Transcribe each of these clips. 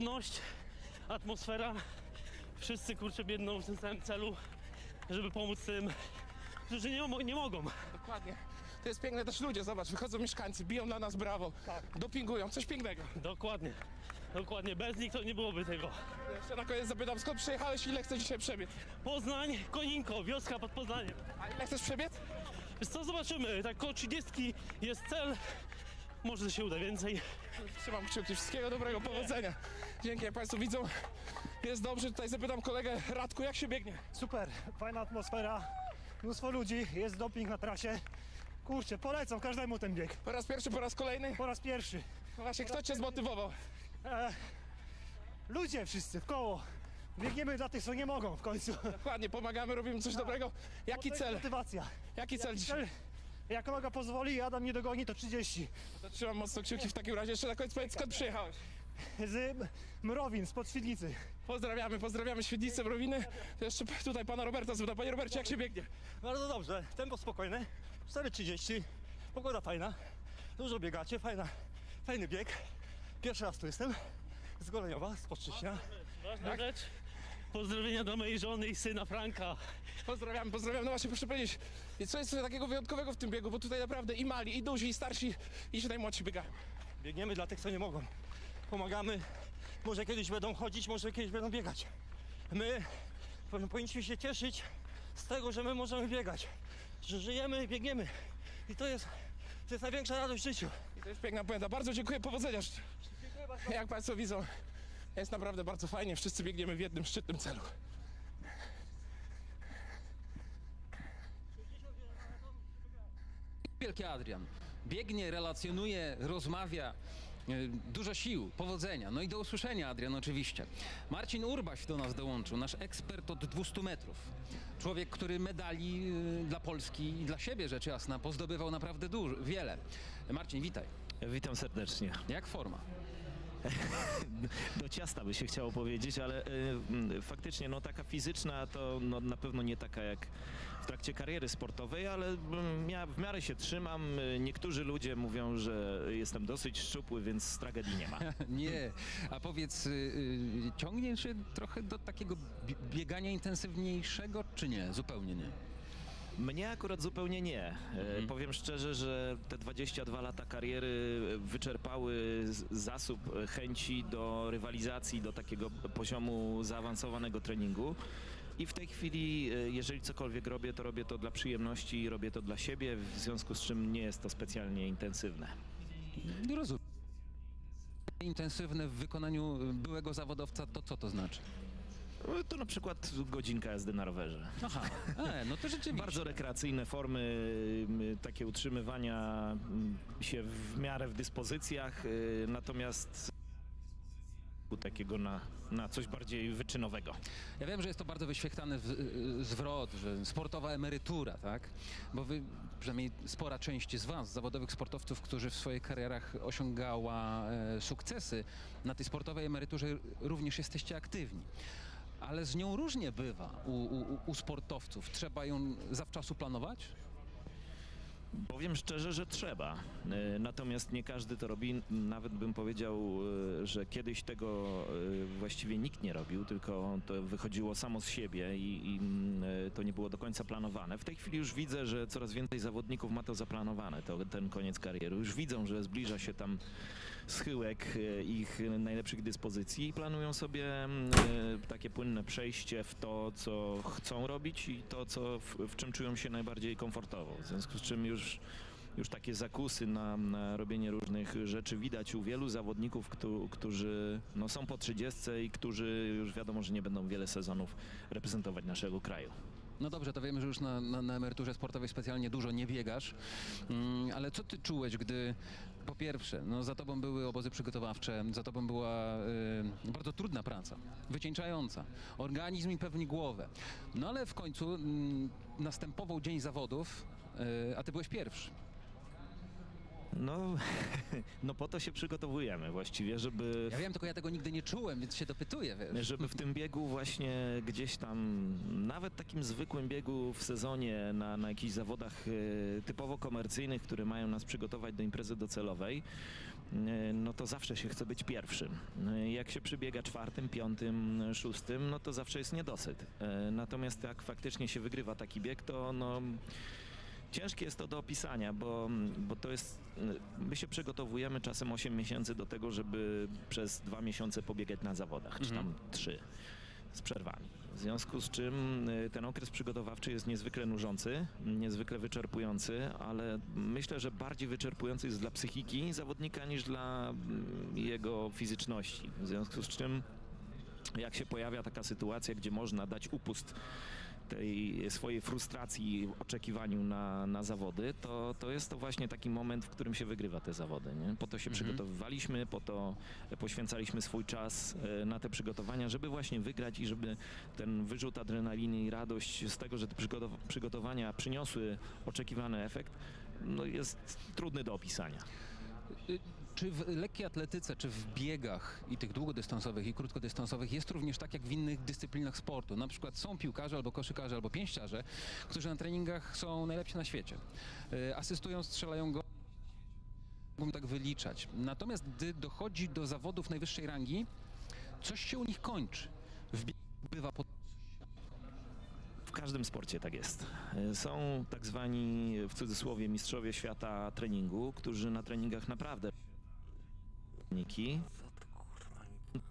jedność, atmosfera. Wszyscy kurczę biedną w tym samym celu, żeby pomóc tym, którzy nie, nie mogą. Dokładnie. To jest piękne też ludzie, zobacz, wychodzą mieszkańcy, biją dla nas brawo, dopingują, coś pięknego. Dokładnie. Dokładnie, bez nich to nie byłoby tego. Jeszcze na koniec zapytam, skąd przyjechałeś i ile chcesz dzisiaj przebiec? Poznań, Koninko, wioska pod Poznaniem. A ile chcesz przebiec? Wiesz co, zobaczymy. Tak koło 30 jest cel. Może się uda więcej. Trzymam kciuki, wszystkiego dobrego, powodzenia. Dzięki, jak Państwo widzą, jest dobrze. Tutaj zapytam kolegę Radku, jak się biegnie? Super, fajna atmosfera, mnóstwo ludzi, jest doping na trasie. Kurczę, polecam każdemu ten bieg. Po raz pierwszy, po raz kolejny? Po raz pierwszy. No właśnie, kto Cię zmotywował? E, ludzie wszyscy w koło. Biegniemy dla tych, co nie mogą w końcu. Dokładnie, pomagamy, robimy coś dobrego. Jaki To jest cel? Motywacja. Jaki cel dzisiaj? Cel, jak noga pozwoli, Adam mnie dogoni, to 30. To trzymam mocno kciuki w takim razie. Jeszcze na koniec powiedz, skąd przyjechałeś? Z Mrowin, spod Świdnicy. Pozdrawiamy, pozdrawiamy Świdnicę, Browiny. To jeszcze tutaj pana Roberta zapytam. Panie Robercie, jak się biegnie? Bardzo dobrze, tempo spokojne, 4.30, pogoda fajna, dużo biegacie, fajna, fajny bieg. Pierwszy raz tu jestem, z Goleniowa, z Podczyśnia. Ważna rzecz. Pozdrowienia do mojej żony i syna Franka. Pozdrawiamy, pozdrawiamy. No właśnie, proszę powiedzieć, co jest takiego wyjątkowego w tym biegu? Bo tutaj naprawdę i mali, i duzi, i starsi, i się najmłodsi biegają. Biegniemy dla tych, co nie mogą. Pomagamy. Może kiedyś będą chodzić, może kiedyś będą biegać. My po- powinniśmy się cieszyć z tego, że my możemy biegać. Że żyjemy i biegniemy. I to jest, to jest największa radość w życiu. I to jest piękna puenta. Bardzo dziękuję, powodzenia. życzę. Jak Państwo widzą, jest naprawdę bardzo fajnie. Wszyscy biegniemy w jednym szczytnym celu. Wielki Adrian. Biegnie, relacjonuje, rozmawia. E, Dużo sił, powodzenia. No i do usłyszenia, Adrian, oczywiście. Marcin Urbaś do nas dołączył, nasz ekspert od 200 metrów. Człowiek, który medali e, dla Polski i dla siebie, rzecz jasna, pozdobywał naprawdę dużo, wiele. Marcin, witaj. Witam serdecznie. Jak forma? Do ciasta by się chciało powiedzieć, ale y, faktycznie no taka fizyczna to no, na pewno nie taka jak trakcie kariery sportowej, ale mm, ja w miarę się trzymam. Niektórzy ludzie mówią, że jestem dosyć szczupły, więc tragedii nie ma. Nie. A powiedz, y, y, ciągnie się trochę do takiego bi- biegania intensywniejszego, czy nie? Zupełnie nie. Mnie akurat zupełnie nie. E, Powiem szczerze, że te 22 lata kariery wyczerpały zasób e, chęci do rywalizacji, do takiego poziomu zaawansowanego treningu. I w tej chwili, e, jeżeli cokolwiek robię, to robię to dla przyjemności, robię to dla siebie, w związku z czym nie jest to specjalnie intensywne. Rozumiem. Intensywne w wykonaniu byłego zawodowca, to co to znaczy? E, To na przykład godzinka jazdy na rowerze. Aha, e, no to rzeczywiście. Bardzo rekreacyjne formy, takie utrzymywania się w miarę w dyspozycjach, y, natomiast takiego na, na coś bardziej wyczynowego. Ja wiem, że jest to bardzo wyświechtany w, y, zwrot, że sportowa emerytura, tak? Bo wy, przynajmniej spora część z was, zawodowych sportowców, którzy w swoich karierach osiągała e, sukcesy, na tej sportowej emeryturze również jesteście aktywni. Ale z nią różnie bywa u, u, u sportowców. Trzeba ją zawczasu planować? Powiem szczerze, że trzeba. E, Natomiast nie każdy to robi. Nawet bym powiedział, e, że kiedyś tego e, właściwie nikt nie robił, tylko to wychodziło samo z siebie i, i to nie było do końca planowane. W tej chwili już widzę, że coraz więcej zawodników ma to zaplanowane, to, ten koniec kariery. Już widzą, że zbliża się tam schyłek e, ich najlepszych dyspozycji i planują sobie mm, e, takie płynne przejście w to, co chcą robić i to, co, w, w czym czują się najbardziej komfortowo. W związku z czym już już takie zakusy na, na robienie różnych rzeczy widać u wielu zawodników, któ, którzy no, są po 30 i którzy już wiadomo, że nie będą wiele sezonów reprezentować naszego kraju. No dobrze, to wiemy, że już na, na, na emeryturze sportowej specjalnie dużo nie biegasz, mm, ale co ty czułeś, gdy po pierwsze, no za tobą były obozy przygotowawcze, za tobą była y, bardzo trudna praca, wycieńczająca, organizm i pewnie głowę, no ale w końcu mm, następował dzień zawodów, y, a ty byłeś pierwszy. No, no po to się przygotowujemy właściwie, żeby... Ja wiem, tylko ja tego nigdy nie czułem, więc się dopytuję, wiesz. żeby w tym biegu właśnie gdzieś tam, nawet takim zwykłym biegu w sezonie na, na jakichś zawodach e, typowo komercyjnych, które mają nas przygotować do imprezy docelowej, e, no to zawsze się chce być pierwszym. E, Jak się przybiega czwartym, piątym, szóstym, no to zawsze jest niedosyt. Natomiast jak faktycznie się wygrywa taki bieg, to no, ciężkie jest to do opisania, bo, bo to jest, my się przygotowujemy czasem 8 miesięcy do tego, żeby przez dwa miesiące pobiegać na zawodach, czy tam trzy z przerwami. W związku z czym y, ten okres przygotowawczy jest niezwykle nużący, niezwykle wyczerpujący, ale myślę, że bardziej wyczerpujący jest dla psychiki zawodnika niż dla mm, jego fizyczności. W związku z czym jak się pojawia taka sytuacja, gdzie można dać upust tej swojej frustracji, oczekiwaniu na, na zawody, to, to jest to właśnie taki moment, w którym się wygrywa te zawody. Nie? Po to się przygotowywaliśmy, po to poświęcaliśmy swój czas e, na te przygotowania, żeby właśnie wygrać i żeby ten wyrzut adrenaliny i radość z tego, że te przygotow- przygotowania przyniosły oczekiwany efekt, no jest trudny do opisania. Y, Czy w lekkiej atletyce, czy w biegach i tych długodystansowych i krótkodystansowych jest również tak jak w innych dyscyplinach sportu? Na przykład są piłkarze albo koszykarze albo pięściarze, którzy na treningach są najlepsi na świecie. Y, Asystują, strzelają go. Mógłbym tak wyliczać. Natomiast gdy dochodzi do zawodów najwyższej rangi, coś się u nich kończy. W bywa pod... W każdym sporcie tak jest. E, Są tak zwani w cudzysłowie mistrzowie świata treningu, którzy na treningach naprawdę wyniki.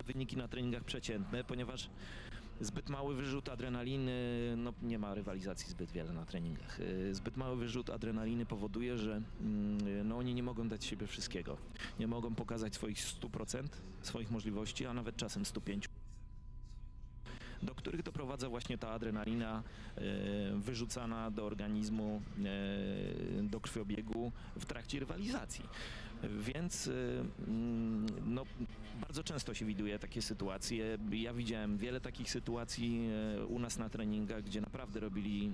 Wyniki na treningach przeciętne, ponieważ zbyt mały wyrzut adrenaliny, no nie ma rywalizacji zbyt wiele na treningach. E, Zbyt mały wyrzut adrenaliny powoduje, że mm, no, oni nie mogą dać siebie wszystkiego. Nie mogą pokazać swoich 100% swoich możliwości, a nawet czasem 105 do których doprowadza właśnie ta adrenalina e, wyrzucana do organizmu, e, do krwiobiegu w trakcie rywalizacji. Więc e, mm, no, bardzo często się widuje takie sytuacje. Ja widziałem wiele takich sytuacji e, u nas na treningach, gdzie naprawdę robili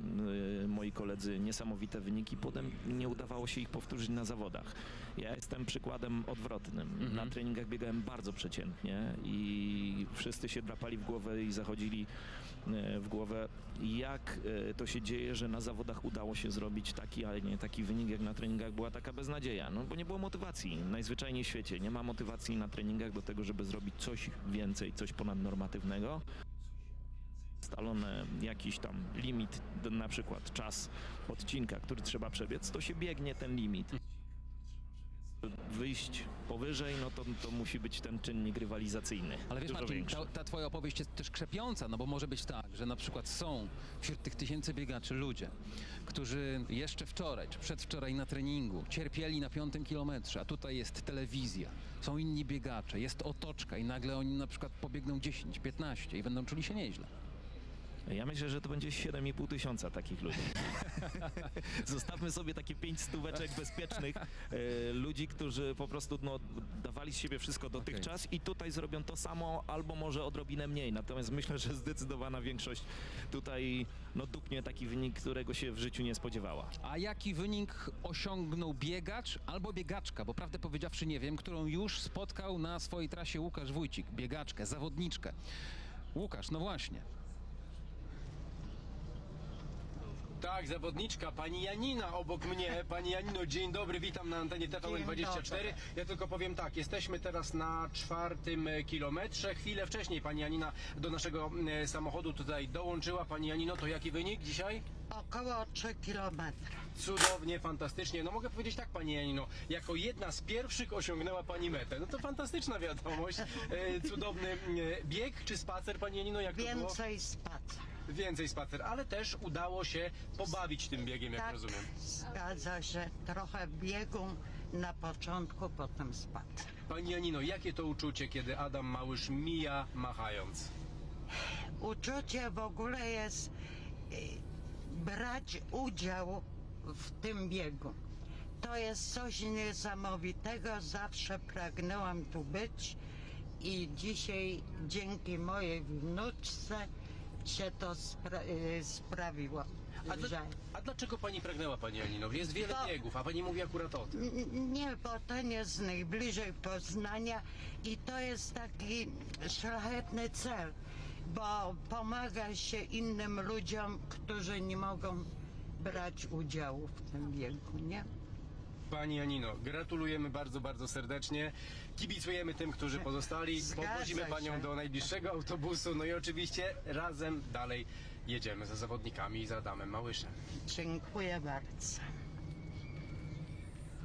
e, moi koledzy niesamowite wyniki, potem nie udawało się ich powtórzyć na zawodach. Ja jestem przykładem odwrotnym. Na treningach biegałem bardzo przeciętnie i wszyscy się drapali w głowę i zachodzili e, w głowę, jak e, to się dzieje, że na zawodach udało się zrobić taki, a nie taki wynik, jak na treningach była taka beznadzieja. No bo nie było motywacji. Najzwyczajniej w świecie nie ma motywacji na treningach do tego, żeby zrobić coś więcej, coś ponadnormatywnego. Stalony jakiś tam limit, na przykład czas odcinka, który trzeba przebiec, to się biegnie ten limit. Wyjść powyżej, no to, to musi być ten czynnik rywalizacyjny. Ale wiesz dużo Marcin, większy. ta, ta twoja opowieść jest też krzepiąca, no bo może być tak, że na przykład są wśród tych tysięcy biegaczy ludzie, którzy jeszcze wczoraj czy przedwczoraj na treningu cierpieli na piątym kilometrze, a tutaj jest telewizja, są inni biegacze, jest otoczka i nagle oni na przykład pobiegną 10, 15 i będą czuli się nieźle. Ja myślę, że to będzie 7,5 tysiąca takich ludzi. Zostawmy sobie takie pięć stóweczek bezpiecznych e, ludzi, którzy po prostu no, dawali z siebie wszystko dotychczas i tutaj zrobią to samo albo może odrobinę mniej. Natomiast myślę, że zdecydowana większość tutaj no, dupnie taki wynik, którego się w życiu nie spodziewała. A jaki wynik osiągnął biegacz albo biegaczka, bo prawdę powiedziawszy nie wiem, którą już spotkał na swojej trasie Łukasz Wójcik, biegaczkę, zawodniczkę. Łukasz, no właśnie. Tak, zawodniczka, pani Janina obok mnie. Pani Janino, dzień dobry, witam na antenie Dzień TVN24. dobry. Ja tylko powiem tak, jesteśmy teraz na czwartym e, kilometrze. Chwilę wcześniej pani Janina do naszego e, samochodu tutaj dołączyła. Pani Janino, to jaki wynik dzisiaj? Około 3 kilometry. Cudownie, fantastycznie. No mogę powiedzieć tak, pani Janino, jako jedna z pierwszych osiągnęła pani metę. No to fantastyczna wiadomość. E, Cudowny e, bieg czy spacer, pani Janino, jak to było? Więcej spacer. Więcej spacer, ale też udało się pobawić tym biegiem, jak tak, rozumiem. zgadza się. Trochę biegu na początku, potem spacer. Pani Janino, jakie to uczucie, kiedy Adam Małysz mija machając? Uczucie w ogóle jest y, brać udział w tym biegu. To jest coś niesamowitego. Zawsze pragnęłam tu być i dzisiaj dzięki mojej wnuczce się to spra- y, sprawiło. A, dla, że... a dlaczego pani pragnęła, pani Janino? Jest wiele To- biegów, a pani mówi akurat o tym. N- Nie, bo ten jest najbliżej Poznania i to jest taki szlachetny cel, bo pomaga się innym ludziom, którzy nie mogą brać udziału w tym biegu, nie? Pani Janino, gratulujemy bardzo, bardzo serdecznie. Kibicujemy tym, którzy pozostali. Zgadza panią się. do najbliższego autobusu. No i oczywiście razem dalej jedziemy za zawodnikami i za Adamem Małyszem. Dziękuję bardzo.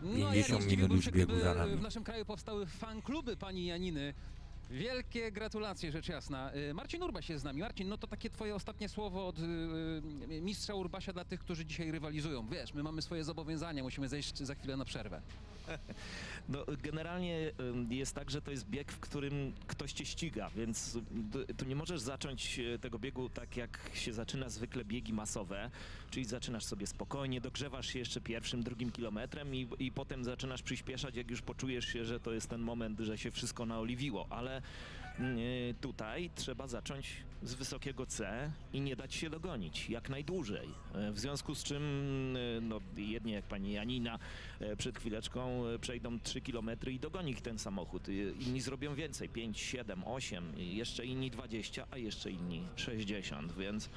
No, 50 ja nie zdziwiłbym minut się, już biegu gdyby za nami. w naszym kraju powstały fan-kluby pani Janiny. Wielkie gratulacje, rzecz jasna. Y, Marcin Urbaś jest z nami. Marcin, no to takie twoje ostatnie słowo od y, y, mistrza Urbasia dla tych, którzy dzisiaj rywalizują. Wiesz, my mamy swoje zobowiązania, musimy zejść za chwilę na przerwę. No, generalnie ym, jest tak, że to jest bieg, w którym ktoś cię ściga, więc tu nie możesz zacząć tego biegu tak, jak się zaczyna zwykle biegi masowe, czyli zaczynasz sobie spokojnie, dogrzewasz się jeszcze pierwszym, drugim kilometrem i, i potem zaczynasz przyspieszać, jak już poczujesz się, że to jest ten moment, że się wszystko naoliwiło, ale tutaj trzeba zacząć z wysokiego C i nie dać się dogonić jak najdłużej. E, W związku z czym e, no, jedni jak pani Janina e, przed chwileczką przejdą 3 km i dogoni ich ten samochód. Inni zrobią więcej, 5, 7, 8, i jeszcze inni 20, a jeszcze inni 60, więc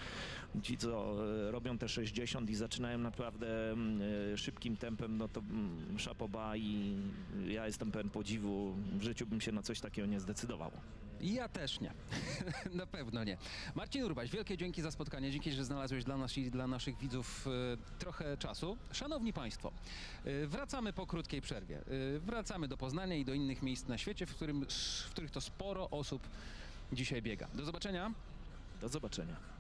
ci co robią te 60 i zaczynają naprawdę mm, szybkim tempem, no to mm, szapoba i ja jestem pełen podziwu. W życiu bym się na coś takiego nie zdecydował. Ja też nie. na pewno nie. Marcin Urbaś, wielkie dzięki za spotkanie. Dzięki, że znalazłeś dla nas i dla naszych widzów e, trochę czasu. Szanowni Państwo, e, wracamy po krótkiej przerwie. E, wracamy do Poznania i do innych miejsc na świecie, w, którym, w których to sporo osób dzisiaj biega. Do zobaczenia. Do zobaczenia.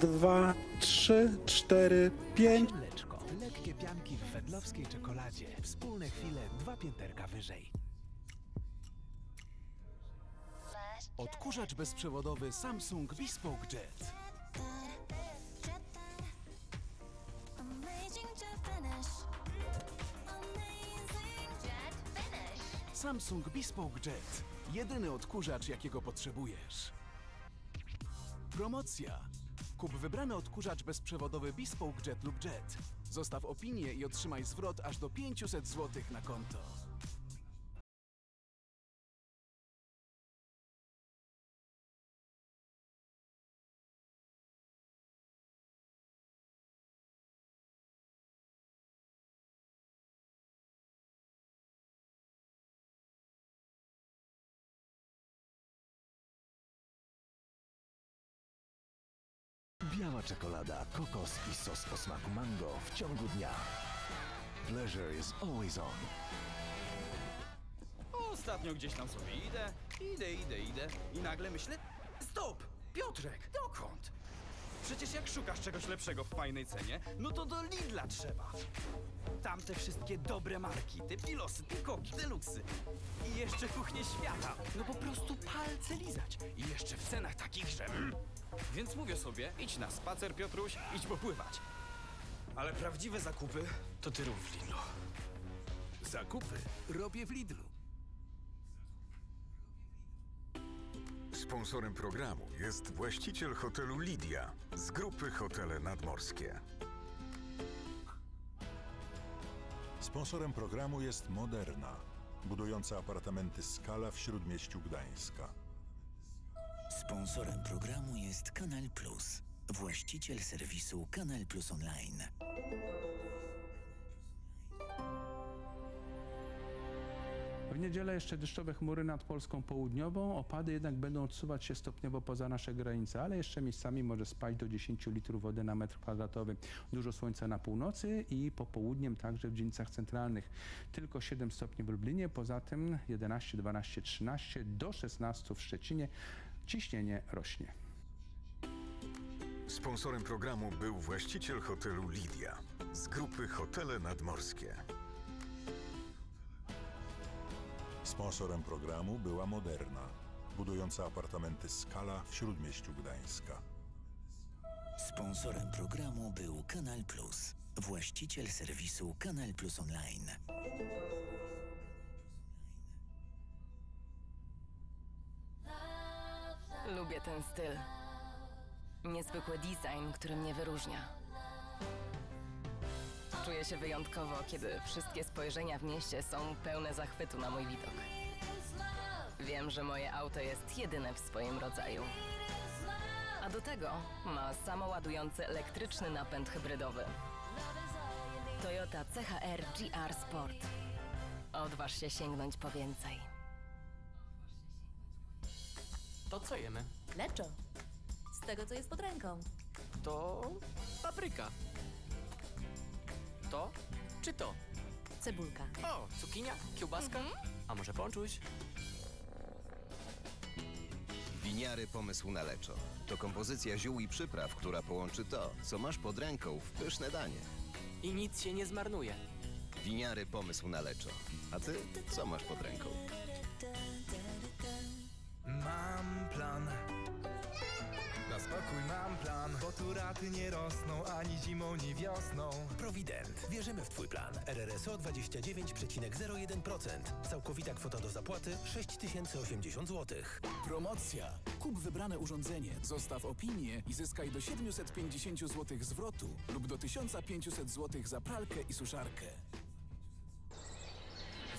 Dwa, trzy, cztery, pięć. Mleczko. Lekkie pianki w wedlowskiej czekoladzie. Wspólne chwile, dwa pięterka wyżej. Odkurzacz bezprzewodowy Samsung Bespoke Jet. Samsung Bespoke Jet. Jedyny odkurzacz, jakiego potrzebujesz. Promocja. Kup wybrany odkurzacz bezprzewodowy Bespoke Jet lub Jet. Zostaw opinię i otrzymaj zwrot aż do 500 zł na konto. Czekolada, kokos i sos o smaku mango w ciągu dnia. Pleasure is always on. Ostatnio gdzieś tam sobie idę, idę, idę, idę i nagle myślę, stop! Piotrek, dokąd? Przecież jak szukasz czegoś lepszego w fajnej cenie, no to do Lidla trzeba. Tam te wszystkie dobre marki, te pilosy, te koki, te luksy. I jeszcze kuchnie świata. No po prostu palce lizać. I jeszcze w cenach takich, że... Więc mówię sobie, idź na spacer, Piotruś, idź popływać. Ale prawdziwe zakupy to ty rób w Lidlu. Zakupy robię w Lidlu. Sponsorem programu jest właściciel hotelu Lidia z grupy Hotele Nadmorskie. Sponsorem programu jest Moderna, budująca apartamenty Skala w Śródmieściu Gdańska. Sponsorem programu jest Kanal Plus, właściciel serwisu Kanal Plus Online. W niedzielę jeszcze deszczowe chmury nad Polską Południową. Opady jednak będą odsuwać się stopniowo poza nasze granice, ale jeszcze miejscami może spaść do 10 litrów wody na metr kwadratowy. Dużo słońca na północy i popołudniem także w dzielnicach centralnych. Tylko 7 stopni w Lublinie, poza tym 11, 12, 13 do 16 w Szczecinie. Ciśnienie rośnie. Sponsorem programu był właściciel hotelu Lidia z grupy Hotele Nadmorskie. Sponsorem programu była Moderna, budująca apartamenty Skala w Śródmieściu Gdańska. Sponsorem programu był Kanal Plus, właściciel serwisu Kanal Plus Online. Lubię ten styl. Niezwykły design, który mnie wyróżnia. Czuję się wyjątkowo, kiedy wszystkie spojrzenia w mieście są pełne zachwytu na mój widok. Wiem, że moje auto jest jedyne w swoim rodzaju. A do tego ma samoładujący elektryczny napęd hybrydowy. Toyota CHR GR Sport. Odważ się sięgnąć po więcej. To co jemy? Leczo. Z tego, co jest pod ręką. To papryka. To czy to? Cebulka. O, cukinia, kiełbaska? A może ponczuś? Winiary pomysł na leczo. To kompozycja ziół i przypraw, która połączy to, co masz pod ręką w pyszne danie. I nic się nie zmarnuje. Winiary pomysł na leczo. A ty co masz pod ręką? Plan, bo tu raty nie rosną ani zimą, ani wiosną. Provident. Wierzymy w Twój plan. RRSO 29,01%. Całkowita kwota do zapłaty 6080 zł. Promocja. Kup wybrane urządzenie, zostaw opinię i zyskaj do 750 zł zwrotu lub do 1500 zł za pralkę i suszarkę.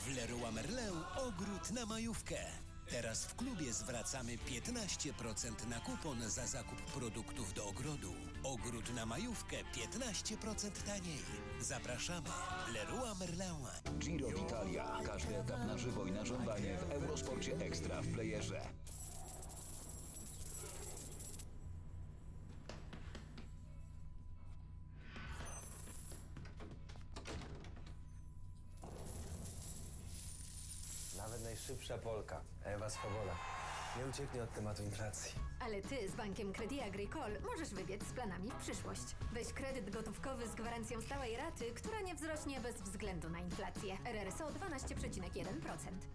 W Leroy Merlin ogród na majówkę. Teraz w klubie zwracamy 15% na kupon za zakup produktów do ogrodu. Ogród na majówkę 15% taniej. Zapraszamy. Leroy Merlin. Giro d'Italia. Każdy etap na żywo i na żądanie w Eurosporcie Extra w playerze. Najszybsza Polka, Ewa Swoboda, nie ucieknie od tematu inflacji. Ale ty z bankiem Credit Agricole możesz wybiec z planami w przyszłość. Weź kredyt gotówkowy z gwarancją stałej raty, która nie wzrośnie bez względu na inflację. RRSO 12,1%.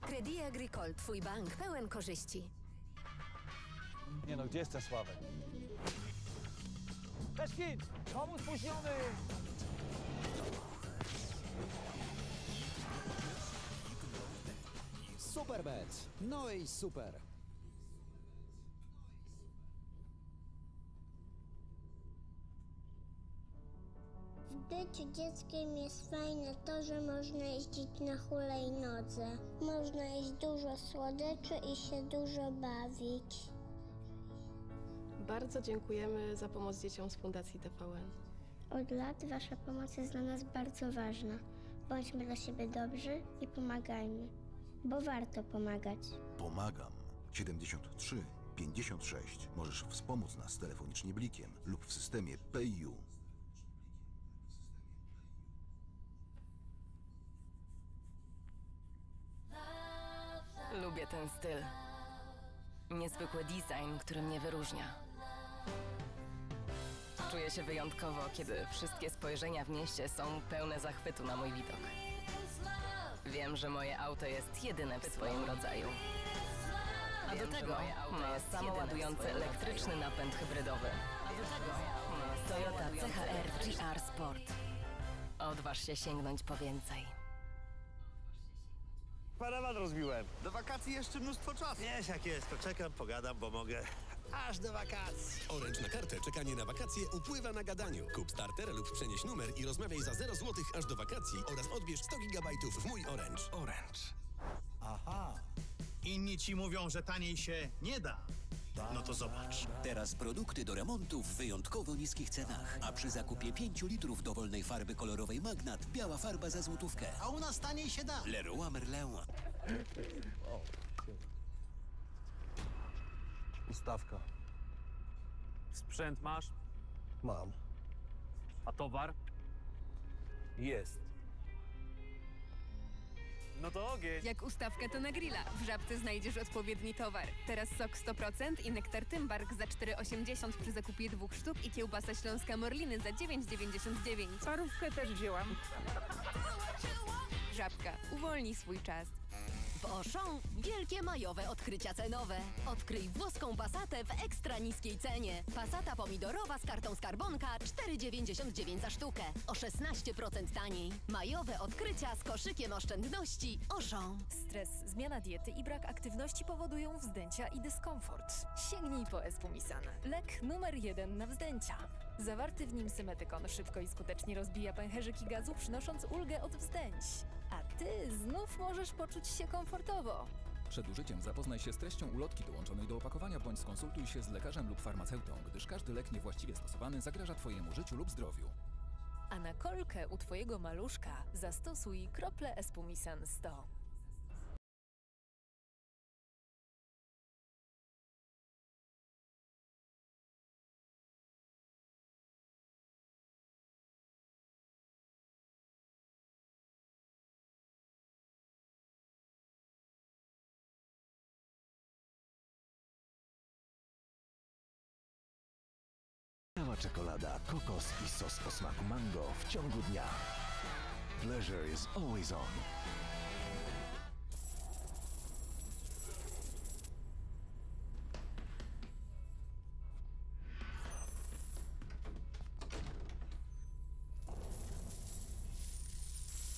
Credit Agricole, twój bank pełen korzyści. Nie no, gdzie jest ten Sławek? Kit! Komu spóźniony? Superbet. No i super. W byciu dzieckiem jest fajne to, że można jeździć na hulajnodze. Można jeść dużo słodyczy i się dużo bawić. Bardzo dziękujemy za pomoc dzieciom z Fundacji TVN. Od lat Wasza pomoc jest dla nas bardzo ważna. Bądźmy dla siebie dobrzy i pomagajmy, bo warto pomagać. Pomagam. 73 56. Możesz wspomóc nas telefonicznie blikiem lub w systemie PayU. Lubię ten styl. Niezwykły design, który mnie wyróżnia. Czuję się wyjątkowo, kiedy wszystkie spojrzenia w mieście są pełne zachwytu na mój widok. Wiem, że moje auto jest jedyne w swoim rodzaju. A do tego ma samoładujący elektryczny napęd hybrydowy. Toyota CHR GR Sport. Odważ się sięgnąć po więcej. Parawan rozbiłem. Do wakacji jeszcze mnóstwo czasu. Wiesz jak jest, to czekam, pogadam, bo mogę aż do wakacji. Orange na kartę czekanie na wakacje upływa na gadaniu. Kup starter lub przenieś numer i rozmawiaj za 0 zł aż do wakacji oraz odbierz 100 GB w mój Orange. Orange. Aha. Inni ci mówią, że taniej się nie da. No to zobacz. Teraz produkty do remontu w wyjątkowo niskich cenach. A przy zakupie 5 litrów dowolnej farby kolorowej Magnat, biała farba za złotówkę. A u nas taniej się da. Leroy Merlin. Ustawka. Sprzęt masz? Mam. A towar? Jest. No to ogień. Jak ustawkę to na grilla. W Żabce znajdziesz odpowiedni towar. Teraz sok 100% i nektar Tymbark za 4,80 przy zakupie dwóch sztuk i kiełbasa śląska Morliny za 9,99. Parówkę też wzięłam. Żabka. Uwolnij swój czas. W Auchan wielkie majowe odkrycia cenowe. Odkryj włoską pasatę w ekstra niskiej cenie. Pasata pomidorowa z kartą skarbonka 4,99 za sztukę. O 16% taniej. Majowe odkrycia z koszykiem oszczędności Auchan. Stres, zmiana diety i brak aktywności powodują wzdęcia i dyskomfort. Sięgnij po Espumisan. Lek numer jeden na wzdęcia. Zawarty w nim symetykon szybko i skutecznie rozbija pęcherzyki gazu, przynosząc ulgę od wzdęć. A ty znów możesz poczuć się komfortowo. Przed użyciem zapoznaj się z treścią ulotki dołączonej do opakowania bądź skonsultuj się z lekarzem lub farmaceutą, gdyż każdy lek niewłaściwie stosowany zagraża Twojemu życiu lub zdrowiu. A na kolkę u twojego maluszka zastosuj krople Espumisan 100. Biała czekolada, kokos i sos o smaku mango w ciągu dnia. Pleasure is always on.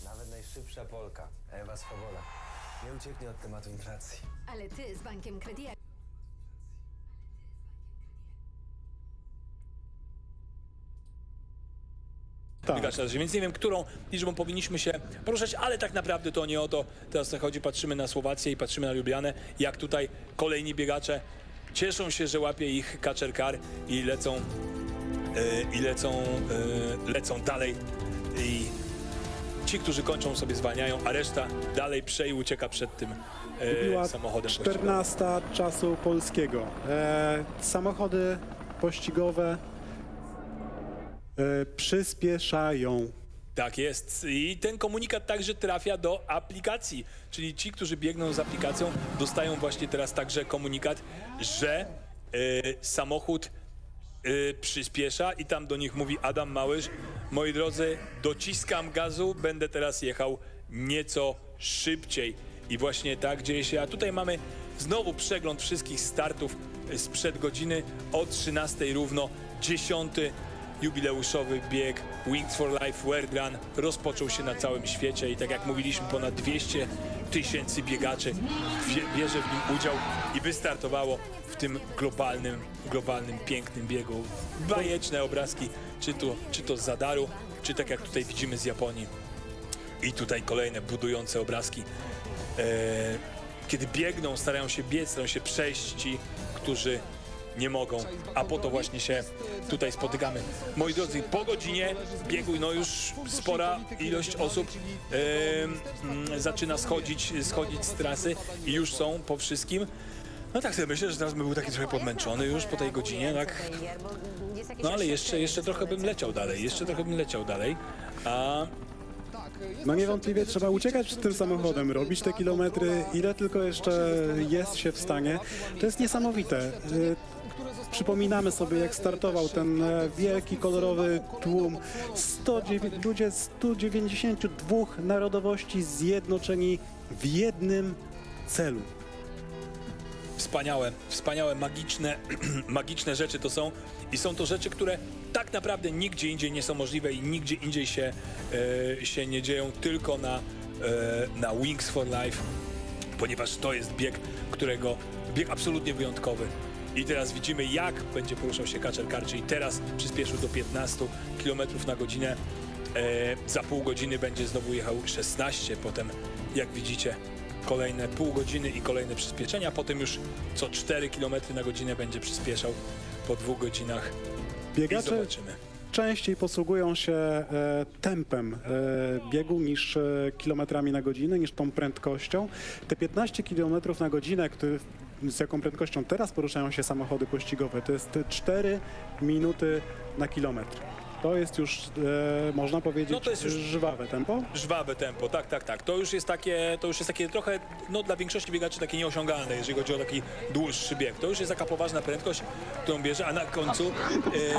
Nawet najszybsza Polka, Ewa Swoboda, nie ucieknie od tematu inflacji. Ale ty z bankiem Credit Na razie, więc nie wiem, którą liczbą powinniśmy się poruszać, ale tak naprawdę to nie o to teraz tak chodzi. Patrzymy na Słowację i patrzymy na Lublianę, jak tutaj kolejni biegacze cieszą się, że łapie ich Kaczor Kar i lecą, e, i lecą, e, lecą dalej. I ci, którzy kończą, sobie zwalniają, a reszta dalej prze i ucieka przed tym e, samochodem. 14 czasu polskiego. E, samochody pościgowe przyspieszają. Tak jest. I ten komunikat także trafia do aplikacji. Czyli ci, którzy biegną z aplikacją, dostają właśnie teraz także komunikat, że e, samochód e, przyspiesza i tam do nich mówi Adam Małysz, moi drodzy, dociskam gazu, będę teraz jechał nieco szybciej. I właśnie tak dzieje się. A tutaj mamy znowu przegląd wszystkich startów sprzed godziny o 13 równo 10 jubileuszowy bieg Wings for Life World Run rozpoczął się na całym świecie i tak jak mówiliśmy ponad 200 tysięcy biegaczy bierze w nim udział i wystartowało w tym globalnym, globalnym, pięknym biegu. Bajeczne obrazki, czy to, czy to z Zadaru, czy tak jak tutaj widzimy z Japonii. I tutaj kolejne budujące obrazki. E, kiedy biegną, starają się biec, starają się przejść ci, którzy nie mogą, a po to właśnie się tutaj spotykamy. Moi drodzy, po godzinie biegu, no już spora ilość osób mm, zaczyna schodzić, schodzić z trasy i już są po wszystkim. No tak sobie myślę, że teraz bym był taki trochę podmęczony już po tej godzinie, tak? No ale jeszcze, jeszcze trochę bym leciał dalej, jeszcze trochę bym leciał dalej. A No niewątpliwie trzeba uciekać przed tym samochodem, robić te kilometry, ile tylko jeszcze jest się w stanie. To jest niesamowite. Przypominamy sobie, jak startował ten e, wielki, kolorowy tłum. 109, ludzie z 192 narodowości zjednoczeni w jednym celu. Wspaniałe, wspaniałe, magiczne, magiczne rzeczy to są i są to rzeczy, które tak naprawdę nigdzie indziej nie są możliwe i nigdzie indziej się, e, się nie dzieją, tylko na, e, na Wings for Life, ponieważ to jest bieg, którego, bieg absolutnie wyjątkowy. I teraz widzimy, jak będzie poruszał się Kaczor Kar, czyli teraz przyspieszył do 15 km na godzinę. E, za pół godziny będzie znowu jechał 16, potem jak widzicie kolejne pół godziny i kolejne przyspieszenia, potem już co 4 km na godzinę będzie przyspieszał po dwóch godzinach. I Biegacze zobaczymy. częściej posługują się e, tempem e, biegu niż e, kilometrami na godzinę, niż tą prędkością. Te 15 km na godzinę, który, z jaką prędkością teraz poruszają się samochody pościgowe, to jest 4 minuty na kilometr. To jest już, e, można powiedzieć, No to jest już- żwawe tempo. Żwawe tempo, tak, tak, tak. To już jest takie, to już jest takie trochę, no dla większości biegaczy takie nieosiągalne, jeżeli chodzi o taki dłuższy bieg. To już jest taka poważna prędkość, którą bierze, a na końcu,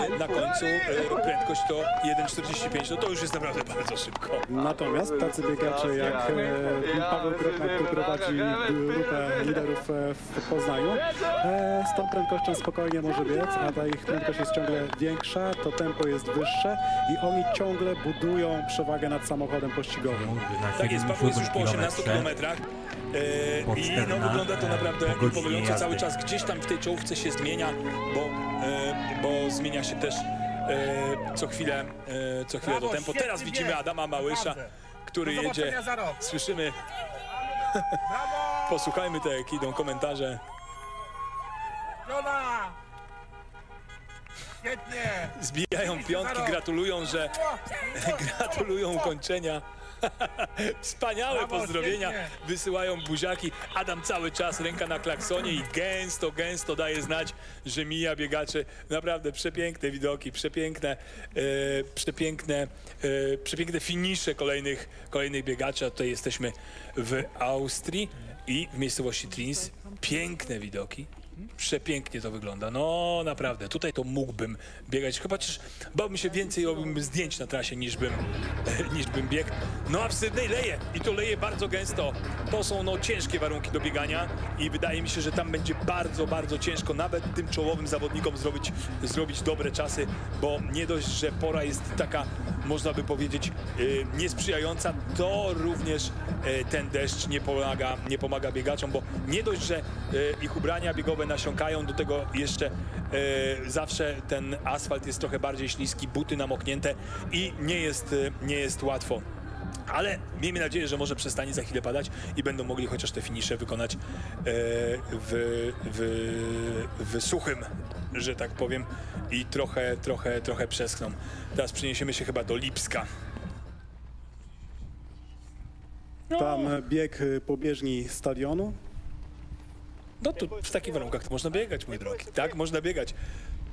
e, na końcu e, prędkość to 1,45, no to już jest naprawdę bardzo szybko. Natomiast tacy biegacze jak e, Paweł Kropnak, który prowadzi grupę liderów e, w Poznaniu, e, z tą prędkością spokojnie może biec, a ta ich prędkość jest ciągle większa, to tempo jest wyższe i oni ciągle budują przewagę nad samochodem pościgowym. Tak jest, Paweł jest już po 18 kilometrach. Po I no, 14, wygląda to naprawdę imponująco. Cały czas gdzieś tam w tej czołówce się zmienia, bo, e, bo zmienia się też e, co chwilę, co chwilę to tempo. Teraz widzimy Adama Małysza, który jedzie. Słyszymy. Posłuchajmy te, jak idą komentarze. Joda! Świetnie! Zbijają piątki, gratulują, że gratulują ukończenia. Wspaniałe pozdrowienia, wysyłają buziaki. Adam cały czas ręka na klaksonie i gęsto, gęsto daje znać, że mija biegaczy. Naprawdę przepiękne widoki, przepiękne, e, przepiękne, e, przepiękne finisze kolejnych, kolejnych biegaczy. A tutaj jesteśmy w Austrii i w miejscowości Trins. Piękne widoki. Przepięknie to wygląda. No naprawdę, tutaj to mógłbym biegać. Chyba też bałbym się więcej, robiłbym zdjęć na trasie niż bym, niż bym biegł. No a w Sydney leje i to leje bardzo gęsto. To są no ciężkie warunki do biegania i wydaje mi się, że tam będzie bardzo, bardzo ciężko nawet tym czołowym zawodnikom zrobić, zrobić dobre czasy, bo nie dość, że pora jest taka, można by powiedzieć, y, niesprzyjająca, to również y, ten deszcz nie pomaga, nie pomaga biegaczom, bo nie dość, że y, ich ubrania biegowe nasiąkają, do tego jeszcze y, zawsze ten asfalt jest trochę bardziej śliski, buty namoknięte i nie jest, y, nie jest łatwo. Ale miejmy nadzieję, że może przestanie za chwilę padać i będą mogli chociaż te finisze wykonać e, w, w, w suchym, że tak powiem, i trochę, trochę, trochę przeskną. Teraz przeniesiemy się chyba do Lipska. Tam bieg y, po bieżni stadionu. No to w takich warunkach to można biegać, mój drogi. Tak, można biegać.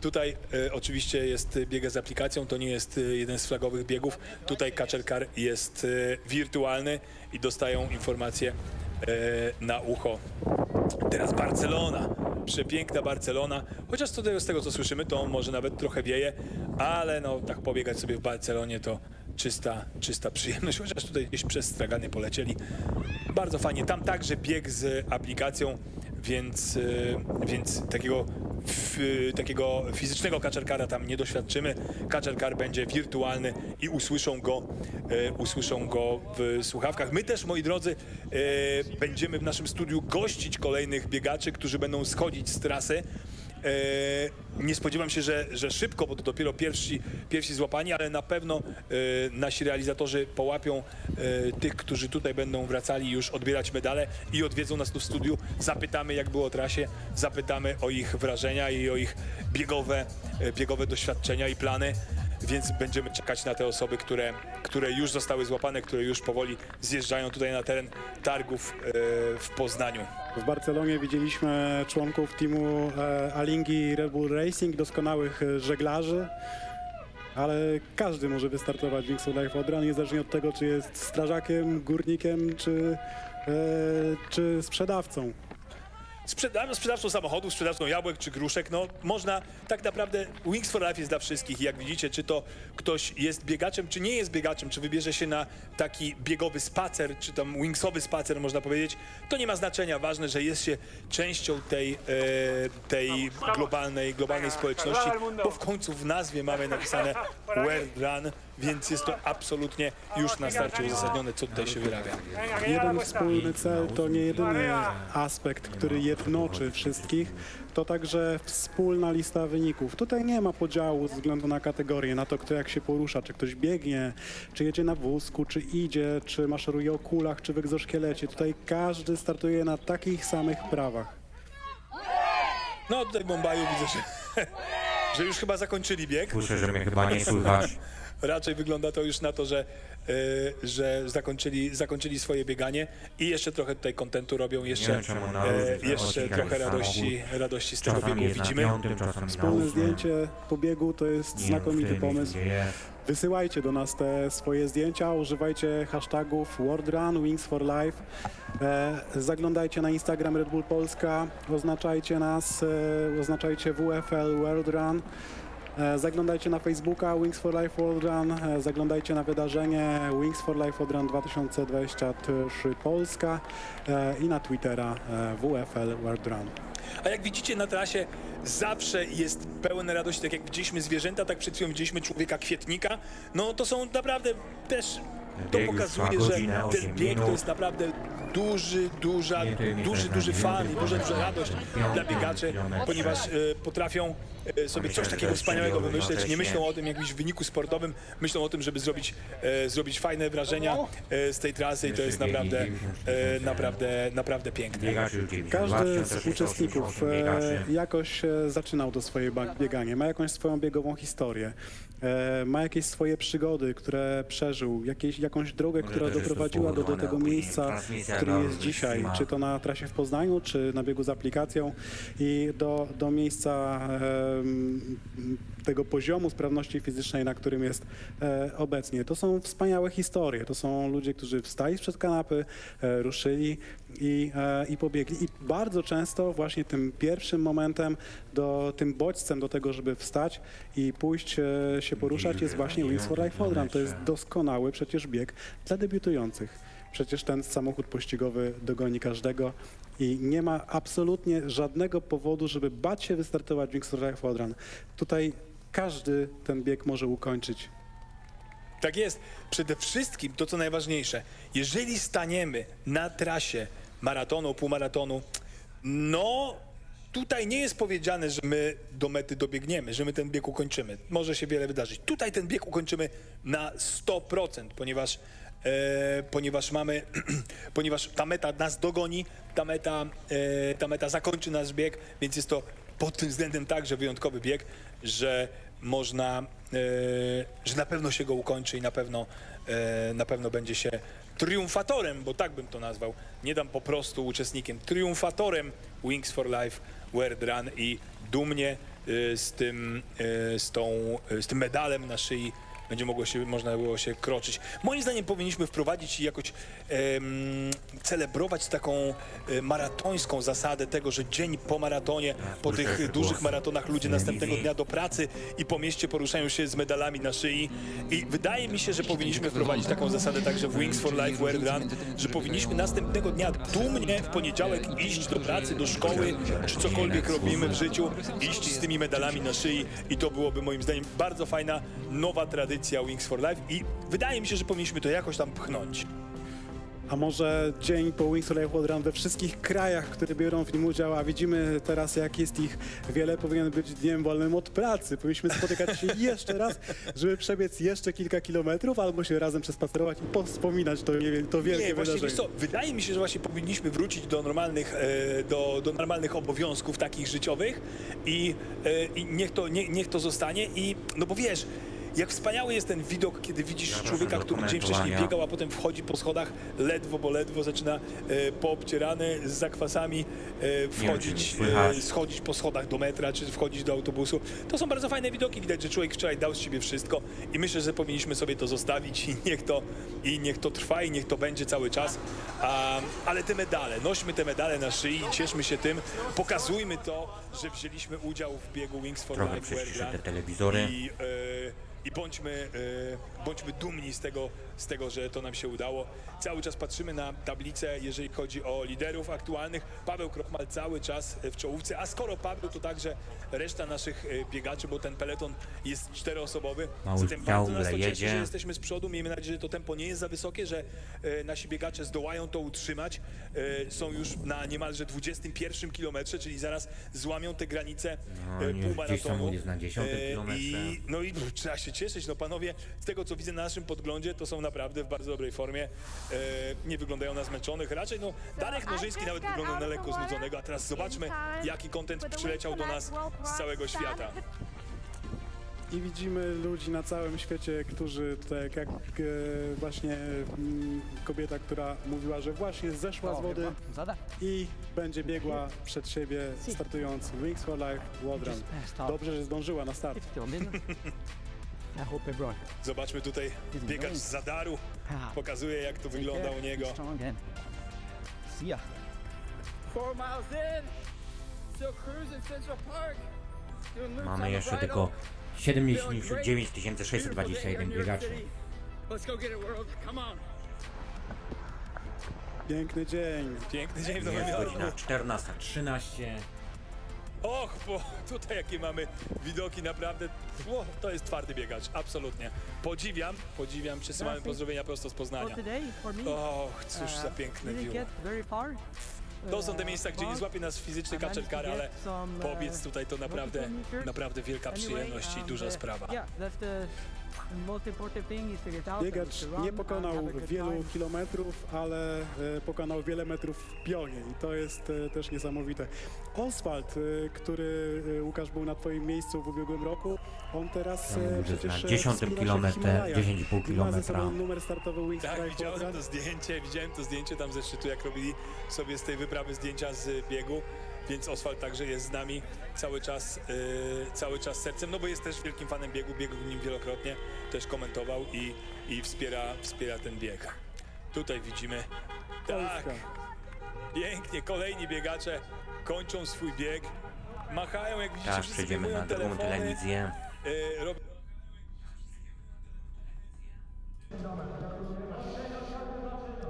Tutaj e, oczywiście jest bieg z aplikacją, to nie jest e, jeden z flagowych biegów. Tutaj Kaczor Car jest e, wirtualny i dostają informacje e, na ucho. Teraz Barcelona, przepiękna Barcelona. Chociaż tego, z tego co słyszymy, to może nawet trochę wieje, ale no tak pobiegać sobie w Barcelonie to czysta, czysta przyjemność. Chociaż tutaj gdzieś przez stragany polecieli. Bardzo fajnie. Tam także bieg z aplikacją, więc, e, więc takiego, f, takiego fizycznego kaczerkara tam nie doświadczymy. Kaczerkar będzie wirtualny i usłyszą go, e, usłyszą go w słuchawkach. My też, moi drodzy, e, będziemy w naszym studiu gościć kolejnych biegaczy, którzy będą schodzić z trasy. E, nie spodziewam się, że, że szybko, bo to dopiero pierwsi, pierwsi złapani, ale na pewno e, nasi realizatorzy połapią e, tych, którzy tutaj będą wracali już odbierać medale i odwiedzą nas tu w studiu. Zapytamy, jak było o trasie, zapytamy o ich wrażenia i o ich biegowe, biegowe doświadczenia i plany. Więc będziemy czekać na te osoby, które, które już zostały złapane, które już powoli zjeżdżają tutaj na teren targów e, w Poznaniu. W Barcelonie widzieliśmy członków teamu e, Alingi Red Bull Racing, doskonałych e, żeglarzy, ale każdy może wystartować w Wings of Life Odra, niezależnie od tego, czy jest strażakiem, górnikiem, czy, czy sprzedawcą. Sprzeda sprzedawcą samochodów, sprzedawcą jabłek czy gruszek, no można tak naprawdę Wings for Life jest dla wszystkich i jak widzicie, czy to ktoś jest biegaczem, czy nie jest biegaczem, czy wybierze się na taki biegowy spacer, czy tam wingsowy spacer można powiedzieć, to nie ma znaczenia. Ważne, że jest się częścią tej, e, tej globalnej, globalnej społeczności, bo w końcu w nazwie mamy napisane World Run, więc jest to absolutnie już na starcie uzasadnione, co tutaj się wyrabia. Jeden wspólny cel to nie jedyny aspekt, który jednoczy wszystkich, to także wspólna lista wyników. Tutaj nie ma podziału ze względu na kategorie, na to, kto jak się porusza, czy ktoś biegnie, czy jedzie na wózku, czy idzie, czy maszeruje o kulach, czy w egzoszkielecie. Tutaj każdy startuje na takich samych prawach. No tutaj w Bombaju widzę, że, że już chyba zakończyli bieg. Słyszę, że mnie chyba nie słychać. Raczej wygląda to już na to, że, e, że zakończyli, zakończyli swoje bieganie i jeszcze trochę tutaj kontentu robią, jeszcze, wiem, czemu na e, jeszcze trochę jest radości, radości z tego Czasami biegu jest na widzimy. piątym, czasami na Wspólne ósmym. zdjęcie po biegu to jest Nie wiem, znakomity pomysł. jest. Wysyłajcie do nas te swoje zdjęcia, używajcie hashtagów WorldRun, Wings for Life. E, zaglądajcie na Instagram Red Bull Polska, oznaczajcie nas, e, oznaczajcie WFL World Run. E, zaglądajcie na Facebooka Wings for Life World Run, e, zaglądajcie na wydarzenie Wings for Life World Run 2023 Polska e, i na Twittera WFL World Run. A jak widzicie na trasie zawsze jest pełen radości, tak jak widzieliśmy zwierzęta, tak przed chwilą widzieliśmy człowieka kwietnika. No to są naprawdę też to pokazuje, że ten bieg to jest naprawdę duży, duża, duży, duży fan i duża, duża radość dla biegaczy, ponieważ e, potrafią e, sobie coś takiego wspaniałego wymyśleć. Nie myślą o tym jakimś wyniku sportowym, myślą o tym, żeby zrobić, e, zrobić fajne wrażenia e, z tej trasy i to jest naprawdę, naprawdę, naprawdę piękne. Każdy z uczestników jakoś zaczynał to swoje bieganie, ma jakąś swoją biegową historię, ma jakieś swoje przygody, które przeżył, jakieś, jakąś drogę, która doprowadziła do, do tego miejsca, w którym jest dzisiaj, czy to na trasie w Poznaniu, czy na biegu z aplikacją. I do, do miejsca tego poziomu sprawności fizycznej, na którym jest e, obecnie. To są wspaniałe historie. To są ludzie, którzy wstali sprzed kanapy, e, ruszyli i, e, i pobiegli. I bardzo często właśnie tym pierwszym momentem, do, tym bodźcem do tego, żeby wstać i pójść się poruszać jest właśnie Wings for Life Run. To jest doskonały przecież bieg dla debiutujących. Przecież ten samochód pościgowy dogoni każdego i nie ma absolutnie żadnego powodu, żeby bać się wystartować w Wings for Life Run. Tutaj każdy ten bieg może ukończyć. Tak jest. Przede wszystkim to, co najważniejsze, jeżeli staniemy na trasie maratonu, półmaratonu, no tutaj nie jest powiedziane, że my do mety dobiegniemy, że my ten bieg ukończymy. Może się wiele wydarzyć. Tutaj ten bieg ukończymy na 100%, ponieważ, e, ponieważ mamy, ponieważ ta meta nas dogoni, ta meta, e, ta meta zakończy nasz bieg, więc jest to pod tym względem także wyjątkowy bieg, że można, e, że na pewno się go ukończy i na pewno, e, na pewno będzie się triumfatorem, bo tak bym to nazwał. Nie dam po prostu uczestnikiem, triumfatorem Wings for Life World Run i dumnie e, z tym, z, tą, z tym medalem na szyi będzie mogło się, można było się kroczyć. Moim zdaniem powinniśmy wprowadzić i jakoś em, celebrować taką e, maratońską zasadę tego, że dzień po maratonie, po Słyszę tych dużych maratonach ludzie następnego dnia do pracy i po mieście poruszają się z medalami na szyi. I wydaje mi się, że powinniśmy wprowadzić taką zasadę także w Wings for Life World Run, że powinniśmy następnego dnia dumnie w poniedziałek iść do pracy, do szkoły, czy cokolwiek robimy w życiu, iść z tymi medalami na szyi i to byłoby moim zdaniem bardzo fajna, nowa tradycja Wings for Life i wydaje mi się, że powinniśmy to jakoś tam pchnąć. A może dzień po Wings for Life Run we wszystkich krajach, które biorą w nim udział, a widzimy teraz, jak jest ich wiele, powinien być dniem wolnym od pracy. Powinniśmy spotykać się jeszcze raz, żeby przebiec jeszcze kilka kilometrów, albo się razem przespacerować i powspominać to, nie to wielkie Nie, właśnie wydarzenie. co, wydaje mi się, że właśnie powinniśmy wrócić do normalnych, e, do, do normalnych obowiązków takich życiowych i, e, i niech, to, nie, niech to zostanie i, no bo wiesz, jak wspaniały jest ten widok, kiedy widzisz człowieka, który dzień wcześniej biegał, a potem wchodzi po schodach ledwo, bo ledwo zaczyna e, poobcierany z zakwasami e, wchodzić, e, schodzić po schodach do metra, czy wchodzić do autobusu. To są bardzo fajne widoki, widać, że człowiek wczoraj dał z siebie wszystko i myślę, że powinniśmy sobie to zostawić i niech to, i niech to trwa i niech to będzie cały czas. A, ale te medale, nośmy te medale na szyi i cieszmy się tym, pokazujmy to, że wzięliśmy udział w biegu Wings for Trochę Life Run te telewizory. i, e, i bądźmy, e, bądźmy dumni z tego, z tego, że to nam się udało. Cały czas patrzymy na tablicę, jeżeli chodzi o liderów aktualnych. Paweł Krochmal cały czas w czołówce, a skoro Paweł, to także reszta naszych e, biegaczy, bo ten peleton jest czteroosobowy. Mały Zatem bardzo nas to cieszy, że jesteśmy z przodu. Miejmy nadzieję, że to tempo nie jest za wysokie, że e, nasi biegacze zdołają to utrzymać. E, są już na niemalże 21 kilometrze, czyli zaraz złamią te granice No, e, półmaratonu. samochód jest na 10 E, kilometrze. I, no i trzeba się cieszyć, no panowie, z tego co widzę na naszym podglądzie, to są naprawdę w bardzo dobrej formie. E, nie wyglądają na zmęczonych. Raczej no, Darek Nożyński nawet wyglądał na lekko znudzonego, a teraz zobaczmy, jaki kontent przyleciał do nas z całego świata. i widzimy ludzi na całym świecie, którzy tak jak e, właśnie mm, kobieta, która mówiła, że właśnie zeszła z wody i będzie biegła przed siebie startując Wings for Life World Run. Dobrze, że zdążyła na start. I hope everyone Zobaczmy tutaj biegacz z Zadaru. Pokazuje jak to wygląda u niego. see ya. Four miles in. Still cruising Central Park. Mamy jeszcze tylko Feeling great. 79 Beautiful day 621 here in New York biegaczy. City. Let's go get it, world. Come on. Piękny dzień. Piękny dzień w Nowym Jest Jorku. godzina 14.13. Och, bo tutaj jakie mamy widoki, naprawdę. O, to jest twardy biegacz, absolutnie. Podziwiam, podziwiam, przesyłamy pozdrowienia prosto z Poznania. Och, cóż za uh, piękne view. To są te Uh, miejsca, gdzie nie złapie nas fizyczny I managed kaczel kary, to ale some, uh, pobiec tutaj to naprawdę, naprawdę wielka przyjemność i um, duża sprawa. Biegacz run nie pokonał wielu kilometrów, ale e, pokonał wiele metrów w pionie i to jest e, też niesamowite. Oswald, e, który Łukasz był na twoim miejscu w ubiegłym roku, on teraz Ja przecież na e, 10 wspina się w kilometrze, Himalajach 10,5 i Ma ze kilometra. numer startowy Wings Tak, widziałem to zdjęcie, widziałem to zdjęcie tam ze szczytu, jak robili sobie z tej wyprawy zdjęcia z biegu, więc Oswald także jest z nami cały czas, yy, cały czas sercem, no bo jest też wielkim fanem biegu, biegł nim wielokrotnie, też komentował i, i wspiera, wspiera ten bieg. Tutaj widzimy, tak, pięknie, kolejni biegacze kończą swój bieg, machają, jak widzicie, Teraz wszyscy przejdziemy na drugą telefony, telewizję. yy, rob-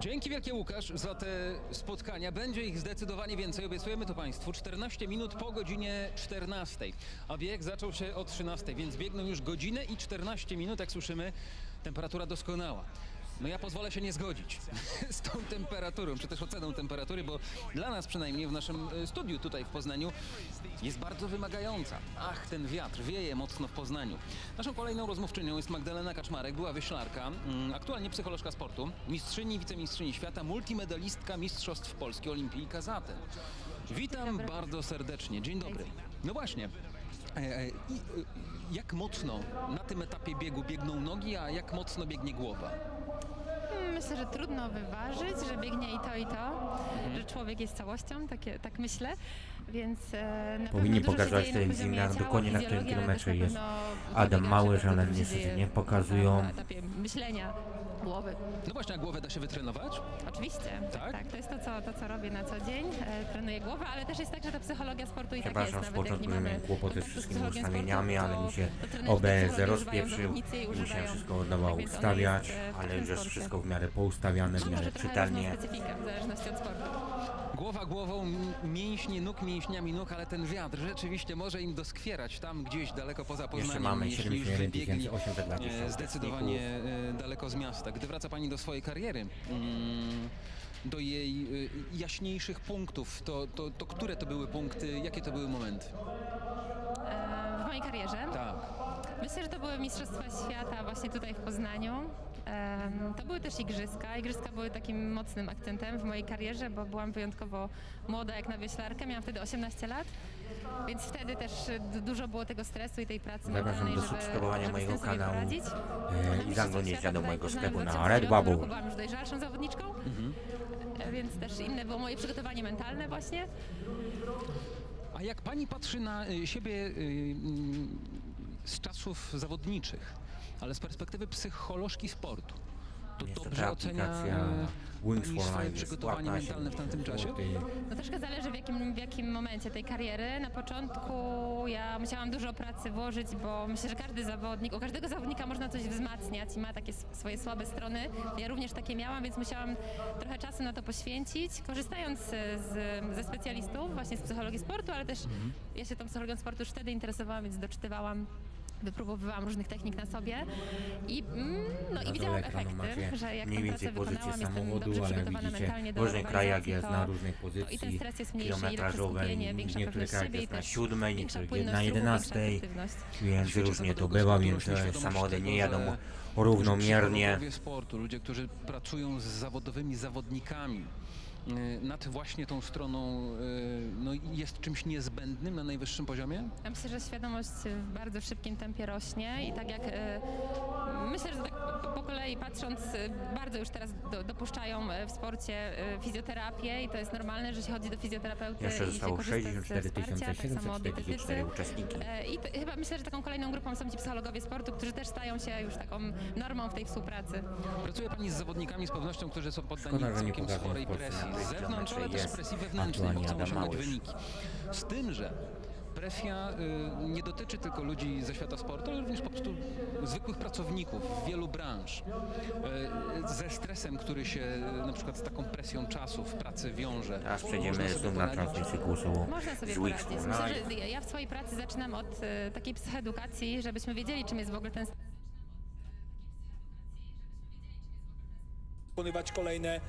Dzięki wielkie Łukasz za te spotkania. Będzie ich zdecydowanie więcej. Obiecujemy to Państwu. 14 minut po godzinie 14. A bieg zaczął się o 13, więc biegną już godzinę i 14 minut, jak słyszymy. Temperatura doskonała. No ja pozwolę się nie zgodzić z tą temperaturą, czy też oceną temperatury, bo dla nas przynajmniej w naszym e, studiu tutaj w Poznaniu jest bardzo wymagająca. Ach, ten wiatr wieje mocno w Poznaniu. Naszą kolejną rozmówczynią jest Magdalena Kaczmarek, była wyślarka, mm, aktualnie psycholożka sportu, mistrzyni, wicemistrzyni świata, multimedalistka Mistrzostw Polski, olimpijka zatem. Witam bardzo serdecznie, dzień dobry. No właśnie, e, e, i, jak mocno na tym etapie biegu biegną nogi, a jak mocno biegnie głowa? Myślę, że trudno wyważyć, że biegnie i to, i to, że człowiek jest całością, takie, tak myślę, więc e, na Powinni pewno dużo się pokazać dzieje w telewizji poziomie na ciała, dokładnie na którym fizjologii, ale też kilometrze na jest pewno Adam Małysz, bardzo ale dużo się niestety dzieje nie pokazują. Na etapie myślenia głowy. No właśnie, a głowę da się wytrenować? Oczywiście, tak? tak. To jest to co, to, co robię na co dzień. E, trenuję głowę, ale też jest tak, że ta psychologia sportu i tak jest. Przepraszam, Nawet jak początku nie mamy miałem kłopoty z kontaktu wszystkimi ustawieniami, sportu, ale mi się to trenerzy OBS psychologii rozpieprzył używają zawodnicy i i musiałem używają. wszystko od nowa więc ona ustawiać, jest, e, w ale już jest sporcie. wszystko w miarę poustawiane, w No, miarę może trochę czytelnie. różna specyfika w zależności od sportu. Głowa głową, mięśnie nóg mięśniami nóg, ale ten wiatr rzeczywiście może im doskwierać tam gdzieś daleko poza Poznaniem, mamy jeśli już 71 wybiegli 820 e, zdecydowanie e, daleko z miasta. Gdy wraca Pani do swojej kariery, mm, do jej e, jaśniejszych punktów, to, to, to które to były punkty, jakie to były momenty? E, w mojej karierze. Tak. Myślę, że to były Mistrzostwa Świata właśnie tutaj w Poznaniu. To były też igrzyska. Igrzyska były takim mocnym akcentem w mojej karierze, bo byłam wyjątkowo młoda jak na wioślarkę. Miałam wtedy 18 lat, więc wtedy też e, dużo było tego stresu i tej pracy Zapraszam mentalnej, do subskrybowania mojego kanału poradzić. e, i zaglądnięcia do mojego sklepu na 2009 Redbubble. Byłam już dojrzalszą zawodniczką, e, więc też inne było moje przygotowanie mentalne właśnie. A jak Pani patrzy na y, siebie z czasów zawodniczych, ale z perspektywy psycholożki sportu, to Niestety dobrze ocenia aplikacja y, Wings for swoje Life jest przygotowanie płatna, mentalne w tamtym czasie? No troszkę zależy w jakim, w jakim momencie tej kariery. Na początku ja musiałam dużo pracy włożyć, bo myślę, że każdy zawodnik, u każdego zawodnika można coś wzmacniać i ma takie s- swoje słabe strony. Ja również takie miałam, więc musiałam trochę czasu na to poświęcić, korzystając z, z, ze specjalistów właśnie z psychologii sportu, ale też ja się tą psychologią sportu już wtedy interesowałam, więc doczytywałam wypróbowywałam różnych technik na sobie i, mm, no, i widziałam efekty, macie że jak mniej więcej pracę pozycję wykonałam, jestem samochodu, dobrze ale przygotowana widzicie, w do różnych krajach jest to- na to pozycji I ten stres jest mniejszy, i lepsze kilometrażowej. skupienie, W większa niektórych pewność krajach siebie i jest na też siódmej, większa niektórych płynność na ruchu, jedenastej, efektywność. więc różnie to bywa, więc samochody nie jadą równomiernie. ludzie, którzy pracują z zawodowymi zawodnikami, nad właśnie tą stroną y, no, jest czymś niezbędnym na najwyższym poziomie? Ja myślę, że świadomość w bardzo szybkim tempie rośnie i tak jak e, myślę, że tak po kolei patrząc, bardzo już teraz do, dopuszczają w sporcie fizjoterapię i to jest normalne, że się chodzi do fizjoterapeuty Jeszcze i się zostało korzysta ze 64 wsparcia, tak samo 744 dietetycy. uczestniki. E, I p- chyba myślę, że taką kolejną grupą są ci psychologowie sportu, którzy też stają się już taką normą w tej współpracy. Pracuje Pani z zawodnikami z pewnością, którzy są poddani Szkoda, całkiem sporej presji z zewnątrz, ale też presji wewnętrznej, bo chcą Małysz. wyniki. Z tym, że presja y, nie dotyczy tylko ludzi ze świata sportu, ale również po prostu zwykłych pracowników wielu branż. Y, ze stresem, który się y, na przykład z taką presją czasu w pracy wiąże. Teraz Można przejdziemy sobie znów na poradzić. transmisję głosu Można sobie z Wix poradzić. for Myślę, że ja- w swojej pracy zaczynam od e, takiej psychoedukacji, żebyśmy wiedzieli, czym jest w ogóle ten pokonywać kolejne,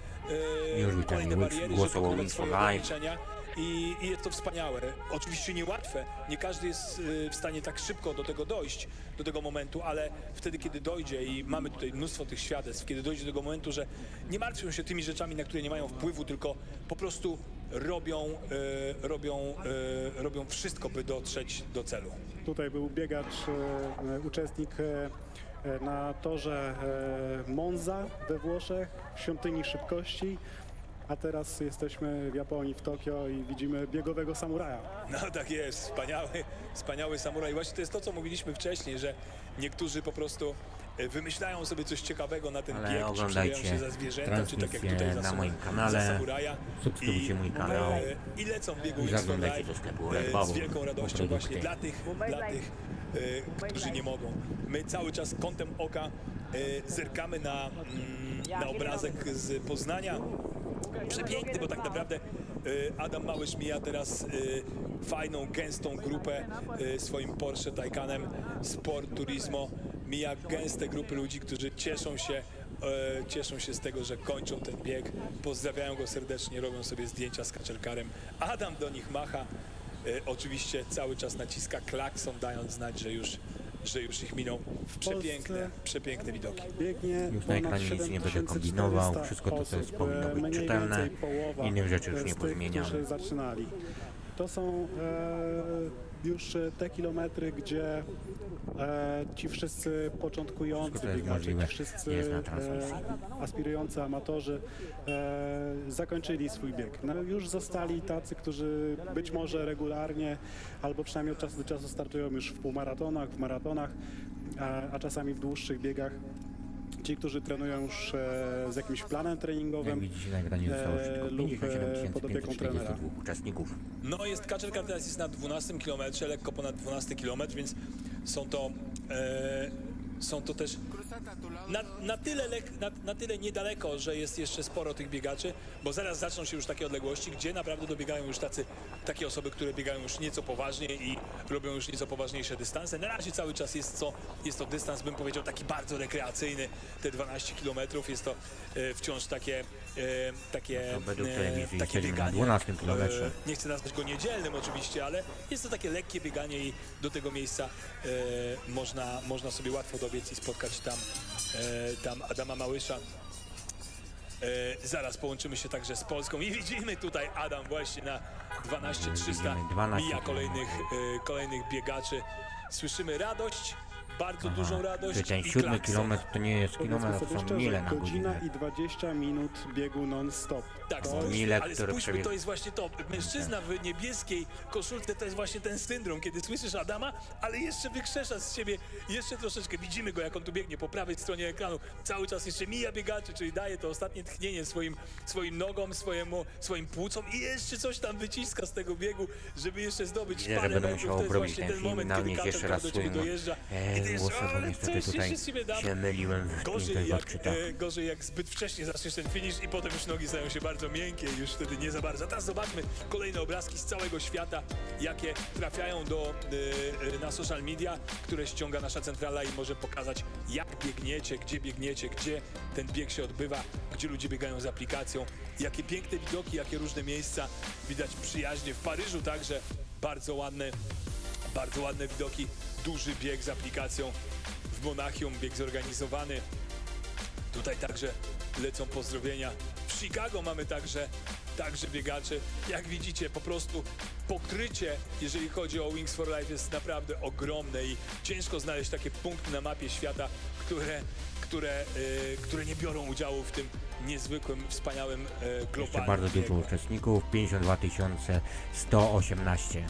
witam, kolejne bariery, żeby pokonywać swoje ograniczenia i, i jest to wspaniałe. Oczywiście niełatwe, nie każdy jest e, w stanie tak szybko do tego dojść, do tego momentu, ale wtedy, kiedy dojdzie i mamy tutaj mnóstwo tych świadectw, kiedy dojdzie do tego momentu, że nie martwią się tymi rzeczami, na które nie mają wpływu, tylko po prostu robią, e, robią, robią wszystko, by dotrzeć do celu. Tutaj był biegacz, uczestnik na torze e, Monza we Włoszech, w świątyni szybkości, a teraz jesteśmy w Japonii, w Tokio i widzimy biegowego samuraja. No tak jest, wspaniały, wspaniały samuraj. Właśnie to jest to, co mówiliśmy wcześniej, że niektórzy po prostu e, wymyślają sobie coś ciekawego na ten Ale bieg, czy oglądajcie przebierają się za zwierzęta, czy tak jak transmisję tutaj za, na moim kanale. samuraja. Subskrybujcie mój kanał. E, I lecą w biegu I X for zaglądajcie do sklepu e, z wielką radością właśnie dla tych, dla tych e, którzy nie mogą. My cały czas kątem oka e, zerkamy na, mm, na obrazek z Poznania. Przepiękny, bo tak naprawdę e, Adam Małysz mija teraz e, fajną, gęstą grupę e, swoim Porsche Taycanem Sport Turismo. Mija gęste grupy ludzi, którzy cieszą się, e, cieszą się z tego, że kończą ten bieg. Pozdrawiają go serdecznie, robią sobie zdjęcia z kaczerkarem. Adam do nich macha. E, oczywiście cały czas naciska klakson, dając znać, że już, że już ich minął. Przepiękne, przepiękne widoki. Już na ekranie nic nie będę 7400 kombinował, wszystko to, co jest, powinno e, być czytelne, innych rzeczy już nie pozmieniamy. To są e, już te kilometry, gdzie e, ci wszyscy początkujący biegacze, ci wszyscy e, aspirujący amatorzy e, zakończyli swój bieg. No, już zostali tacy, którzy być może regularnie albo przynajmniej od czasu do czasu startują już w półmaratonach, w maratonach, a, a czasami w dłuższych biegach. Ci, którzy trenują już e, z jakimś planem treningowym Jak widzicie na ekranie zostało e, tylko lub e, pod opieką trenera. 57 uczestników. No jest Kaczerka teraz jest na 12 kilometrze, lekko ponad 12 kilometr, więc są to, e, są to też na, na, tyle lek, na, na tyle niedaleko, że jest jeszcze sporo tych biegaczy, bo zaraz zaczną się już takie odległości, gdzie naprawdę dobiegają już tacy, takie osoby, które biegają już nieco poważniej i robią już nieco poważniejsze dystanse. Na razie cały czas jest, co, jest to dystans, bym powiedział, taki bardzo rekreacyjny, te 12 kilometrów, jest to e, wciąż takie, takie, e, takie bieganie. 12 kilometrze. E, nie chcę nazwać go niedzielnym oczywiście, ale jest to takie lekkie bieganie i do tego miejsca e, można, można sobie łatwo dobiec i spotkać tam, e, tam Adama Małysza. E, zaraz połączymy się także z Polską i widzimy tutaj Adam właśnie na 12300 Widzimy 12 mija kolejnych, kolejnych biegaczy. Słyszymy radość, bardzo dużą radość Czy ten siódmy kilometr to nie jest kilometr, to są szczerze, mile na godzina godzinę. i 20 minut biegu non-stop. Tak, To- spójrzmy, Mile, ale spójrzmy, przebieg- to jest właśnie to. Mężczyzna w niebieskiej koszulce to jest właśnie ten syndrom, kiedy słyszysz Adama, ale jeszcze wykrzesza z siebie jeszcze troszeczkę. Widzimy go, jak on tu biegnie po prawej stronie ekranu. Cały czas jeszcze mija biegaczy, czyli daje to ostatnie tchnienie swoim, swoim nogom, swojemu, swoim płucom i jeszcze coś tam wyciska z tego biegu, żeby jeszcze zdobyć Widzę, że będę metrów. musiał To jest obrobić właśnie ten ten film, moment, na kiedy mnie jeszcze raz do głosem, bo ale niestety tutaj się myliłem w Gorzej jak, odczytach. e, gorzej jak zbyt wcześnie zaczniesz ten finish i potem już nogi stają się bardzo miękkie i już wtedy nie za bardzo. Teraz zobaczmy kolejne obrazki z całego świata, jakie trafiają do, e, e, na social media, które ściąga nasza centrala i może pokazać jak biegniecie, gdzie biegniecie, gdzie ten bieg się odbywa, gdzie ludzie biegają z aplikacją, jakie piękne widoki, jakie różne miejsca, widać przyjaźnie w Paryżu także, bardzo ładne, bardzo ładne widoki, duży bieg z aplikacją w Monachium, bieg zorganizowany, Tutaj także lecą pozdrowienia. W Chicago mamy także także biegacze. Jak widzicie, po prostu pokrycie, jeżeli chodzi o Wings for Life, jest naprawdę ogromne i ciężko znaleźć takie punkty na mapie świata, które, które, y, które nie biorą udziału w tym niezwykłym, wspaniałym, y, Jeszcze globalnym bardzo dużo uczestników, 52 118.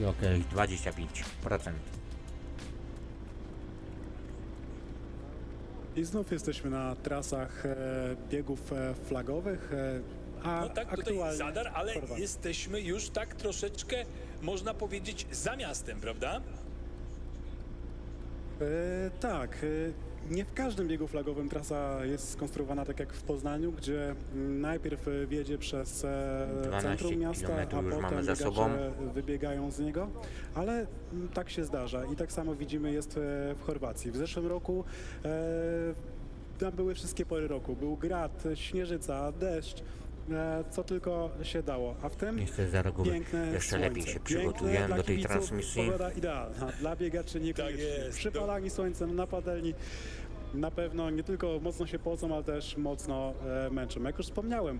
Czyli okej, 25%. I znów jesteśmy na trasach e, biegów e, flagowych, e, a No tak, tutaj Zadar, ale jesteśmy już tak troszeczkę, można powiedzieć, za miastem, prawda? E, tak, e, nie w każdym biegu flagowym trasa jest skonstruowana tak jak w Poznaniu, gdzie najpierw e, wjedzie przez e, 12 centrum miasta, a potem biegacze wybiegają z niego, ale mm, tak się zdarza i tak samo widzimy jest e, w Chorwacji. W zeszłym roku e, tam były wszystkie pory roku. Był grad, śnieżyca, deszcz, co tylko się dało. A w tym Niestety za piękne jeszcze słońce. lepiej się przygotujemy do tej transmisji. Pogoda idealna. Dla biegaczy niekoniecznie. Tak jest. Przypalani słońcem na patelni na pewno nie tylko mocno się pocą, ale też mocno e, męczą. Jak już wspomniałem,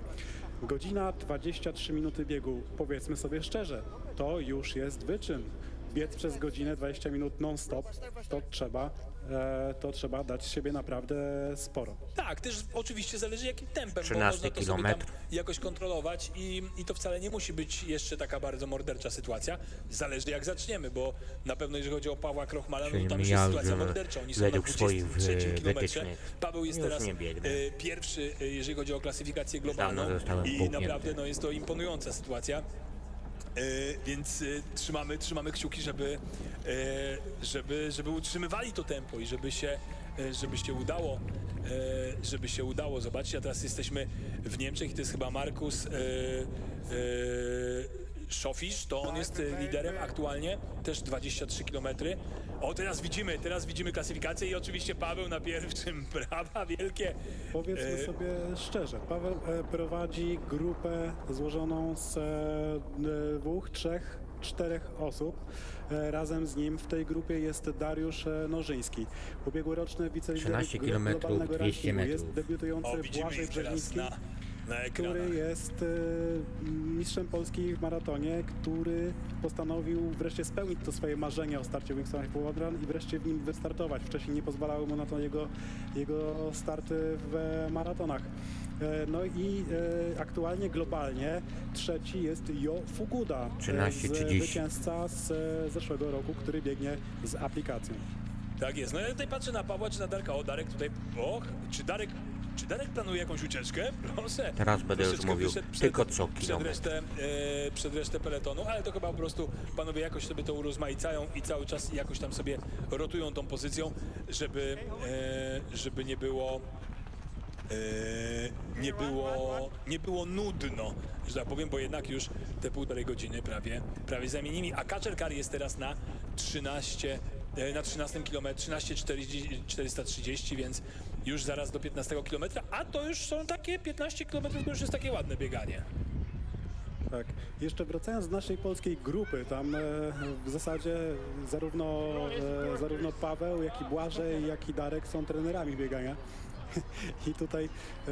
godzina 23 minuty biegu. Powiedzmy sobie szczerze, to już jest wyczyn. Biec przez godzinę 20 minut non-stop, to trzeba, e, to trzeba dać z siebie naprawdę sporo. Tak, też oczywiście zależy jakim tempem, 13 bo można to sobie tam kilometr. jakoś kontrolować i, i to wcale nie musi być jeszcze taka bardzo mordercza sytuacja. Zależy jak zaczniemy, bo na pewno jeżeli chodzi o Pawła Krochmala, no Czyli tam już jest sytuacja mordercza. Oni są według na swoich, 23 e, kilometrze. wytycznych Paweł jest już teraz nie biegnę. e, pierwszy, e, jeżeli chodzi o klasyfikację globalną dawno zostałem i naprawdę no, jest to imponująca sytuacja. E, więc e, trzymamy, trzymamy kciuki, żeby, e, żeby, żeby utrzymywali to tempo i żeby się, żeby się udało, żeby się udało. Zobaczcie, a teraz jesteśmy w Niemczech i to jest chyba Markus Szofisz, to on jest e, liderem aktualnie, też 23 km. O, teraz widzimy, teraz widzimy klasyfikację i oczywiście Paweł na pierwszym, brawa wielkie. Powiedzmy E, sobie szczerze, Paweł e, prowadzi grupę złożoną z dwóch, trzech, czterech osób. Razem z nim w tej grupie jest Dariusz Nożyński, ubiegłoroczny wicelider 13 glo- kilometrów, globalnego 200 rankingu. metrów. Jest debiutujący O, Błażej Brzeziński. na. Który jest e, mistrzem Polski w maratonie, który postanowił wreszcie spełnić to swoje marzenie o starcie Wings of World Run i wreszcie w nim wystartować. Wcześniej nie pozwalały mu na to jego, jego starty w maratonach. E, No i e, aktualnie globalnie trzeci jest Jo Fuguda, e, 13:30. zwycięzca z e, zeszłego roku, który biegnie z aplikacją. Tak jest. No ja tutaj patrzę na Pawła czy na Darka. O, Darek tutaj. Och, czy Darek. Czy Darek planuje jakąś ucieczkę? Proszę. Teraz będę już mówił przed, tylko co przed resztę, e, przed resztę peletonu, ale to chyba po prostu panowie jakoś sobie to urozmaicają i cały czas jakoś tam sobie rotują tą pozycją, żeby, e, żeby nie było e, nie było, nie było nudno, że tak powiem, bo jednak już te półtorej godziny prawie, prawie za nimi. A Kaczerkar jest teraz na 13, e, na 13 km, 13.430, więc już zaraz do 15 km, a to już są takie 15 km, to już jest takie ładne bieganie. Tak. Jeszcze wracając do naszej polskiej grupy, tam e, w zasadzie zarówno, e, zarówno Paweł, jak i Błażej, jak i Darek są trenerami biegania. I tutaj e,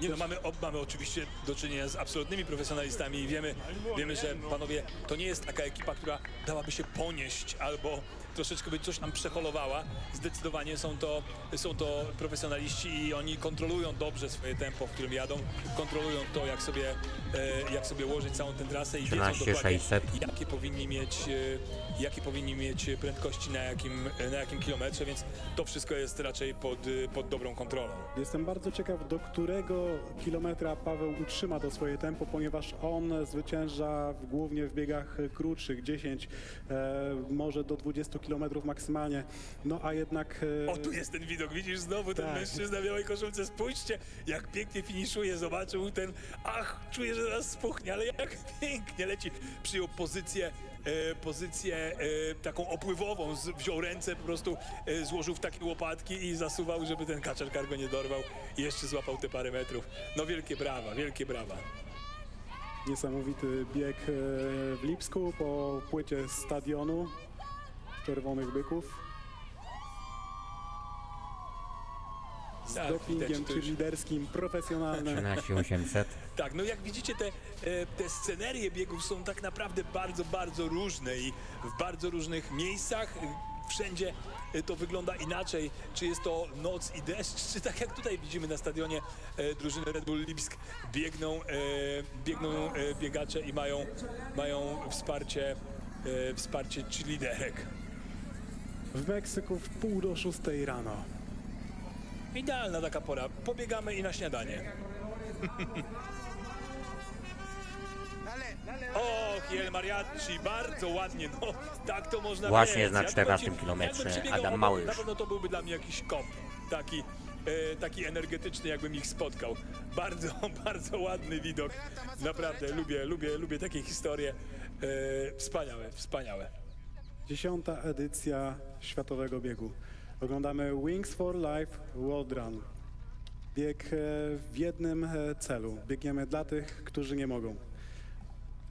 Nie no, mamy, o, mamy oczywiście do czynienia z absolutnymi profesjonalistami i wiemy, wiemy, że panowie, to nie jest taka ekipa, która dałaby się ponieść albo troszeczkę by coś nam przeholowała. Zdecydowanie są to, są to profesjonaliści i oni kontrolują dobrze swoje tempo, w którym jadą, kontrolują to, jak sobie, e, jak sobie ułożyć całą tę trasę i wiedzą 13 dokładnie, 600. jakie powinni mieć, e, jakie powinni mieć prędkości na jakim, na jakim kilometrze, więc to wszystko jest raczej pod, pod dobrą kontrolą. Jestem bardzo ciekaw, do którego kilometra Paweł utrzyma to swoje tempo, ponieważ on zwycięża w, głównie w biegach krótszych, 10, e, może do 20 kilometrów maksymalnie. No a jednak... E, O, tu jest ten widok, widzisz znowu ten Tak. mężczyzna w białej koszulce, spójrzcie, jak pięknie finiszuje, zobaczył ten, ach, czuję, że zaraz spuchnie, ale jak pięknie leci, przyjął pozycję, pozycję e, taką opływową, wziął ręce, po prostu e, złożył w takie łopatki i zasuwał, żeby ten kaczerkar go nie dorwał i jeszcze złapał te parę metrów. No wielkie brawa, wielkie brawa. Niesamowity bieg e, w Lipsku po płycie stadionu Czerwonych Byków. z Tak, dopingiem już- cheerleaderskim, profesjonalnym. 13800. Tak, no jak widzicie, te, e, te scenerie biegów są tak naprawdę bardzo, bardzo różne i w bardzo różnych miejscach. Wszędzie e, to wygląda inaczej. Czy jest to noc i deszcz, czy tak jak tutaj widzimy na stadionie e, drużyny Red Bull Lipsk biegną, e, biegną e, biegacze i mają, mają wsparcie, e, wsparcie cheerleaderek. W Meksyku w pół do szóstej rano. Idealna taka pora. Pobiegamy i na śniadanie. Och, El Mariachi, bardzo ładnie, no tak to można Właśnie na Ja 14 powiem ci, kilometrze Adam obok, Małysz. Na pewno to byłby dla mnie jakiś kop, taki, e, taki energetyczny, jakbym ich spotkał. Bardzo, bardzo ładny widok, naprawdę, lubię, lubię, lubię takie historie. E, wspaniałe, wspaniałe. Dziesiąta edycja Światowego Biegu. Oglądamy Wings for Life World Run. Bieg e, w jednym e, celu. Biegniemy dla tych, którzy nie mogą.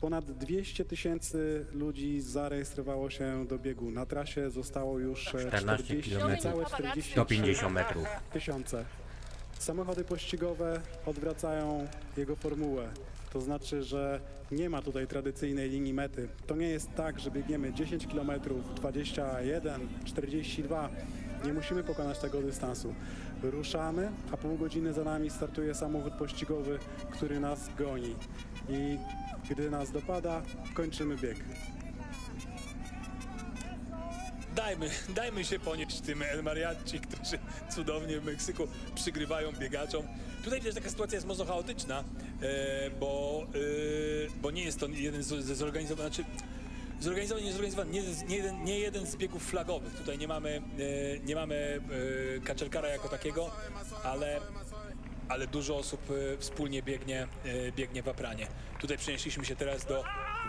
Ponad 200 tysięcy ludzi zarejestrowało się do biegu. Na trasie zostało już e, 14 40, kilometrów. całe 43 150 metrów. tysiące. Samochody pościgowe odwracają jego formułę. To znaczy, że nie ma tutaj tradycyjnej linii mety. To nie jest tak, że biegniemy 10 km, 21, 42. Nie musimy pokonać tego dystansu. Ruszamy, a pół godziny za nami startuje samochód pościgowy, który nas goni. I gdy nas dopada, kończymy bieg. Dajmy, dajmy się ponieść tym El Mariachi, którzy cudownie w Meksyku przygrywają biegaczom. Tutaj widać taka sytuacja jest mocno chaotyczna, e, bo, e, bo nie jest to jeden ze zorganizowanych, znaczy zorganizowany, nie nie, jeden, nie jeden z biegów flagowych. Tutaj nie mamy, e, nie mamy kaczerkara jako takiego, ale, ale dużo osób e, wspólnie biegnie, e, biegnie w Apranie. Tutaj przenieśliśmy się teraz do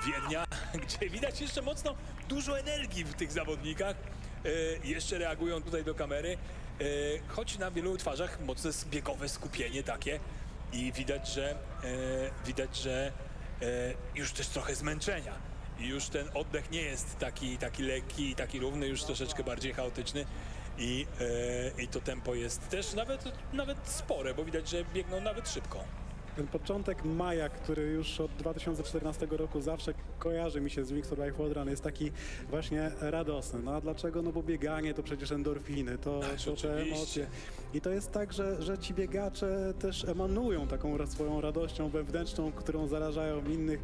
Wiednia, gdzie widać jeszcze mocno dużo energii w tych zawodnikach. E, jeszcze reagują tutaj do kamery, choć na wielu twarzach mocne biegowe skupienie takie i widać, że, widać, że już też trochę zmęczenia. Już ten oddech nie jest taki, taki lekki taki równy, już troszeczkę bardziej chaotyczny. I, e, I to tempo jest też nawet, nawet spore, bo widać, że biegną nawet szybko. Ten początek maja, który już od 2014 roku zawsze kojarzy mi się z Life World Run, jest taki właśnie radosny. No a dlaczego? No bo bieganie to przecież endorfiny, to, Ależ to te emocje. I to jest tak, że, że ci biegacze też emanują taką swoją radością wewnętrzną, którą zarażają innych,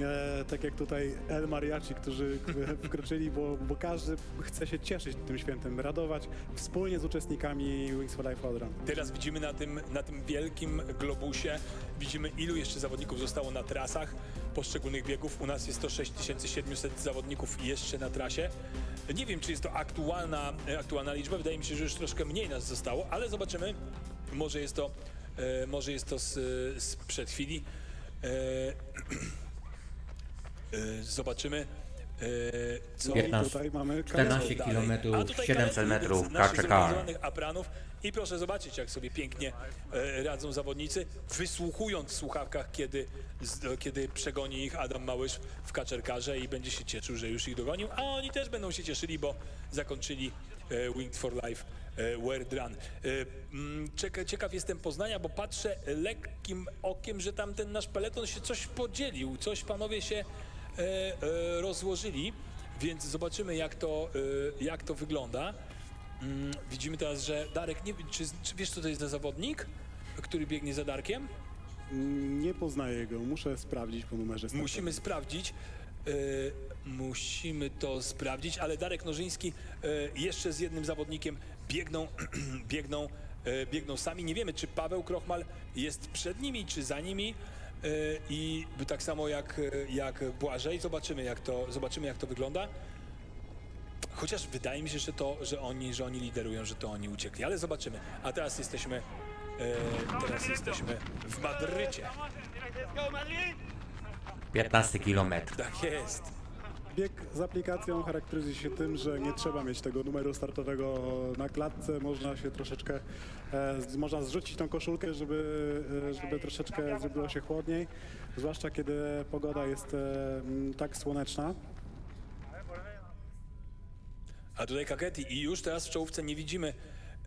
e, tak jak tutaj El Mariachi, którzy wkroczyli, bo, bo każdy chce się cieszyć tym świętem, radować wspólnie z uczestnikami Wings for Life Run. Teraz widzimy na tym, na tym wielkim globusie, widzimy ilu jeszcze zawodników zostało na trasach poszczególnych biegów. U nas jest to 6700 zawodników jeszcze na trasie. Nie wiem, czy jest to aktualna, e, aktualna liczba, wydaje mi się, że już troszkę mniej nas zostało, ale zobaczymy. Może jest to, e, może jest to z, z przed chwili. E, e, zobaczymy. E, co 15. tutaj mamy 14 dalej. kilometrów, A tutaj 700 karetki metrów, apranów i proszę zobaczyć, jak sobie pięknie e, radzą zawodnicy, wysłuchując w słuchawkach, kiedy, z, kiedy przegoni ich Adam Małysz w kaczerkarze i będzie się cieszył, że już ich dogonił, a oni też będą się cieszyli, bo zakończyli e, Winged for Life e, World Run. E, mm, ciekaw jestem Poznania, bo patrzę lekkim okiem, że tam ten nasz peleton się coś podzielił, coś panowie się e, e, rozłożyli, więc zobaczymy jak to, e, jak to wygląda. Mm, widzimy teraz, że Darek, nie, czy, czy wiesz co to jest za zawodnik, który biegnie za Darkiem? Nie poznaję go, muszę sprawdzić po numerze startowym. Musimy sprawdzić. e, musimy to sprawdzić, ale Darek Nożyński e, jeszcze z jednym zawodnikiem biegną, biegną, e, biegną sami. Nie wiemy, czy Paweł Krochmal jest przed nimi, czy za nimi. I tak samo jak, jak Błażej. Zobaczymy jak, to, zobaczymy, jak to wygląda. Chociaż wydaje mi się, że to, że oni, że oni liderują, że to oni uciekli, ale zobaczymy. A teraz jesteśmy, e, teraz jesteśmy w Madrycie. 15 kilometrów. Tak jest. Bieg z aplikacją charakteryzuje się tym, że nie trzeba mieć tego numeru startowego na klatce, można się troszeczkę, e, z- można zrzucić tą koszulkę, żeby, e, żeby troszeczkę zrobiło się chłodniej, zwłaszcza kiedy pogoda jest e, m, tak słoneczna. A tutaj Kaketi i już teraz w czołówce nie widzimy,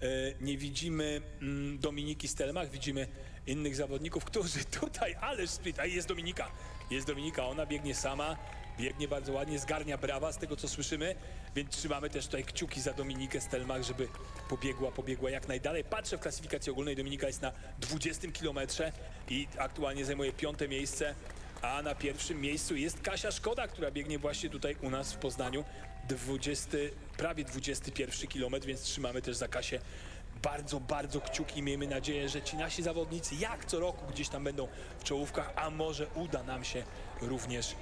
e, nie widzimy mm, Dominiki Stelmach, widzimy innych zawodników, którzy tutaj, ależ sprint, a jest Dominika, jest Dominika, ona biegnie sama, biegnie bardzo ładnie, zgarnia brawa z tego co słyszymy, więc trzymamy też tutaj kciuki za Dominikę Stelmach, żeby pobiegła, pobiegła jak najdalej. Patrzę w klasyfikacji ogólnej, Dominika jest na 20 kilometrze i aktualnie zajmuje piąte miejsce, a na pierwszym miejscu jest Kasia Szkoda, która biegnie właśnie tutaj u nas w Poznaniu. 20, prawie 21 kilometr, więc trzymamy też za Kasię bardzo, bardzo kciuki. Miejmy nadzieję, że ci nasi zawodnicy jak co roku gdzieś tam będą w czołówkach, a może uda nam się również,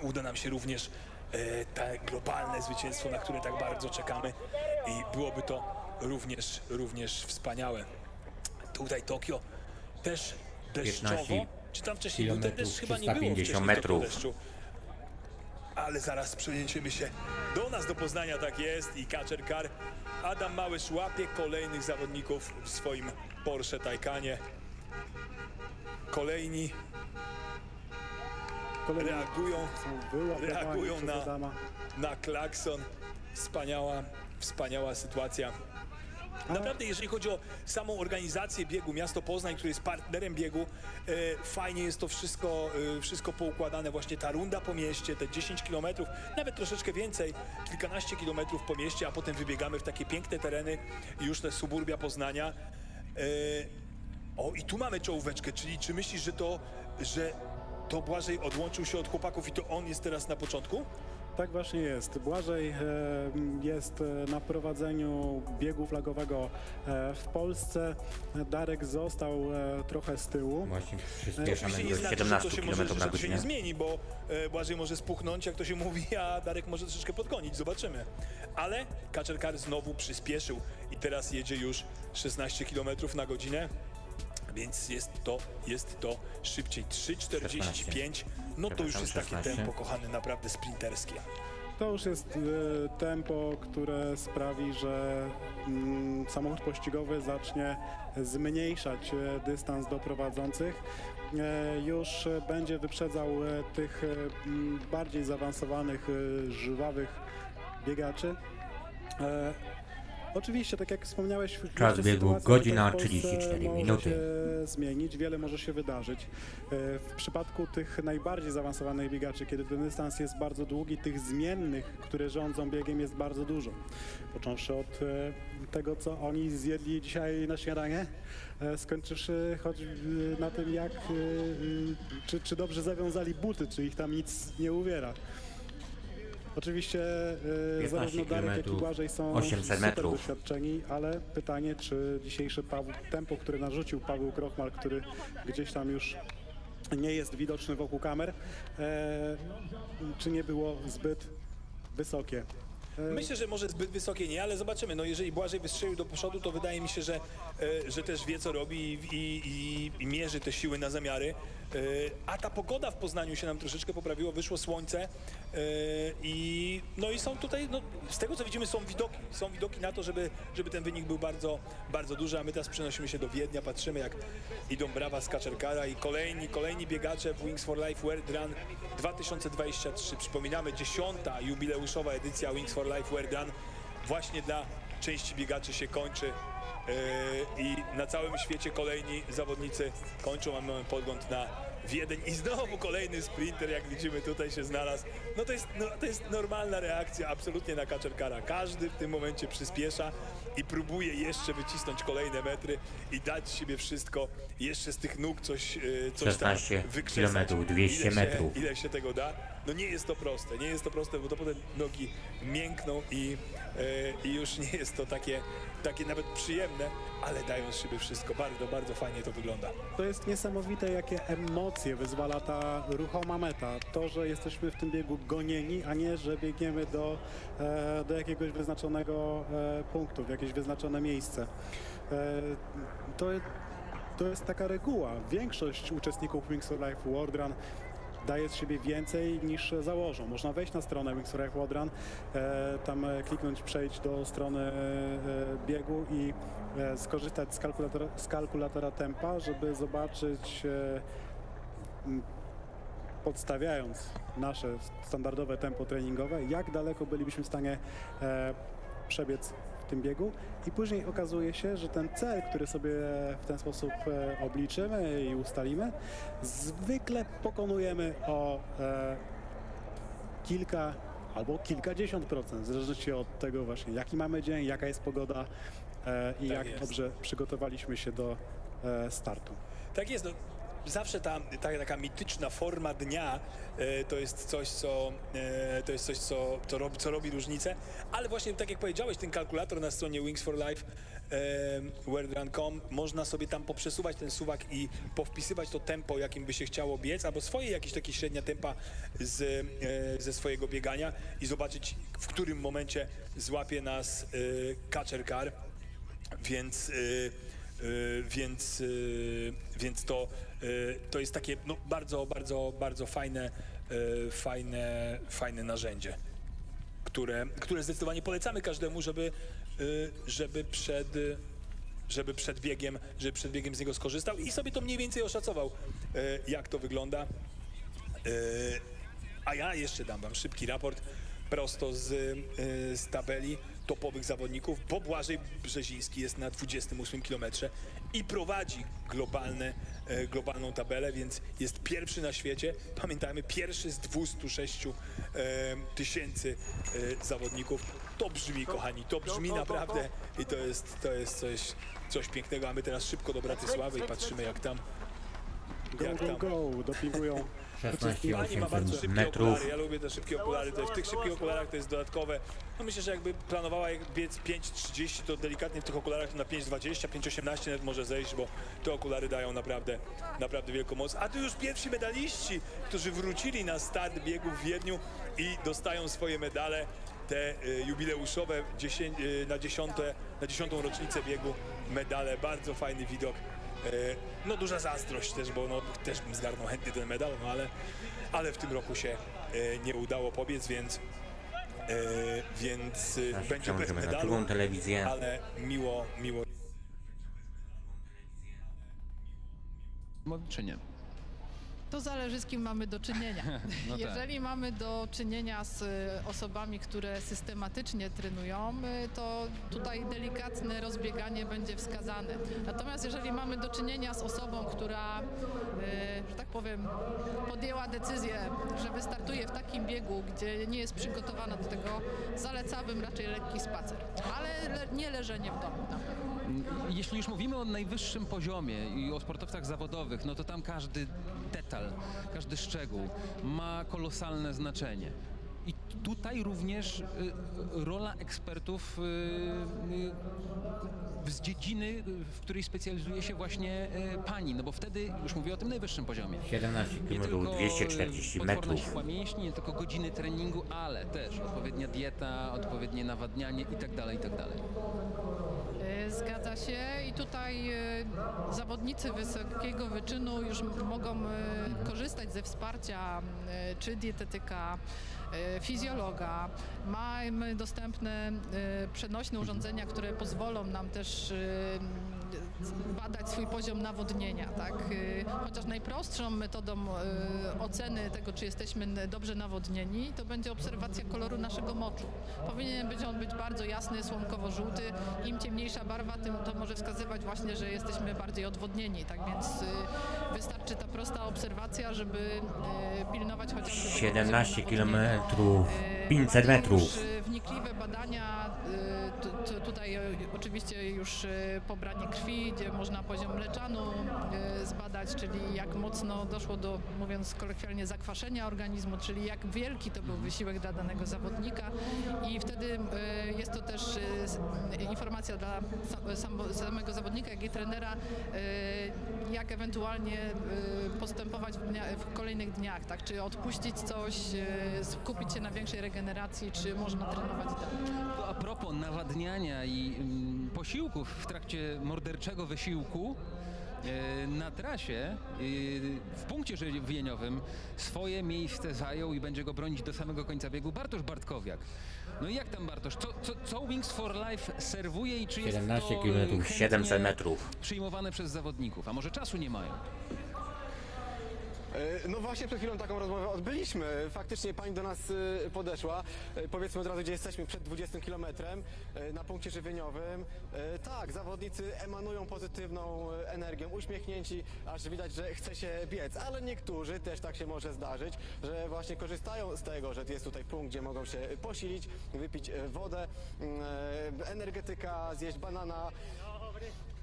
e, uda nam się również e, te globalne zwycięstwo, na które tak bardzo czekamy i byłoby to również, również wspaniałe. Tutaj Tokio też deszczowo. 15 Czy tam wcześniej był ten deszcz? Chyba nie było 350 wcześniej metrów. Deszczu. Ale zaraz przeniesiemy się do nas, do Poznania, tak jest. I Kacher Kar. Adam Małysz łapie kolejnych zawodników w swoim Porsche Taycanie. Kolejni Kolejni reagują, reagują na, na klakson. Wspaniała, wspaniała sytuacja. Naprawdę, jeżeli chodzi o samą organizację biegu, miasto Poznań, które jest partnerem biegu, e, fajnie jest to wszystko, e, wszystko poukładane. Właśnie ta runda po mieście, te 10 kilometrów, nawet troszeczkę więcej, kilkanaście kilometrów po mieście, a potem wybiegamy w takie piękne tereny, już te suburbia Poznania. E, o, i tu mamy czołóweczkę, czyli czy myślisz, że to, że to Błażej odłączył się od chłopaków i to on jest teraz na początku? Tak właśnie jest. Błażej e, jest e, na prowadzeniu biegu flagowego e, w Polsce. Darek został trochę z tyłu. Właśnie przyspieszamy do znaczy, 17 że to się, może, km na to się nie godzinę. zmieni, bo Błażej może spuchnąć, jak to się mówi, a Darek może troszeczkę podgonić, zobaczymy. Ale Kaczerkar znowu przyspieszył i teraz jedzie już 16 km na godzinę, więc jest to, jest to szybciej. 3,45, no to już jest takie 16. tempo, kochany, naprawdę sprinterskie. To już jest e, tempo, które sprawi, że mm, samochód pościgowy zacznie zmniejszać e, dystans do prowadzących. E, już będzie wyprzedzał tych bardziej zaawansowanych, żwawych biegaczy. Oczywiście, tak jak wspomniałeś, Czas biegu godzina tutaj w Polsce 34 może minuty. się zmienić, wiele może się wydarzyć. E, W przypadku tych najbardziej zaawansowanych biegaczy, kiedy ten dystans jest bardzo długi, tych zmiennych, które rządzą biegiem jest bardzo dużo. Począwszy od e, tego, co oni zjedli dzisiaj na śniadanie, e, skończywszy choćby na tym, jak, czy, czy dobrze zawiązali buty, czy ich tam nic nie uwiera. Oczywiście 15 zarówno Darek, jak i Błażej są 800 super metrów. doświadczeni, ale pytanie, czy dzisiejszy Paweł, tempo, które narzucił Paweł Krochmal, który gdzieś tam już nie jest widoczny wokół kamer, e, czy nie było zbyt wysokie. E, Myślę, że może zbyt wysokie nie, ale zobaczymy. No jeżeli Błażej wystrzelił do przodu, to wydaje mi się, że, e, że też wie co robi i, i, i mierzy te siły na zamiary. E, a ta pogoda w Poznaniu się nam troszeczkę poprawiło, wyszło słońce e, i no i są tutaj, no, z tego co widzimy są widoki, są widoki na to, żeby, żeby ten wynik był bardzo, bardzo duży, a my teraz przenosimy się do Wiednia, patrzymy jak idą brawa z Kaczerkara i kolejni, kolejni biegacze w Wings for Life World Run 2023. Przypominamy, dziesiąta jubileuszowa edycja Wings for Life World Run właśnie dla części biegaczy się kończy. Yy, I na całym świecie kolejni zawodnicy kończą, mamy podgląd na Wiedeń i znowu kolejny sprinter, jak widzimy tutaj się znalazł. No to jest, no, to jest normalna reakcja absolutnie na Kaczerkara. Każdy w tym momencie przyspiesza i próbuje jeszcze wycisnąć kolejne metry i dać siebie wszystko, jeszcze z tych nóg coś, yy, coś tam 16 wykrzesać. kilometrów, 200 ile się, metrów. Ile się tego da? No nie jest to proste, nie jest to proste, bo to potem nogi miękną i, e, i już nie jest to takie, takie nawet przyjemne, ale dają z siebie wszystko. Bardzo, bardzo fajnie to wygląda. To jest niesamowite, jakie emocje wyzwala ta ruchoma meta. To, że jesteśmy w tym biegu gonieni, a nie, że biegniemy do, e, do jakiegoś wyznaczonego e, punktu, w jakieś wyznaczone miejsce. E, to, to jest taka reguła. Większość uczestników Wings for Life World Run daje z siebie więcej niż założą. Można wejść na stronę Wings for Life World Run, e, tam e, kliknąć przejść do strony e, biegu i skorzystać z kalkulatora, z kalkulatora tempa, żeby zobaczyć podstawiając nasze standardowe tempo treningowe, jak daleko bylibyśmy w stanie przebiec w tym biegu i później okazuje się, że ten cel, który sobie w ten sposób e, obliczymy i ustalimy, zwykle pokonujemy o e, kilka albo kilkadziesiąt procent, w zależności od tego właśnie, jaki mamy dzień, jaka jest pogoda e, i Tak jak jest. dobrze przygotowaliśmy się do e, startu. Tak jest, no, zawsze ta, ta taka mityczna forma dnia e, to jest coś, co, e, to jest coś co, co, robi, co robi różnicę, ale właśnie tak jak powiedziałeś, ten kalkulator na stronie Wings for Life e, wordrun.com, można sobie tam poprzesuwać ten suwak i powpisywać to tempo, jakim by się chciało biec, albo swoje jakieś takie średnie tempa z, e, ze swojego biegania i zobaczyć, w którym momencie złapie nas e, catcher car, więc... E, Y, więc, y, więc to, to jest takie no, bardzo, bardzo, bardzo fajne, y, fajne, fajne narzędzie, które, które zdecydowanie polecamy każdemu, żeby, y, żeby przed y, żeby przed biegiem, żeby przed biegiem z niego skorzystał i sobie to mniej więcej oszacował, y, jak to wygląda. Y, A ja jeszcze dam wam szybki raport prosto z, y, z tabeli topowych zawodników, bo Błażej Brzeziński jest na 28 kilometrze i prowadzi globalne, e, globalną tabelę, więc jest pierwszy na świecie. Pamiętajmy, pierwszy z 206 e, tysięcy e, zawodników. To brzmi, kochani, to brzmi naprawdę i to jest, to jest coś, coś pięknego. A my teraz szybko do Bratysławy i patrzymy jak tam Go, jak go, tam go, dopingują 16 Pani ma bardzo 800 szybkie metrów. okulary, ja lubię te szybkie okulary, to jest, w tych szybkich okularach to jest dodatkowe. No myślę, że jakby planowała jak biec 5.30, to delikatnie w tych okularach na 5.20, 5.18 nawet może zejść, bo te okulary dają naprawdę, naprawdę wielką moc. A tu już pierwsi medaliści, którzy wrócili na start biegu w Wiedniu i dostają swoje medale, te y, jubileuszowe y, na, dziesiąte, na dziesiątą rocznicę biegu medale, bardzo fajny widok. E, No duża zazdrość też, bo no, też bym zgarnął chętnie ten medal, no ale, ale w tym roku się e, nie udało pobiec, więc, e, więc będzie bez na medalu, drugą telewizję. ale miło, miło. Czy nie? To zależy z kim mamy do czynienia. No tak. Jeżeli mamy do czynienia z y, osobami, które systematycznie trenują, y, to tutaj delikatne rozbieganie będzie wskazane. Natomiast jeżeli mamy do czynienia z osobą, która, y, że tak powiem, podjęła decyzję, że wystartuje w takim biegu, gdzie nie jest przygotowana do tego, zalecałbym raczej lekki spacer. Ale le, nie leżenie w domu na pewno. Jeśli już mówimy o najwyższym poziomie i o sportowcach zawodowych, no to tam każdy detal, każdy szczegół ma kolosalne znaczenie. I tutaj również y, rola ekspertów y, y, z dziedziny, w której specjalizuje się właśnie y, pani, no bo wtedy już mówię o tym najwyższym poziomie. 17 Nie km, tylko, y, 240 potworna metrów. siła mięśni, nie tylko godziny treningu, ale też odpowiednia dieta, odpowiednie nawadnianie i tak dalej, i tak dalej. Zgadza się i tutaj zawodnicy wysokiego wyczynu już mogą korzystać ze wsparcia czy dietetyka, e, fizjologa. Mamy dostępne e, przenośne urządzenia, które pozwolą nam też z- badać swój poziom nawodnienia, tak? E, Chociaż najprostszą metodą e, oceny tego, czy jesteśmy dobrze nawodnieni, to będzie obserwacja koloru naszego moczu. Powinien być on być bardzo jasny, słomkowo-żółty. Im ciemniejsza barwa, tym to może wskazywać właśnie, że jesteśmy bardziej odwodnieni. Tak więc y, wystarczy ta prosta obserwacja, żeby y, pilnować chociażby tego 17 poziomu km, nawodnienia. 500 Już, metrów. y, Wnikliwe badania, y, tu- tu- tutaj y, oczywiście już y, pobranie krwi, gdzie można poziom mleczanu y, zbadać, czyli jak mocno doszło do, mówiąc kolokwialnie, zakwaszenia organizmu, czyli jak wielki to był wysiłek dla danego zawodnika i wtedy y, jest to też s- informacja dla sa- sam, samego zawodnika, jak i trenera, jak ewentualnie postępować w, dnia, w kolejnych dniach, tak? Czy odpuścić coś, skupić się na większej regeneracji, czy można trenować dalej. A propos nawadniania i mm, posiłków w trakcie morderczego wysiłku, e, na trasie e, w punkcie żywieniowym swoje miejsce zajął i będzie go bronić do samego końca biegu Bartosz Bartkowiak. No i jak tam Bartosz? Co, co, co Wings for Life serwuje i czy jest 17 to, e, km, chętnie 700 metrów. przyjmowane przez zawodników? A może czasu nie mają? E, No właśnie przed chwilą taką rozmowę odbyliśmy. Faktycznie pani do nas e, podeszła. E, Powiedzmy od razu, gdzie jesteśmy, przed 20 kilometrem, na punkcie żywieniowym. Tak, zawodnicy emanują pozytywną energią, uśmiechnięci, aż widać, że chce się biec, ale niektórzy też tak się może zdarzyć, że właśnie korzystają z tego, że jest tutaj punkt, gdzie mogą się posilić, wypić wodę, mm, energetyka, zjeść banana.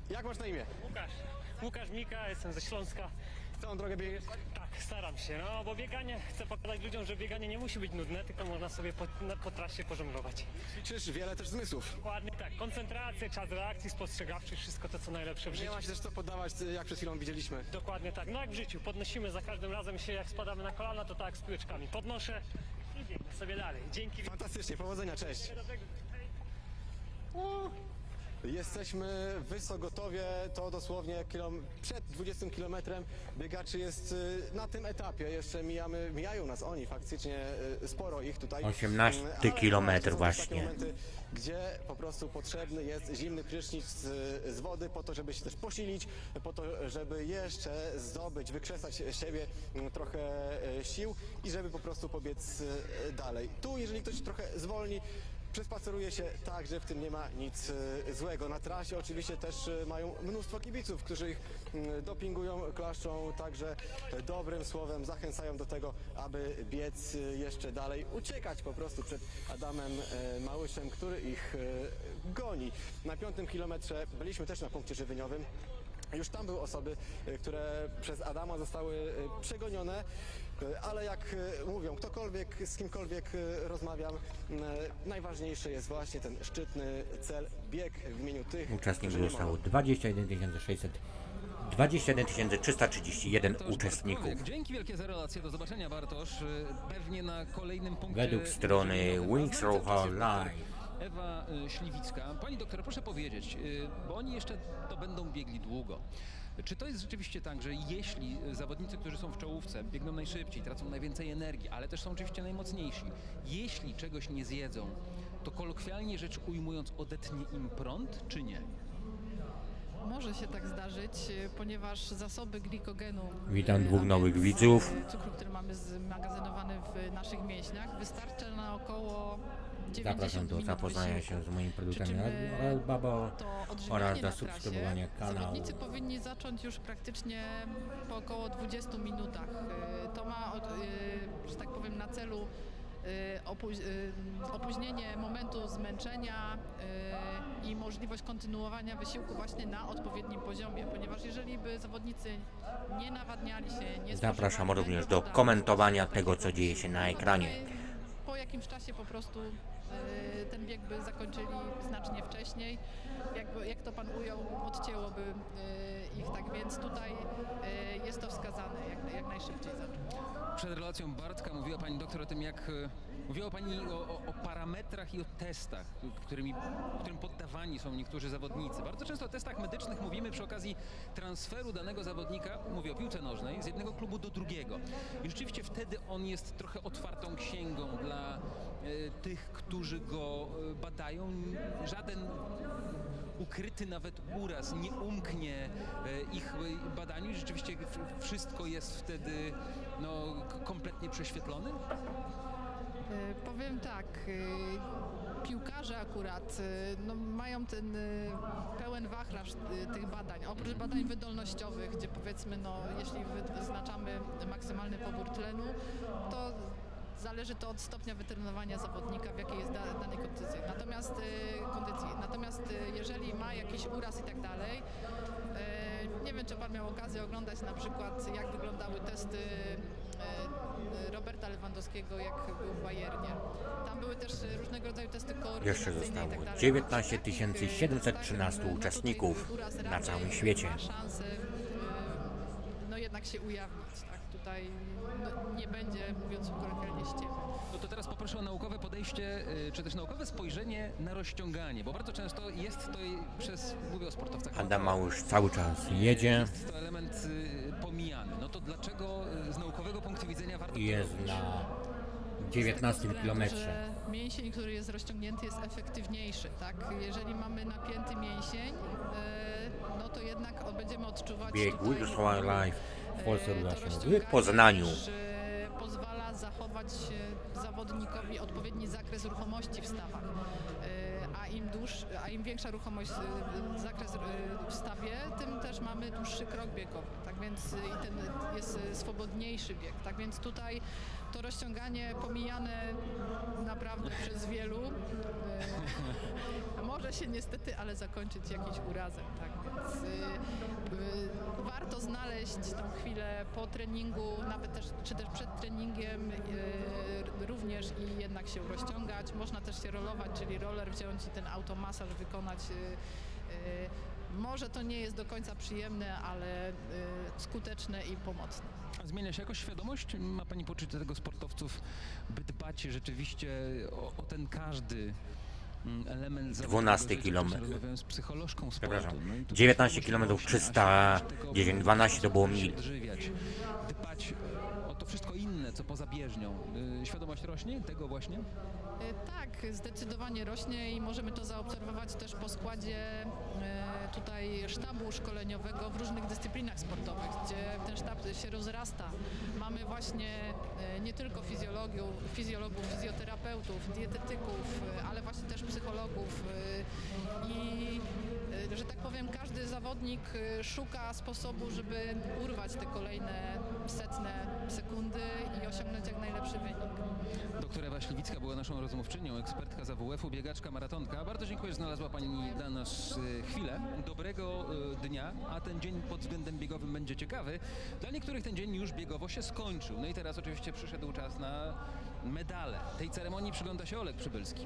Jak masz na imię? Łukasz. Łukasz Mika, jestem ze Śląska. Całą drogę biegniesz? Tak, staram się, no bo bieganie, chcę pokazać ludziom, że bieganie nie musi być nudne, tylko można sobie po, na, po trasie pożonglować. Ćwiczysz wiele też zmysłów. Dokładnie tak, koncentracja, czas reakcji spostrzegawczych, wszystko to co najlepsze w Nie życiu. ma się też co poddawać, jak przed chwilą widzieliśmy. Dokładnie tak, no jak w życiu, podnosimy za każdym razem się, jak spadamy na kolana, to tak z piłeczkami. Podnoszę i biegnę sobie dalej. Dzięki. Fantastycznie, powodzenia, cześć. Jesteśmy w Wysogotowie, to dosłownie kilom, przed 20 kilometrem. Biegaczy jest y, na tym etapie, jeszcze mijamy, mijają nas oni faktycznie, y, sporo ich tutaj. 18 Mm, ale kilometr są też właśnie. Takie momenty, gdzie po prostu potrzebny jest zimny prysznic z, z wody po to, żeby się też posilić, po to, żeby jeszcze zdobyć, wykrzesać siebie mm, trochę e, sił i żeby po prostu pobiec e, dalej. Tu, jeżeli ktoś trochę zwolni, Przespaceruje się tak, że w tym nie ma nic e, złego. Na trasie oczywiście też e, mają mnóstwo kibiców, którzy ich mm, dopingują, klaszczą, także dobrym słowem zachęcają do tego, aby biec e, jeszcze dalej, uciekać po prostu przed Adamem Małyszem, który ich goni. Na piątym kilometrze byliśmy też na punkcie żywieniowym. Już tam były osoby, które przez Adama zostały przegonione, ale jak e, mówią, ktokolwiek, z kimkolwiek e, rozmawiam, e, najważniejszy jest właśnie ten szczytny cel, bieg w imieniu tych, Uczestników zostało mogą. 21 600, 21 331 Bartkowiak, uczestników. Dzięki wielkie za relację. Do zobaczenia Bartosz. Pewnie na kolejnym punkcie. Według strony Wings Row Live. Ewa Śliwicka. Pani doktor, proszę powiedzieć, bo oni jeszcze to będą biegli długo. Czy to jest rzeczywiście tak, że jeśli y, zawodnicy, którzy są w czołówce, biegną najszybciej, tracą najwięcej energii, ale też są oczywiście najmocniejsi, jeśli czegoś nie zjedzą, to kolokwialnie rzecz ujmując, odetnie im prąd, czy nie? Może się tak zdarzyć, e, ponieważ zasoby glikogenu, Witam e, dwóch nowych widzów. e, Cukru, który mamy zmagazynowany w naszych mięśniach, wystarcza na około 90 Zapraszam do zapoznania się z moimi produktami e, to odżywianie oraz do subskrybowania kanału. Zawodnicy powinni zacząć już praktycznie po około 20 minutach. E, To ma, e, że tak powiem, na celu opóź- opóźnienie momentu zmęczenia i możliwość kontynuowania wysiłku właśnie na odpowiednim poziomie, ponieważ jeżeli by zawodnicy nie nawadniali się, nie Zapraszam również do komentowania tego, co dzieje się na ekranie. po jakimś czasie po prostu ten bieg by zakończyli znacznie wcześniej. Jakby, jak to pan ujął, odcięłoby e, ich tak, więc tutaj e, jest to wskazane, jak, jak najszybciej zacząć. Przed relacją Bartka mówiła Pani doktor o tym, jak e, mówiła Pani o, o, o parametrach i o testach, którymi, którym poddawani są niektórzy zawodnicy. Bardzo często o testach medycznych mówimy przy okazji transferu danego zawodnika, mówię o piłce nożnej, z jednego klubu do drugiego. I rzeczywiście wtedy on jest trochę otwartą księgą dla e, tych, którzy go e, badają. Żaden ukryty nawet uraz nie umknie e, ich badaniu i rzeczywiście wszystko jest wtedy no, kompletnie prześwietlone? E, Powiem tak, e, piłkarze akurat e, no, mają ten pełen wachlarz tych badań. Oprócz badań wydolnościowych, gdzie powiedzmy, no, jeśli wyznaczamy maksymalny pobór tlenu, to zależy to od stopnia wytrenowania zawodnika, w jakiej jest da, danej kondycji. Natomiast, kondycji. Natomiast jeżeli ma jakiś uraz i tak dalej, nie wiem, czy Pan miał okazję oglądać na przykład, jak wyglądały testy Roberta Lewandowskiego, jak był w Bayernie. Tam były też różnego rodzaju testy Jeszcze zostało tak dalej. 19 713 uczestników na całym świecie. Ma szansę e, no jednak się ujawnić, tak? Tutaj no, nie będzie, mówiąc kolokwialnie, ściemy. No poproszę o naukowe podejście, y, czy też naukowe spojrzenie na rozciąganie, bo bardzo często jest to przez, mówię o sportowcach. Adam Małysz cały czas jedzie Jest to element y, pomijany. No to dlaczego y, z naukowego punktu widzenia warto jest na Z 19 tego względu, kilometrze. mięsień, który jest rozciągnięty jest efektywniejszy, tak? Jeżeli mamy napięty mięsień, no to jednak będziemy odczuwać Bieg tutaj Wings Row Live W Polsce w Poznaniu. pozwala zachować zawodnikowi odpowiedni zakres ruchomości w stawach. E, A im, dłuż, a im większa ruchomość, e, zakres e, w stawie, tym też mamy dłuższy krok biegowy. Tak więc i ten jest swobodniejszy bieg. Tak więc tutaj to rozciąganie pomijane naprawdę przez wielu e, może się niestety, ale zakończyć jakimś urazem. Tak więc y, y, warto znaleźć tą chwilę po treningu, nawet też, czy też przed treningiem również i jednak się rozciągać. Można też się rolować, czyli roller wziąć i ten automasaż wykonać. Może to nie jest do końca przyjemne, ale y, skuteczne i pomocne. A zmienia się jakoś świadomość? Ma Pani poczucie tego sportowców, by dbać rzeczywiście o, o ten każdy mm, element zawodowego 12 życia? kilometr. Właśnie Rozmawiałem z psycholożką sportu. Przepraszam. no i to 19 też km myślę, 310, 12 to było mil. odżywiać, Dbać o to wszystko inne, co poza bieżnią. Y, Świadomość rośnie tego właśnie? E, Tak, zdecydowanie rośnie i możemy to zaobserwować też po składzie e, tutaj sztabu szkoleniowego w różnych dyscyplinach sportowych, gdzie ten sztab się rozrasta. Mamy właśnie e, nie tylko fizjologów, fizjoterapeutów, dietetyków, ale właśnie też psychologów i że tak powiem, każdy zawodnik e, szuka sposobu, żeby urwać te kolejne setne sekundy i osiągnąć jak najlepszy wynik. Doktor Ewa Śliwicka była naszą rozmówczynią, ekspertka z AWF-u, biegaczka, maratonka. Bardzo dziękuję, że znalazła Pani dla nas e, chwilę. Dobrego dnia, a ten dzień pod względem biegowym będzie ciekawy. Dla niektórych ten dzień już biegowo się skończył. No i teraz oczywiście przyszedł czas na medale. Tej ceremonii przygląda się Olek Przybylski.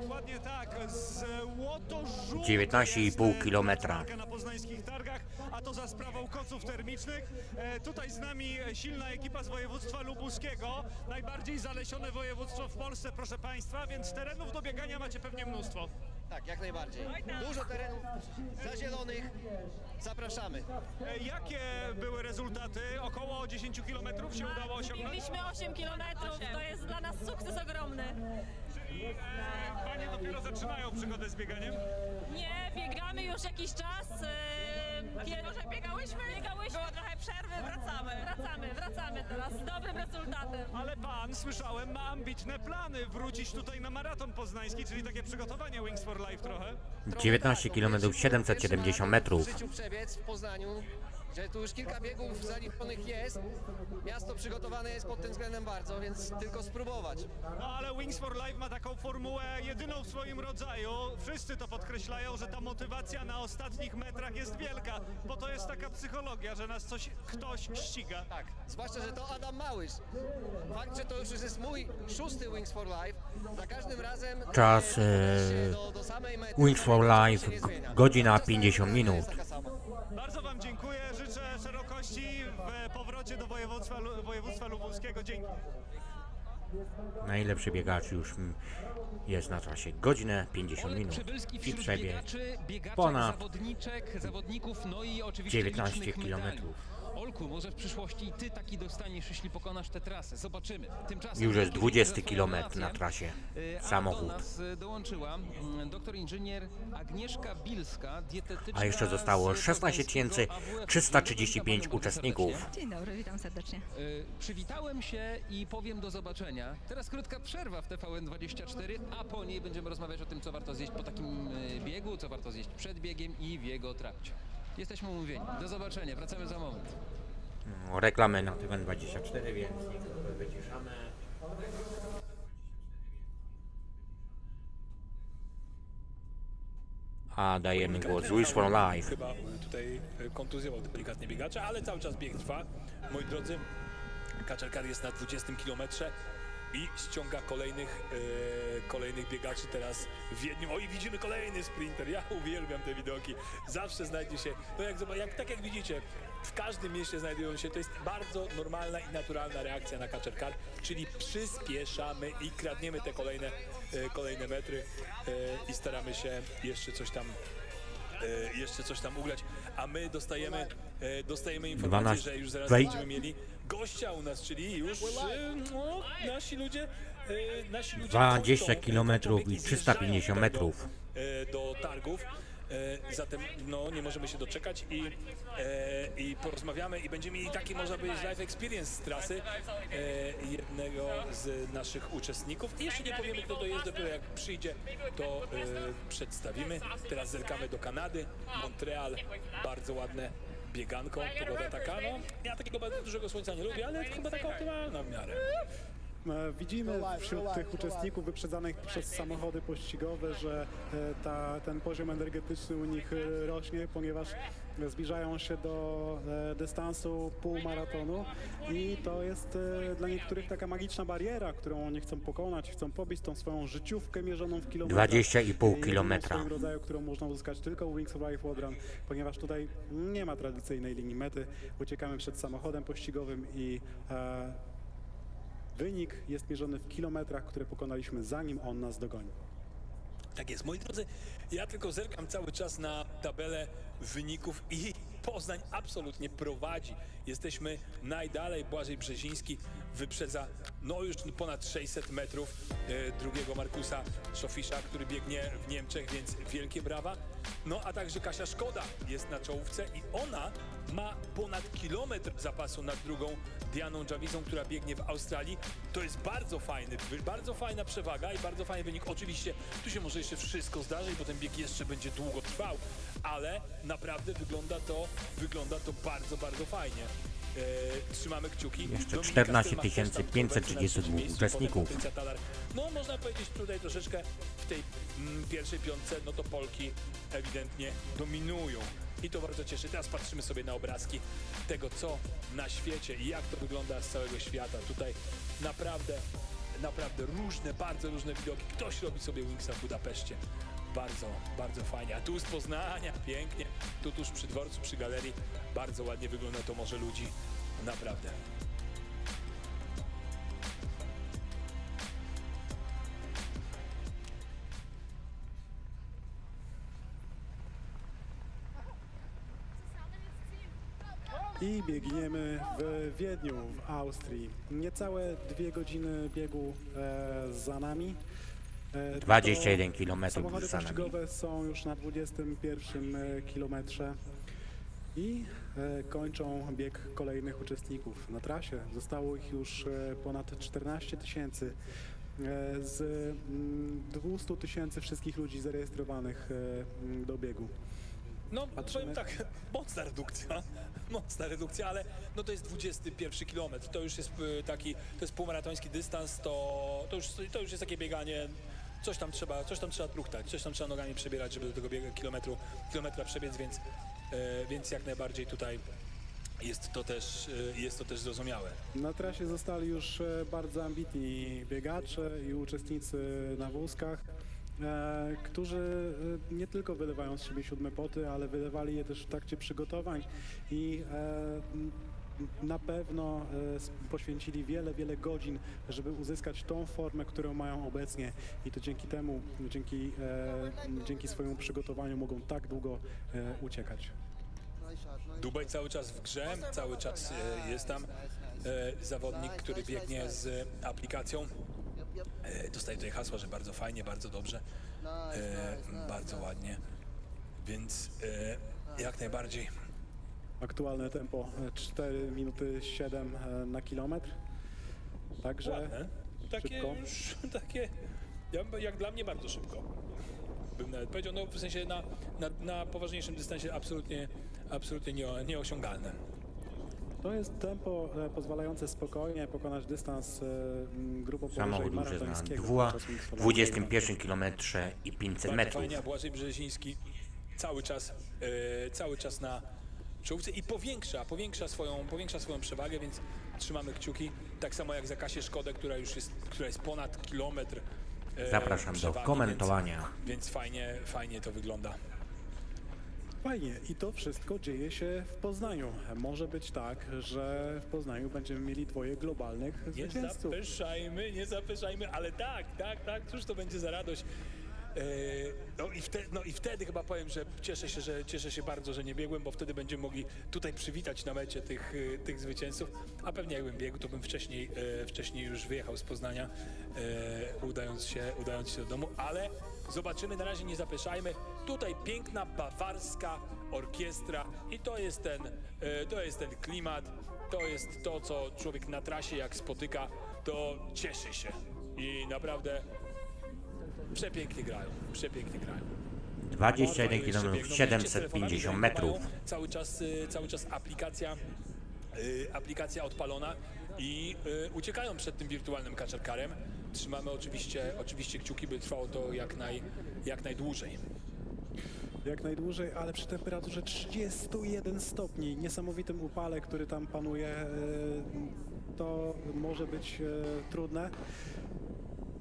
Dokładnie tak, złoto-żółte 19,5 kilometra. marka na poznańskich targach, a to za sprawą koców termicznych. E, tutaj z nami silna ekipa z województwa lubuskiego, najbardziej zalesione województwo w Polsce, proszę Państwa, więc terenów do biegania macie pewnie mnóstwo. Tak, jak najbardziej. Dużo terenów zazielonych. Zapraszamy. E, jakie były rezultaty? Około 10 km się udało osiągnąć? Biegliśmy 8 km, to jest dla nas sukces ogromny. Panie dopiero zaczynają przygodę z bieganiem? Nie, biegamy już jakiś czas. e, Kiedy może biegałyśmy? Biegałyśmy. Było trochę przerwy, wracamy. Wracamy, wracamy teraz z dobrym rezultatem. Ale pan, słyszałem, ma ambitne plany wrócić tutaj na maraton poznański, czyli takie przygotowanie Wings for Life trochę. 19 km 770 metrów. W życiu przebiec w Poznaniu, gdzie tu już kilka biegów zaliczonych jest. Miasto przygotowane jest pod tym względem bardzo, więc tylko spróbować. No ale Wings for Life ma taką formułę jedyną w swoim rodzaju. Wszyscy to podkreślają, że ta motywacja na ostatnich metrach jest wielka, bo to jest taka psychologia, że nas coś, ktoś ściga. Tak, zwłaszcza, że to Adam Małysz. Fakt, że to już jest mój szósty Wings for Life, za każdym razem... Czas e, Wings for Life godzina 50 minut. Bardzo wam dziękuję, życzę szerokości w powrocie do województwa, województwa lubuskiego. Dzięki. Najlepszy biegacz już jest na czasie. Godzinę 50 minut. I przebieg ponad zawodniczek, zawodników, no i oczywiście 19 licznych medali. kilometrów. Olku, może w przyszłości i ty taki dostaniesz, jeśli pokonasz tę trasę. Zobaczymy. Tymczasem Już jest tu 20 widzę kilometr swoją na trasie. A Samochód. do nas y, dołączyła mm, doktor inżynier Agnieszka Bilska, dietetyczka A jeszcze zostało z 16 poznańskiego AWF. 335 Dzień dobry, uczestników. Dzień dobry, witam serdecznie. Y, Przywitałem się i powiem do zobaczenia. Teraz krótka przerwa w TVN24, a po niej będziemy rozmawiać o tym, co warto zjeść po takim biegu, co warto zjeść przed biegiem i w jego trakcie. Jesteśmy umówieni. Do zobaczenia. Wracamy za moment. No, Reklamy na TVN24, więc wyciszamy. A dajemy głos Wings for Life. Chyba tutaj kontuzjował delikatnie biegacza, ale cały czas bieg trwa. Moi drodzy, Kaczerkar jest na 20 kilometrze i ściąga kolejnych, e, kolejnych biegaczy teraz w Wiedniu. Oj, widzimy kolejny sprinter. Ja uwielbiam te widoki. Zawsze znajdzie się, no jak, jak, tak jak widzicie, w każdym mieście znajdują się, to jest bardzo normalna i naturalna reakcja na Kaczerkar, czyli przyspieszamy i kradniemy te kolejne, e, kolejne metry e, i staramy się jeszcze coś tam e, jeszcze coś tam ugrać, a my dostajemy, e, dostajemy informację, 12 że już zaraz będziemy mieli gościa u nas, czyli już e, no, nasi ludzie, e, nasi ludzie 20 kończą, km i zjeżdżają 350 do- metrów. do targów. Zatem no, nie możemy się doczekać i, e, i porozmawiamy i będziemy mieli taki, można powiedzieć, live experience z trasy e, jednego z naszych uczestników. I jeszcze nie powiemy, kto to jest, dopiero jak przyjdzie, to e, przedstawimy. Teraz zerkamy do Kanady, Montreal, bardzo ładne bieganko, pogoda taka, no, ja takiego bardzo dużego słońca nie lubię, ale chyba taka optymalna w miarę. E, Widzimy wśród tych uczestników wyprzedzanych przez samochody pościgowe, że e, ta, ten poziom energetyczny u nich e, rośnie, ponieważ zbliżają się do e, dystansu półmaratonu i to jest e, dla niektórych taka magiczna bariera, którą oni chcą pokonać, chcą pobić tą swoją życiówkę mierzoną w kilometrach. 20,5 Jedyną kilometra. rodzaju, którą można uzyskać tylko u Wings of Life Odrun, ponieważ tutaj nie ma tradycyjnej linii mety. Uciekamy przed samochodem pościgowym i e, wynik jest mierzony w kilometrach, które pokonaliśmy zanim on nas dogoni. Tak jest, moi drodzy, ja tylko zerkam cały czas na tabelę wyników i Poznań absolutnie prowadzi. Jesteśmy najdalej, Błażej Brzeziński wyprzedza no już ponad 600 metrów e, drugiego Markusa Szofisza, który biegnie w Niemczech, więc wielkie brawa. No a także Kasia Szkoda jest na czołówce i ona ma ponad kilometr zapasu nad drugą Dianą Javizą, która biegnie w Australii. To jest bardzo fajny, bardzo fajna przewaga i bardzo fajny wynik. Oczywiście tu się może jeszcze wszystko zdarzyć, bo ten bieg jeszcze będzie długo trwał, ale naprawdę wygląda to, wygląda to bardzo, bardzo fajnie. E, trzymamy kciuki. Jeszcze Dominika 14 Stelmach-Hessam, 532 potem miejscu, uczestników. No można powiedzieć tutaj troszeczkę w tej mm, pierwszej piątce, no to Polki ewidentnie dominują. I to bardzo cieszy. Teraz patrzymy sobie na obrazki tego, co na świecie i jak to wygląda z całego świata. Tutaj naprawdę, naprawdę różne, bardzo różne widoki. Ktoś robi sobie Wingsa w Budapeszcie. Bardzo, bardzo fajnie. A tu z Poznania, pięknie. Tu tuż przy dworcu, przy galerii. Bardzo ładnie wygląda to morze ludzi. Naprawdę. I biegniemy w Wiedniu, w Austrii. Niecałe dwie godziny biegu e, za nami. E, 21 to kilometrów Samochody za nami. są już na 21 e, kilometrze i e, kończą bieg kolejnych uczestników. Na trasie zostało ich już e, ponad 14 tysięcy e, z mm, 200 tysięcy wszystkich ludzi zarejestrowanych do biegu. No, Patrzymy. powiem tak, mocna redukcja, mocna redukcja, ale no to jest 21 kilometr, to już jest y, taki, to jest półmaratoński dystans, to, to, już, to już jest takie bieganie, coś tam trzeba, coś tam trzeba truchtać, coś tam trzeba nogami przebierać, żeby do tego biega kilometru, kilometra przebiec, więc, y, więc jak najbardziej tutaj jest to też, y, jest to też zrozumiałe. Na trasie zostali już e, bardzo ambitni biegacze i uczestnicy na wózkach, którzy e, nie tylko wylewają z siebie siódme poty, ale wylewali je też w trakcie przygotowań i e, na pewno e, poświęcili wiele, wiele godzin, żeby uzyskać tą formę, którą mają obecnie i to dzięki temu, dzięki, e, dzięki swojemu przygotowaniu mogą tak długo e, uciekać. Dubaj cały czas w grze, cały czas e, jest tam e, zawodnik, który biegnie z aplikacją. E, dostaje tutaj hasła, że bardzo fajnie, bardzo dobrze, e, bardzo ładnie, więc e, jak najbardziej. Aktualne tempo e, 4 minuty 7 e, na kilometr. Także Ładne. Takie szybko. już, takie, jak dla mnie bardzo szybko. Bym nawet powiedział, no w sensie na, na, na poważniejszym dystansie absolutnie, absolutnie nie, nieosiągalne. To jest tempo e, pozwalające spokojnie pokonać dystans e, grupą powyżej Samochód już jest na Life. 21 kilometrze i 500 Bardzo metrów. fajnie, Błażej Brzeziński cały czas, e, cały czas na czołówce i powiększa, powiększa swoją, powiększa swoją przewagę, więc trzymamy kciuki. Tak samo jak za Kasię Szkodę, która już jest, która jest ponad kilometr e, Zapraszam do komentowania. Więc, więc fajnie, fajnie to wygląda. Fajnie i to wszystko dzieje się w Poznaniu. Może być tak, że w Poznaniu będziemy mieli dwoje globalnych Nie zwycięzców. zapeszajmy, nie zapeszajmy, ale tak, tak, tak, cóż to będzie za radość. E, No i, wtedy, no i wtedy chyba powiem, że cieszę się, że cieszę się bardzo, że nie biegłem, bo wtedy będziemy mogli tutaj przywitać na mecie tych, e, tych zwycięzców. A pewnie jakbym biegł, to bym wcześniej, e, wcześniej już wyjechał z Poznania, udając, się, udając się do domu, ale zobaczymy, na razie nie zapeszajmy. Tutaj piękna bawarska orkiestra i to jest ten, e, to jest ten klimat, to jest to, co człowiek na trasie jak spotyka, to cieszy się. I naprawdę przepięknie grają, przepięknie grają. 21 Jeszcze km, biegną, 750 metrów. Cały czas, y, cały czas aplikacja, y, aplikacja odpalona i uciekają przed tym wirtualnym kaczerkarem. Trzymamy oczywiście, oczywiście kciuki, by trwało to jak, naj, jak najdłużej. Jak najdłużej, ale przy temperaturze 31 stopni, niesamowitym upale, który tam panuje, e, to może być e, trudne.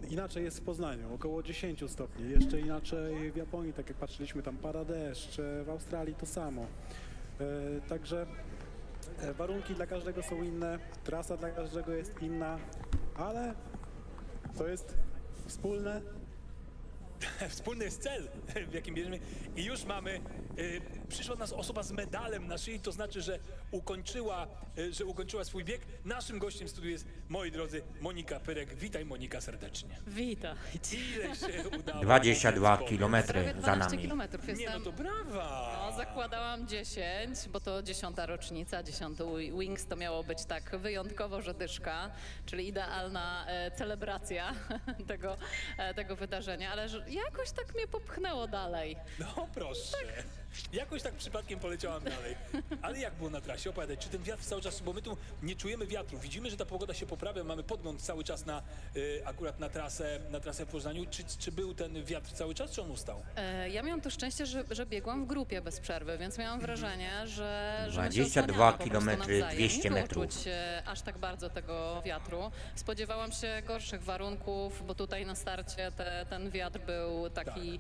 Inaczej jest w Poznaniu, około 10 stopni. Jeszcze inaczej w Japonii, tak jak patrzyliśmy, tam pada deszcz. e, W Australii to samo. Także warunki dla każdego są inne, trasa dla każdego jest inna, ale to jest wspólne? Wspólny jest cel, w jakim bierzemy. I już mamy, przyszła do nas osoba z medalem na szyi, to znaczy, że ukończyła, y, że ukończyła swój bieg. Naszym gościem w studiu jest, moi drodzy, Monika Pyrek. Witaj Monika serdecznie. Witajcie. Ile się udało? 22 Powiedz. km Prawie za 12 nami. kilometrów Nie, jestem. no to brawa! No, zakładałam 10, bo to dziesiąta rocznica, dziesiąty wi- Wings to miało być tak wyjątkowo żodyszka, czyli idealna e, celebracja tego, e, tego wydarzenia, ale że jakoś tak mnie popchnęło dalej. No proszę. Jakoś tak przypadkiem poleciałam dalej. Ale jak było na trasie? Opowiadaj, czy ten wiatr cały czas, bo my tu nie czujemy wiatru. Widzimy, że ta pogoda się poprawia, mamy podgląd cały czas na, y, akurat na trasę, na trasę w Poznaniu. Czy, czy był ten wiatr cały czas, czy on ustał? E, Ja miałam to szczęście, że, że biegłam w grupie bez przerwy, więc miałam wrażenie, że, że my się 22 osłaniamy po prostu kilometry, nawzajem. 200 Nie było metrów. czuć e, aż tak bardzo tego wiatru. Spodziewałam się gorszych warunków, bo tutaj na starcie te, ten wiatr był taki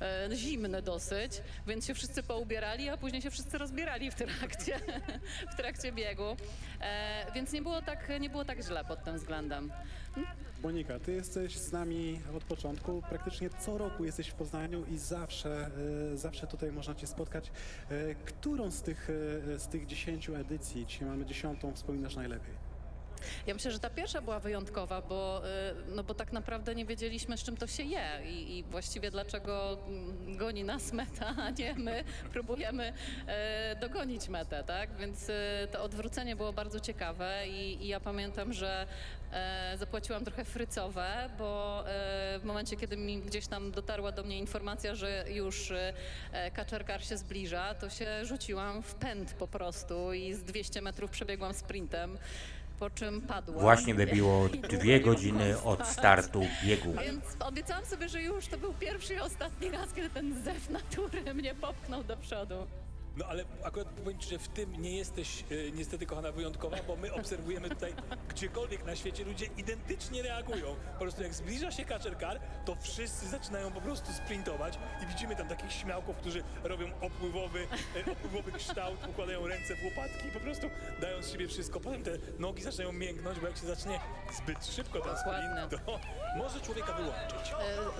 e, zimny dosyć, więc się wszyscy poubierali, a później się wszyscy rozbierali w trakcie, w trakcie biegu. E, więc nie było, tak, nie było tak źle pod tym względem. Monika, ty jesteś z nami od początku. Praktycznie co roku jesteś w Poznaniu i zawsze, e, zawsze tutaj można cię spotkać. E, Którą z tych, e, z tych 10 edycji, dzisiaj mamy dziesiątą, wspominasz najlepiej? Ja myślę, że ta pierwsza była wyjątkowa, bo, y, no bo tak naprawdę nie wiedzieliśmy, z czym to się je i, i właściwie dlaczego goni nas meta, a nie my próbujemy e, dogonić metę, tak? Więc y, to odwrócenie było bardzo ciekawe i, i ja pamiętam, że zapłaciłam trochę frycowe, bo w momencie, kiedy mi gdzieś tam dotarła do mnie informacja, że już y, e, kaczerkar się zbliża, to się rzuciłam w pęd po prostu i z 200 metrów przebiegłam sprintem po czym. Właśnie wybiło dwie godziny od startu biegu. Więc obiecałam sobie, że już to był pierwszy i ostatni raz, kiedy ten zew natury mnie popchnął do przodu. No ale akurat powiem ci, że w tym nie jesteś e, niestety kochana wyjątkowa, bo my obserwujemy tutaj gdziekolwiek na świecie ludzie identycznie reagują. Po prostu jak zbliża się kaczerkar, to wszyscy zaczynają po prostu sprintować i widzimy tam takich śmiałków, którzy robią opływowy, e, opływowy kształt, układają ręce w łopatki i po prostu dają z siebie wszystko. Potem te nogi zaczynają mięknąć, bo jak się zacznie zbyt szybko ten sprint, to może człowieka wyłączyć.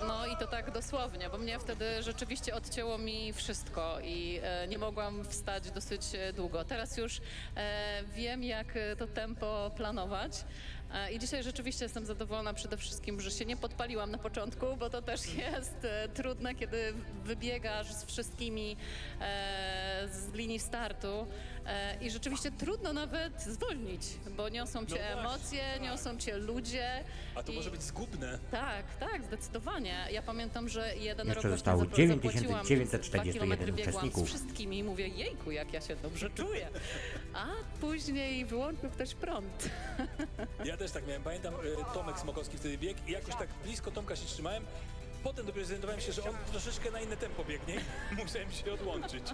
E, No i to tak dosłownie, bo mnie wtedy rzeczywiście odcięło mi wszystko i nie mogłam wstać dosyć e, długo. Teraz już e, wiem, jak e, to tempo planować. I dzisiaj rzeczywiście jestem zadowolona przede wszystkim, że się nie podpaliłam na początku, bo to też jest trudne, kiedy wybiegasz z wszystkimi z linii startu i rzeczywiście trudno nawet zwolnić, bo niosą cię właśnie, emocje, niosą cię ludzie. A to i- może być zgubne. tak, tak, zdecydowanie. Ja pamiętam, że jeden Jeszcze rok zostało zapla- 9941 zapłaciłam, dwa kilometry biegłam uczestników. z wszystkimi i mówię, jejku, jak ja się dobrze czuję. A później wyłączył ktoś prąd. Ja też tak miałem. Pamiętam, e, Tomek Smokowski wtedy biegł i jakoś tak blisko Tomka się trzymałem. Potem dopiero zorientowałem się, że on troszeczkę na inne tempo biegnie. Musiałem się odłączyć.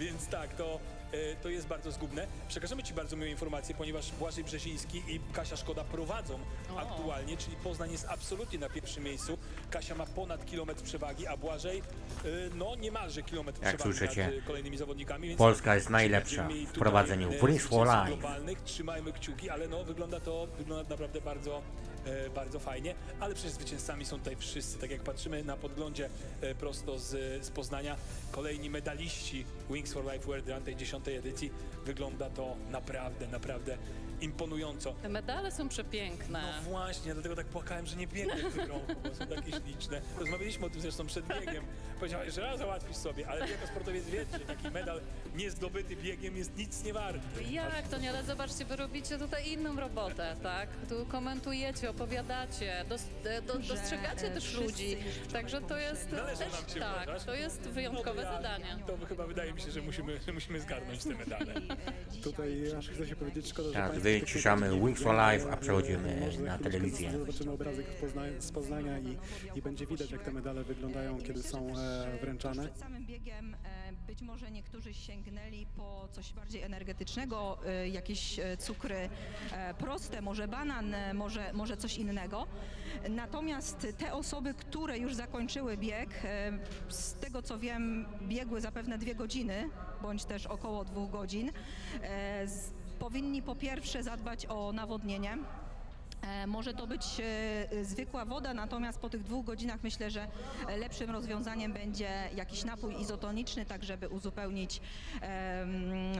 Więc tak, to, e, to jest bardzo zgubne. Przekażemy Ci bardzo miłe informacje, ponieważ Błażej Brzeziński i Kasia Szkoda prowadzą O. aktualnie, czyli Poznań jest absolutnie na pierwszym miejscu. Kasia ma ponad kilometr przewagi, a Błażej y, no niemalże kilometr Jak przewagi słyszycie, nad y, kolejnymi zawodnikami. Więc Polska jest najlepsza w prowadzeniu e, Wings for Life. Trzymajmy kciuki, ale no wygląda to wygląda naprawdę bardzo, e, bardzo fajnie. Ale przecież zwycięzcami są tutaj wszyscy. Tak jak patrzymy na podglądzie e, prosto z, z Poznania, kolejni medaliści Wings for Life World Run tej dziesiątej edycji. Wygląda to naprawdę, naprawdę imponująco. Te medale są przepiękne. No właśnie, dlatego tak płakałem, że nie biegnę w tym roku, bo są takie śliczne. Rozmawialiśmy o tym zresztą przed biegiem. Powiedziałem, że raz załatwisz sobie, ale jako sportowiec wiecie, że taki medal niezdobyty biegiem jest nic nie warty. Jak to nie, ale zobaczcie, wy robicie tutaj inną robotę, tak? Tu komentujecie, opowiadacie, dos, e, do, dostrzegacie też ludzi. Także to jest Należą też, nam się, tak, to jest wyjątkowe No to ja- zadanie. To chyba wydaje mi się, że musimy, że musimy zgarnąć te medale. Tutaj aż chce się powiedzieć, szkoda, że Tak, państwo wyciszamy technicznie Wings for Life, a przechodzimy na telewizję. Zobaczymy obrazek z Poznania, i, i będzie widać, jak te medale wyglądają, kiedy są e, wręczane. Przed samym biegiem e, być może niektórzy sięgnęli po coś bardziej energetycznego, e, jakieś cukry proste, może banan, może, może coś innego. Natomiast te osoby, które już zakończyły bieg, z tego co wiem, biegły zapewne dwie godziny, bądź też około dwóch godzin, powinni po pierwsze zadbać o nawodnienie. E, Może to być e, zwykła woda, natomiast po tych dwóch godzinach myślę, że e, lepszym rozwiązaniem będzie jakiś napój izotoniczny, tak żeby uzupełnić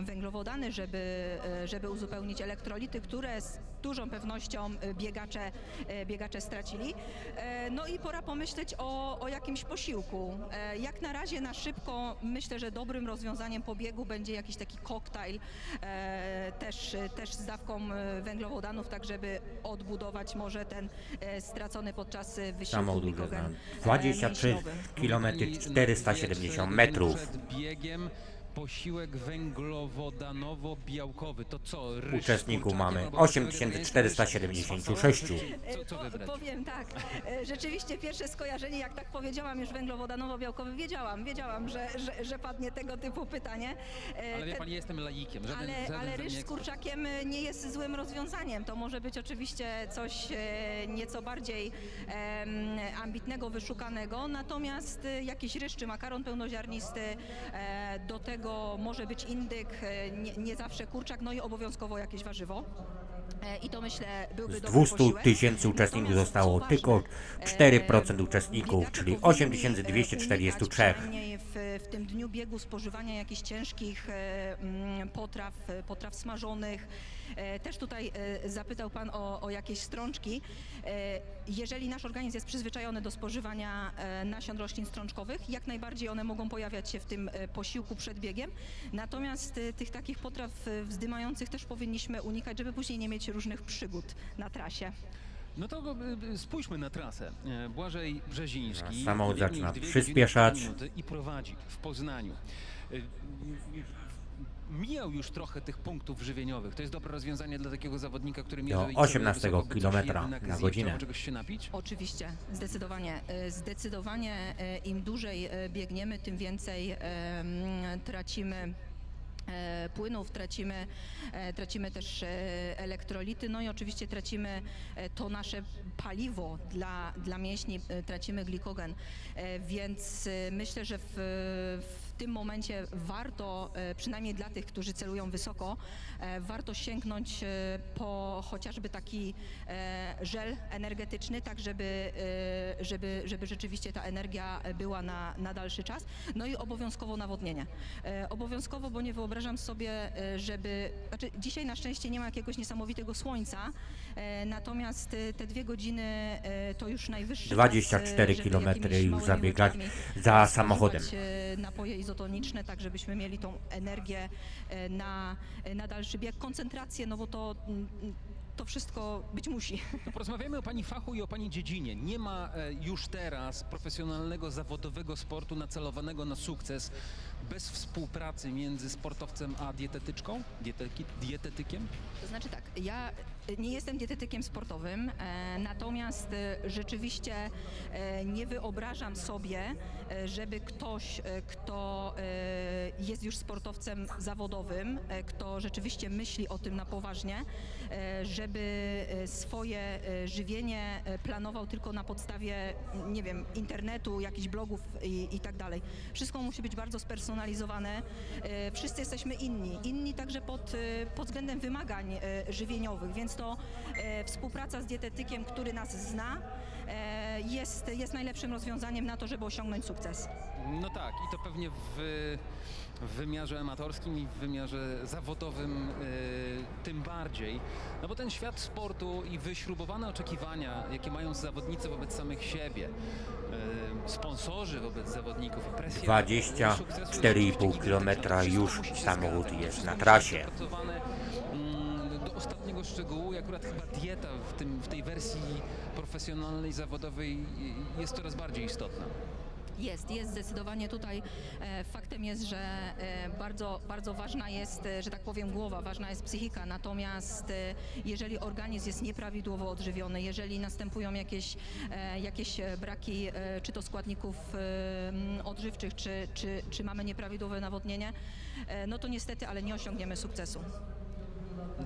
węglowodany, żeby, e, żeby uzupełnić elektrolity, które z dużą pewnością e, biegacze, e, biegacze stracili. E, No i pora pomyśleć o, o jakimś posiłku. E, Jak na razie na szybko myślę, że dobrym rozwiązaniem po biegu będzie jakiś taki koktajl e, też, też z dawką e, węglowodanów, tak żeby odbudować może ten e, stracony podczas e, wysiłku Samochód glikogen na e, 23 mięśniowy. km 470 metrów. Przed biegiem posiłek węglowodanowo-białkowy. To co? Ryż Uczestników mamy albo 8476. Co, co Po- wybrać? Powiem tak, e, rzeczywiście pierwsze skojarzenie, jak tak powiedziałam już węglowodanowo-białkowy, wiedziałam, wiedziałam, że, że, że padnie tego typu pytanie. E, Ale wie te- pani, jestem laikiem. Żaden, ale, żaden ale ze mnie ryż z ekspert. kurczakiem e, nie jest złym rozwiązaniem. To może być oczywiście coś e, nieco bardziej em, ambitnego, wyszukanego, natomiast e, jakiś ryż czy makaron pełnoziarnisty, e, do tego może być indyk, e, nie, nie zawsze kurczak, no i obowiązkowo jakieś warzywo. E, I to myślę byłby Z dobry 200 posiłek. tysięcy uczestników zostało ważne, tylko e, 4% uczestników, czyli powinni, e, 8243. unikać przynajmniej w, w tym dniu biegu spożywania jakichś ciężkich e, potraw, e, potraw smażonych. E, Też tutaj e, zapytał Pan o, o jakieś strączki. E, Jeżeli nasz organizm jest przyzwyczajony do spożywania nasion roślin strączkowych, jak najbardziej one mogą pojawiać się w tym posiłku przed biegiem. Natomiast tych takich potraw wzdymających też powinniśmy unikać, żeby później nie mieć różnych przygód na trasie. No to spójrzmy na trasę. Błażej Brzeziński. Samochód zaczyna przyspieszać. I prowadzi w Poznaniu. Mijał już trochę tych punktów żywieniowych. To jest dobre rozwiązanie dla takiego zawodnika, który mierzy i 18 wysoko, by coś kilometra na godzinę. czegoś się napić? Oczywiście, zdecydowanie. E, Zdecydowanie e, im dłużej e, biegniemy, tym więcej tracimy płynów, tracimy, tracimy też elektrolity, no i oczywiście tracimy to nasze paliwo dla, dla mięśni, tracimy glikogen. Więc myślę, że w, w tym momencie warto, e, przynajmniej dla tych, którzy celują wysoko, e, warto sięgnąć e, po chociażby taki żel energetyczny, tak żeby, żeby, żeby rzeczywiście ta energia była na, na dalszy czas. No i obowiązkowo nawodnienie. Obowiązkowo, bo nie wyobrażam sobie, żeby... Znaczy dzisiaj na szczęście nie ma jakiegoś niesamowitego słońca, natomiast te dwie godziny to już najwyższy czas, 24 e, żeby kilometry jakimiś już zabiegać za samochodem. napoje izotoniczne, tak żebyśmy mieli tą energię e, na, na dalszy bieg. Koncentrację, no bo to, mm, to wszystko być musi. To porozmawiamy o Pani fachu i o Pani dziedzinie. Nie ma e, już teraz profesjonalnego, zawodowego sportu nacelowanego na sukces bez współpracy między sportowcem a dietetyczką, dietetykiem? To znaczy tak, ja Nie jestem dietetykiem sportowym, e, natomiast e, rzeczywiście e, nie wyobrażam sobie, żeby ktoś, kto jest już sportowcem zawodowym, kto rzeczywiście myśli o tym na poważnie, żeby swoje żywienie planował tylko na podstawie, nie wiem, internetu, jakichś blogów i, i tak dalej. Wszystko musi być bardzo spersonalizowane. Wszyscy jesteśmy inni. Inni także pod, pod względem wymagań żywieniowych, więc to e, współpraca z dietetykiem, który nas zna, e, jest, jest najlepszym rozwiązaniem na to, żeby osiągnąć sukces. No tak, i to pewnie w, w wymiarze amatorskim i w wymiarze zawodowym y, tym bardziej. No bo ten świat sportu i wyśrubowane oczekiwania, jakie mają zawodnicy wobec samych siebie, sponsorzy wobec zawodników i presja sukcesu 24,5 km już samochód jest na trasie. Do ostatniego szczegółu i akurat chyba dieta w, tym, w tej wersji profesjonalnej, zawodowej jest coraz bardziej istotna. Jest, jest zdecydowanie tutaj. E, faktem jest, że e, bardzo, bardzo ważna jest, e, że tak powiem, głowa, ważna jest psychika. Natomiast jeżeli organizm jest nieprawidłowo odżywiony, jeżeli następują jakieś, jakieś braki, czy to składników odżywczych, czy, czy, czy mamy nieprawidłowe nawodnienie, no to niestety, ale nie osiągniemy sukcesu.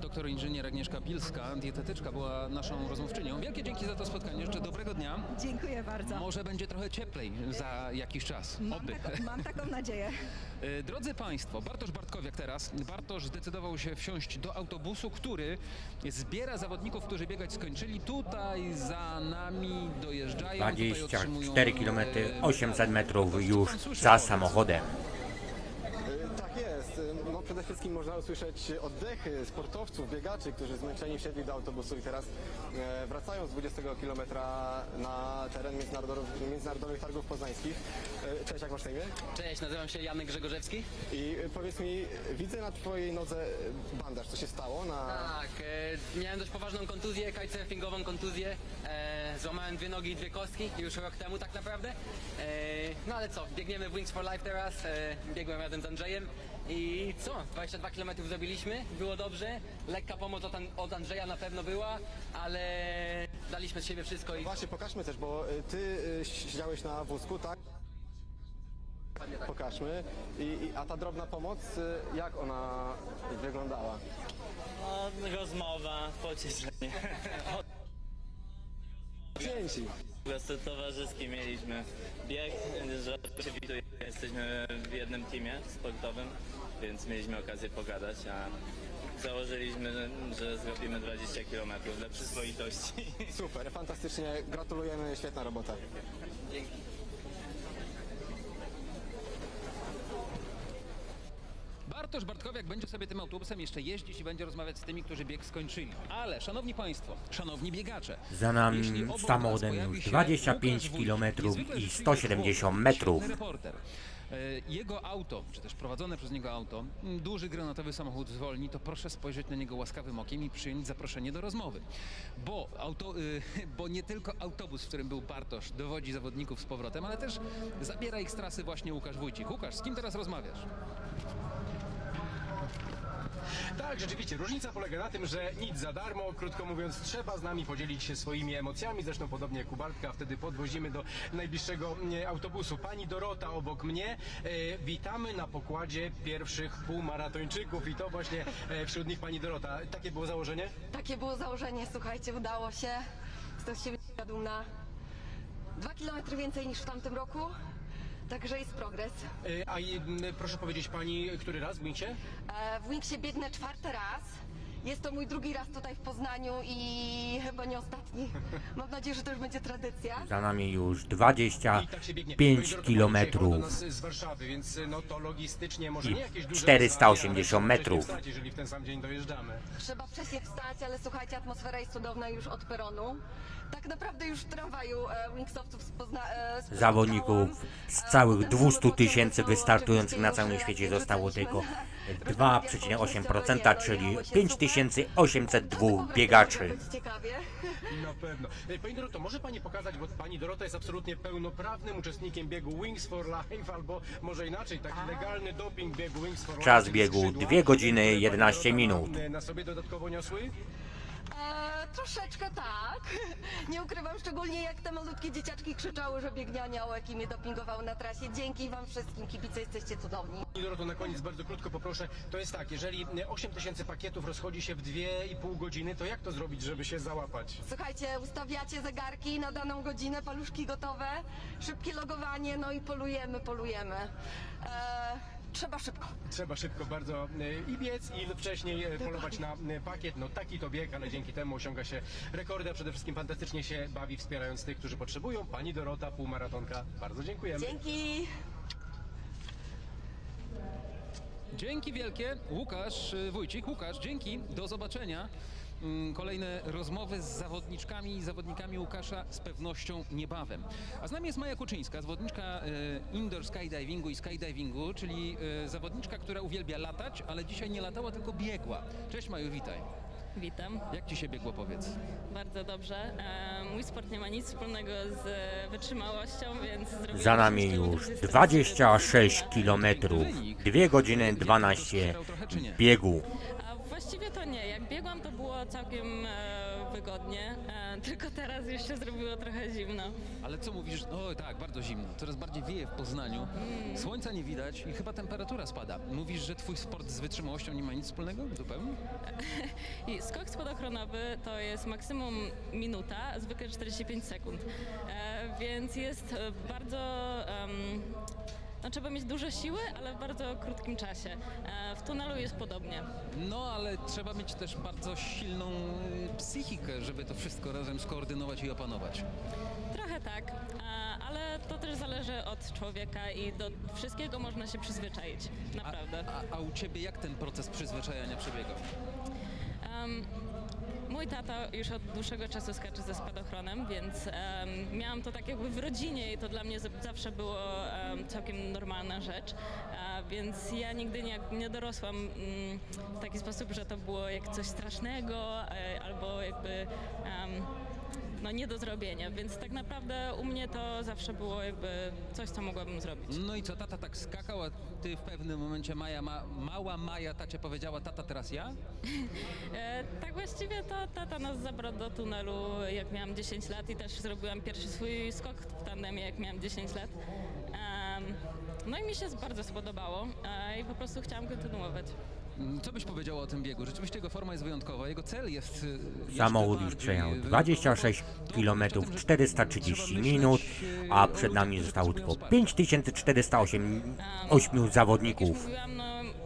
Doktor inżynier Agnieszka Pilska, dietetyczka, była naszą rozmówczynią. Wielkie dzięki za to spotkanie. Życzę dobrego dnia. Dziękuję bardzo. Może będzie trochę cieplej za jakiś czas. Mam, Oby. taką, mam taką nadzieję. E, Drodzy Państwo, Bartosz Bartkowiak teraz. Bartosz zdecydował się wsiąść do autobusu, który zbiera zawodników, którzy biegać skończyli. Tutaj za nami dojeżdżają. tutaj 24 otrzymują, km, e, 800 metrów już za samochodem. Y, Tak jest. Y, No przede wszystkim można usłyszeć oddechy sportowców, biegaczy, którzy zmęczeni wsiedli do autobusu i teraz e, wracają z 20 km na teren międzynarodowych, międzynarodowych targów poznańskich. E, Cześć, jak masz na imię? Cześć, nazywam się Janek Grzegorzewski. I y, powiedz mi, widzę na twojej nodze bandaż. Co się stało? Na... Tak, e, miałem dość poważną kontuzję, kitesurfingową kontuzję. E, złamałem dwie nogi i dwie kostki już rok temu tak naprawdę. E, no ale co, biegniemy w Wings for Life teraz. E, biegłem razem z Andrzejem. I co? 22 km zrobiliśmy, było dobrze. Lekka pomoc od, An- od Andrzeja na pewno była, ale daliśmy z siebie wszystko i... Właśnie, pokażmy też, bo y, ty y, siedziałeś na wózku, tak? Pokażmy. I, i, a ta drobna pomoc, y, jak ona wyglądała? No, rozmowa, pocieszenie. Pięci. Po prostu towarzyski mieliśmy bieg, że się widuje, jesteśmy w jednym teamie sportowym, więc mieliśmy okazję pogadać, a założyliśmy, że, że zrobimy 20 km dla przyzwoitości. Super, fantastycznie, gratulujemy, świetna robota. Dzięki. Bartosz Bartkowiak będzie sobie tym autobusem jeszcze jeździć i będzie rozmawiać z tymi, którzy bieg skończyli. Ale, szanowni państwo, szanowni biegacze, Za nami samochodem już się 25 Łukasz Wójcik, km i życzliwy 170 człowiek, metrów. E, Jego auto, czy też prowadzone przez niego auto, m, duży granatowy samochód zwolni, to proszę spojrzeć na niego łaskawym okiem i przyjąć zaproszenie do rozmowy. Bo, auto, y, bo nie tylko autobus, w którym był Bartosz, dowodzi zawodników z powrotem, ale też zabiera ich z trasy właśnie Łukasz Wójcik. Łukasz, z kim teraz rozmawiasz? Tak, rzeczywiście. Różnica polega na tym, że nic za darmo. Krótko mówiąc, trzeba z nami podzielić się swoimi emocjami. Zresztą podobnie jak u Bartka, wtedy podwozimy do najbliższego e, autobusu. Pani Dorota obok mnie. E, witamy na pokładzie pierwszych półmaratończyków i to właśnie e, wśród nich pani Dorota. Takie było założenie? Takie było założenie, słuchajcie, udało się. Jestem z siebie dumna. Dwa kilometry więcej niż w tamtym roku, także jest progres. E, a i, m, proszę powiedzieć pani, który raz w Micie? E, W Wingsie biegnę czwarty raz. Jest to mój drugi raz tutaj w Poznaniu i chyba nie ostatni. Mam nadzieję, że to już będzie tradycja. Za nami już I tak się biegnie. Pani 25 Dorota, pani przyjechała do km. nas z Warszawy, więc no to logistycznie może I nie jakieś duże 480 wyzwanie, ale metrów. wstać, jeżeli w ten sam dzień dojeżdżamy. Trzeba wcześniej wstać, ale słuchajcie, atmosfera jest cudowna już od peronu. Tak naprawdę już w tramwaju e, Wingsoftów spozna, e, spotkałam. Zawodników z całych 200 tysięcy wystartujących na całym świecie zostało tylko 2,8%, czyli 5802 biegaczy. Na pewno. E, Pani Doroto, może Pani pokazać, bo Pani Dorota jest absolutnie pełnoprawnym uczestnikiem biegu Wings for Life, albo może inaczej, taki legalny doping biegu Wings for Life. Czas czyli biegu skrzydła, 2 godziny które Pani 11 Dorota minut. Na sobie dodatkowo niosły? Troszeczkę tak. Nie ukrywam, szczególnie jak te malutkie dzieciaczki krzyczały, że biegnie aniołek i mnie dopingował na trasie. Dzięki wam wszystkim, kibice, jesteście cudowni. Pani Doroto, na koniec bardzo krótko poproszę. To jest tak, jeżeli 8 tysięcy pakietów rozchodzi się w 2,5 godziny, to jak to zrobić, żeby się załapać? Słuchajcie, ustawiacie zegarki na daną godzinę, paluszki gotowe, szybkie logowanie, no i polujemy, polujemy. Eee, trzeba szybko. Trzeba szybko bardzo e, i biec, i wcześniej e, polować na e, pakiet. No taki to bieg, ale dzięki temu osiąga się rekordy, a przede wszystkim fantastycznie się bawi, wspierając tych, którzy potrzebują. Pani Dorota, półmaratonka, bardzo dziękujemy. Dzięki. Dzięki wielkie, Łukasz y, Wójcik. Łukasz, dzięki, do zobaczenia. Mm, Kolejne rozmowy z zawodniczkami i zawodnikami Łukasza z pewnością niebawem. A z nami jest Maja Kuczyńska, zawodniczka y, indoor skydivingu i skydivingu, czyli y, zawodniczka, która uwielbia latać, ale dzisiaj nie latała, tylko biegła. Cześć Maju, witaj. Witam. Jak ci się biegło, powiedz? Bardzo dobrze. E, mój sport nie ma nic wspólnego z e, wytrzymałością, więc Za nami 10 już kilometrów dystansu 26 km, 2 godziny 12 biegu. Właściwie to nie. Jak biegłam, to było całkiem e, wygodnie, e, tylko teraz już się zrobiło trochę zimno. Ale co mówisz? O tak, bardzo zimno. Coraz bardziej wieje w Poznaniu. Słońca nie widać i chyba temperatura spada. Mówisz, że twój sport z wytrzymałością nie ma nic wspólnego? Zupełnie? I skok spadochronowy to jest maksimum minuta, zwykle 45 sekund. E, więc jest e, bardzo. em, no, trzeba mieć dużo siły, ale w bardzo krótkim czasie. E, w tunelu jest podobnie. No, ale trzeba mieć też bardzo silną y, psychikę, żeby to wszystko razem skoordynować i opanować. Trochę tak, e, ale to też zależy od człowieka i do wszystkiego można się przyzwyczaić. Naprawdę. A, a u ciebie jak ten proces przyzwyczajania przebiegał? Em, mój tata już od dłuższego czasu skacze ze spadochronem, więc em, miałam to tak jakby w rodzinie i to dla mnie zawsze było em, całkiem normalna rzecz. E, więc ja nigdy nie, nie dorosłam mm, w taki sposób, że to było jak coś strasznego e, albo jakby no nie do zrobienia, więc tak naprawdę u mnie to zawsze było jakby coś, co mogłabym zrobić. No i co, tata tak skakał, a ty w pewnym momencie Maja, ma, mała Maja tacie powiedziała, tata teraz ja? E, tak właściwie to tata nas zabrał do tunelu jak miałam 10 lat i też zrobiłam pierwszy swój skok w tandemie jak miałam 10 lat. Em, no i mi się bardzo spodobało e, i po prostu chciałam kontynuować. Co byś powiedziała o tym biegu? Rzeczywiście jego forma jest wyjątkowa, jego cel jest y, Samochód już przejechał wyjątkowy. 26 km 430 minut, a przed nami zostało tylko 5408 ośmiu Tak jak zawodników. mówiłam, no,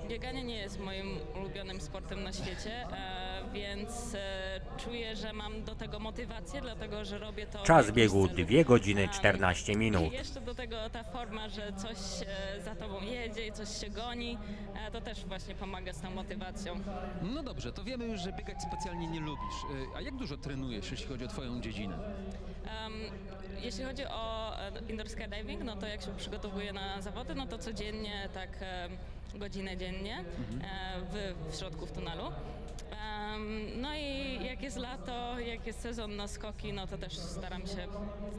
bieganie nie jest moim ulubionym sportem na świecie, e, więc e, czuję, że mam do tego motywację, dlatego że robię to. Czas biegu celu. 2 godziny Em, 14 minut. I jeszcze do tego ta forma, że coś e, za tobą jedzie i coś się goni, e, to też właśnie pomaga z tą motywacją. No dobrze, to wiemy już, że biegać specjalnie nie lubisz. Y, A jak dużo trenujesz, jeśli chodzi o twoją dziedzinę? Em, jeśli chodzi o e, indoor skydiving, no to jak się przygotowuję na zawody, no to codziennie tak e, godzinę dziennie e, w, w środku w tunelu. No i jak jest lato, jak jest sezon na skoki, no to też staram się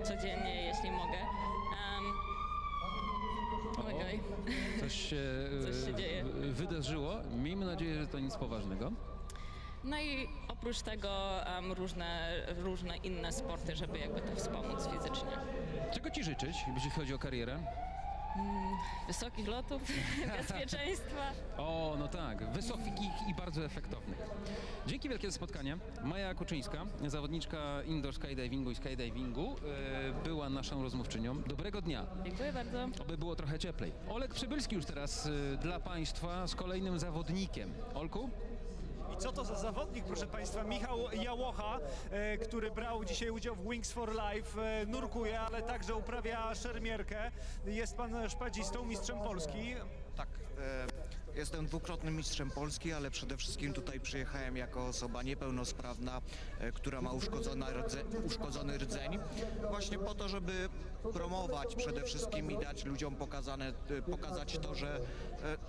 codziennie, jeśli mogę. Coś się, Coś się y, dzieje. wydarzyło. Miejmy nadzieję, że to nic poważnego. No i oprócz tego em, różne, różne inne sporty, żeby jakby to wspomóc fizycznie. Czego ci życzyć, jeśli chodzi o karierę? Mm, Wysokich lotów, bezpieczeństwa. O, no tak, wysokich i bardzo efektownych. Dzięki wielkie za spotkanie. Maja Kuczyńska, zawodniczka indoor skydivingu i skydivingu, e, była naszą rozmówczynią. Dobrego dnia. Dziękuję bardzo. Oby było trochę cieplej. Olek Przybylski już teraz e, dla Państwa z kolejnym zawodnikiem. Olku? Co to za zawodnik, proszę Państwa? Michał Jałocha, e, który brał dzisiaj udział w Wings for Life, e, nurkuje, ale także uprawia szermierkę. Jest pan szpadzistą, mistrzem Polski. Tak, e, jestem dwukrotnym mistrzem Polski, ale przede wszystkim tutaj przyjechałem jako osoba niepełnosprawna, która ma uszkodzona rdze, uszkodzony rdzeń, właśnie po to, żeby promować przede wszystkim i dać ludziom pokazane, e, pokazać to, że e,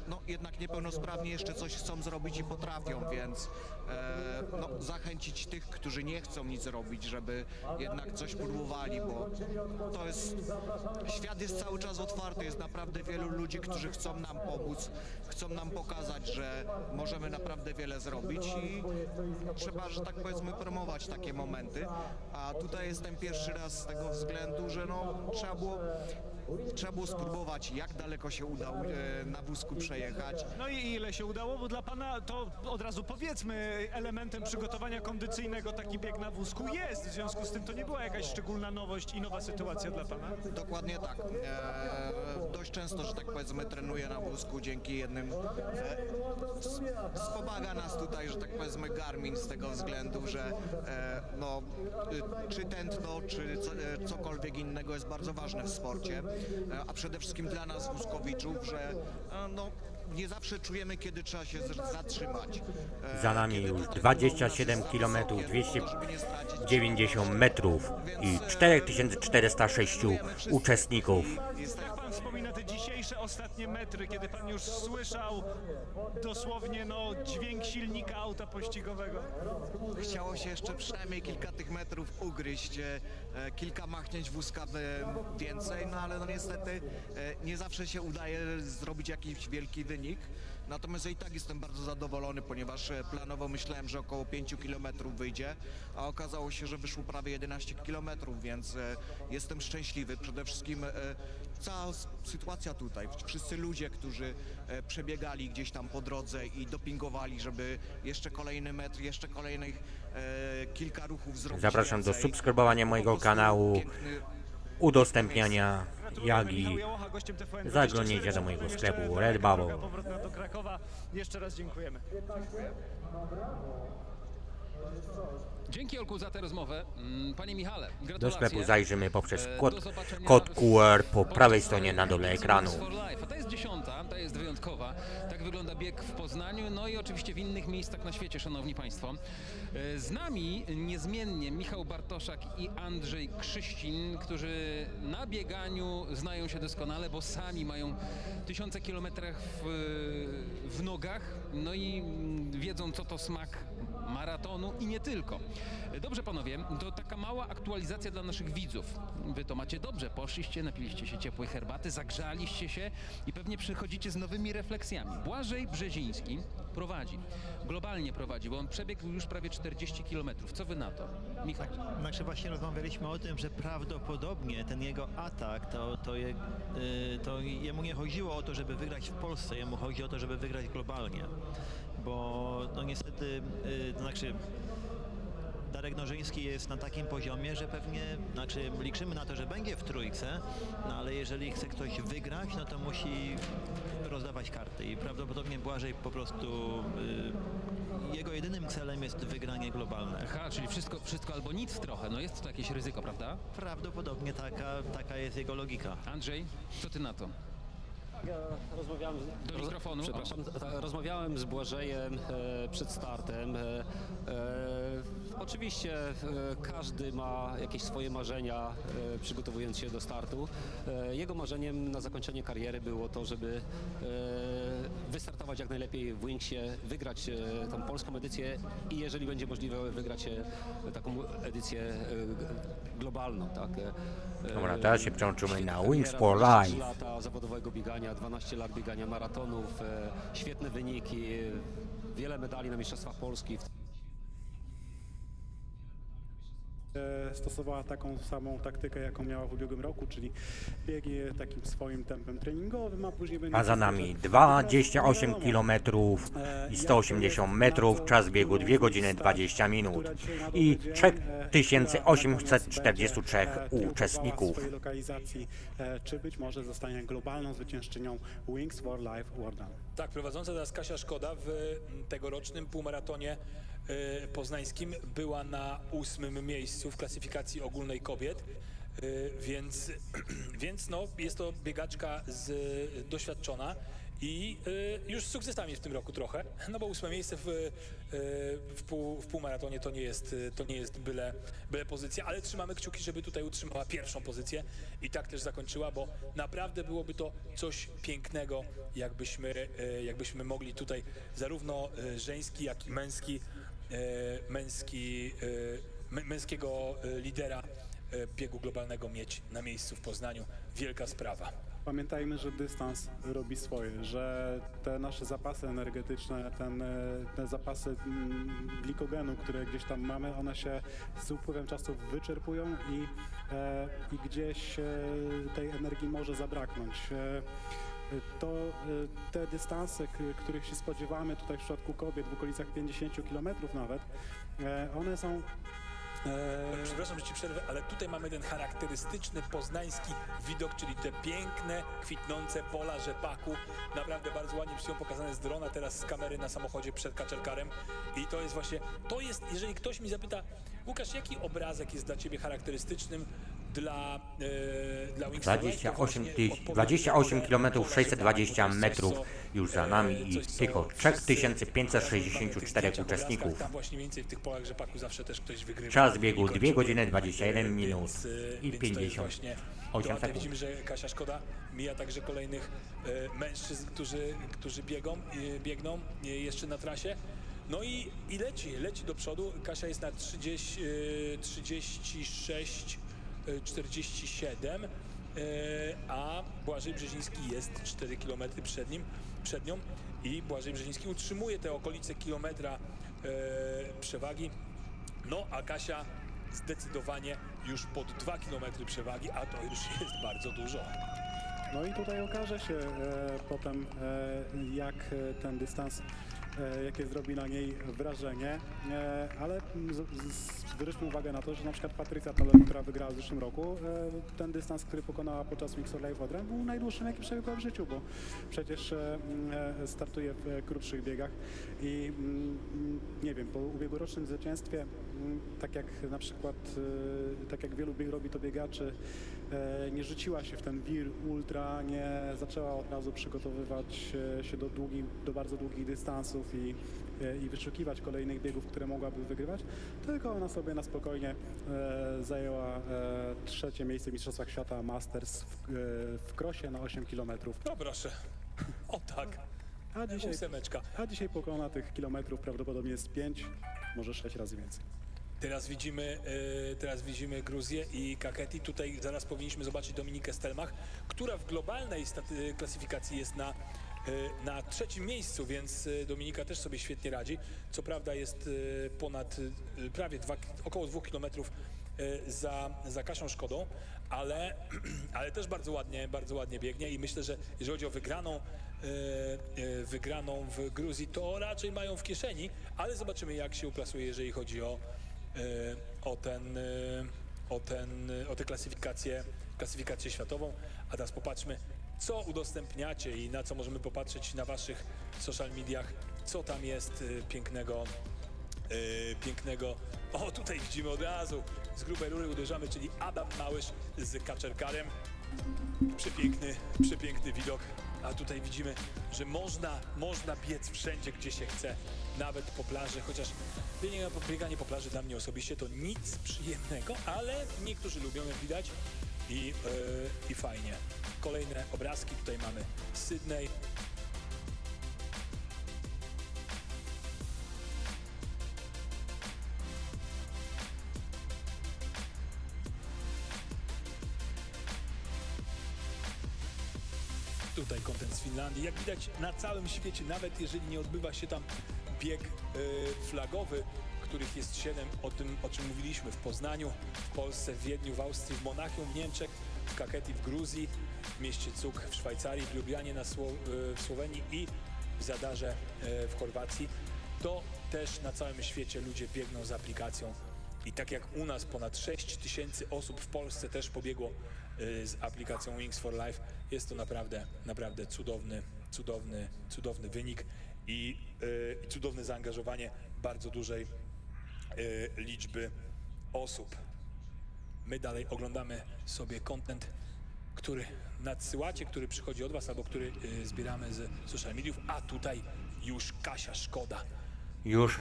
no, jednak niepełnosprawni jeszcze coś chcą zrobić i potrafią, więc e, no, zachęcić tych, którzy nie chcą nic robić, żeby jednak coś próbowali, bo to jest, świat jest cały czas otwarty, jest naprawdę wielu ludzi, którzy chcą nam pomóc, chcą nam pokazać, że możemy naprawdę wiele zrobić i trzeba, że tak powiedzmy, promować takie momenty. A tutaj jestem pierwszy raz z tego względu, że no, trzeba było Trzeba było spróbować, jak daleko się udało e, na wózku przejechać. No i ile się udało, bo dla pana to od razu powiedzmy, elementem przygotowania kondycyjnego taki bieg na wózku jest. W związku z tym to nie była jakaś szczególna nowość i nowa sytuacja dla pana. Dokładnie tak. E, dość często, że tak powiedzmy, trenuję na wózku dzięki jednym. E, wspomaga nas tutaj, że tak powiedzmy, Garmin z tego względu, że e, no, y, czy tętno, czy co, e, cokolwiek innego jest bardzo ważne w sporcie, a przede wszystkim dla nas wózkowiczów, że e, no, nie zawsze czujemy, kiedy trzeba się zatrzymać. E, Za nami już 27 km 290 metrów i 4406 uczestników. Te dzisiejsze ostatnie metry, kiedy pan już słyszał dosłownie no, dźwięk silnika auta pościgowego? Chciało się jeszcze przynajmniej kilka tych metrów ugryźć, e, kilka machnięć wózka e, więcej, no ale no niestety e, nie zawsze się udaje zrobić jakiś wielki wynik. Natomiast ja i tak jestem bardzo zadowolony, ponieważ e, planowo myślałem, że około 5 km wyjdzie, a okazało się, że wyszło prawie 11 km, więc e, jestem szczęśliwy. Przede wszystkim e, cała sytuacja tutaj, wszyscy ludzie, którzy przebiegali gdzieś tam po drodze i dopingowali, żeby jeszcze kolejny metr, jeszcze kolejnych kilka ruchów zrobić Zapraszam do więcej. subskrybowania mojego kanału, udostępniania, jak i zaglądnięcia do mojego sklepu do Krakowa. Jeszcze raz dziękujemy. Dzięki Olku za tę rozmowę. Mm, Panie Michale, Do sklepu zajrzymy poprzez E, kod, kod QR po prawej stronie na dole ekranu. for Life. A to jest dziesiąta, ta jest wyjątkowa. Tak wygląda bieg w Poznaniu, no i oczywiście w innych miejscach na świecie, szanowni państwo. E, Z nami niezmiennie Michał Bartoszak i Andrzej Krzyścin, którzy na bieganiu znają się doskonale, bo sami mają tysiące kilometrach w, w nogach, no i mm, wiedzą, co to smak maratonu i nie tylko. Dobrze panowie, to taka mała aktualizacja dla naszych widzów. Wy to macie dobrze, poszliście, napiliście się ciepłej herbaty, zagrzaliście się i pewnie przychodzicie z nowymi refleksjami. Błażej Brzeziński prowadzi, globalnie prowadzi, bo on przebiegł już prawie 40 km. Co wy na to? Michał. Znaczy właśnie rozmawialiśmy o tym, że prawdopodobnie ten jego atak, to, to, je, y, to jemu nie chodziło o to, żeby wygrać w Polsce, jemu chodzi o to, żeby wygrać globalnie. Bo no niestety, y, to znaczy Darek Nożyński jest na takim poziomie, że pewnie, znaczy liczymy na to, że będzie w trójce, no ale jeżeli chce ktoś wygrać, no to musi rozdawać karty i prawdopodobnie Błażej po prostu, y, jego jedynym celem jest wygranie globalne. Aha, czyli wszystko, wszystko albo nic trochę, no jest to jakieś ryzyko, prawda? Prawdopodobnie taka, taka jest jego logika. Andrzej, co ty na to? Rozmawiałem z, Do mikrofonu. Przepraszam, rozmawiałem z Błażejem e, przed startem. E, e, oczywiście każdy ma jakieś swoje marzenia przygotowując się do startu. Jego marzeniem na zakończenie kariery było to, żeby wystartować jak najlepiej w Wingsie, wygrać e, tą polską edycję i jeżeli będzie możliwe wygrać e, taką edycję e, globalną. Tak? Dobra, teraz się przełączymy na Wings for 23 Life. lata zawodowego biegania, 12 lat biegania maratonów, świetne wyniki, wiele medali na Mistrzostwach Polski. Stosowała taką samą taktykę, jaką miała w ubiegłym roku, czyli biegnie takim swoim tempem treningowym, a później będzie... A za nami 28 km i 180 metrów, czas biegu 2 godziny 20 minut i 3843 e, uczestników. e, czy być może zostanie globalną zwyciężczynią Wings for Life World Run. Tak, prowadząca teraz Kasia Szkoda w tegorocznym półmaratonie poznańskim była na ósmym miejscu w klasyfikacji ogólnej kobiet. Y, Więc, więc no, jest to biegaczka z, doświadczona i y, już z sukcesami w tym roku trochę, no bo ósme miejsce w, w, pół, w półmaratonie to nie jest, to nie jest byle, byle pozycja, ale trzymamy kciuki, żeby tutaj utrzymała pierwszą pozycję i tak też zakończyła, bo naprawdę byłoby to coś pięknego, jakbyśmy, jakbyśmy mogli tutaj zarówno żeński, jak i męski, męski, y, mę- męskiego y, lidera biegu globalnego mieć na miejscu w Poznaniu. Wielka sprawa. pamiętajmy, że dystans robi swoje, że te nasze zapasy energetyczne, ten, e, te zapasy mm, glikogenu, które gdzieś tam mamy, one się z upływem czasu wyczerpują i, e, i gdzieś e, tej energii może zabraknąć. To e, te dystanse, których się spodziewamy tutaj w przypadku kobiet w okolicach 50 km nawet, e, one są e, Przepraszam, że ci przerwę, ale tutaj mamy ten charakterystyczny poznański widok, czyli te piękne, kwitnące pola rzepaku. Naprawdę bardzo ładnie są pokazane z drona, teraz z kamery na samochodzie przed kaczerkarem. I to jest właśnie, to jest, jeżeli ktoś mi zapyta, Łukasz, jaki obrazek jest dla ciebie charakterystycznym dla, e, dla Wings for Life, to 28, właśnie tyś- odpowiedź 28 pole, km pola 620 rzepaku, to jest coś, metrów już za e, nami i coś, co tylko wszyscy 3564 tych uczestników. Czas biegu I 2 kończy godziny bieg. 21 minut e, i więc to jest 58 właśnie to, a sekund. Widzimy, że Kasia Szkoda mija także kolejnych e, mężczyzn, którzy, którzy biegą, e, biegną e, jeszcze na trasie. No i, i leci, leci do przodu. Kasia jest na 30, e, 36, e, 47, e, a Błażej Brzeziński jest 4 km przed nim, przed nią i Błażej Brzeziński utrzymuje te okolice kilometra e, przewagi. No, a Kasia zdecydowanie już pod 2 km przewagi, a to już jest bardzo dużo. No i tutaj okaże się e, potem, e, jak e, ten dystans, jakie zrobi na niej wrażenie, e, ale z, zwróćmy uwagę na to, że na przykład Patrycja Toler, która wygrała w zeszłym roku, e, ten dystans, który pokonała podczas Mixer Live Odrem, był najdłuższym, jaki przebiegła w życiu, bo przecież e, e, startuje w e, krótszych biegach i mm, mm, nie wiem, po ubiegłorocznym zwycięstwie, mm, tak jak na przykład, e, tak jak wielu bieg robi to biegaczy, e, nie rzuciła się w ten wir ultra, nie zaczęła od razu przygotowywać e, się do, długich, do bardzo długich dystansów i, e, i wyszukiwać kolejnych biegów, które mogłaby wygrywać, tylko ona sobie na spokojnie e, zajęła e, trzecie miejsce w Mistrzostwach Świata Masters w, e, w krosie na 8 km. No proszę. O tak. A dzisiaj, Ósemeczka. a dzisiaj pokona tych kilometrów prawdopodobnie jest 5, może 6 razy więcej. Teraz widzimy, e, teraz widzimy Gruzję i Kaketi. Tutaj zaraz powinniśmy zobaczyć Dominikę Stelmach, która w globalnej klasyfikacji jest na, na trzecim miejscu, więc e, Dominika też sobie świetnie radzi. Co prawda jest e, ponad e, prawie dwa, około dwóch kilometrów e, za, za Kasią Szkodą, ale, ale też bardzo ładnie, bardzo ładnie biegnie i myślę, że jeżeli chodzi o wygraną, e, e, wygraną w Gruzji, to raczej mają w kieszeni, ale zobaczymy jak się uplasuje, jeżeli chodzi o, e, o ten, e, o ten, e, o tę klasyfikację, klasyfikację światową. A teraz popatrzmy, co udostępniacie i na co możemy popatrzeć na waszych social mediach, co tam jest e, pięknego, e, pięknego. O, tutaj widzimy od razu, z grubej rury uderzamy, czyli Adam Małysz z kaczerkarem. Przepiękny, przepiękny widok. A tutaj widzimy, że można, można biec wszędzie, gdzie się chce, nawet po plaży, chociaż bieganie, bieganie po plaży dla mnie osobiście to nic przyjemnego, ale niektórzy lubią, jak widać, i, yy, i fajnie. Kolejne obrazki, tutaj mamy Sydney, Tutaj kontent z Finlandii. Jak widać na całym świecie, nawet jeżeli nie odbywa się tam bieg e, flagowy, których jest siedem, o tym, o czym mówiliśmy w Poznaniu, w Polsce, w Wiedniu, w Austrii, w Monachium, w Niemczech, w Kaketi w Gruzji, w mieście Cuk w Szwajcarii, w Lublianie na Sło- e, w Słowenii i w Zadarze e, w Chorwacji, to też na całym świecie ludzie biegną z aplikacją. I tak jak u nas ponad 6 tysięcy osób w Polsce też pobiegło y, z aplikacją Wings for Life, jest to naprawdę, naprawdę cudowny, cudowny, cudowny wynik i, y, i cudowne zaangażowanie bardzo dużej y, liczby osób. My dalej oglądamy sobie content, który nadsyłacie, który przychodzi od Was albo który y, zbieramy z social mediów, a tutaj już Kasia Szkoda. Już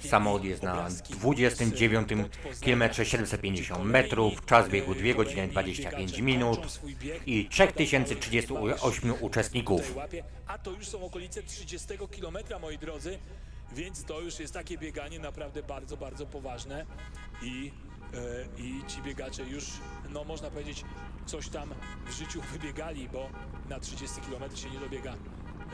samochód jest na obrazki 29 z Podpoznania. km 750 metrów, czas biegu 2 godziny 25 minut i 3038 uczestników. A to już są okolice 30 km, moi drodzy, więc to już jest takie bieganie naprawdę bardzo, bardzo poważne i i ci biegacze już, no można powiedzieć, coś tam w życiu wybiegali, bo na 30 km się nie dobiega,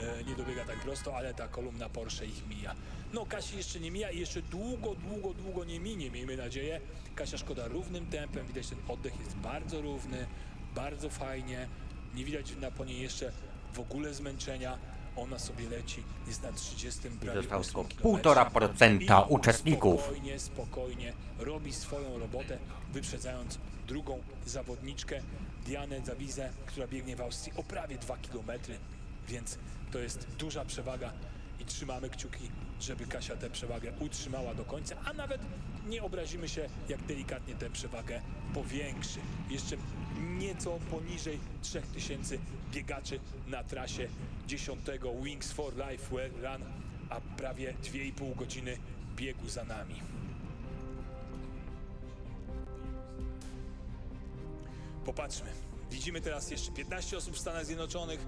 e, nie dobiega tak prosto, ale ta kolumna Porsche ich mija. No Kasi jeszcze nie mija i jeszcze długo, długo, długo nie minie, miejmy nadzieję. Kasia Szkoda równym tempem, widać ten oddech jest bardzo równy, bardzo fajnie, nie widać na po niej jeszcze w ogóle zmęczenia. Ona sobie leci, jest na 30 prawie zostało 8 tylko kilometrze. 1,5% I uczestników. Spokojnie, spokojnie robi swoją robotę, wyprzedzając drugą zawodniczkę Dianę Zawizę, która biegnie w Austrii o prawie 2 km, więc to jest duża przewaga trzymamy kciuki, żeby Kasia tę przewagę utrzymała do końca, a nawet nie obrazimy się, jak delikatnie tę przewagę powiększy. Jeszcze nieco poniżej 3000 biegaczy na trasie 10 Wings for Life Well Run, a prawie 2,5 godziny biegu za nami. Popatrzmy. Widzimy teraz jeszcze 15 osób w Stanach Zjednoczonych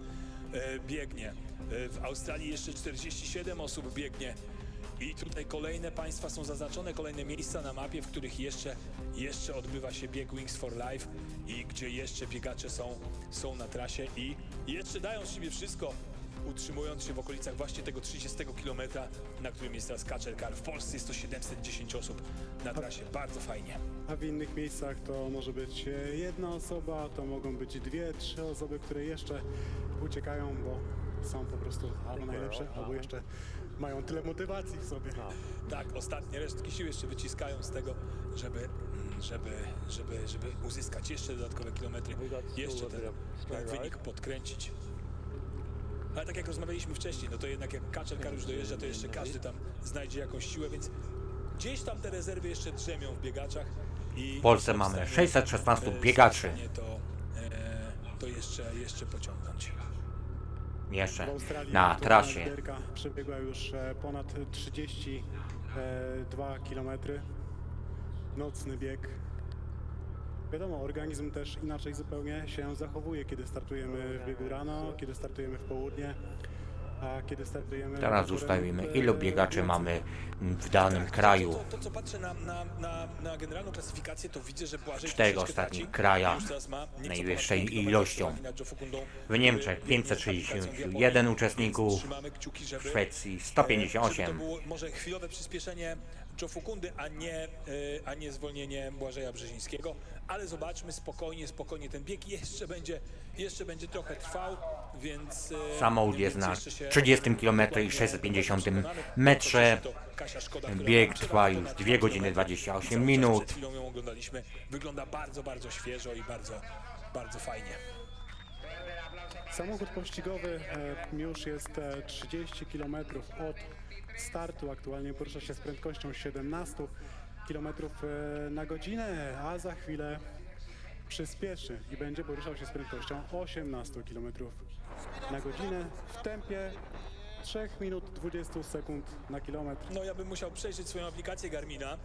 e, biegnie. E, w Australii jeszcze 47 osób biegnie. I tutaj kolejne państwa są zaznaczone, kolejne miejsca na mapie, w których jeszcze, jeszcze odbywa się bieg Wings for Life i gdzie jeszcze biegacze są, są na trasie i jeszcze dają z siebie wszystko, utrzymując się w okolicach właśnie tego 30 km, na którym jest teraz Kaczor Kar. W Polsce jest to 710 osób na trasie. Bardzo fajnie. A w innych miejscach to może być e, jedna osoba, to mogą być dwie, trzy osoby, które jeszcze uciekają, bo są po prostu albo najlepsze, albo jeszcze mają tyle motywacji w sobie. Tak, ostatnie resztki sił jeszcze wyciskają z tego, żeby, żeby, żeby, żeby uzyskać jeszcze dodatkowe kilometry, jeszcze ten, ten wynik podkręcić. Ale tak jak rozmawialiśmy wcześniej, no to jednak jak Kaczerkar już dojeżdża, to jeszcze każdy tam znajdzie jakąś siłę, więc gdzieś tam te rezerwy jeszcze drzemią w biegaczach. I W Polsce mamy stanie, 616 e, biegaczy. To, e, to jeszcze, jeszcze pociągnąć. Australii na trasie. Przebiegła już e, ponad 32 km. Nocny bieg. Wiadomo, organizm też inaczej zupełnie się zachowuje, kiedy startujemy w biegu rano, kiedy startujemy w południe. Teraz w- ilu biegaczy mamy w danym kraju. To, to co patrzę na, na, na, na generalną klasyfikację, to widzę, że Błażej Czterech ostatnich krajach najwyższej ilością. W Niemczech Biegnie z 561 aplikacją w uczestników, w Szwecji e, Żeby 158. to było może chwilowe przyspieszenie Joe Fukundy, a nie, e, a nie zwolnienie Błażeja Brzezińskiego, ale zobaczmy spokojnie, spokojnie ten bieg jeszcze będzie, jeszcze będzie trochę trwał, więc... e, Samochód jest na jeszcze się 30 km i 650 metrze. Bieg trwa już ponad 2 dwa godziny kilometry. 28 Cały czas minut. Przed chwilą ją oglądaliśmy. Wygląda bardzo, bardzo świeżo i bardzo, bardzo fajnie. Samochód pościgowy e, już jest e, 30 km od startu. Aktualnie porusza się z prędkością 17 km e, na godzinę, a za chwilę przyspieszy i będzie poruszał się z prędkością 18 km na godzinę w tempie 3 minut 20 sekund na kilometr. No ja bym musiał przejrzeć swoją aplikację Garmina,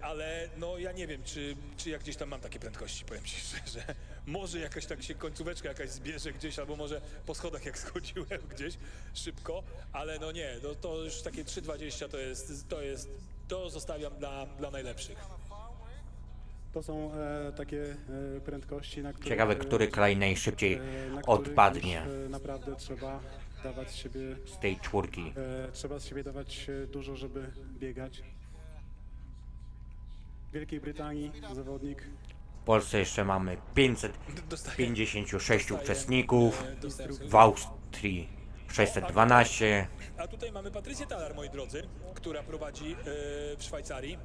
ale no ja nie wiem, czy, czy ja gdzieś tam mam takie prędkości, powiem ci szczerze. Może jakaś tak się końcóweczka jakaś zbierze gdzieś, albo może po schodach jak schodziłem gdzieś szybko, ale no nie, no to już takie 3,20 to jest, to jest, to zostawiam dla, dla najlepszych. To są e, takie e, prędkości, na których... Ciekawe, e, który kraj najszybciej e, na których odpadnie już, e, naprawdę trzeba dawać z siebie... z tej czwórki. E, trzeba z siebie dawać e, dużo, żeby biegać. Wielkiej Brytanii zawodnik W Polsce jeszcze mamy 556 uczestników, w Austrii 612. A tutaj mamy Patrycję Talar, moi drodzy, która prowadzi e, w Szwajcarii.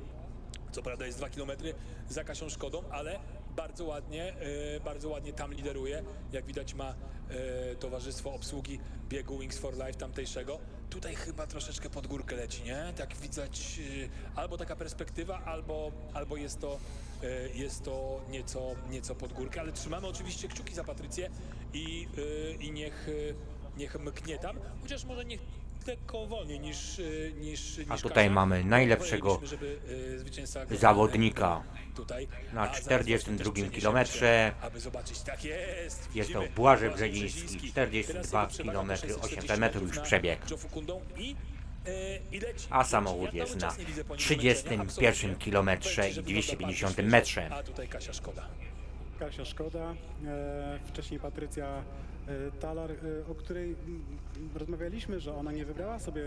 Co prawda jest 2 km za Kasią Szkodą, ale bardzo ładnie, e, bardzo ładnie tam lideruje. Jak widać ma e, towarzystwo obsługi biegu Wings for Life tamtejszego. Tutaj chyba troszeczkę pod górkę leci, nie? Tak widać e, albo taka perspektywa, albo, albo jest to jest to nieco, nieco pod górkę, ale trzymamy oczywiście kciuki za Patrycję i, i niech, niech mknie tam, chociaż może niech lekko wolniej niż, niż, niż A tutaj Kasia. mamy najlepszego żeby, zawodnika tutaj, na a zaraz 42 właśnie też przeniesiemy kilometrze. się, Aby zobaczyć, tak jest. Jest to Błażej Brzeziński, Teraz 42 jego przewaga km to 640 800 metrów już i e, a samochód jest na czas nie widzę po nim zmęczenia, 31 absolutnie. kilometrze Powiem ci, i że wygląda 250 bardzo świeżo, metrze. A tutaj Kasia Szkoda. Kasia Szkoda, e, wcześniej Patrycja e, Talar, o której rozmawialiśmy, że ona nie wybrała sobie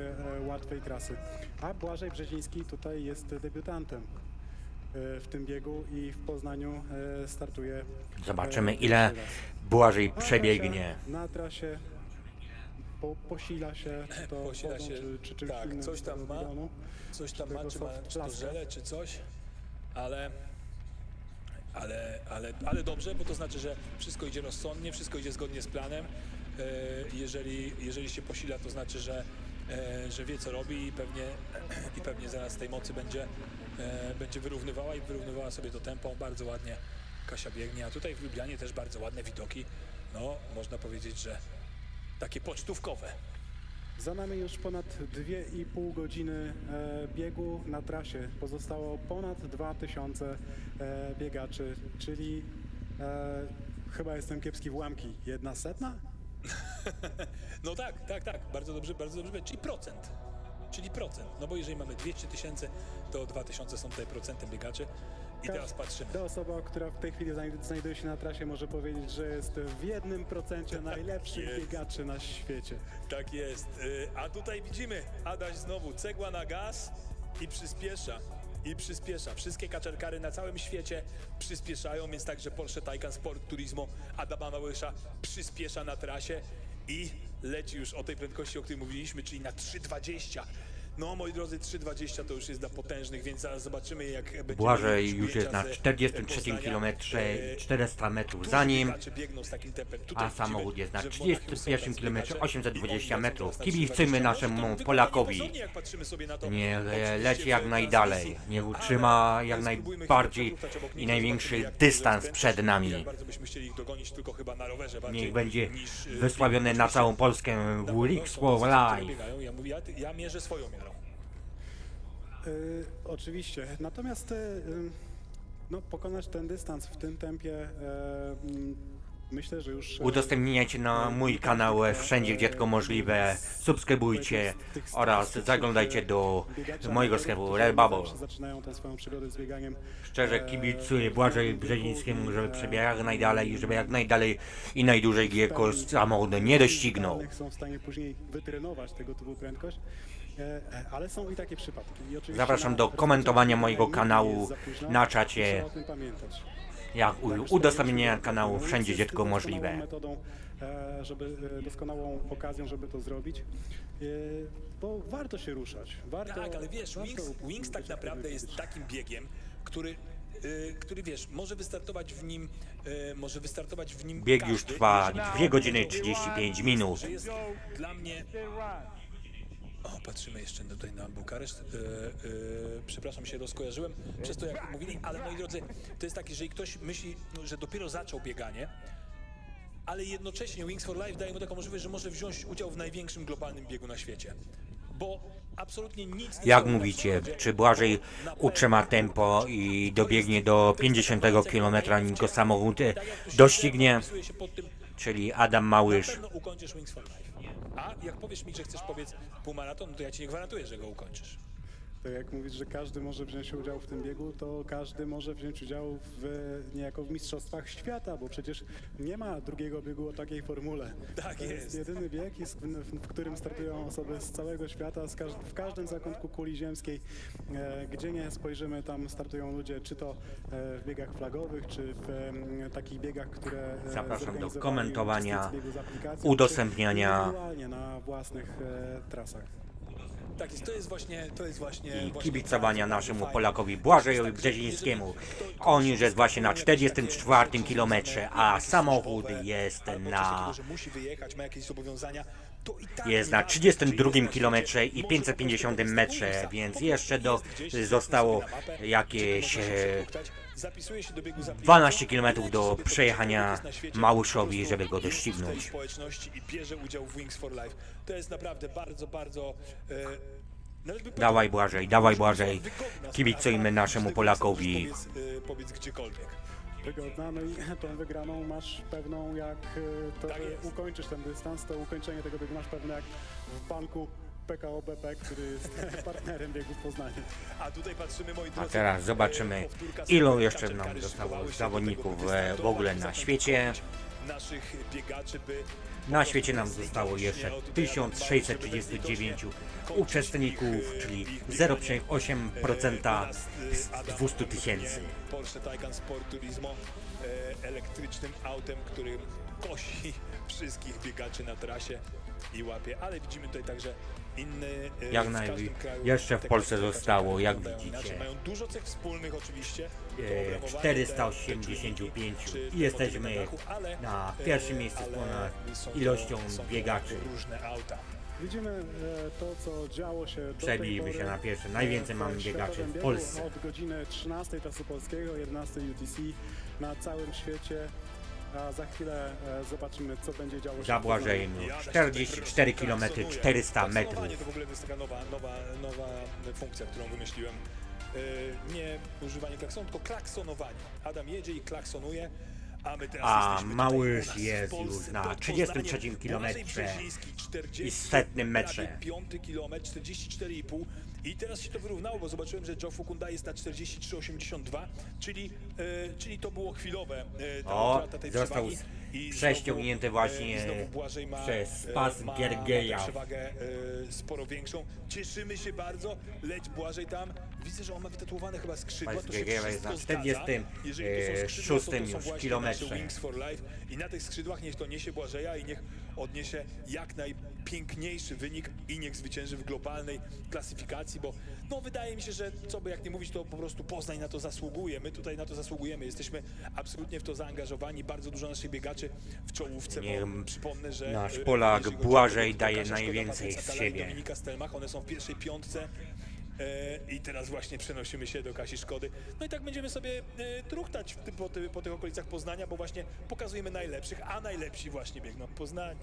łatwej trasy, a Błażej Brzeziński tutaj jest debiutantem w tym biegu i w Poznaniu e, startuje. Zobaczymy e, ile pierwszy raz. Błażej przebiegnie. Na trasie po, posila się, czy to Posila wodą, się, czy, czy czymś tak, coś tam ma, bidonu, coś tam ma, czy, ma, czy to żele, czy coś, ale, ale, ale, ale dobrze, bo to znaczy, że wszystko idzie rozsądnie, wszystko idzie zgodnie z planem. E, Jeżeli, jeżeli się posila, to znaczy, że, e, że wie co robi i pewnie, i pewnie zaraz tej mocy będzie, e, będzie wyrównywała i wyrównywała sobie to tempo. Bardzo ładnie Kasia biegnie, a tutaj w Lublianie też bardzo ładne widoki. No, można powiedzieć, że takie pocztówkowe. Za nami już ponad 2,5 godziny e, biegu na trasie. Pozostało ponad 2000 e, biegaczy, czyli e, chyba jestem kiepski w łamki. Jedna setna? No tak, tak, tak, bardzo dobrze, bardzo dobrze, czyli procent. Czyli procent, no bo jeżeli mamy 200 tysięcy, to 2000 są tutaj procentem biegaczy. I teraz patrzymy. Ta osoba, która w tej chwili znaj- znajduje się na trasie, może powiedzieć, że jest w jednym procencie najlepszych jest. biegaczy na świecie. Tak jest. Y, A tutaj widzimy, Adaś znowu, cegła na gaz i przyspiesza. I przyspiesza. Wszystkie kaczerkary na całym świecie przyspieszają, więc także Porsche Taycan Sport Turismo Adama Małysza przyspiesza na trasie i leci już o tej prędkości, o której mówiliśmy, czyli na 3,20. No, moi drodzy, 3,20 to już jest dla potężnych, więc zaraz zobaczymy, jak będzie. Błażej już jest na 43 km, 400 metrów za nim, a samochód jest na 31 km, 820 metrów. Kibicujmy naszemu Polakowi. Niech e, leci jak najdalej, niech utrzyma jak najbardziej i największy dystans przed nami. Niech będzie y, wysławiony na całą Polskę w for Life. Ja mierzę swoją miarą. Y, oczywiście. Natomiast y, y, no, pokonać ten dystans w tym tempie e, mm, myślę, że już... e, Udostępniajcie na mój kanał e, wszędzie, gdzie tylko możliwe. Subskrybujcie oraz zaglądajcie do mojego sklepu Redbubble. Zaczynają tę swoją przygodę z bieganiem. Szczerze kibicuję Błażej Brzezińskiemu, żeby przebiegał jak najdalej i żeby jak najdalej i najdłużej jego samochód nie doścignął. Są w stanie później wytrenować tego typu prędkość. E, Ale są i takie przypadki. I Zapraszam do komentowania mojego kanału na czacie. Jak u- udostępnienia kanału wszędzie, gdzie tylko możliwe. metodą, e, żeby e, doskonałą okazją, żeby to zrobić. Bo warto się ruszać. Warto, Tak, ale wiesz, Wings, Wings tak naprawdę jest takim biegiem, który, który wiesz, może wystartować w nim, może wystartować w nim Bieg już trwa jeżeli- 2 godziny 35 minut. Że jest dla mnie... O, patrzymy jeszcze tutaj na Bukareszt. E, e, przepraszam, się rozkojarzyłem przez to, jak mówili, ale moi drodzy, to jest tak, jeżeli ktoś myśli, no, że dopiero zaczął bieganie, ale jednocześnie Wings for Life daje mu taką możliwość, że może wziąć udział w największym globalnym biegu na świecie. Bo absolutnie nic nie Jak mówicie, czy Błażej utrzyma tempo i dobiegnie do 50 km, nim go samochód e, doścignie? Czyli Adam Małysz. A jak powiesz mi, że chcesz pobiec półmaraton, to ja ci nie gwarantuję, że go ukończysz. To jak mówić, że każdy może wziąć udział w tym biegu, to każdy może wziąć udział w, niejako w Mistrzostwach Świata, bo przecież nie ma drugiego biegu o takiej formule. Tak to jest. jest. jedyny bieg, jest, w, którym startują osoby z całego świata, z każ w każdym zakątku kuli ziemskiej. E, gdzie nie spojrzymy, tam startują ludzie, czy to e, w biegach flagowych, czy w e, takich biegach, które e, Zapraszam do komentowania, udostępniania. na własnych e, trasach. Tak jest, to jest właśnie, to jest właśnie... i właśnie kibicowania naszemu Polakowi Błażejowi Brzezińskiemu. On już jest właśnie na 44 km, a samochód jest na tak jest na 32 km i 550 metrze, więc jeszcze do, zostało jakieś e, zapisuje się do biegu z 12 km do przejechania Małyszowi, żeby go doścignąć. społeczności i bierze udział w Wings for Life. To jest naprawdę bardzo, bardzo... E, Dawaj Błażej, dawaj Błażej, kibicujmy naszemu tego, Polakowi. Powiedz, e, wygodna, no i tą wygraną masz pewną jak e, to, Tak ukończysz ten dystans, to ukończenie tego biegu masz pewne jak w banku PKO BP, który jest partnerem biegów Poznania. A tutaj patrzymy, moi A drodzy, teraz zobaczymy, ilu jeszcze nam zostało zawodników e, w ogóle na świecie. naszych biegaczy, by Na świecie nam zostało jeszcze 1639 uczestników, czyli 0,8% z 200 tysięcy. Porsche Taycan Sport Turismo e, elektrycznym autem, który kosi wszystkich biegaczy na trasie i łapie, ale widzimy tutaj także inne e, Jak w naj- każdym kraju jeszcze w Polsce zostało, jak widzicie, inaczej. Mają dużo cech wspólnych oczywiście. to e, obramowanie, te- 485 te czujniki, i czy jesteśmy na e, pierwszym miejscu z ale ponad ilością biegaczy. Różne auta. Widzimy e, to, co działo się do tej Przebijmy się na pierwsze. e, Najwięcej mamy biegaczy w Polsce. Od godziny 13 czasu polskiego, 11 UTC na całym świecie. A za chwilę e, zobaczymy, co będzie działo się. Za Błażejnu 44 km 400 metrów. To w ogóle jest taka nowa, nowa, nowa funkcja, którą wymyśliłem. E, nie używanie klaksonu, tylko klaksonowanie. Adam jedzie i klaksonuje, a my teraz A w jest już na pod 33 Poznaniem. kilometrze Błażej Brzeziński, 40, i setnym metrze. prawie Piąty kilometr, 44,5 i teraz się to wyrównało, bo zobaczyłem, że Joe Fukunda jest na 43,82, czyli, e, czyli to było chwilowe, e, ta O, utrata tej został przewagi. I prześciągnięty znowu, właśnie e, i znowu Błażej ma, przez e, pas ma. Ma tę przewagę e, sporo większą. Cieszymy się bardzo, leć Błażej tam. Widzę, że on ma wytatuowane chyba skrzydła. Pas to się Gergeja wszystko jest na zgadza. 40, Jeżeli to są e, skrzydła, to to są już właśnie kilometrze. nasze Wings for Life i na tych skrzydłach niech to niesie Błażeja i niech odniesie jak najpiękniejszy wynik i niech zwycięży w globalnej klasyfikacji, bo no wydaje mi się, że co by jak nie mówić, to po prostu Poznań na to zasługuje. My tutaj na to zasługujemy. Jesteśmy absolutnie w to zaangażowani. Bardzo dużo naszych biegaczy w czołówce, Niech bo przypomnę, że nasz e, Polak Błażej daje najwięcej z siebie. Dominika Stelmach, one są w pierwszej piątce. E, I teraz właśnie przenosimy się do Kasi Szkody. No i tak będziemy sobie e, truchtać po, ty, po tych okolicach Poznania, bo właśnie pokazujemy najlepszych, a najlepsi właśnie biegną w Poznaniu.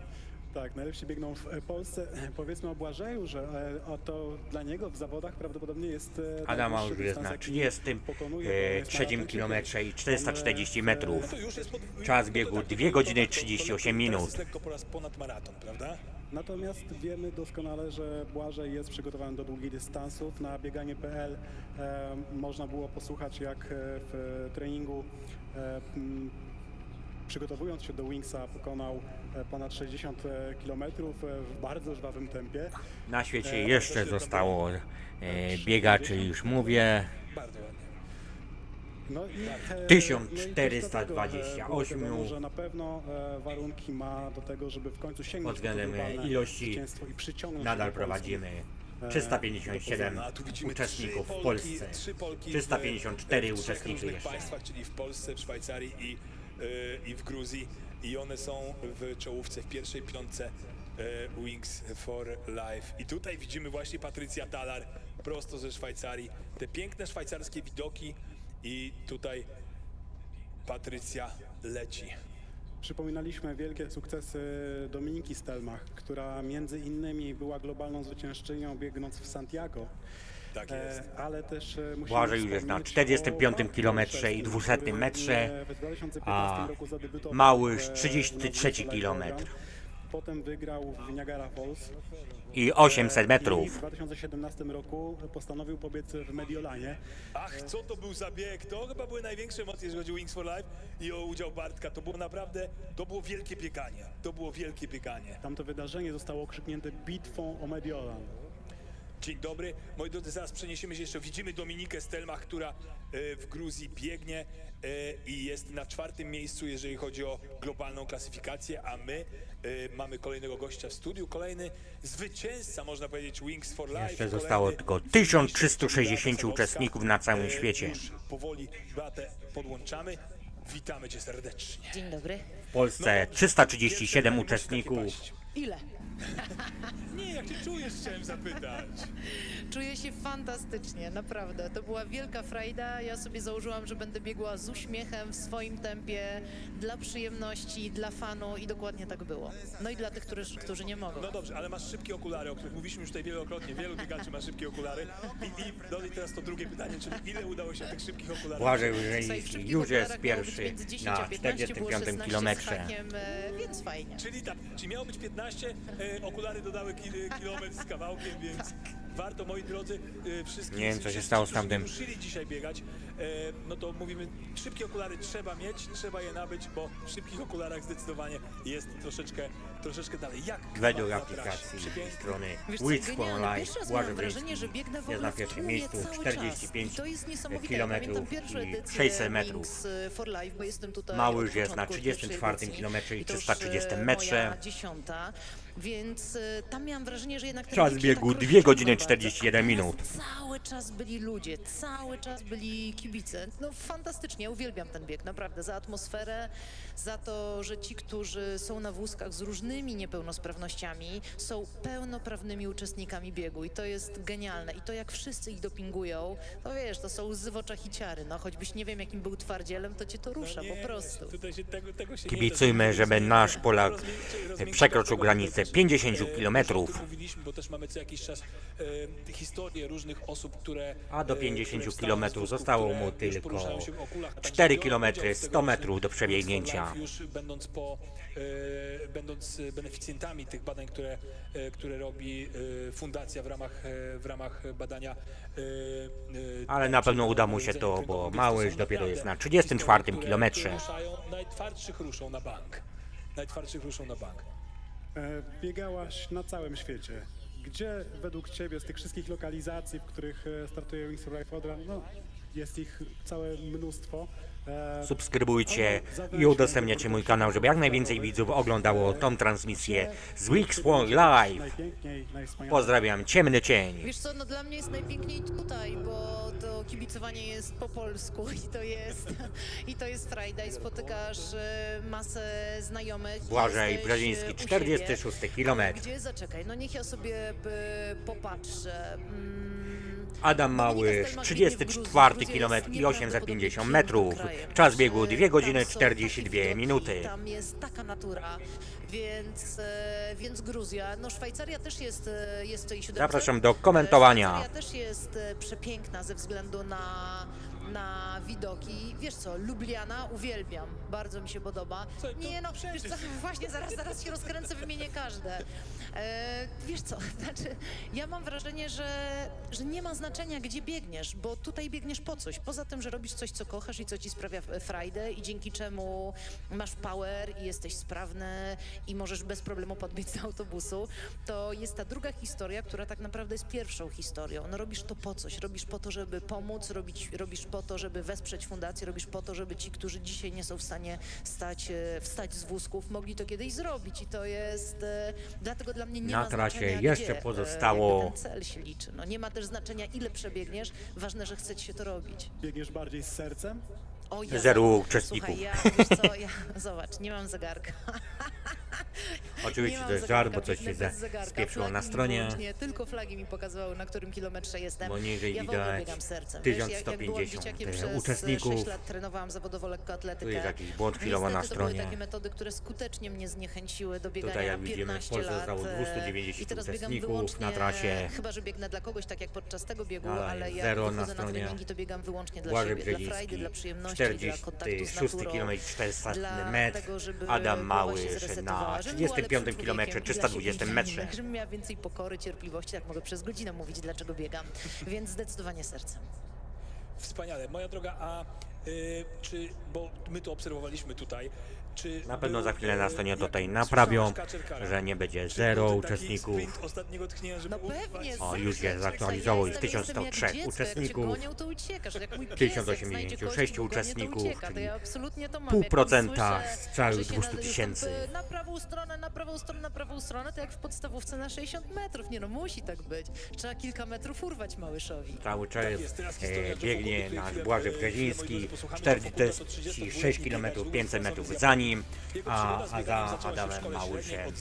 Tak, najlepsi biegną w e, Polsce. Powiedzmy o Błażeju, że e, o to dla niego w zawodach prawdopodobnie jest e, Adam najdłuższy już jest na jaki 33 pokonuje, jest maratończykiem. kilometrze i On, 440 e, metrów. To już jest pod, Czas no biegu tak, 2 godziny 38 Teraz minut. jest lekko po raz ponad maraton, prawda? Natomiast wiemy doskonale, że Błażej jest przygotowany do długich dystansów. Na bieganie.pl e, można było posłuchać, jak e, w treningu e, m, przygotowując się do Wingsa pokonał e, ponad 60 km w bardzo żwawym tempie. Na świecie E, jeszcze zostało e, biegaczy, już mówię. Bardzo ładnie. No i, e, 1428. No i też do tego, e, wiadomo, że na pewno e, warunki ma do tego, żeby w końcu sięgnąć Pod względem ilości zwycięstwo i przyciągnąć nadal prowadzimy E, 357 A tu widzimy uczestników w Polsce. trzy Polki w- 354 w trzech uczestniczy jeszcze. państwach, czyli w Polsce, w Szwajcarii i, i w Gruzji. I one są w czołówce, w pierwszej piątce Wings for Life. I tutaj widzimy właśnie Patrycja Talar, prosto ze Szwajcarii. Te piękne szwajcarskie widoki i tutaj Patrycja leci. Przypominaliśmy wielkie sukcesy Dominiki Stelmach, która między innymi była globalną zwyciężczynią biegnąc w Santiago. Tak E, jest. ale też e, musimy Błażej już jest na wspomnieć 45 o Bartku kilometrze i Olszewskim, 200 który, metrze, e, w 2015 a Małyż w- 33 na Wings kilometr. Potem wygrał w Niagara Falls. I 800 E, metrów. I w 2017 roku postanowił pobiec w Mediolanie. Ach, co to był za bieg? To chyba były największe emocje, jeżeli chodzi o Wings for Life i o udział Bartka. To było naprawdę, to było wielkie bieganie. To było wielkie bieganie. Tamto wydarzenie zostało okrzyknięte bitwą o Mediolan. Dzień dobry. Moi drodzy, zaraz przeniesiemy się jeszcze. Widzimy Dominikę Stelmach, która e, w Gruzji biegnie e, i jest na czwartym miejscu, jeżeli chodzi o globalną klasyfikację, a my mamy kolejnego gościa w studiu. Kolejny zwycięzca, można powiedzieć, Wings for Life. Jeszcze zostało tylko 1360 uczestników na całym E, świecie. Już powoli Beatę podłączamy. Witamy cię serdecznie. Dzień dobry. W Polsce 337 uczestników. Ile? Nie, jak się czujesz, chciałem zapytać. Czuję się fantastycznie, naprawdę. To była wielka frajda. Ja sobie założyłam, że będę biegła z uśmiechem, w swoim tempie, dla przyjemności, dla fanu i dokładnie tak było. No i dla tych, którzy, którzy nie mogą. No dobrze, ale masz szybkie okulary, o których mówiliśmy już tutaj wielokrotnie. Wielu biegaczy ma szybkie okulary. I, i dodaj teraz to drugie pytanie, czyli ile udało się tych szybkich okularów? Użyński szybkich już jest pierwszy między 10 na a 15, było 45 16 z kilometrze. hakiem, e, więc fajnie. Czyli tak, czyli miało być 15 15, e, okulary dodały kil, kilometr z kawałkiem, więc warto, moi drodzy, e, wszystkich... Nie wiem, co się stało z którzy tamtym. ruszyli dzisiaj biegać, e, no to mówimy, szybkie okulary trzeba mieć, trzeba je nabyć, bo w szybkich okularach zdecydowanie jest troszeczkę, troszeczkę dalej. Jak Według Zapraszam. aplikacji Przepiękny. strony Wiesz co, genialne. Life, Pierwszy raz Błażej miałam wrażenie, że biegnę w jest ogóle na w pierwszym tłumie miejscu, cały 45 czas. I to jest niesamowite. kilometrów Pamiętam pierwszą i edycję 600 metrów. Wings for Life, bo jestem tutaj Mały od już jest na początku, od 34 pierwszej kilometrze i edycji. to już, 330 e, metrze. moja dziesiąta, więc e, tam miałam wrażenie, że jednak Czas biegu tak 2 godziny rozciągnął bardzo. 41 minut. Cały czas byli ludzie, cały czas byli kibice. No fantastycznie, uwielbiam ten bieg, naprawdę. Za atmosferę, za to, że ci, którzy są na wózkach z różnymi niepełnosprawnościami, są pełnoprawnymi uczestnikami biegu i to jest genialne. I to jak wszyscy ich dopingują, to wiesz, to są łzy w oczach i ciary. No choćbyś nie wiem, jakim był twardzielem, to cię to rusza No nie, po prostu. Tutaj się tego, tego się Kibicujmy, żeby nasz Polak przekroczył granicę że- 50 e, kilometrów. już o tym mówiliśmy, bo też mamy co jakiś czas e, historię różnych osób, które... A do e, 50 które wstały z kilometrów wózków, zostało mu tylko poruszają się w okulach, a także 4 biorą kilometry, udział w 100 tegorocznym metrów do przebiegnięcia. Już będąc po... E, będąc e, beneficjentami tych badań, które, e, które robi e, fundacja w ramach, e, w ramach badania e, e, Ale na pewno uda mu się to, bo mały już dopiero jest na 34 kilometrze. najtwardszych ruszą na bank. Najtwardszych ruszą na bank. E, Biegałaś na całym świecie. Gdzie według Ciebie z tych wszystkich lokalizacji, w których e, startuje Wings for Life Odra, no jest ich całe mnóstwo. Subskrybujcie i udostępniacie mój kanał, żeby jak najwięcej widzów oglądało tą transmisję z Wix for Live. Pozdrawiam, ciemny cień. Wiesz co, no dla mnie jest najpiękniej tutaj, bo to kibicowanie jest po polsku i to jest, i to jest frajda i spotykasz e, masę znajomych. Błażej jesteś, Brzeziński, e, u 46 siebie. kilometr. Gdzie? Zaczekaj, no niech ja sobie e, popatrzę. Mm, Adam Małysz, 34 km i 850 metrów. Czas biegu 2 godziny 42 minuty. Tam jest taka natura, więc, e, więc Gruzja, no Szwajcaria też jest, e, jest tej siódemce. Zapraszam do komentowania. Szwajcaria też jest e, przepiękna ze względu na, na widoki. Wiesz co, Lubliana uwielbiam, bardzo mi się podoba. Nie no, wiesz co, właśnie zaraz, zaraz się rozkręcę, wymienię każde. E, wiesz co, znaczy, ja mam wrażenie, że, że nie ma znaczenia, gdzie biegniesz, bo tutaj biegniesz po coś. Poza tym, że robisz coś, co kochasz i co ci sprawia frajdę i dzięki czemu masz power i jesteś sprawny i możesz bez problemu podbiec z autobusu, to jest ta druga historia, która tak naprawdę jest pierwszą historią. No robisz to po coś, robisz po to, żeby pomóc, robić, robisz po to, żeby wesprzeć fundację, robisz po to, żeby ci, którzy dzisiaj nie są w stanie stać, e, wstać z wózków, mogli to kiedyś zrobić i to jest, e, dlatego dla mnie nie Na ma trasie znaczenia, jeszcze gdzie, e, pozostało- ten cel się liczy. No nie ma też znaczenia, ile przebiegniesz, ważne, że chce ci się to robić. Biegniesz bardziej z sercem? O, ja Zero uczestników. Słuchaj, ja, wiesz co, ja, zobacz, nie mam zegarka. Oczywiście Nie to jest żart, bo coś się za- spieprzyło na stronie. wyłącznie- tylko flagi mi pokazywały, na którym kilometrze jestem. Bo niżej ja widać biegam sercem. Wiesz, jak, jak 1150 przez uczestników. 6 lat trenowałam zawodowo lekkoatletykę. Tu jest jakiś błąd chwilowo na Niestety to stronie. takie metody, które skutecznie mnie zniechęciły do biegania Tutaj jak widzimy, w 15 Polsce zostało e, 290 I teraz biegam uczestników na trasie. Chyba, że biegnę dla kogoś, tak jak podczas tego biegu, Ale ale jak zero na wychodzę na stronie. treningi, to biegam wyłącznie dla Błażej siebie, dla frajdy, dla przyjemności, dla kontaktu z 46 naturą. km 400 dla metr. Adam Małysz zresetowała, na żebym była 35 lepszym km człowiekiem i dla 320 siebie i metrze. innych, Żebym miała więcej pokory, cierpliwości, tak mogę przez godzinę mówić, dlaczego biegam. Więc zdecydowanie sercem. Wspaniale. Moja droga, a y, czy, bo my to obserwowaliśmy tutaj, Na pewno był, za chwilę e, stronie jak tutaj słyszałaś naprawią, że nie będzie Czy zero uczestników. sprint ostatniego tchnienia, żeby No pewnie, O, już zaktualizowało, jest jestem- jestem 1103 jak dziecko, uczestników. Jak cię gonią, to uciekasz. Jak mój piesek 1086 znajdzie kości w ogonie, to uczestników. To czyli to pół procenta z całych że się 200 na- tysięcy. Na prawą stronę, na prawą stronę, na prawą stronę, to jak w podstawówce na 60 metrów. Nie no, musi tak być. Trzeba kilka metrów urwać Małyszowi. Cały czas jest, teraz historia e, biegnie nasz Błażej e, Brzeziński, chwilę, moi drodzy, posłuchamy, jak Bogu, to 46 km 500 metrów za nim, a, a za Adamem Małyszem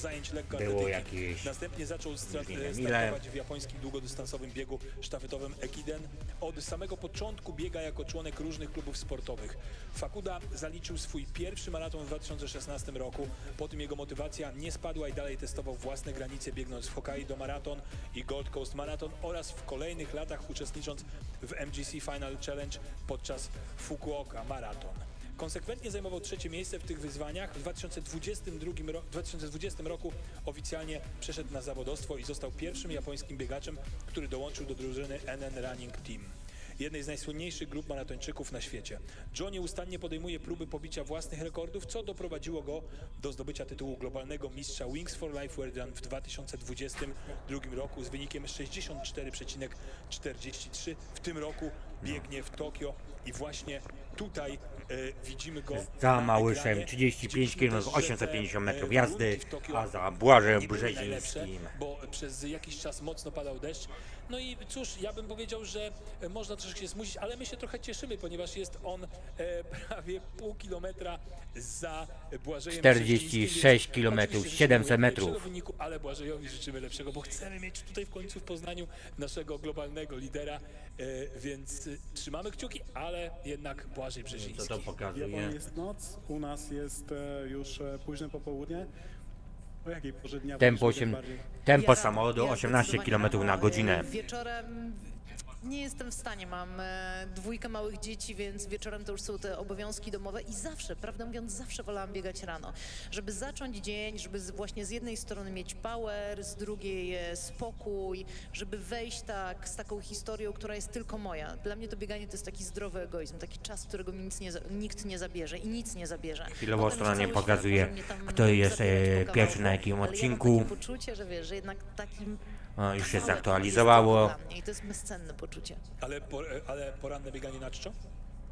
było jakieś Następnie zaczął startować w japońskim długodystansowym biegu sztafetowym Ekiden. Od samego początku biega jako członek różnych klubów sportowych. Fakuda zaliczył swój pierwszy maraton w 2016 roku. Po tym jego motywacja nie spadła i dalej testował własne granice biegnąc w Hokkaido Marathon i Gold Coast Marathon oraz w kolejnych latach uczestnicząc w MGC Final Challenge podczas Fukuoka Marathon. Konsekwentnie zajmował trzecie miejsce w tych wyzwaniach. W 2022 ro- 2020 roku oficjalnie przeszedł na zawodowstwo i został pierwszym japońskim biegaczem, który dołączył do drużyny NN Running Team jednej z najsłynniejszych grup maratończyków na świecie. John nieustannie podejmuje próby pobicia własnych rekordów, co doprowadziło go do zdobycia tytułu globalnego mistrza Wings for Life World Run w 2022 roku z wynikiem 64,43. W tym roku biegnie w Tokio i właśnie tutaj widzimy go Za Małyszem ekranie. 35 km, Widzieliśmy też, że 850 te, metrów e, jazdy, a za Błażem Brzezińskim. bo przez jakiś czas mocno padał deszcz. No i cóż, ja bym powiedział, że e, można troszkę się zmusić, ale my się trochę cieszymy, ponieważ jest on e, prawie pół kilometra za Błażejem 46 Brzezińskim, więc kilometrów, oczywiście 700 życzymy metrów. Wyniku, ale Błażejowi życzymy lepszego, bo chcemy mieć tutaj w końcu w Poznaniu naszego globalnego lidera, e, więc e, trzymamy kciuki, ale jednak Błażej Brzeziński. Co to pokazuje? Jest noc, u nas jest e, już e, późne popołudnie. O jakiej porze dnia Tempo, powinniśmy osiem, biec bardziej? tempo Ja- samochodu ja 18 km na godzinę. Wieczorem nie jestem w stanie, mam e, dwójkę małych dzieci, więc wieczorem to już są te obowiązki domowe i zawsze, prawdę mówiąc, zawsze wolałam biegać rano, żeby zacząć dzień, żeby z, właśnie z jednej strony mieć power, z drugiej e, spokój, żeby wejść tak z taką historią, która jest tylko moja. Dla mnie to bieganie to jest taki zdrowy egoizm, taki czas, którego mi nic nie, nikt nie zabierze i nic nie zabierze. Chwilowo strona nie pokazuje, kto jest e, pierwszy na jakim ale ja mam odcinku. takie poczucie, że wiesz, że jednak takim O, już się zaktualizowało. jest tylko dla mnie I to jest bezcenne poczucie. Ale, po, e, ale poranne bieganie na czczo?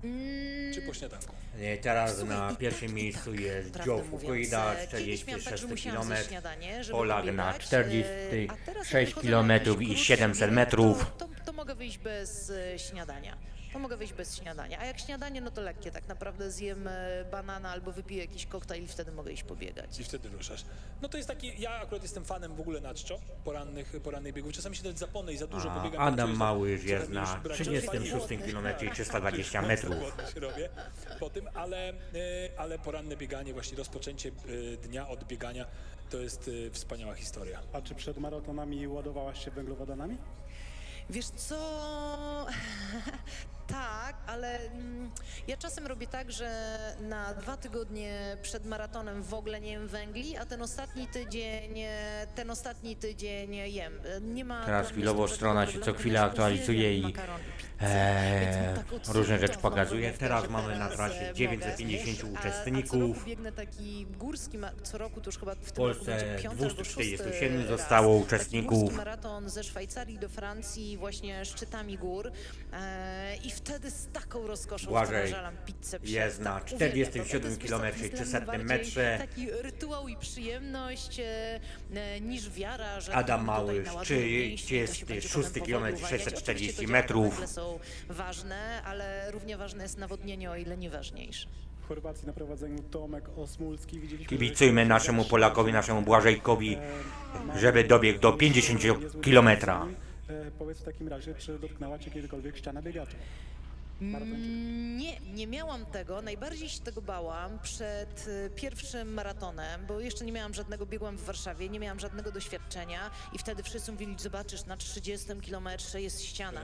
Mm, Czy po śniadanku? E, Teraz Słuchaj, na i pierwszym tak, i miejscu tak, jest prawdę Joe mówiąc. Fukuida, E, kiedyś miałam tak, że 46 musiałam km, zjeść śniadanie, żeby Polak na pobiegać, e, 46 wychodzę na km jakąś i krótszą 700 biegę, metrów. To, to, to mogę wyjść bez e, śniadania. To mogę wyjść bez śniadania. A jak śniadanie, no to lekkie. Tak naprawdę zjem e, banana albo wypiję jakiś koktajl i wtedy mogę iść pobiegać. I wtedy ruszasz. No to jest taki, ja akurat jestem fanem w ogóle na czczo, porannych, porannych biegów. Czasami się nawet zapomnę i za dużo A pobiegam. Adam Małysz trochę jest na już brak 36 czasu. km i 320 metrów. Robię po tym, ale, e, ale poranne bieganie, właśnie rozpoczęcie e, dnia od biegania, to jest wspaniała historia. A czy przed maratonami ładowałaś się węglowodanami? Wiesz co? tak, ale mm, ja czasem robię tak, że na dwa tygodnie przed maratonem w ogóle nie jem węgli, a ten ostatni tydzień, e, ten ostatni tydzień jem. E, Nie ma Teraz dla mnie chwilowo strona się co problemu, chwilę ponieważ aktualizuje i makaron i pizzę, e, więc mi tak różne rzeczy pokazuje. Teraz mamy na teraz, trasie e, 950 mogę. A- A co roku uczestników. biegnę taki górski, ma- co roku to już chyba w W tym roku będzie Polsce piąty albo 247 szósty zostało raz. uczestników. Taki górski maraton ze Szwajcarii do Francji właśnie szczytami gór e, i wtedy z taką rozkoszą Błażej pizzę przy- jest na tak, uwielbiam to. To 47 jest, wiesz co, km to jest i dla mnie 300 bardziej metrze. taki rytuał i przyjemność e, e, niż wiara, że Adam Małysz, czy- jest to się będzie szósty potem kilometr, powoli uwalniać. 640 Oczywiście to działania metrów? są ważne, ale równie ważne jest nawodnienie, o ile nie ważniejsze. Chorwacji na prowadzeniu Tomek Osmulski widzieliśmy... Kibicujmy naszemu Polakowi, naszemu Błażejkowi, żeby dobiegł do 50 kilometra. E, Powiedz w takim razie, czy dotknęła Cię kiedykolwiek ściana biegacza? Mm, Nie, nie miałam tego. Najbardziej się tego bałam przed y, pierwszym maratonem, bo jeszcze nie miałam żadnego, biegłam w Warszawie, nie miałam żadnego doświadczenia i wtedy wszyscy mówili, zobaczysz, na 30 kilometrze jest ściana.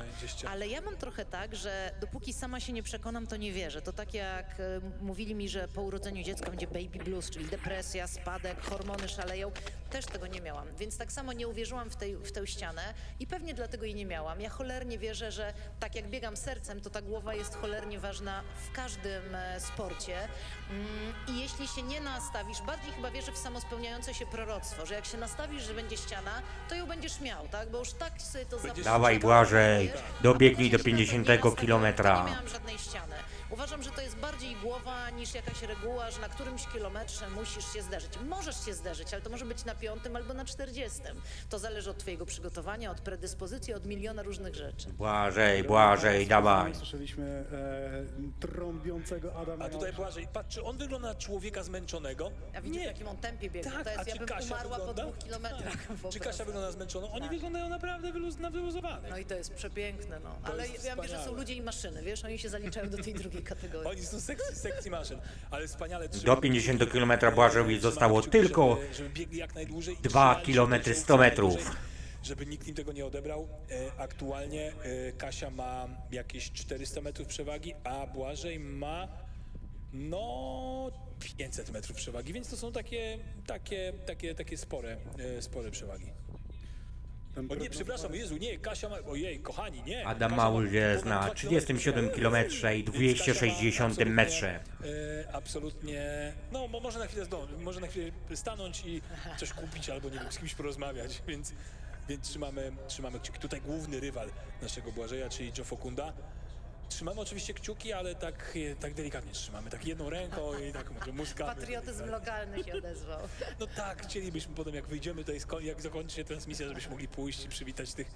Ale ja mam trochę tak, że dopóki sama się nie przekonam, to nie wierzę. To tak jak y, mówili mi, że po urodzeniu dziecka będzie baby blues, czyli depresja, spadek, hormony szaleją. Też tego nie miałam, więc tak samo nie uwierzyłam w, tej, w tę ścianę i pewnie dlatego jej nie miałam. Ja cholernie wierzę, że tak jak biegam sercem, to ta głowa jest cholernie ważna w każdym e, sporcie. Mm, I jeśli się nie nastawisz, bardziej chyba wierzę w samospełniające się proroctwo, że jak się nastawisz, że będzie ściana, to ją będziesz miał, tak? Bo już tak sobie to Dawaj Błażej, dobiegnij do 50 kilometra. nie miałam żadnej ściany. Uważam, że to jest bardziej głowa niż jakaś reguła, że na którymś kilometrze musisz się zderzyć. Możesz się zderzyć, ale to może być na piątym albo na czterdziestym. To zależy od twojego przygotowania, od predyspozycji, od miliona różnych rzeczy. Błażej, Błażej, dawaj. Słyszeliśmy e, trąbiącego Adama. A tutaj Błażej, patrz, czy on wygląda na człowieka zmęczonego? A widzisz, w jakim on tempie biegnie. Tak, to jest, a ja czy bym Kasia umarła wygląda? po dwóch kilometrach. po Czy. Kasia wygląda zmęczoną? Oni Tak. wyglądają naprawdę wyluz, na wyluzowanych. No i to jest przepiękne, no. To Ale ja myślę, że są ludzie i maszyny, wiesz, oni się zaliczają do tej drugiej kategorii. Oni są sekcji, sekcji maszyn, ale wspaniale Do trzymam 50 kciuki, km trzymam zostało tylko żeby, żeby biegli jak najdłużej i 2 trzymali się km tej 100 czołówce metrów. Żeby nikt im tego nie odebrał. E, aktualnie e, Kasia ma jakieś 400 metrów przewagi, a Błażej ma no 500 metrów przewagi, więc to są takie, takie, takie, takie spore, e, spore przewagi. O nie, przepraszam, Jezu, nie, Kasia ma, ojej, kochani, nie. Adam Kasia ma Maul jest na dwa 37 kilometry. km i Więc Kasia ma 260 absolutnie, metrze. E, absolutnie, no mo- może na chwilę zdążyć, może na chwilę stanąć i coś kupić albo nie wiem, z kimś porozmawiać, więc, więc trzymamy, trzymamy kciuki. Tutaj główny rywal naszego Błażeja, czyli Joe Fokunda. Trzymamy oczywiście kciuki, ale tak, e, tak delikatnie trzymamy, tak jedną ręką i tak może muskamy. Patriotyzm lokalny się odezwał. No tak, chcielibyśmy potem jak wyjdziemy tutaj, jak zakończy się transmisja, żebyśmy mogli pójść i przywitać tych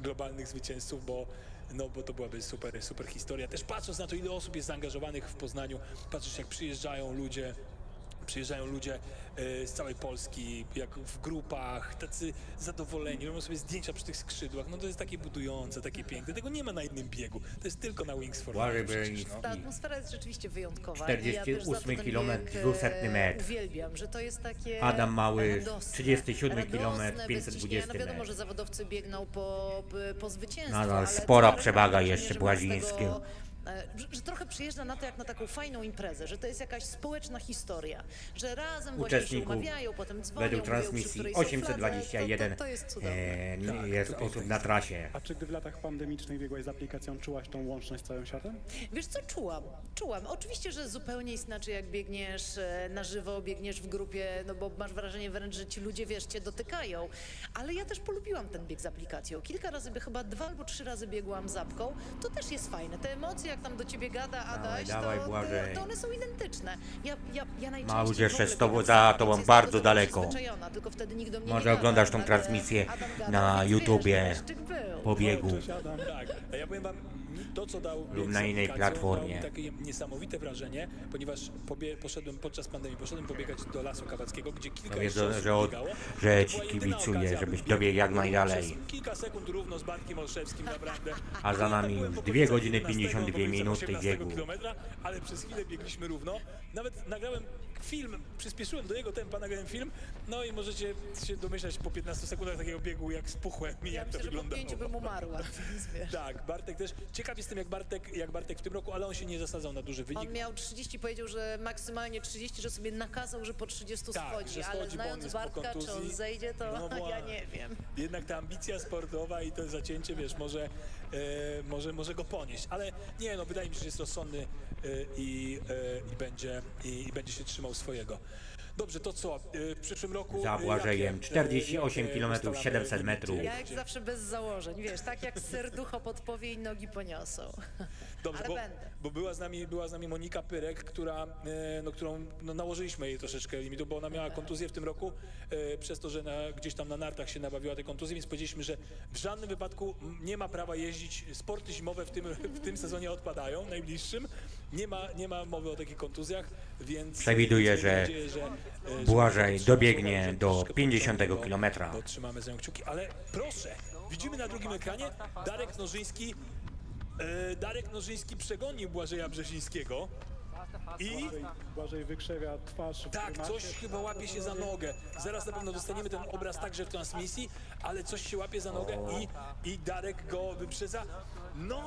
globalnych zwycięzców, bo, no, bo to byłaby super, super historia. Też patrząc na to, ile osób jest zaangażowanych w Poznaniu, patrzysz jak przyjeżdżają ludzie, Przyjeżdżają ludzie e, z całej Polski, jak w grupach, tacy zadowoleni, robią sobie zdjęcia przy tych skrzydłach. No to jest takie budujące, takie piękne. Tego nie ma na jednym biegu. To jest tylko na Wings for przecież, no. Ta atmosfera jest rzeczywiście wyjątkowa. 48 I ja kilometr, bieg, 200 e, metr. Uwielbiam, że to jest takie Adam Mały, radosne, 37 radosne, kilometr, bez 520 ciśnienia. No wiadomo, metr. że zawodowcy biegną po, po zwycięstwo, Nadal ale spora przewaga jeszcze Błazińskiego. E, Że, że trochę przyjeżdża na to jak na taką fajną imprezę, że to jest jakaś społeczna historia, że razem właśnie się Uczestników umawiają, potem dzwonią, według mówią, transmisji fladze. 821 To, to, to jest cudowne. e, nie Tak, jest osób na trasie. A czy gdy w latach pandemicznych biegłaś z aplikacją, czułaś tą łączność z całym światem? Wiesz co, czułam, czułam. Oczywiście, że zupełnie inaczej jak biegniesz e, na żywo, biegniesz w grupie, no bo masz wrażenie wręcz, że ci ludzie, wiesz, cię dotykają. Ale ja też polubiłam ten bieg z aplikacją. Kilka razy, by chyba dwa albo trzy razy biegłam z apką. To też jest fajne. Te emocje, jak tam do ciebie gada Adaś, dawaj, to, Błażej. to, to one są identyczne. Ja, ja, ja najczęściej z tobą, za tobą bardzo daleko. tylko wtedy nikt do mnie Może nie gada, oglądasz tą transmisję na YouTubie po biegu. Tak, a ja powiem wam, to co dał bieg na z innej aplikacją, platformie. Takie niesamowite wrażenie, ponieważ pobie, poszedłem podczas pandemii, poszedłem pobiegać do Lasu Kawackiego, gdzie kilka No jeszcze osób że, od, biegało. że To ci była jedyna kibicuję, okazja, żebyś dobiegł jak najdalej. Przez kilka sekund równo z Bartkiem Olszewskim, naprawdę. A za nami już 2 godziny 52 minuty biegu. Kilometra, ale przez chwilę biegliśmy równo. Nawet nagrałem film, przyspieszyłem do jego tempa, nagrałem film, no i możecie się domyślać po 15 sekundach takiego biegu, jak spuchłem i jak to Myślę, że po wyglądało. pięciu bym umarła. Tak, Bartek też. Ciekaw jestem jak Bartek, jak Bartek w tym roku, ale on się nie zasadzał na duży wynik. On miał 30, powiedział, że maksymalnie 30, że sobie nakazał, że po 30 Tak, schodzi, że ale schodzi, on znając Bartka, czy on zejdzie, to No, ja nie wiem. Jednak ta ambicja sportowa i to zacięcie, wiesz, może, może, może go ponieść. Ale nie, no wydaje mi się, że jest rozsądny e, i, e, i, będzie, i, i będzie się trzymał swojego. Dobrze, to co? E, w przyszłym roku... Za e, Błażejem jakie, e, 48 jakie km ustalamy 700 metrów. Ja jak zawsze bez założeń, wiesz, tak jak serducho podpowie i nogi poniosą. Dobrze, Ale bo, będę. Bo była, z nami, była z nami Monika Pyrek, która, e, no, którą no, nałożyliśmy jej troszeczkę limitu, bo ona miała kontuzję w tym roku, e, przez to, że na, gdzieś tam na nartach się nabawiła tej kontuzji, więc powiedzieliśmy, że w żadnym wypadku nie ma prawa jeździć. Sporty zimowe w tym, w tym sezonie odpadają, najbliższym. Nie ma, nie ma mowy o takich kontuzjach, więc... Przewiduję, że nadzieję, że, e, że Błażej utrzyma dobiegnie do troszeczkę 50 podciągnie, bo- kilometra. Trzymamy za nią kciuki, ale proszę, widzimy na drugim ekranie Darek Nożyński E, Darek Nożyński przegonił Błażeja Brzezińskiego i Błażej, wykrzewia twarz. w tak, coś chyba łapie się za nogę. Zaraz na pewno dostaniemy ten obraz także w transmisji, ale coś się łapie za nogę i, i Darek go wyprzedza. No,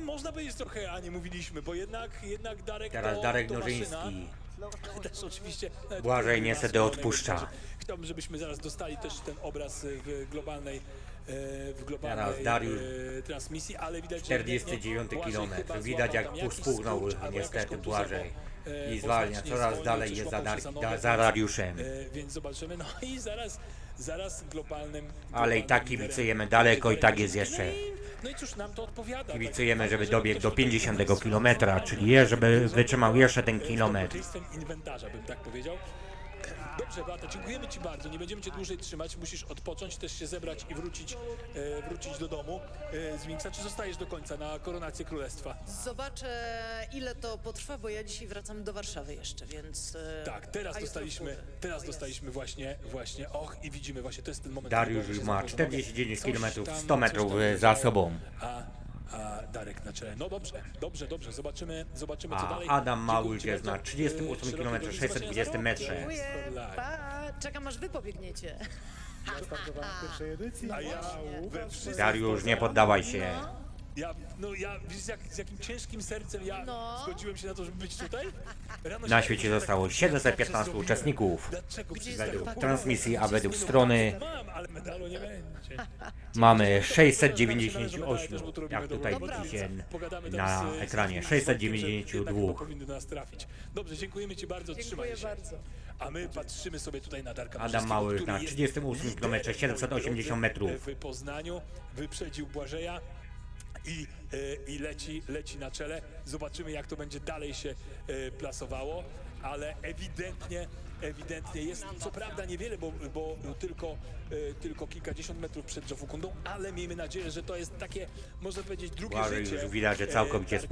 można powiedzieć trochę, a nie mówiliśmy, bo jednak, jednak Darek Teraz to, Darek to Nożyński. Też oczywiście. nawet Błażej niestety odpuszcza. Chciałbym, żebyśmy zaraz dostali też ten obraz w globalnej e, w globalnej Teraz Dariusz. e, transmisji, ale widać, że 49 Błażej kilometr. chyba Widać jak jakaś niestety Błażej. e, I bo zwalnia, coraz dalej jest za, Dar- da- za Dariuszem. e, Więc zobaczymy, no i zaraz, zaraz globalnym... Ale i tak kibicujemy daleko i tak jest jeszcze. No i- No cóż, nam to odpowiada. Kibicujemy, Tak, żeby że dobiegł do ktoś 50 tutaj kilometra, czyli je, żeby wytrzymał jeszcze ten kilometr. Inwentarza, bym tak powiedział. Dobrze, Beata, dziękujemy Ci bardzo. Nie będziemy Cię dłużej trzymać. Musisz odpocząć, też się zebrać i wrócić, e, wrócić do domu e, z Winksa. Czy zostajesz do końca na koronację królestwa? Zobaczę, ile to potrwa, bo ja dzisiaj wracam do Warszawy jeszcze, więc... e, Tak, teraz dostaliśmy, teraz dostaliśmy właśnie, właśnie, och i widzimy właśnie, to jest ten moment. Dariusz już ma się założył nogę. 49 Coś km, tam- 100 metrów za sobą. A, a Darek na czele. No dobrze, dobrze, dobrze, zobaczymy, zobaczymy co A dalej. Adam ci jest na bardzo. 38 E, szerokiej km, drogi 620 zobaczenia za metrze. Dziękuję, pa! Czekam aż wy pobiegniecie. Ja startowałem w pierwszej edycji. A ja we wszystkich Dariusz, nie poddawaj się. Ja, no ja, wiesz, z, jak, z jakim ciężkim sercem ja No. zgodziłem się na to, żeby być tutaj? Rano Na się- świecie zostało 715 uczestników. Dlaczego Według transmisji, a według strony Mam, ale medalu nie będzie. mamy 698, jak tutaj widzicie na ekranie, Tego 692. powinny do nas trafić. Dobrze, dziękujemy Ci bardzo, trzymaj się. bardzo. A my patrzymy sobie tutaj na Darka Adam Mały który na jest 38 km, liderem 780 metrów. W Poznaniu wyprzedził Błażeja i, e, i leci, leci na czele. Zobaczymy, jak to będzie dalej się e, plasowało, ale ewidentnie, ewidentnie jest, co prawda niewiele, bo, bo tylko, e, tylko kilkadziesiąt metrów przed Jofukundą, ale miejmy nadzieję, że to jest takie, można powiedzieć, drugie Błażej życie. już widać, że całkowicie że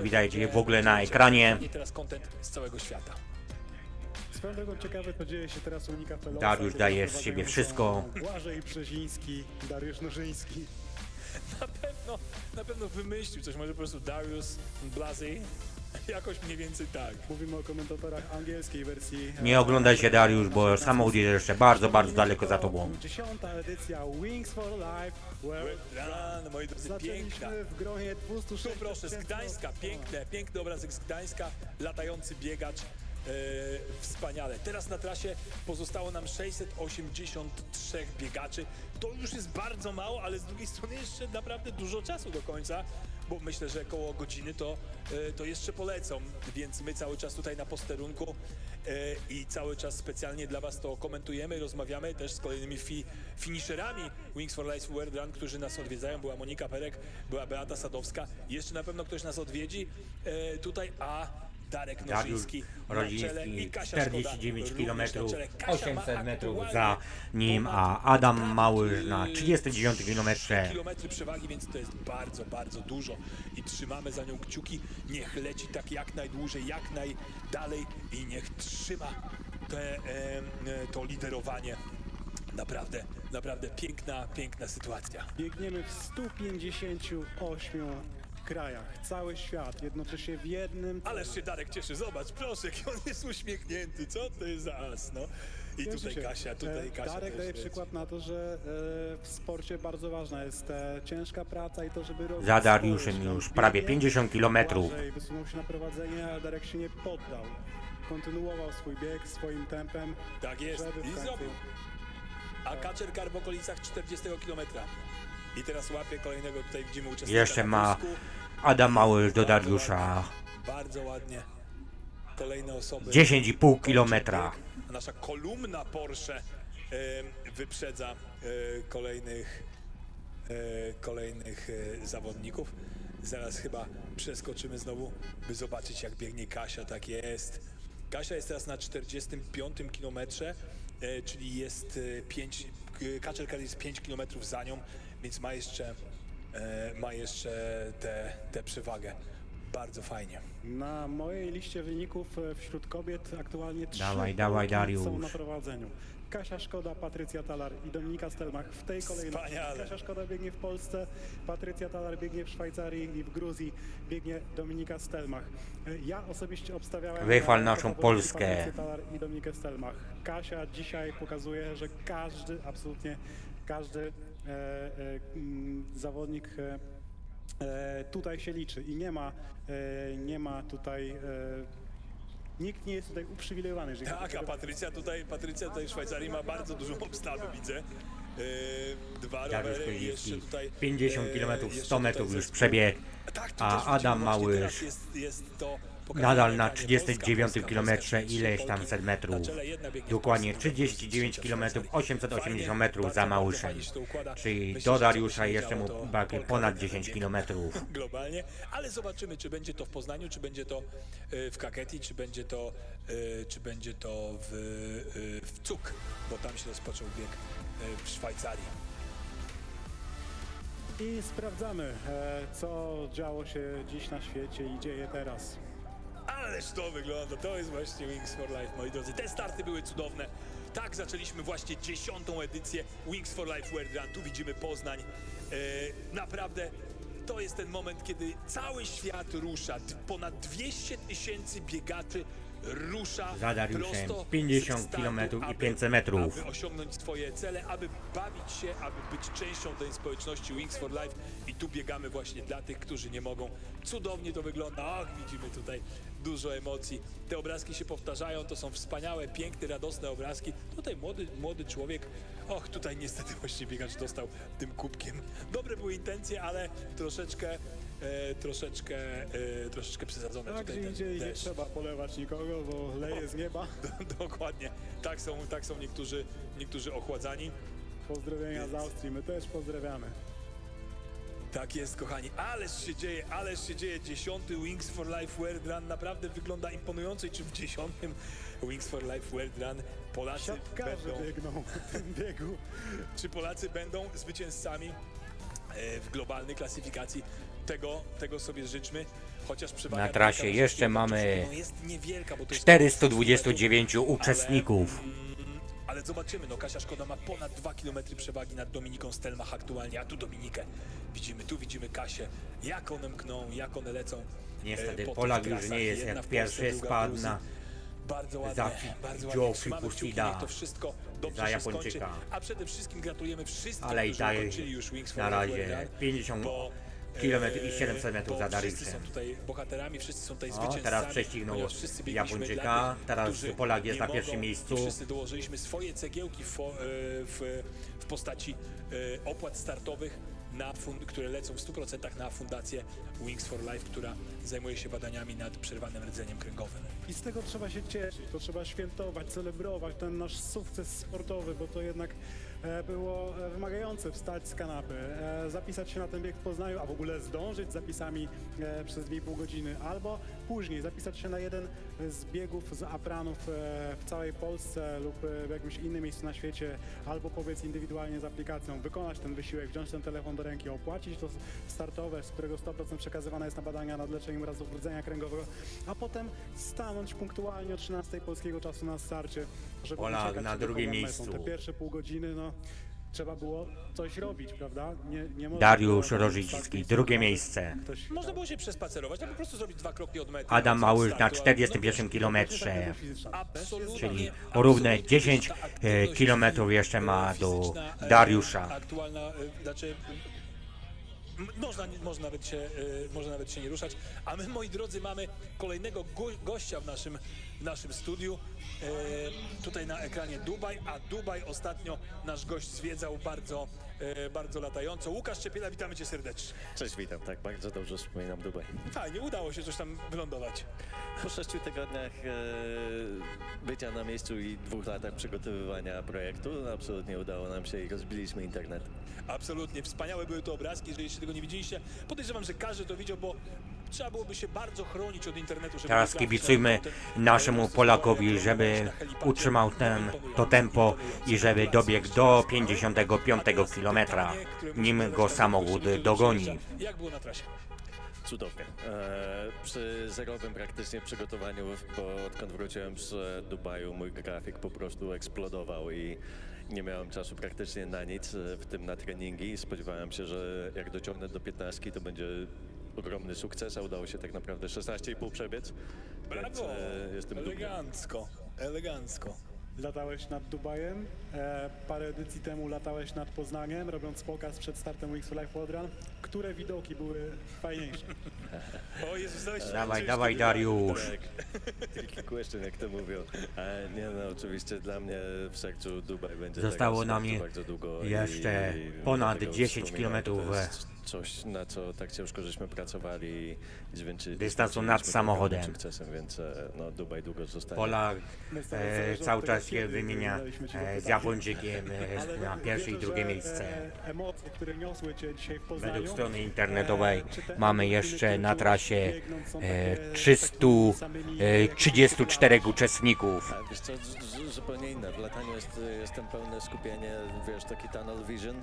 widać będzie- w ogóle na ekranie. I teraz content z całego świata. Swoją drogą ciekawe to dzieje się teraz Unika Felosa. Dariusz daje z siebie wszystko. Błażej Brzeziński, Dariusz Nożyński. Na pewno, na pewno wymyślił coś, może po prostu Darius Blasey, jakoś mniej więcej tak. Mówimy o komentatorach angielskiej wersji. Nie oglądaj się Dariusz, bo samochód jest jeszcze bardzo, bardzo daleko za tobą. Dziesiąta edycja Wings for Life. Run, moi drodzy, piękna. W gronie 206 Tu proszę, z Gdańska, piękne, piękny obrazek z Gdańska, latający biegacz, e, wspaniale. Teraz na trasie pozostało nam 683 biegaczy. To już jest bardzo mało, ale z drugiej strony jeszcze naprawdę dużo czasu do końca, bo myślę, że koło godziny to, e, to jeszcze polecą, więc my cały czas tutaj na posterunku e, i cały czas specjalnie dla Was to komentujemy, rozmawiamy też z kolejnymi fi, finisherami Wings for Life World Run, którzy nas odwiedzają. Była Monika Perek, była Beata Sadowska. Jeszcze na pewno ktoś nas odwiedzi e, tutaj, a Darek Dariusz Nożyński Rodziński i Kasia Szkoda 49 również km, na czele. Kasia ma 800 metrów za nim, a Adam Mały na 39 km. kilometry przewagi, więc to jest bardzo, bardzo dużo i trzymamy za nią kciuki. Niech leci tak jak najdłużej, jak najdalej i niech trzyma te, e, to liderowanie. Naprawdę, naprawdę piękna, piękna sytuacja. Biegniemy w 158 krajach. Cały świat jednocześnie w jednym. Ależ się Darek cieszy, zobacz, proszę, on jest uśmiechnięty, co to jest za as, no. I Cieszę tutaj się. Kasia, tutaj E, Kasia Darek też daje przykład na to, że e, w sporcie bardzo ważna jest e, ciężka praca i to, żeby Za. Dariuszem już prawie 50 kilometrów. Błażej wysunął się na prowadzenie, a Darek się nie poddał. Kontynuował swój bieg swoim tempem. Tak jest, żeby w i końcu- zrobił. A Kaczerkar w okolicach 40 km. I teraz łapie kolejnego, tutaj widzimy uczestnika Jeszcze ma. Adam Mały do Dariusza Bardzo ładnie. Kolejne osoby. 10,5 km. Nasza kolumna Porsche wyprzedza e, kolejnych, e, kolejnych e, zawodników. Zaraz chyba przeskoczymy znowu, by zobaczyć jak biegnie Kasia. Tak jest. Kasia jest teraz na 45 kilometrze, czyli jest 5, Kaczerkar jest 5 kilometrów za nią, więc ma jeszcze, e, ma jeszcze tę te, przewagę. Bardzo fajnie. Na mojej liście wyników e, wśród kobiet aktualnie trzy Dawaj, dawaj, Dariusz. są na prowadzeniu. Kasia Szkoda, Patrycja Talar i Dominika Stelmach w tej kolejności. Wspaniale. Kasia Szkoda biegnie w Polsce, Patrycja Talar biegnie w Szwajcarii i w Gruzji biegnie Dominika Stelmach. E, Ja osobiście obstawiałem Wychwal na naszą Polskę. Patrycję Talar i Dominikę Stelmach. Kasia dzisiaj pokazuje, że każdy, absolutnie każdy zawodnik e, e, tutaj się liczy i nie ma, e, nie ma tutaj, e, nikt nie jest tutaj uprzywilejowany. jeżeli Tak, a Patrycja tutaj, Patrycja tutaj w Szwajcarii ma bardzo dużą obstawę, widzę. Dwa Dariusz rowery jeszcze tutaj... 50 yy, km, jeszcze 100 metrów już przebieg, Tak, a Adam właśnie Mały teraz jest, jest to nadal na ekranie. 39 Polska, km ileś tam set metrów. Dokładnie Polsce, 39 km, 880 metrów za Małyszem. Czyli do Dariusza jeszcze mu ponad będzie 10 biegła km. globalnie, ale zobaczymy, czy będzie to w Poznaniu, czy będzie to e, w Kaketi, czy będzie to, e, czy będzie to w, e, w Cuk, bo tam się rozpoczął bieg w Szwajcarii. I sprawdzamy, e, co działo się dziś na świecie i dzieje teraz. Ależ to wygląda, to jest właśnie Wings for Life, moi drodzy. Te starty były cudowne. Tak zaczęliśmy właśnie dziesiątą edycję Wings for Life World Run. Tu widzimy Poznań. E, naprawdę to jest ten moment, kiedy cały świat rusza. Ponad 200 tysięcy biegaczy rusza Za Dariuszem prosto 50 ze startu, kilometrów i aby- 500 metrów. Aby osiągnąć swoje cele, aby bawić się, aby być częścią tej społeczności Wings for Life i tu biegamy właśnie dla tych, którzy nie mogą. Cudownie to wygląda, och, widzimy tutaj dużo emocji. Te obrazki się powtarzają, to są wspaniałe, piękne, radosne obrazki. Tutaj młody, młody człowiek, och, tutaj niestety właśnie biegacz dostał tym kubkiem. Dobre były intencje, ale troszeczkę, e, troszeczkę, e, troszeczkę przesadzone Tak, tutaj indziej nie trzeba polewać nikogo, bo leje z nieba. Dokładnie, tak są, tak są niektórzy, niektórzy ochładzani. Pozdrowienia z Austrii, my też pozdrawiamy. Tak jest, kochani. Ależ się dzieje, ależ się dzieje. Dziesiąty Wings for Life World Run naprawdę wygląda imponująco. I czy w dziesiątym Wings for Life World Run Polacy Siatkarze będą... biegną w tym biegu. Czy Polacy będą zwycięzcami e, w globalnej klasyfikacji? Tego, tego sobie życzmy. Chociaż przewaga Na trasie jeszcze mamy no jest niewielka, bo to jest 429 uczestników. Ale zobaczymy, no Kasia Szkoda ma ponad 2 km przewagi nad Dominiką Stelmach aktualnie, a tu Dominikę widzimy, tu widzimy Kasię, jak one mkną, jak one lecą. Niestety e, po Polak już nie jest jak pierwszy spadł na Bardzo ładnie, za bardzo ładnie. Trzymamy kciuki, niech to wszystko dobrze za się skończy. Japończyka. A przede wszystkim gratulujemy wszystkim, Ale i którzy dalej ukończyli już Wings for na razie World Run, 50 bo, kilometrów i 700 metrów za Wszyscy Dariuszem. są tutaj bohaterami, wszyscy są tutaj O, teraz prześcignął wszyscy Japończyka, teraz Polak jest na pierwszym miejscu. Wszyscy dołożyliśmy swoje cegiełki w, e, w, w postaci e, opłat startowych, na fund, które lecą w 100% na fundację Wings for Life, która zajmuje się badaniami nad przerwanym rdzeniem kręgowym. I z tego trzeba się cieszyć, to trzeba świętować, celebrować ten nasz sukces sportowy, bo to jednak było e, wymagające wstać z kanapy, e, zapisać się na ten bieg w Poznaniu, a w ogóle zdążyć z zapisami e, przez 2,5 godziny, albo później zapisać się na jeden z biegów z apranów e, w całej Polsce lub e, w jakimś innym miejscu na świecie, albo powiedz indywidualnie z aplikacją, wykonać ten wysiłek, wziąć ten telefon do ręki, opłacić to startowe, z którego 100% przekazywane jest na badania nad leczeniem urazów rdzenia kręgowego, a potem stanąć punktualnie o 13 polskiego czasu na starcie, żeby uciekać na drugim miejscu. Metą. Te pierwsze pół godziny, no trzeba było coś robić, prawda? Nie, nie można Dariusz było Rożycki, drugie miejsce. Ktoś Można było się przespacerować, a po prostu zrobić dwa kroki od mety. Adam Małysz na startu, ale 41 kilometrze, Absolutnie, czyli absolutnie równe 10 ta e, aktywność kilometrów jeszcze ma do fizyczna, e, Dariusza. Aktualna, e, znaczy m- można, nie- można, nawet się, e, można nawet się nie ruszać. A my, moi drodzy, mamy kolejnego go, gościa w naszym, w naszym studiu. E, tutaj na ekranie Dubaj, a Dubaj ostatnio nasz gość zwiedzał bardzo, e, bardzo latająco. Łukasz Czepiela, witamy cię serdecznie. Cześć, witam. Tak, bardzo dobrze wspominam Dubaj. Fajnie, udało się coś tam wylądować. Po sześciu tygodniach e, bycia na miejscu i dwóch latach przygotowywania projektu absolutnie udało nam się i rozbiliśmy internet. Absolutnie, wspaniałe były to obrazki, jeżeli jeszcze tego nie widzieliście. Podejrzewam, że każdy to widział, bo trzeba byłoby się bardzo chronić od internetu, żeby Teraz kibicujmy naszemu Polakowi, żeby utrzymał ten, to tempo i żeby dobiegł do 55 kilometra, nim go samochód dogoni. Jak było na trasie? Cudownie. E, przy zerowym praktycznie przygotowaniu, bo odkąd wróciłem z Dubaju, mój grafik po prostu eksplodował i nie miałem czasu praktycznie na nic, e, w tym na treningi. Spodziewałem się, że jak dociągnę do 15, to będzie ogromny sukces, a udało się tak naprawdę 16,5 przebiec. Więc, Brawo! e, jestem dumny. Elegancko, elegancko. Latałeś nad Dubajem, e, parę edycji temu latałeś nad Poznaniem, robiąc pokaz przed startem Wings for Life World Run. Które widoki były fajniejsze? O Jezus, dałeś się Dawaj, dawaj, tego. Dariusz. Tak, tricky question, jak to mówią. E, nie no, oczywiście dla mnie w sercu Dubaj będzie Zostało nam bardzo, długo. jeszcze i, ponad dlatego 10 wspominam, to kilometrów, jest Coś, na co tak ciężko żeśmy pracowali i Dystansu nad samochodem. sukcesem, więc e, no, Dubaj długo zostanie. Polak e, cały czas się wymienia e, z Japończykiem e, na pierwsze i drugie miejsce. e. Według strony internetowej e, te mamy jeszcze na trasie e, takie- 334 uczestników. A wiesz co, z- z- zupełnie inne. W lataniu jest, jest ten pełne skupienie, wiesz, taki tunnel vision,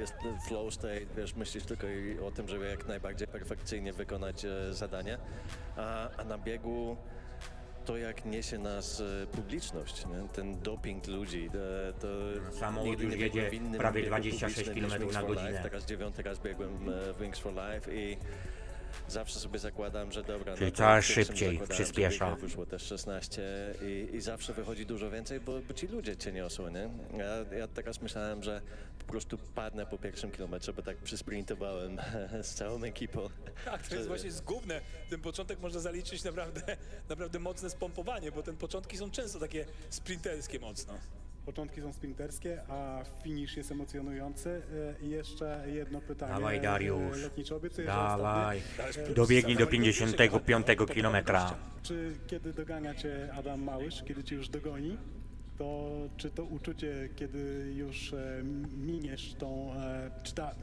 jest flow state, wiesz, myślisz tylko o tym, żeby jak najbardziej perfekcyjnie wykonać e, zadanie, a, a na biegu to jak niesie nas e, publiczność, nie? ten doping ludzi, e, to Samochód nigdy już nie biegłem jedzie prawie biegu 26 publicznym niż km na godzinę. Life. Teraz dziewiąty raz biegłem w Wings for Life i zawsze sobie zakładam, że dobra, Czyli no to coraz szybciej przyspiesza. Wyszło też 16 i, i zawsze wychodzi dużo więcej, bo, bo ci ludzie cię niosą, nie? Ja, ja teraz myślałem, że po prostu padnę po pierwszym kilometrze, bo tak przysprintowałem z całą ekipą. Tak, to jest właśnie zgubne. Ten początek można zaliczyć naprawdę, naprawdę mocne spompowanie, bo ten początki są często takie sprinterskie mocno. Początki są sprinterskie, a finish jest emocjonujący. E, I jeszcze jedno pytanie. Dawaj, Dariusz. E, Lotniczo obiecuję, że Dawaj. E, Dobiegnij do 55 kilometra. Czy kiedy dogania cię Adam Małysz, kiedy cię już dogoni, to czy to uczucie, kiedy już e, miniesz tą, e, czy ta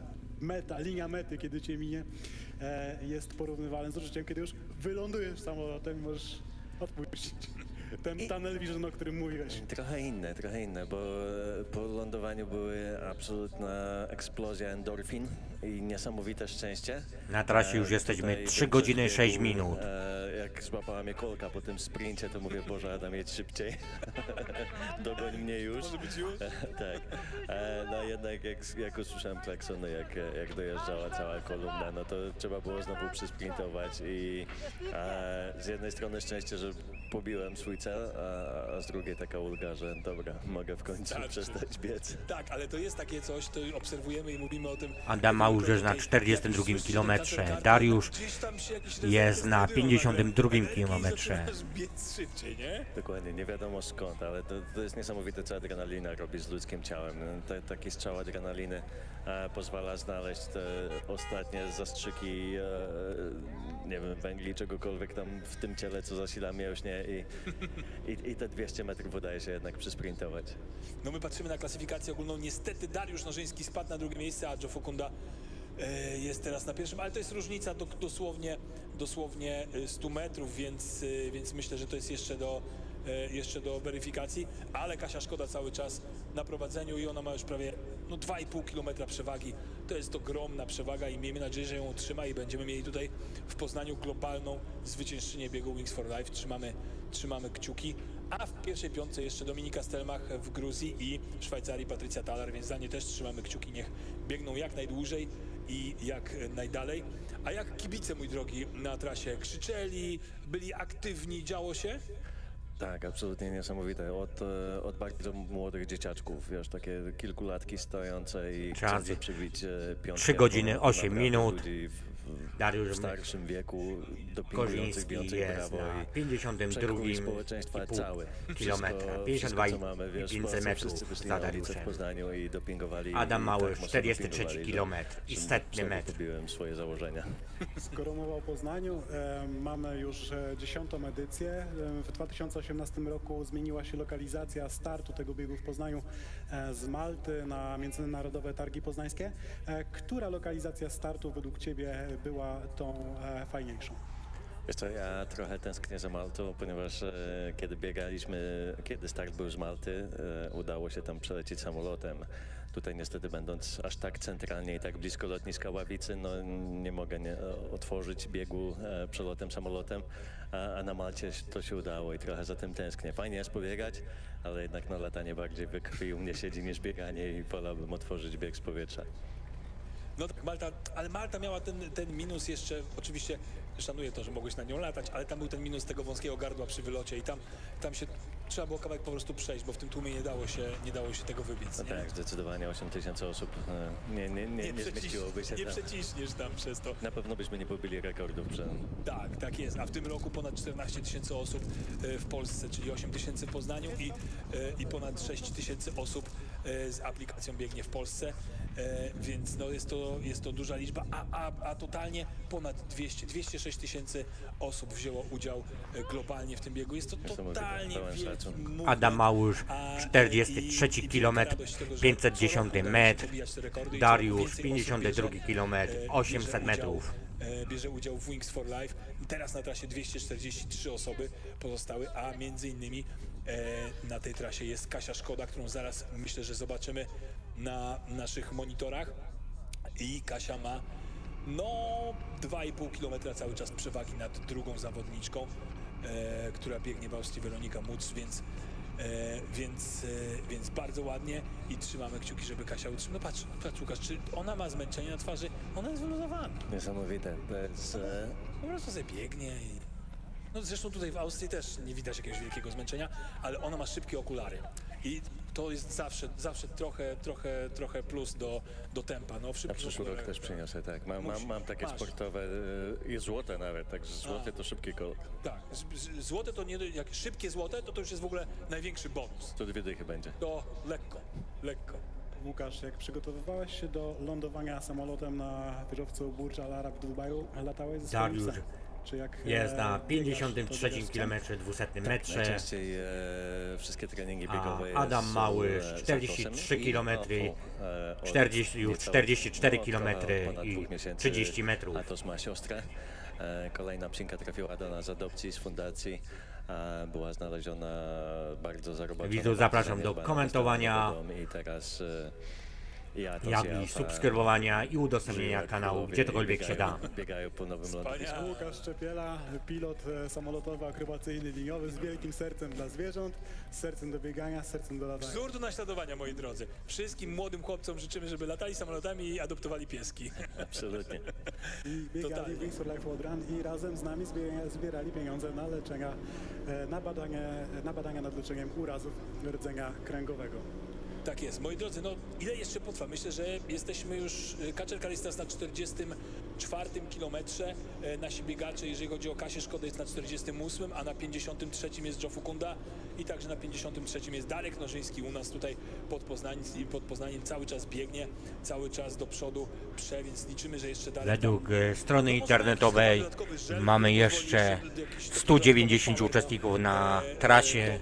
meta, linia mety, kiedy cię minie, e, jest porównywalne z uczuciem, kiedy już wylądujesz samolotem i możesz odpuścić ten tunnel vision, o którym mówiłeś. Trochę inne, trochę inne, bo e, po lądowaniu były absolutna eksplozja endorfin i niesamowite szczęście. Na trasie już E, jesteśmy tutaj 3 godziny większość 6 biegu, minut. E, jak złapała mnie kolka po tym sprincie, to mówię, Boże Adam, jedź szybciej. Dogoń mnie już. Może być już? tak. E, no jednak jak, jak usłyszałem klaksony, jak, jak dojeżdżała cała kolumna, no to trzeba było znowu przysprintować i e, z jednej strony szczęście, że pobiłem swój cel, a, a z drugiej taka ulga, że dobra, mogę w końcu Tak. przestać biec. Tak, ale to jest takie coś, to obserwujemy i mówimy o tym. Adam Małusz jest na 42 kilometrze. Dariusz jest na 52 kilometrze. Dokładnie, nie wiadomo skąd, ale to, to jest niesamowite, co adrenalina robi z ludzkim ciałem. Te, taki strzał adrenaliny e, pozwala znaleźć te ostatnie zastrzyki, e, nie wiem, węgli, czegokolwiek tam w tym ciele, co zasila mięśnie i, i, i te 200 metrów udaje się jednak przysprintować. No my patrzymy na klasyfikację ogólną. Niestety Dariusz Nożyński spadł na drugie miejsce, a Joe Fokunda e, jest teraz na pierwszym, ale to jest różnica do, dosłownie, dosłownie e, 100 metrów, więc, e, więc myślę, że to jest jeszcze do, e, jeszcze do weryfikacji, ale Kasia Szkoda cały czas na prowadzeniu i ona ma już prawie no, 2,5 km przewagi. To jest ogromna przewaga i miejmy nadzieję, że ją utrzyma i będziemy mieli tutaj w Poznaniu globalną zwyciężczynię biegu Wings for Life. Trzymamy, trzymamy kciuki. A w pierwszej piątce jeszcze Dominika Stelmach w Gruzji i w Szwajcarii Patrycja Talar, więc za nie też trzymamy kciuki. Niech biegną jak najdłużej i jak e, najdalej. A jak kibice, mój drogi, na trasie krzyczeli, byli aktywni, działo się? Tak, absolutnie niesamowite. Od, e, od bardzo młodych dzieciaczków, wiesz, takie kilkulatki stojące i chcące przybić e, piątkę. 3 godziny, po 8 naprawdę minut. ludzi w, Dariusz w starszym wieku, dopingujących, Koziński bijących jest brawo na i 52 przekrój społeczeństwa i pół cały. kilometra, Wszystko, 52 wszystko, co mamy, wiesz, 500 bardzo metrów za Dariuszem. Poznaniu i dopingowali. Adam tak mocno 43 dopingowali, że- kilometr i setny metr. swoje założenia. Skoronował Poznaniu. E, mamy już e, dziesiątą edycję. E, w 2018 roku zmieniła się lokalizacja startu tego biegu w Poznaniu z Malty na Międzynarodowe Targi Poznańskie. E, która lokalizacja startu według Ciebie była tą e, fajniejszą? Wiesz co, ja trochę tęsknię za Maltą, ponieważ e, kiedy biegaliśmy, kiedy start był z Malty, e, udało się tam przelecieć samolotem. Tutaj niestety będąc aż tak centralnie i tak blisko lotniska Ławicy, no nie mogę nie, e, otworzyć biegu e, przelotem samolotem, a, a na Malcie to się udało i trochę za tym tęsknię. Fajnie jest pobiegać, ale jednak no latanie bardziej we krwi u mnie siedzi niż bieganie i wolałbym otworzyć bieg z powietrza. No tak, Malta, ale Malta miała ten, ten minus jeszcze, oczywiście szanuję to, że mogłeś na nią latać, ale tam był ten minus tego wąskiego gardła przy wylocie i tam, tam się trzeba było kawałek po prostu przejść, bo w tym tłumie nie dało się, nie dało się tego wybiec. No nie? tak, zdecydowanie 8 tysięcy osób e, nie, nie, nie, nie, przeciś- zmieściłoby się nie tam. przeciśniesz tam przez to. Na pewno byśmy nie pobili rekordów przed Tak, tak jest. A w tym roku ponad 14 tysięcy osób e, w Polsce, czyli 8 tysięcy w Poznaniu i, e, i ponad 6 tysięcy osób e, z aplikacją biegnie w Polsce. E, Więc no jest, to, jest to duża liczba, a, a, a totalnie ponad 200, 206 tysięcy osób wzięło udział e, globalnie w tym biegu. Jest to totalnie wielki movement. Adam Małusz, A, 43 i- i km, wielka radość tego, że 510 co roku udaje się metr. Dariusz, coraz więcej osób 52 bierze, km, e, bierze 800 udział, metrów. e, bierze udział w Wings for Life. Teraz na trasie 243 osoby pozostały, a między innymi e, na tej trasie jest Kasia Szkoda, którą zaraz myślę, że zobaczymy na naszych monitorach. I Kasia ma no 2,5 km cały czas przewagi nad drugą zawodniczką, e, która biegnie w Austrii, Weronika Muc, więc E, więc, e, więc bardzo ładnie i trzymamy kciuki, żeby Kasia utrzymała. No patrz, patrz Łukasz, czy ona ma zmęczenie na twarzy? Ona jest wyluzowana. Niesamowite. To jest, e, Po prostu sobie biegnie i... No zresztą tutaj w Austrii też nie widać jakiegoś wielkiego zmęczenia, ale ona ma szybkie okulary. I to jest zawsze, zawsze trochę, trochę, trochę plus do, do tempa. No, w Na przyszły rok też przyniosę, tak. Mam, mam, mam takie masz. sportowe e, i złote nawet, także złote A. to szybki kolor. Tak, z- z- złote to nie, jak szybkie złote, to to już jest w ogóle największy bonus. To dwie dychy będzie. To lekko, lekko. Łukasz, jak przygotowywałeś się do lądowania samolotem na wieżowcu Burj Al Arab w Dubaju, latałeś ze swoim jak jest e, na biegasz, to 53 biegasz z psem? km 200 Tak, metrze. najczęściej e, wszystkie treningi A biegowe Adam Mały e, z 43 Santosem i km, Alfą, e, od 40, już niecałych- 44 no, km i dwóch miesięcy 30 metrów. Atos ma siostrę. E, Kolejna psinka trafiła do nas z adopcji, z fundacji. E, Była znaleziona bardzo zarobiona. Widzów zapraszam do komentowania, I teraz e, jak i subskrybowania i udostępnienia kanału, gdziekolwiek się da. biegają- po nowym lądowisku. Łukasz Szczepiela, pilot e, samolotowy, akrobacyjny, liniowy z wielkim sercem dla zwierząt, z sercem do biegania, z sercem do latania. Wzór do naśladowania, moi drodzy. Wszystkim młodym chłopcom życzymy, żeby latali samolotami i adoptowali pieski. Absolutnie. I biegali. Wings for Life World Run i razem z nami zbierali, pieniądze na leczenia, e, na badanie, na badania nad leczeniem urazów rdzenia kręgowego. Tak jest. Moi drodzy, no ile jeszcze potrwa? Myślę, że jesteśmy już, y, Kaczer Kalistas na 44 kilometrze, e, nasi biegacze, jeżeli chodzi o Kasię Szkodę jest na 48, a na 53 jest Joe Fukunda i także na 53 jest Darek Nożyński u nas tutaj pod Poznaniem, pod Poznaniem cały czas biegnie, cały czas do przodu prze, więc liczymy, że jeszcze dalej Według tam- e, strony No, internetowej mamy jeszcze żel, jakiś taki 190 dodatkowy uczestników na e, trasie.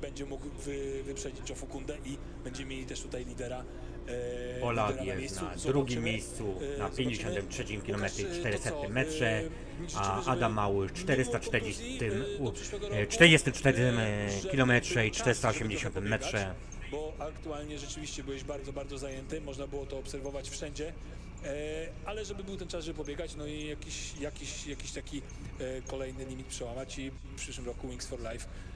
Będzie mógł wy, wyprzedzić Joe Fukundę i będziemy mieli też tutaj lidera. E, Polak lidera jest na Zobaczymy, drugim miejscu e, na zobaczymy. 53 km Łukasz, e, to 400 co, e, metrze, życzymy, a Adam Mały nie było 440 kontuzji, e, do przyszłego roku, 44 e, km i był czas, żeby 480 trochę metrze. Bo aktualnie rzeczywiście byłeś bardzo, bardzo zajęty, można było to obserwować wszędzie. E, ale żeby był ten czas, żeby pobiegać, no i jakiś, jakiś, jakiś taki e, kolejny limit przełamać i w przyszłym roku Wings for Life e,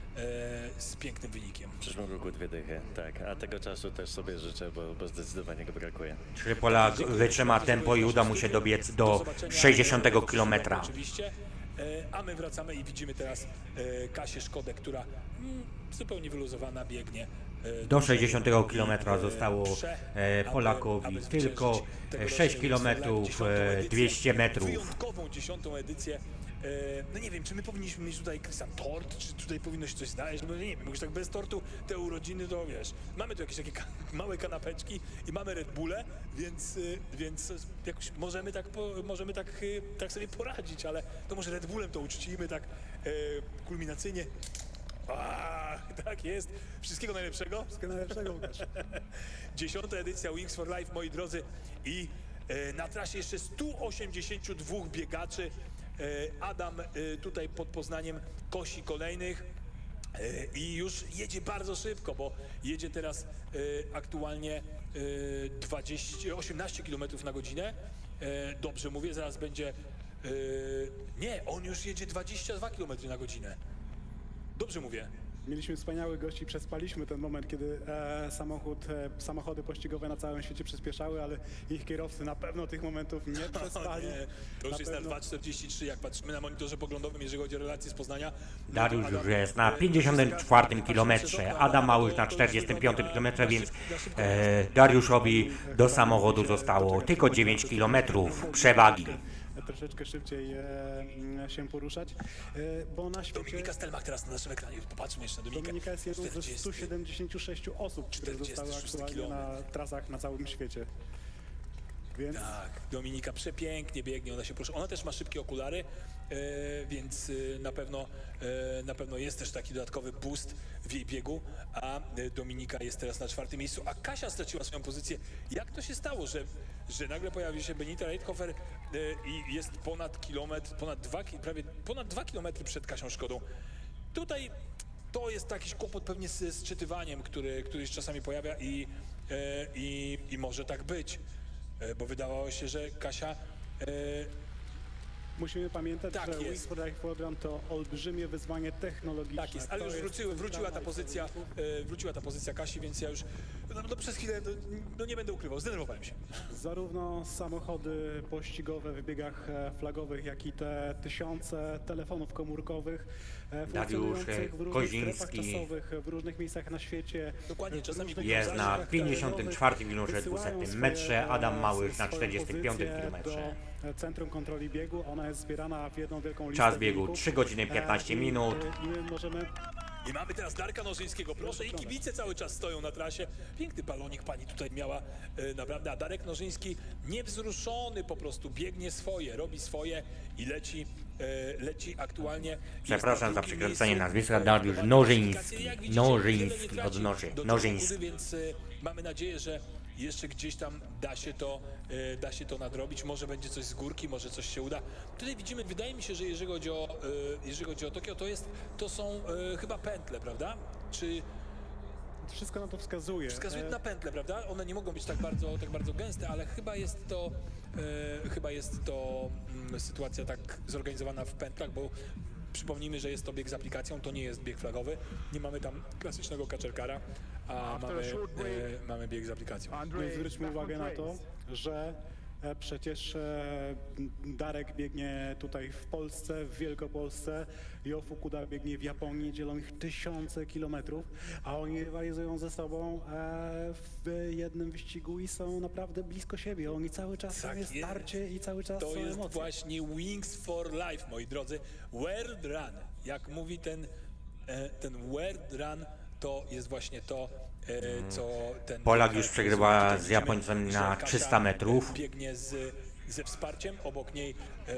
z pięknym wynikiem. W przyszłym roku dwie dychy, tak. A tego czasu też sobie życzę, bo, bo zdecydowanie go brakuje. Czy Polak wytrzyma tempo i uda mu się dobiec do 60 km. Oczywiście. E, A my wracamy i widzimy teraz e, Kasię Szkodę, która mm, zupełnie wyluzowana biegnie. e, Do 60 Brzegu km e, zostało e, Polakowi tylko zwyciężyć tegoroczny 6 Wings for km, Life, dziesiątą edycję, 200 metrów. E, No nie wiem, czy my powinniśmy mieć tutaj Krystian tort, czy tutaj powinno się coś znaleźć, no nie wiem, już tak bez tortu te urodziny to wiesz, mamy tu jakieś takie małe kanapeczki i mamy Red Bulle, więc, y, więc jakoś możemy tak, możemy tak, y, tak sobie poradzić, ale to może Red Bullem to uczcimy tak e, kulminacyjnie. A, tak jest. Wszystkiego najlepszego. Wszystkiego najlepszego, Łukasz. Dziesiąta edycja Wings for Life, moi drodzy. I e, na trasie jeszcze 182 biegaczy. E, Adam e, tutaj pod Poznaniem kosi kolejnych. E, I już jedzie bardzo szybko, bo jedzie teraz aktualnie e, 20, 18 km na godzinę. Dobrze mówię, zaraz będzie. Nie, on już jedzie 22 km na godzinę. Dobrze mówię. Mieliśmy wspaniałych gości, przespaliśmy ten moment, kiedy e, samochód, e, samochody pościgowe na całym świecie przyspieszały, ale ich kierowcy na pewno tych momentów nie przespali. Nie, to już Na jest pewno- na 2,43, jak patrzymy na monitorze poglądowym, jeżeli chodzi o relacje z Poznania. Dariusz już jest na e, 54 km, Adam Mały już na 45 km, więc e, Dariuszowi do samochodu zostało tylko 9 km przewagi. Troszeczkę szybciej e, m, się poruszać, e, bo na świecie Dominika Stelmach teraz na naszym ekranie, popatrzmy jeszcze na Dominikę. Dominika jest jedną ze 40. 176 osób, które 46 zostały aktualnie na trasach na całym świecie. Więc Tak, Dominika przepięknie biegnie, ona się porusza. Ona też ma szybkie okulary, e, więc e, na pewno, e, na pewno jest też taki dodatkowy boost w jej biegu, a e, Dominika jest teraz na czwartym miejscu, a Kasia straciła swoją pozycję. Jak to się stało, że, że nagle pojawi się Benita Reithofer e, i jest ponad kilometr, ponad dwa, prawie ponad dwa kilometry przed Kasią Szkodą? Tutaj to jest jakiś kłopot pewnie z, z czytywaniem, który, który się czasami pojawia i, e, i, i może tak być, e, bo wydawało się, że Kasia Musimy pamiętać, Tak że jest. Life Program to olbrzymie wyzwanie technologiczne. Tak jest, ale To już wróciły, wróciła ta pozycja, e, wróciła ta pozycja Kasi, więc ja już no, no przez chwilę, no, no nie będę ukrywał, zdenerwowałem się. Zarówno samochody pościgowe w biegach e, flagowych, jak i te tysiące telefonów komórkowych Dariusz, w różnych strefach Koziński. czasowych, w różnych miejscach na świecie. Jest na miejscach 54 km wysyłają 200 swoje, metrze, Adam e, Małysz na swoją 45 pozycję km. do, e, Centrum Kontroli Biegu, ona jest zbierana w jedną wielką listę Czas biegu wyników. 3 godziny 15 E, i, minut. I mamy teraz Darka Nożyńskiego, proszę, i kibice cały czas stoją na trasie. Piękny balonik pani tutaj miała, e, naprawdę, a Darek Nożyński niewzruszony po prostu, biegnie swoje, robi swoje i leci, e, leci aktualnie. Przepraszam za przekręcenie nazwiska, Dariusz Nożyński. Nożyński, odnoży, do Nożyński. Więc e, mamy nadzieję, że jeszcze gdzieś tam da się to, e, da się to nadrobić. Może będzie coś z górki, może coś się uda. Tutaj widzimy, wydaje mi się, że jeżeli chodzi o, e, jeżeli chodzi o Tokio, to, jest, to są e, chyba pętle, prawda? Czy Wszystko na to wskazuje. wskazuje na pętle, prawda? One nie mogą być tak bardzo, tak bardzo gęste, ale chyba jest to, e, chyba jest to mm, sytuacja tak zorganizowana w pętlach, bo przypomnijmy, że jest to bieg z aplikacją, to nie jest bieg flagowy. Nie mamy tam klasycznego kaczerkara, a mamy, e, mamy bieg z aplikacją. I zwróćmy uwagę na to, że e, przecież e, Darek biegnie tutaj w Polsce, w Wielkopolsce, Jo Fukuda biegnie w Japonii, dzielą ich tysiące kilometrów, a oni rywalizują ze sobą e, w jednym wyścigu i są naprawdę blisko siebie. Oni cały czas Tak są jest jest. starcie i cały czas To są jest emocje. właśnie Wings for Life, moi drodzy. World Run, jak mówi ten, e, ten World Run, to jest właśnie to, e, co ten... Polak już przegrywa z Japońcem na Kasia 300 metrów. Biegnie z, ze wsparciem, obok niej e,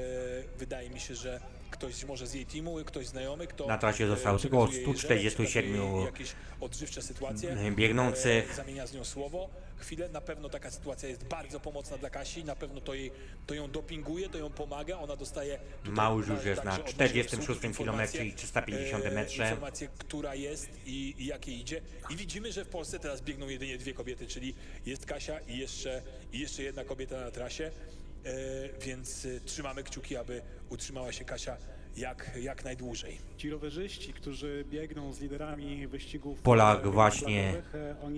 wydaje mi się, że ktoś może z jej teamu, ktoś znajomy, kto Na trasie e, zostało tylko przekazuje jej 147 żelek, przekazuje jej jakieś odżywcze sytuacje, biegnących. e, zamienia z nią słowo. Chwilę, na pewno taka sytuacja jest bardzo pomocna dla Kasi, na pewno to, jej, to ją dopinguje, to ją pomaga, ona dostaje Małyż już jest na odnośnie 46 obsługi kilometrze i informacje, 350 e, metrze. Informację, która jest i, i jakie idzie. I widzimy, że w Polsce teraz biegną jedynie dwie kobiety, czyli jest Kasia i jeszcze, i jeszcze jedna kobieta na trasie. E, więc e, trzymamy kciuki, aby utrzymała się Kasia jak, jak najdłużej. Ci rowerzyści, którzy biegną z liderami wyścigów Polak właśnie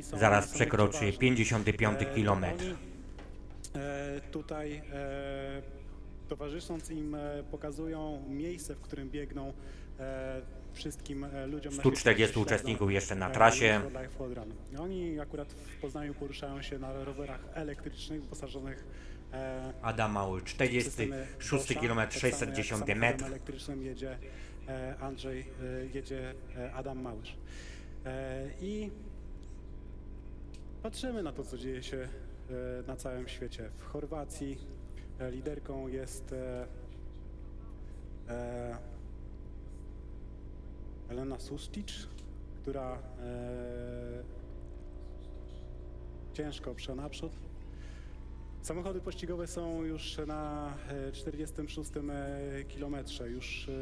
są, zaraz są przekroczy bardzo ważni. 55 E, E, tutaj e, towarzysząc im e, pokazują miejsce, w którym biegną e, wszystkim e, ludziom. na 140 świecie, którzy uczestników jeszcze na trasie. Oni akurat w Poznaniu poruszają się na rowerach elektrycznych, wyposażonych Adam Mały, w systemy 46 Boscha. km, Tak samo jak 610 samochodem metr. elektrycznym jedzie e, Andrzej, e, jedzie e, Adam Małysz. I patrzymy na to, co dzieje się na całym świecie. W Chorwacji liderką jest Elena Sustic, która ciężko prze naprzód. Samochody pościgowe są już na e, 46 e, kilometrze. Już e,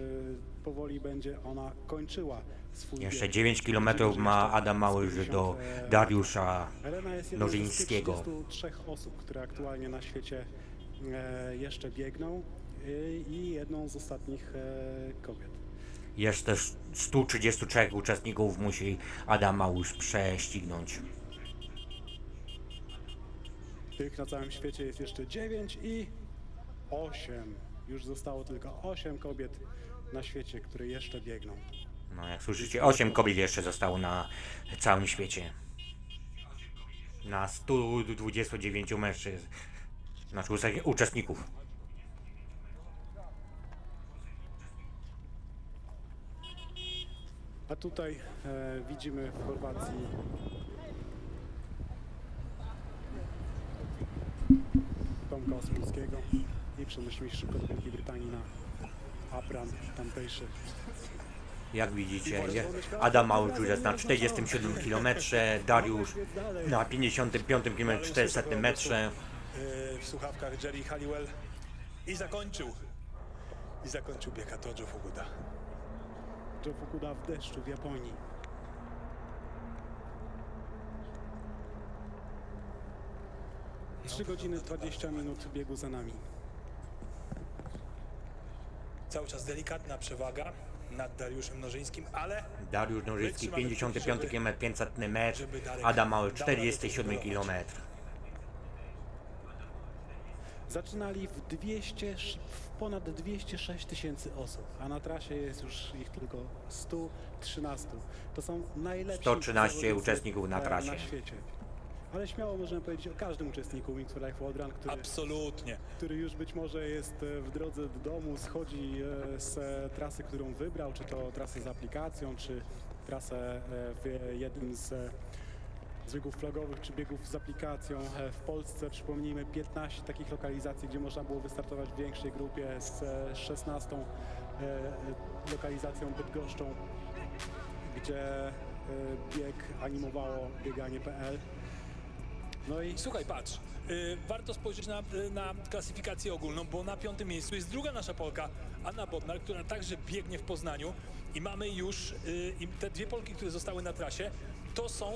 powoli będzie ona kończyła swój Jeszcze bieg. 9 km Widzimy, że ma Adam 150, do e, Dariusza Elena jest jedną z tych Nożyńskiego. 33 osób, które aktualnie na świecie e, jeszcze biegną e, i jedną z ostatnich e, kobiet. Jeszcze 133 uczestników musi Adam Małysz prześcignąć. Tych na całym świecie jest jeszcze 9 i 8. Już zostało tylko 8 kobiet na świecie, które jeszcze biegną. No jak słyszycie, 8 kobiet jeszcze zostało na całym świecie. Na 129 mężczyzn. Znaczy uczestników. A tutaj e, widzimy w Chorwacji Tomka Osmulskiego i przenośmistrz Szybko Wielkiej Brytanii na Apran tamtejszy. Jak widzicie, je- Adam jest na 47 km, Dariusz na 55 km 400 metrze. E, w słuchawkach Jerry Halliwell i zakończył. I zakończył bieg Atojo Fukuda. Joe Fukuda w deszczu w Japonii. Trzy godziny 20 minut biegu za nami. cały czas delikatna przewaga nad Dariuszem Nożyńskim, ale Dariusz Wytrzymamy 55 kciuki, km, 500 metr. Adam Mały, dał radę 47 tego km. Zaczynali w 200, sz- w ponad 206 tysięcy osób, a na trasie jest już ich tylko 113. To są najlepsi 113 zawodnicy, uczestników na e, trasie. Na świecie. Ale śmiało możemy powiedzieć o każdym uczestniku Wings for Life World Run, który, absolutnie. który już być może jest e, w drodze do domu, schodzi e, z e, trasy, którą wybrał, czy to trasę z aplikacją, czy trasę w jednym z z biegów flagowych czy biegów z aplikacją w Polsce. Przypomnijmy 15 takich lokalizacji, gdzie można było wystartować w większej grupie z e, 16 e, e, lokalizacją Bydgoszczą, gdzie bieg animowało bieganie.pl. No i Słuchaj, patrz, y, warto spojrzeć na, na klasyfikację ogólną, bo na piątym miejscu jest druga nasza Polka, Anna Bodnar, która także biegnie w Poznaniu i mamy już y, i te dwie Polki, które zostały na trasie, to są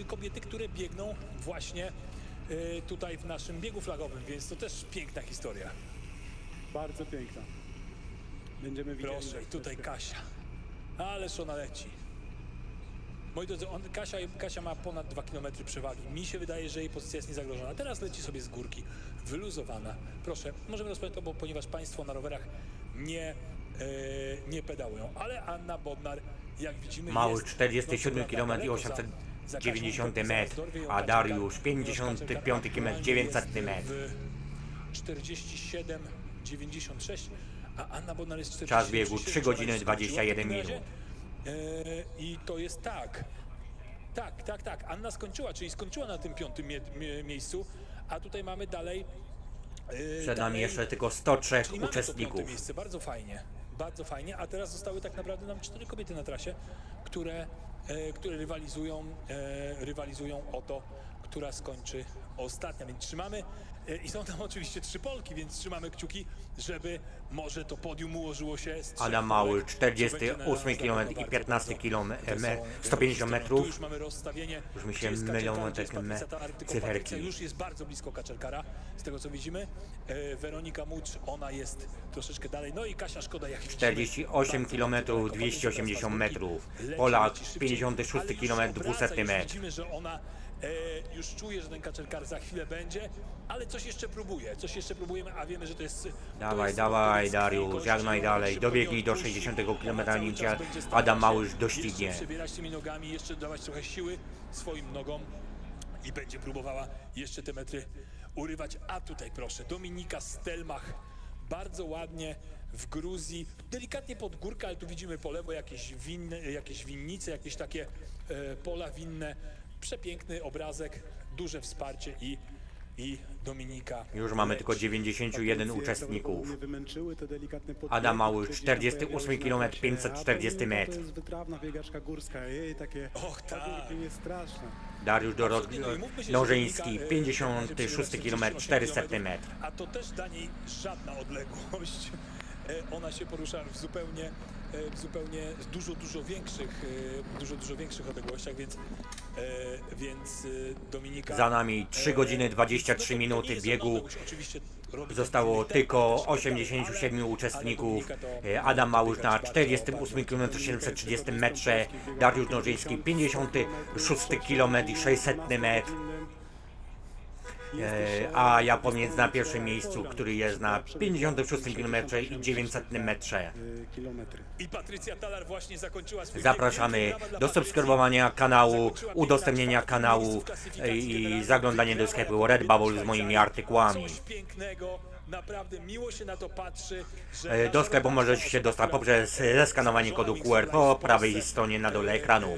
y, kobiety, które biegną właśnie tutaj w naszym biegu flagowym, więc to też piękna historia. bardzo piękna. Będziemy widzieli. Proszę, i tutaj Kasia. Ależ ona leci. Moi drodzy, on, Kasia, Kasia ma ponad 2 km przewagi. Mi się wydaje, że jej pozycja jest niezagrożona. Teraz leci sobie z górki, wyluzowana. Proszę, możemy rozpocząć to, bo ponieważ Państwo na rowerach nie, e, nie pedałują. Ale Anna Bodnar, jak widzimy, Mały jest 47 no, co prawda, km i daleko za- za 890 Kasią, metr, dorwie ją a Dariusz Karp. 55 km, Aktualnie 900 jest metr. w 47, 96, a Anna Bodnar jest 40. Czas biegu 3 godziny 21 minut. E, I to jest tak. Tak, tak, tak. Anna skończyła, czyli skończyła na tym piątym mie mie miejscu, a tutaj mamy dalej. e, Przed nami jeszcze tylko 103 czyli mamy to uczestników. miejsce, bardzo fajnie. Bardzo fajnie, a teraz zostały tak naprawdę nam cztery kobiety na trasie, które, e, które rywalizują, e, rywalizują o to, która skończy ostatnia. Więc trzymamy i są tam oczywiście trzy Polki, więc trzymamy kciuki, żeby może to podium ułożyło się z Adam Mały, Polek, co 48 będzie na nas na km i bardzo, 15 bardzo km, wesołą 150 historią. metrów. Już mamy rozstawienie. Już mi się mylą te cyferki. Już jest bardzo blisko Kaczerkara, z tego co widzimy. E, Weronika Mucz, ona jest troszeczkę dalej. No i Kasia Szkoda, jak widzimy, 48 bardzo, km, bardzo daleko. 280 metrów. Polak, leci szybciej, 56 ale już km, obraca, 200 już metr. Widzimy, że ona e, już czuje, że ten Kaczerkar za chwilę będzie, ale coś jeszcze próbuje, coś jeszcze próbujemy, a wiemy, że to jest... to Dawaj, jest, dawaj to Dariusz, jest jak najdalej. Dobiegnij do odpuści. 60 Ona km nim cię Adam się Mały już Jeszcze doścignie. przebierać tymi nogami, jeszcze dawać trochę siły swoim nogom i będzie próbowała jeszcze te metry urywać. A tutaj proszę, Dominika Stelmach, bardzo ładnie w Gruzji, delikatnie pod górkę, ale tu widzimy po lewo jakieś, winne, jakieś winnice, jakieś takie e, pola winne. Przepiękny obrazek, duże wsparcie i, i Dominika. Już mamy tylko leci. 91 Patrycję uczestników. Adam Mały, które gdzieś 48 tam pojawiały km, się na 540 trasie, a metr. To jest wytrawna biegaczka górska, jej takie Och, tak. Dariusz Absolutnie, no Nożyński, Dominika, e, 56 km, 400 metr. A to też dla niej żadna odległość. E, Ona się porusza w zupełnie, w zupełnie dużo, dużo większych, e, dużo, dużo większych odległościach, więc, e, więc e, Dominika... Za nami 3 godziny 23 minuty biegu. Zostało tylko 87 uczestników. E, Adam Małusz na 48 km 730 metrze, Dariusz Nożyński 56 km i 600 metr. E, a ja pomiędzy na pierwszym miejscu, który jest na 56 km i 900 metrze. Zapraszamy do subskrybowania kanału, udostępnienia kanału i zaglądanie do sklepu Redbubble z moimi artykułami. Naprawdę miło się na to patrzy, że E, Do nasza sklepu możecie się dostać poprzez e, zeskanowanie kodu QR po prawej stronie na dole ekranu.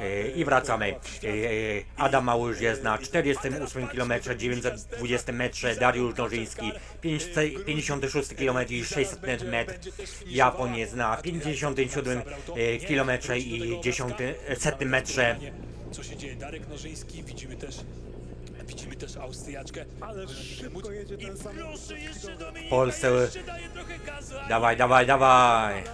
E, I wracamy. E, e, Adam Małysz jest na 48 km 920 metrze, Dariusz Nożyński 56 km i 600 metr, Japon jest na 57 km i 10 setnym metrze. co się dzieje. Darek Nożyński, widzimy też widzimy też Austriaczkę, ale Szybko jedzie ten sam. proszę jeszcze Dominika, W Polsce jeszcze daje trochę gazu. Dawaj, dawaj, dawaj!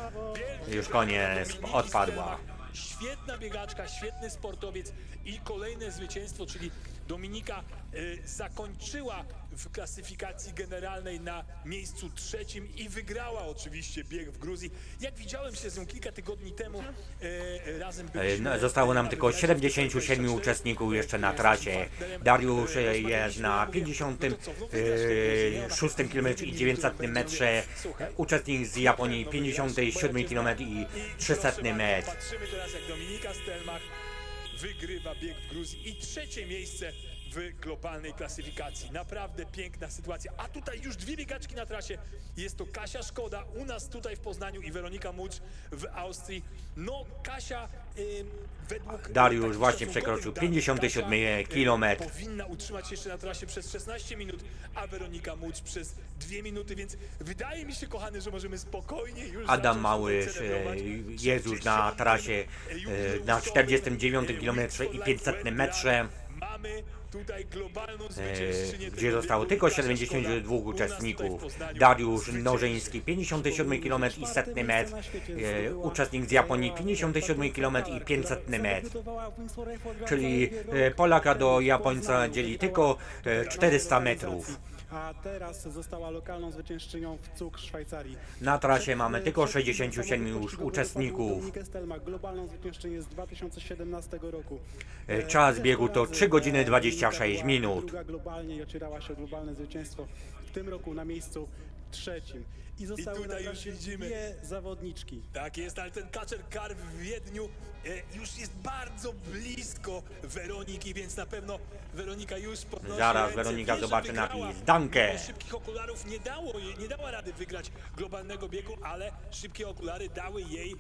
Już koniec, odpadła. Świetna biegaczka, świetny sportowiec i kolejne zwycięstwo, czyli Dominika y, zakończyła w klasyfikacji generalnej na miejscu trzecim i wygrała oczywiście bieg w Gruzji. Jak widziałem się z nią kilka tygodni temu, y, razem E, byliśmy... no, Zostało nam tylko 77 uczestników jeszcze na trasie. Dariusz jest na 56 km i 900 metrze. Uczestnik z Japonii 57 km i 300 metr. Patrzymy teraz jak Dominika Stelmach wygrywa bieg w Gruzji. I trzecie miejsce w globalnej klasyfikacji. Naprawdę piękna sytuacja. A tutaj już dwie biegaczki na trasie. Jest to Kasia Szkoda u nas tutaj w Poznaniu i Weronika Mucz w Austrii. No Kasia ym, według Dariusz właśnie przekroczył danych 57 Kasia, y, kilometr. Powinna utrzymać się jeszcze na trasie przez 16 minut, a Weronika Mucz przez 2 minuty, więc wydaje mi się kochany, że możemy spokojnie już Adam Małysz jest już na trasie e, na 49 km i 500 metrze. Mamy E, gdzie zostało tylko Kasia 72 Szkoda, u nas tutaj w uczestników. Dariusz Nożyński 57 km i 100 metr, e, uczestnik z Japonii 57 km i 500 metr. Czyli e, Polaka do Japońca dzieli tylko e, 400 metrów. A teraz została lokalną zwyciężczynią w CUK Szwajcarii. Na trasie mamy tylko 67 już uczestników. Globalną zwyciężczynię z 2017 roku. E, Czas biegu to 3 godziny 26 minut. Globalnie i ocierała się globalne zwycięstwo w tym roku na miejscu trzecim. I zostały tutaj na już widzimy. dwie zawodniczki. Tak jest, ale ten Kaczor Kar w Wiedniu e, już jest bardzo blisko Weroniki, więc na pewno Weronika już podnosi Zaraz ręce, Weronika wie, zobaczy napis. Danke. Mimo szybkich okularów nie dało jej, nie dała rady wygrać globalnego biegu, ale szybkie okulary dały jej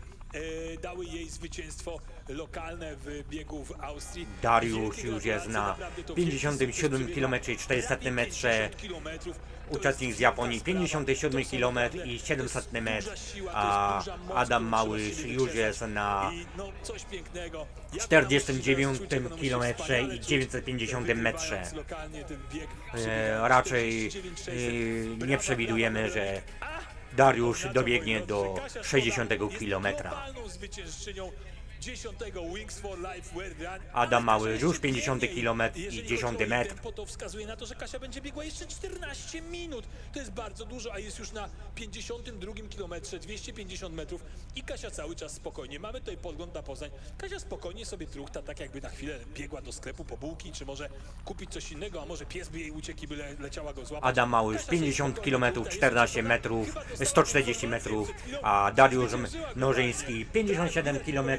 dały jej zwycięstwo lokalne w biegu w Austrii. Dariusz już jest na naprawdę to 57 wielki km sukces i 400 przebiega. metrze. 50 kilometrów. Uczestnik z Japonii 57 km i 700 metr, a Adam Małysz już jest na I no coś pięknego. Ja 49 czuć ekonomicznie km i czuć, 950 metrze. wygrywając lokalnie ten bieg, E, raczej 49 e, 600. nie przewidujemy, że. Dariusz dobiegnie do drodzy, że Kasia 60 Szkoda jest km. globalną zwyciężczynią 10 Wings for Life World Run. Adam Mały już Kasia 50 biegnie. km i Jeżeli 10 chodzi o jej metr. To wskazuje na to, że Kasia będzie biegła jeszcze 14 minut. To jest bardzo dużo, a jest już na 52 kilometrze, 250 metrów i Kasia cały czas spokojnie. Mamy tutaj podgląd na Poznań. Kasia spokojnie sobie truchta, tak jakby na chwilę biegła do sklepu po bułki, czy może kupić coś innego, a może pies by jej uciekł i by le, leciała go złapać. Adam Kasia sobie 50 spokojnie km, truchta, jest 14 gotowa. metrów, Chyba dostała 140 informację metrów, a Dariusz Nożyński 57 km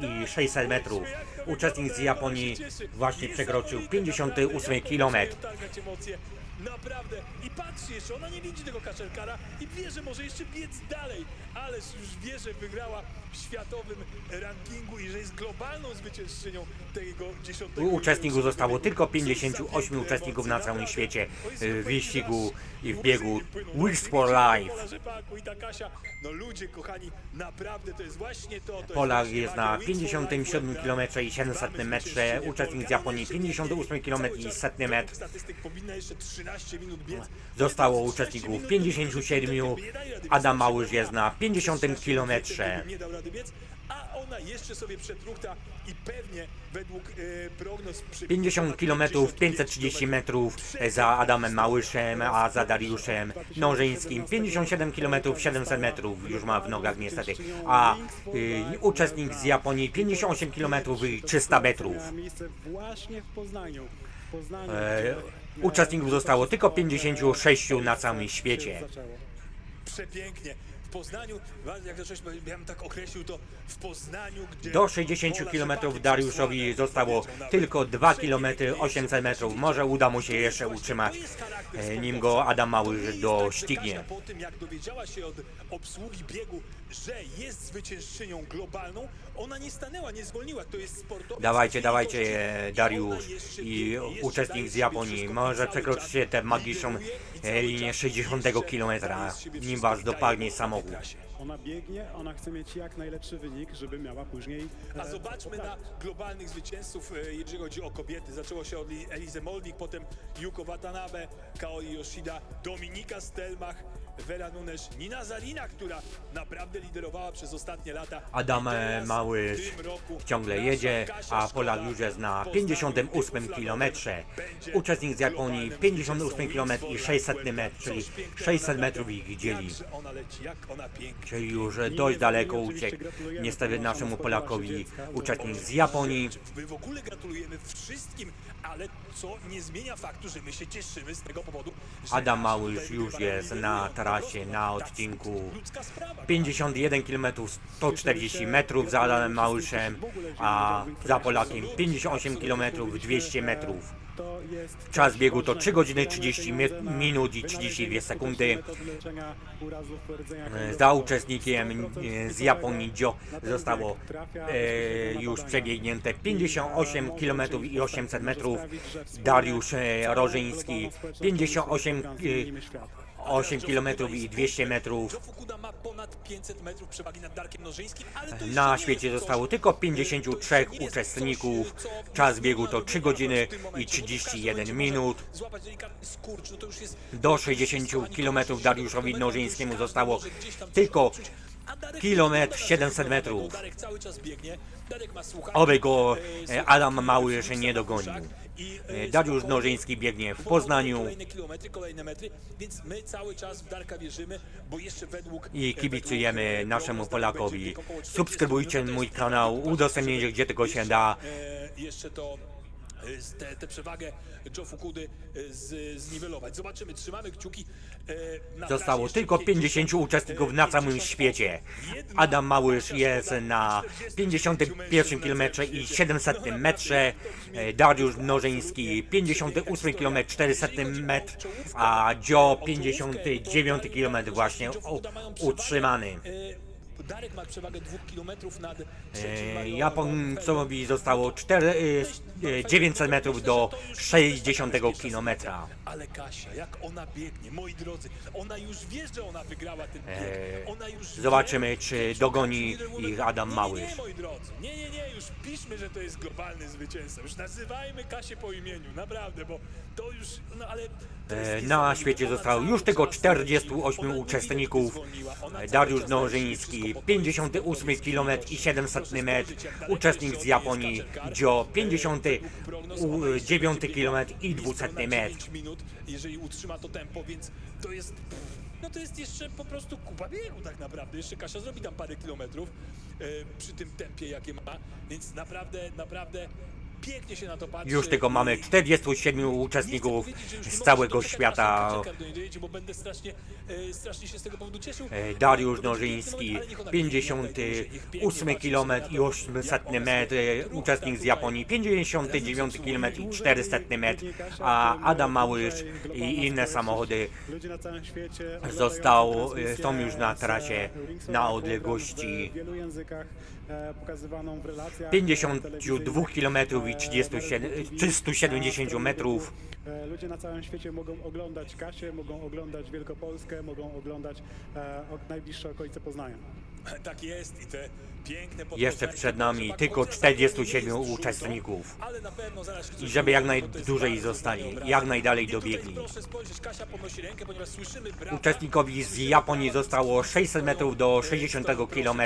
i 600 metrów. Uczestnik z Japonii właśnie przekroczył 58 km. targać emocje. Naprawdę. I patrzy jeszcze, ona nie widzi tego kaczelkara i wie, że może jeszcze biec dalej, ależ już wie, że wygrała w światowym rankingu i że jest globalną zwyciężczynią tego 10 U uczestników zostało tylko 58 uczestników na całym świecie y, w wyścigu i w biegu Wings for Life. Polak jest na Wings for Life 57 World km i 700 metrze, uczestnik z Japonii 58 km i 100 metr. Statystyk powinna jeszcze 13 minut biec. Zostało uczestników 57, Adam Małysz jest na 50 km. Nie dał rady biec, a ona jeszcze sobie przetruchta i pewnie według e, prognoz przy 50 km, 530 metrów za Adamem Małyszem, a za Dariuszem Nożyńskim. 57 km, 700 metrów już ma w nogach niestety, a y, uczestnik z Japonii 58 km i 300 metrów. E, uczestników zostało tylko 56 na całym świecie. Przepięknie. W Poznaniu, jak ja tak określił to, w Poznaniu, gdzie... Do 60 Pola km Dariuszowi zostało tylko 2 km 800 metrów. Może uda mu się jeszcze utrzymać, e, nim go Adam Małysz doścignie. Po tym, jak dowiedziała się od obsługi biegu, że jest zwyciężczynią globalną, ona nie stanęła, nie zwolniła. To jest sportowiec. Dawajcie, dawajcie e, Dariusz i uczestnik z Japonii. Może przekroczycie tę magiczną e, linię 60 km, nim was dopadnie samochód. Ona biegnie, ona chce mieć jak najlepszy wynik, żeby miała później... A e, zobaczmy na globalnych zwycięzców, e, jeżeli chodzi o kobiety. Zaczęło się od Li- Elizy Molding, potem Yuko Watanabe, Kaori Yoshida, Dominika Stelmach, Vera Nunes, Nina Zarina, która naprawdę liderowała przez ostatnie lata. Adam Małysz ciągle jedzie, a Polak już jest na poznaje 58 biegu km. Uczestnik z Japonii globalnym 58 zwycięzcą km i Wings for 600 Life. metr, czyli Coś pięknego, 600 naprawdę. metrów ich dzieli. Czyli już dość daleko uciekł. Niestety naszemu Polakowi uczestnik z Japonii. My w ogóle gratulujemy wszystkim, ale co nie zmienia faktu, że my się cieszymy z tego powodu, że Adam Małysz już jest na trasie, na tak, odcinku ludzka sprawa. 51 km 140 metrów za Adamem Małyszem, a za Polakiem 58 km 200 metrów. Czas biegu to 3 godziny 30 mi- minut i 32 sekundy. E. Za uczestnikiem e, z Japonii Dio zostało e, już przebiegnięte 58 km i 800 metrów. Dariusz Rożyński 58 e, 8 km i 200 metrów. Fukuda ma ponad 500 metrów przewagi nad Darkiem Nożyńskim, ale to jeszcze Na świecie zostało tylko e, 53 to nie jest uczestników. Czas biegu to nas 3 godziny i momencie, bo w każdym 31 momencie minut. Do 60 km Dariuszowi Nożyńskiemu zostało tylko kilometr 700 metrów. Oby go e, e, Adam Małysz nie dogonił. E, Dariusz Nożyński biegnie w Poznaniu jeszcze i kibicujemy e, naszemu Polakowi. będzie około 40 Subskrybujcie mój kanał, udostępnijcie gdzie tylko się da. E, e, z- tę te przewagę Joe Fukudy e, z, zniwelować. Zobaczymy, trzymamy kciuki. e, Zostało tylko jeszcze 50 uczestników na całym świecie. Adam Małysz jest na 51 km i 700 metrze. E, Dariusz Nożyński 58 km 400 metr, a Dio 59 km właśnie utrzymany. E, Darek ma przewagę 2 km nad trzecim E, Marionem. Japońcowi zostało 4, e, 900 metrów do 60 km. Ale Kasia, jak ona biegnie, moi drodzy, ona już wie, że ona wygrała ten bieg. E, Ona już Zobaczymy, czy dogoni ich Adam Małysz. nie, moi drodzy, nie, nie, nie, już piszmy, że to jest globalny zwycięzca. Już nazywajmy Kasię po imieniu, naprawdę, bo to już, no ale... E, Na świecie zostało już tylko czas 48 leci. Ona uczestników. Dariusz czas Nożyński 58 km i 700 metr. Uczestnik z Japonii Dio 59 km i 200 metr. 9 minut, jeżeli utrzyma to tempo, więc to jest. No to jest jeszcze po prostu kupa biegu tak naprawdę. Jeszcze Kasia zrobi tam parę kilometrów e, przy tym tempie jakie ma, więc naprawdę, naprawdę Już tylko mamy 47 uczestników z całego świata. E. E, Dariusz Nożyński 58 km i 800 metr. Uczestnik z Japonii 59 km i 400 metr. A Adam Małysz i inne samochody został, e, są już na trasie na odległości e, pokazywaną w relacjach 52 km i 37, 370 metrów. E, Ludzie na całym świecie mogą oglądać Kasię, mogą oglądać Wielkopolskę, mogą oglądać e, najbliższe okolice Poznania. Tak jest i te Jeszcze przed nami tylko 47 uczestników. Ale na pewno zaraz się I żeby jak najdłużej zostali, jak najdalej dobiegli. Uczestnikowi z Japonii zostało 600 metrów do 60 km.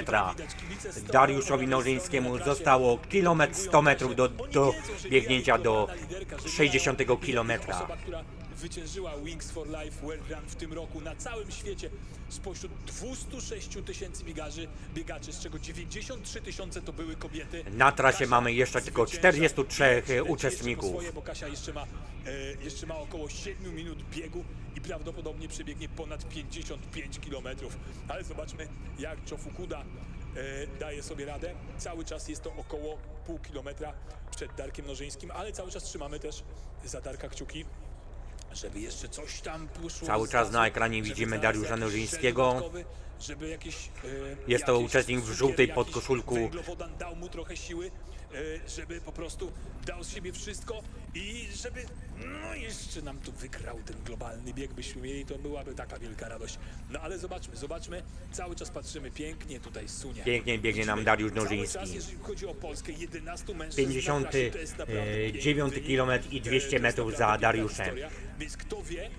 Dariuszowi Nożyńskiemu zostało kilometr 100 metrów do, do biegnięcia do 60 km. Zwyciężyła Wings for Life World Run w tym roku na całym świecie spośród 206 tysięcy biegaczy, biegaczy, z czego 93 tysiące to były kobiety. Na trasie Kasia mamy jeszcze tylko zwycięża. 43 Leci jeszcze po uczestników. Swoje, bo Kasia jeszcze ma, e, jeszcze ma około 7 minut biegu i prawdopodobnie przebiegnie ponad 55 kilometrów. Ale zobaczmy, jak Joe Fukuda e, daje sobie radę. Cały czas jest to około pół kilometra przed Darkiem Nożyńskim, ale cały czas trzymamy też za Darka kciuki, żeby jeszcze coś tam poszło. Cały czas na ekranie widzimy Dariusza Nożyńskiego. e, Jest to uczestnik w żółtej podkoszulku. E, żeby po prostu dał z siebie wszystko i żeby no jeszcze nam tu wygrał ten globalny bieg, byśmy mieli, to byłaby taka wielka radość. No ale zobaczmy, zobaczmy, cały czas patrzymy, pięknie tutaj sunie. Pięknie biegnie nam Dariusz cały Nożyński. czas, jeżeli chodzi o Polskę, 11 mężczyzn na trasie, to jest naprawdę piękny 59 wynik. km i E, 200 to jest metrów za Dariuszem. historia. Więc kto wie,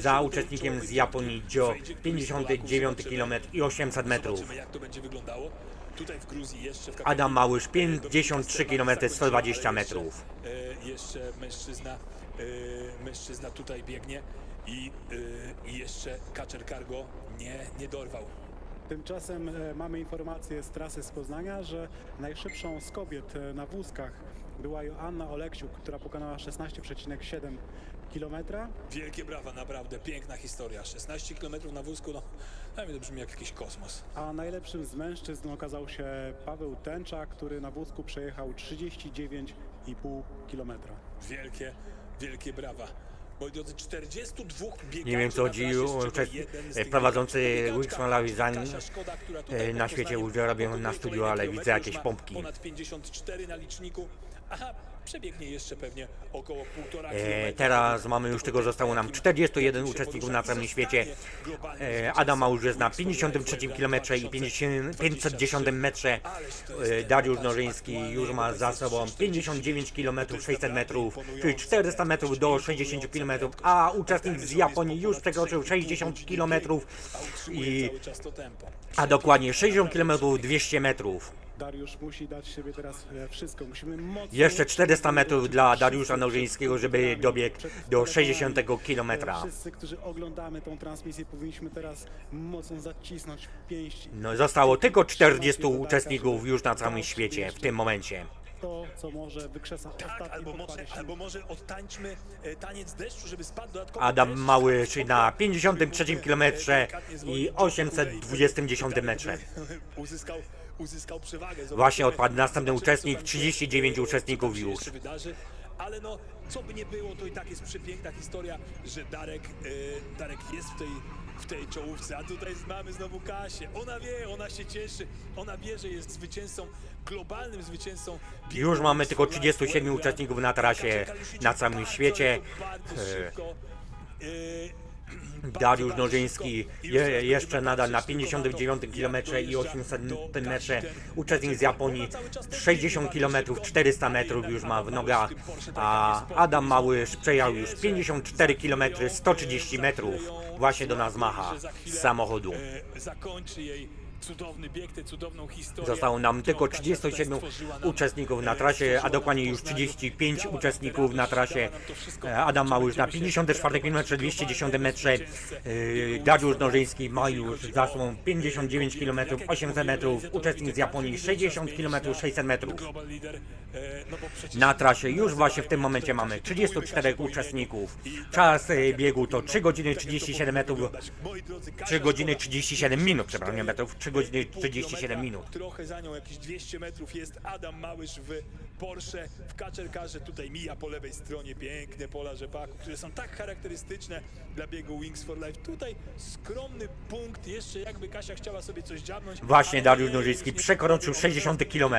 Za uczestnikiem z Japonii któryś 59 Polaków, km i 800 metrów. Zobaczymy, jak to będzie wyglądało. Tutaj w Gruzji jeszcze w Adam Małysz e, 53 km 120 metrów. E, jeszcze mężczyzna, e, mężczyzna tutaj biegnie i, e, jeszcze Kacer Cargo nie, nie dorwał. Tymczasem e, mamy informację z trasy z Poznania, że najszybszą z kobiet e, na wózkach była Joanna Oleksiuk, która pokonała 16,7 km. Wielkie brawa, naprawdę piękna historia. 16 km na wózku, no dla mnie to brzmi jak jakiś kosmos. A najlepszym z mężczyzn okazał się Paweł Tęcza, który na wózku przejechał 39,5 km. Wielkie, wielkie brawa. Moi drodzy, 42 biegaczy Nie wiem co z e, prowadzący Szkoda, która tutaj e, na świecie robią na studiu, ale widzę jakieś pompki. Ponad 54 na liczniku. Aha, przebiegnie jeszcze pewnie około półtora E, teraz mamy już tego zostało nam 41 uczestników na całym świecie. E, Adam Małysz jest na 53 km i 50, 510 metrze. E, Dariusz Nożyński już ma za sobą 59 km 600 metrów, czyli 400 metrów do 60 km, a uczestnik z Japonii już przekroczył 60 km i a dokładnie 60 km 200 metrów. Dariusz musi dać siebie teraz e, wszystko. Musimy mocno... Jeszcze 400 metrów dla Dariusza Nożyńskiego, żeby dobiegł do 60 km. Wszyscy, którzy oglądamy tą transmisję, powinniśmy teraz mocno zacisnąć pięść. No, zostało tylko 40 uczestników już na całym świecie w tym momencie. To, co może wykrzesa Tak, ostatni albo może, albo może odtańczmy e, taniec deszczu, żeby spadł dodatkowo Adam deszcz. Małysz na 53 km i 820 metrze. Uzyskał, uzyskał przewagę. Zobaczymy, Właśnie odpadł następny zobaczymy, uczestnik, tam się- 39 co tam uczestników już. wydarzy. Ale no, co by nie było, to i tak jest przepiękna historia, że Darek, e, Darek jest w tej, w tej czołówce, a tutaj mamy znowu Kasię. Ona wie, ona się cieszy, ona wie, że jest zwycięzcą, globalnym zwycięzcą. Już mamy tylko Wings for Life 37 World uczestników na trasie na całym świecie. bardzo szybko. E, Dariusz Nożyński je, jeszcze nadal na 59 km i 800 metrze. Uczestnik z Japonii 60 km 400 metrów już ma w nogach, a Adam Małysz przejechał już 54 km 130 metrów. Właśnie do nas macha z samochodu. Cudowny bieg, tę cudowną historię. Zostało nam tylko którą Kasia tutaj 37 stworzyła nam, uczestników na trasie, a dokładnie już w Poznaniu. 35 Dała uczestników na trasie. Adam Małysz na Będziemy się 54 km 210 metrze. Dariusz Nożyński ma już za sobą 59 km 800 metrów. Uczestnik z Japonii 60 km 600 metrów. Na trasie już właśnie w tym momencie mamy 34 uczestników. Czas e, biegu to 3 godziny 37 metrów. 3 godziny 37 minut, przepraszam, nie metrów, 3 godziny 37 minut. Trochę za nią, jakieś 200 metrów jest Adam Małysz w Porsche, w kaczerkarze. Tutaj mija po lewej stronie piękne pola rzepaku, które są tak charakterystyczne dla biegu Wings for Life. Tutaj skromny punkt, jeszcze jakby Kasia chciała sobie coś dziabnąć. Właśnie Dariusz nie przekroczył 60 km.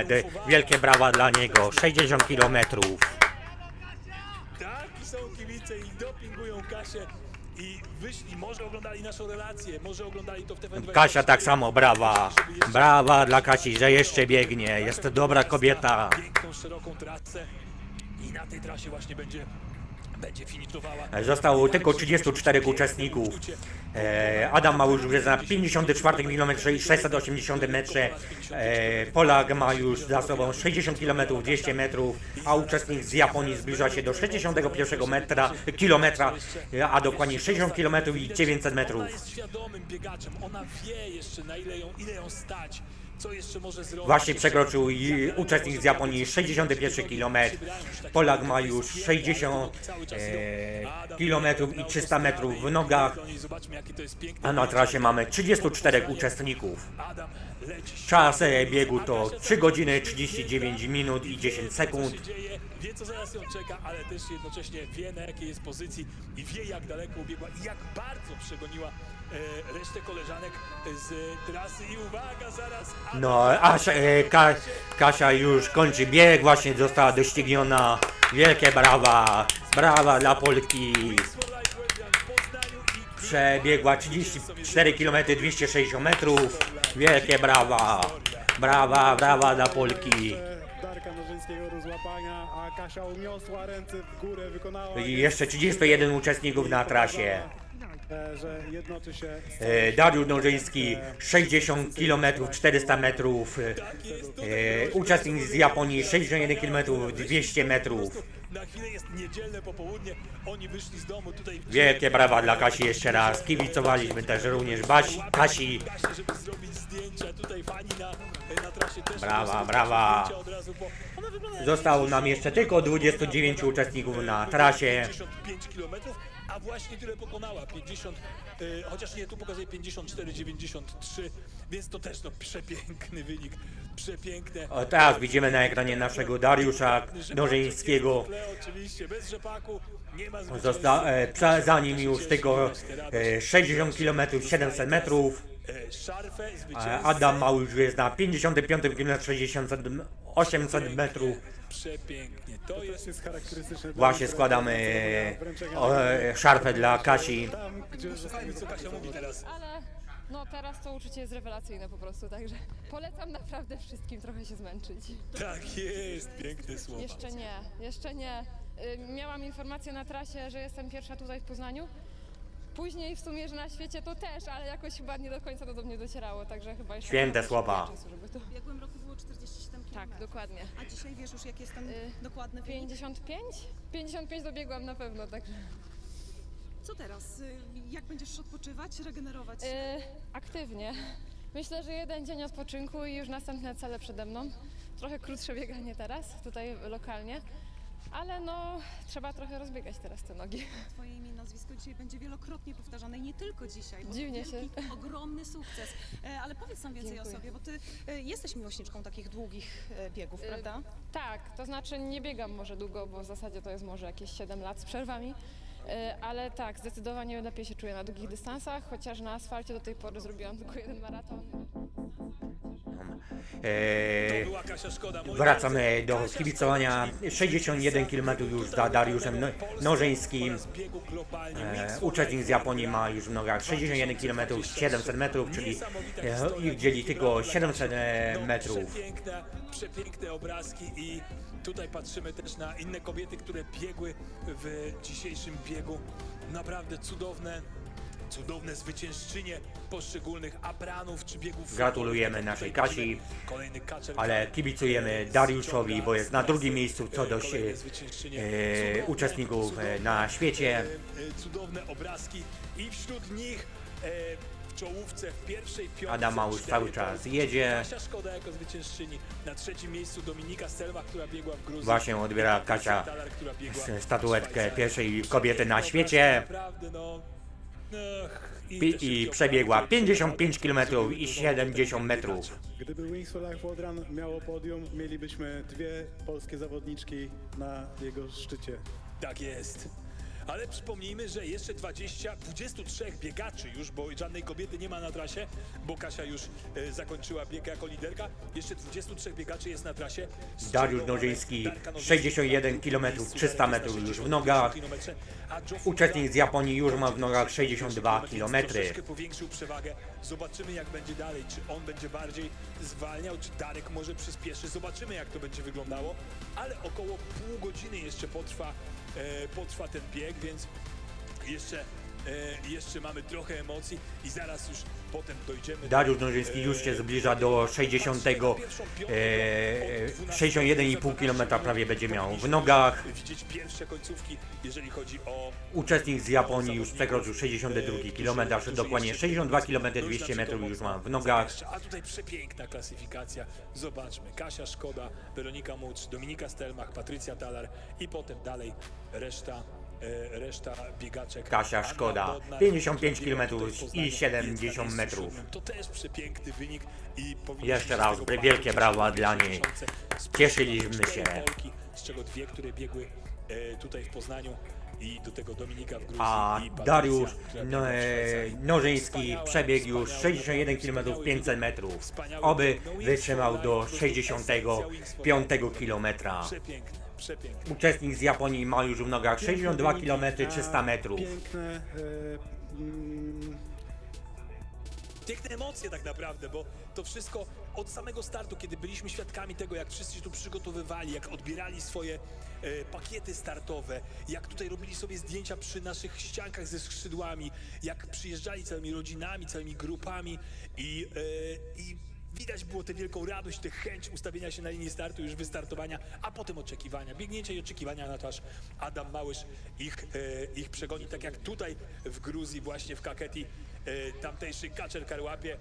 Wielkie brawa dla niego. 60 km. Tak, i są kibice i dopingują Kasię. I wyszli, może oglądali naszą relację, może oglądali to w TVN24. Kasia tak samo, brawa. Brawa dla Kasi, że jeszcze biegnie. Jest to dobra kobieta. Piękną, szeroką trasę i na tej trasie właśnie będzie. Zostało tylko 34 uczestników. E, Adam Małysz już jest na 54 km i 680 metrze. E, Polak ma już za sobą 60 km 200 metrów, a uczestnik z Japonii zbliża się do 61 metra, kilometra, e, a dokładnie 60 km i 900 metrów. Ona wie jeszcze na ile ją, ile ją stać, Właśnie przekroczył uczestnik z Japonii 61 km. Polak ma już 60 e, km i 300 metrów w nogach, a na trasie mamy 34 uczestników. Czas biegu to 3 godziny 39 minut i 10 sekund. Wie co zaraz ją czeka, ale też jednocześnie wie na jakiej jest pozycji i wie jak daleko ubiegła i jak bardzo przegoniła resztę koleżanek z trasy i uwaga zaraz No, Asia, e, Ka, Kasia już kończy bieg, właśnie została dościgniona. Wielkie brawa, brawa dla Polki. Przebiegła 34 km 260 metrów. Wielkie brawa, brawa, brawa dla Polki. Darka Nożyńskiego do złapania, a Kasia uniosła ręce w górę, wykonała... I jeszcze 31 uczestników na trasie. Dariusz Nożyński 60 km 400 metrów. E, uczestnik z Japonii 61 km 200 metrów. Na chwilę jest niedzielne popołudnie, oni wyszli z domu tutaj Wielkie brawa dla Kasi jeszcze raz. Kibicowaliśmy też również Basi, Kasi. Brawa, brawa. Zostało nam jeszcze tylko 29 uczestników na trasie. 55 km, a właśnie tyle pokonała. 50, y, chociaż nie, tu pokazuje 54,93, więc to też no przepiękny wynik. Przepiękne. O, teraz widzimy na ekranie naszego Dariusza Nożyńskiego. Zosta e, za nim już tylko e, 60 km 700 metrów. E. Adam Mały już jest na 55 km 60 800 metrów. Przepięknie. To jest, jest charakterystyczne. Właśnie składamy e, szarfę dla Kasi. Posłuchajmy, co Kasia mówi teraz. Ale no teraz to uczucie jest rewelacyjne po prostu, także polecam naprawdę wszystkim trochę się zmęczyć. Tak jest, piękne słowa. Jeszcze nie, jeszcze nie. Y, Miałam informację na trasie, że jestem pierwsza tutaj w Poznaniu. Później w sumie, że na świecie to też, ale jakoś chyba nie do końca to do mnie docierało, także chyba jeszcze Święte słowa. Czasu, żeby to... W ubiegłym roku było 47 km. Tak, dokładnie. A dzisiaj wiesz już, jaki jest ten Y, dokładny wynik? 55? 55 dobiegłam na pewno, także... Co teraz? Y, Jak będziesz odpoczywać, regenerować? Y, aktywnie. Myślę, że jeden dzień odpoczynku i już następne cele przede mną. Trochę krótsze bieganie teraz, tutaj lokalnie, ale no trzeba trochę rozbiegać teraz te nogi. Twoje imię i nazwisko dzisiaj będzie wielokrotnie powtarzane i nie tylko dzisiaj. Bo Dziwnie to wielki, ogromny sukces. E, Ale powiedz nam więcej Dziękuję. o sobie, bo ty e, jesteś miłośniczką takich długich e, biegów, prawda? Tak, to znaczy nie biegam może długo, bo w zasadzie to jest może jakieś 7 lat z przerwami. Ale tak, zdecydowanie lepiej się czuję na długich dystansach, chociaż na asfalcie do tej pory zrobiłam tylko jeden maraton. E. Moi wracamy do kibicowania. 61 km już za Dariuszem No- Nożyńskim. E, uczestnik z Japonii ma już w nogach 61 km 700 metrów, czyli e, ich dzieli tylko 700 e, metrów. Przepiękne obrazki i tutaj patrzymy też na inne kobiety, które biegły w dzisiejszym biegu. Naprawdę cudowne, cudowne zwyciężczynie poszczególnych apranów czy biegów. Gratulujemy naszej Kasi, ale kibicujemy Dariuszowi, bo jest na drugim miejscu co do się, e, uczestników e, na świecie. E, Cudowne obrazki i wśród nich e, w czołówce w pierwszej piątce Adam Małysz cztery cały czas jedzie. Kasia Szkoda jako zwyciężczyni. Na trzecim miejscu Dominika Stelwa, która biegła w Gruzji. Właśnie odbiera Kasia Talar, statuetkę pierwszej kobiety na świecie. Naprawdę no... I przebiegła 55 km i 70 metrów. Gdyby Wings for Life Wodran miało podium, mielibyśmy dwie polskie zawodniczki na jego szczycie. Tak jest. Ale przypomnijmy, że jeszcze 20, 23 biegaczy już, bo żadnej kobiety nie ma na trasie, bo Kasia już e, zakończyła bieg jako liderka. Jeszcze 23 biegaczy jest na trasie. z Dariusz Nożyński Darka Nożyńska 61 km 300 metrów już w nogach. Uczestnik z Japonii już ma w nogach 62 km. Powiększył przewagę. Zobaczymy jak będzie dalej. Czy on będzie bardziej zwalniał, czy Darek może przyspieszy. Zobaczymy jak to będzie wyglądało. Ale około pół godziny jeszcze potrwa, potrwa ten bieg, więc jeszcze, e, jeszcze mamy trochę emocji i zaraz już potem dojdziemy Dariusz Nożyński e, już się zbliża do 60, e, 61,5 km prawie będzie miał w nogach. widzieć pierwsze końcówki, jeżeli chodzi o Uczestnik z Japonii już przekroczył 62 km, dokładnie 62 km 200 metrów już ma w nogach. A tutaj przepiękna klasyfikacja. Zobaczmy. Kasia Szkoda, Weronika Mucz, Dominika Stelmach, Patrycja Talar i potem dalej reszta e, reszta biegaczek. Kasia Szkoda, Bodnar, 55 która biegła km i jest 70 na miejscu metrów. To też przepiękny wynik i Jeszcze raz wielkie brawa dla niej. Cieszyliśmy się. Z czego dwie, które biegły e, tutaj w Poznaniu i do tego Dominika w Gruzji A Dariusz no, e. Nożyński przebiegł już wspaniały, 61 km wspaniały 500 bieg. metrów. Oby. No wytrzymał do Life, po prostu esencja 65 Wings for km. Przepiękne, przepiękne. Uczestnik z Japonii ma już w nogach 62 km 300 metrów. Piękne. E, mm, Piękne emocje tak naprawdę, bo to wszystko od samego startu, kiedy byliśmy świadkami tego, jak wszyscy się tu przygotowywali, jak odbierali swoje e, pakiety startowe, jak tutaj robili sobie zdjęcia przy naszych ściankach ze skrzydłami, jak przyjeżdżali całymi rodzinami, całymi grupami i, e, i widać było tę wielką radość, tę chęć ustawienia się na linii startu, już wystartowania, a potem oczekiwania, biegnięcia i oczekiwania na to, aż Adam Małysz ich, e, ich przegoni, tak jak tutaj w Gruzji, właśnie w Kaketi, e, tamtejszy Kaczer Karłapie,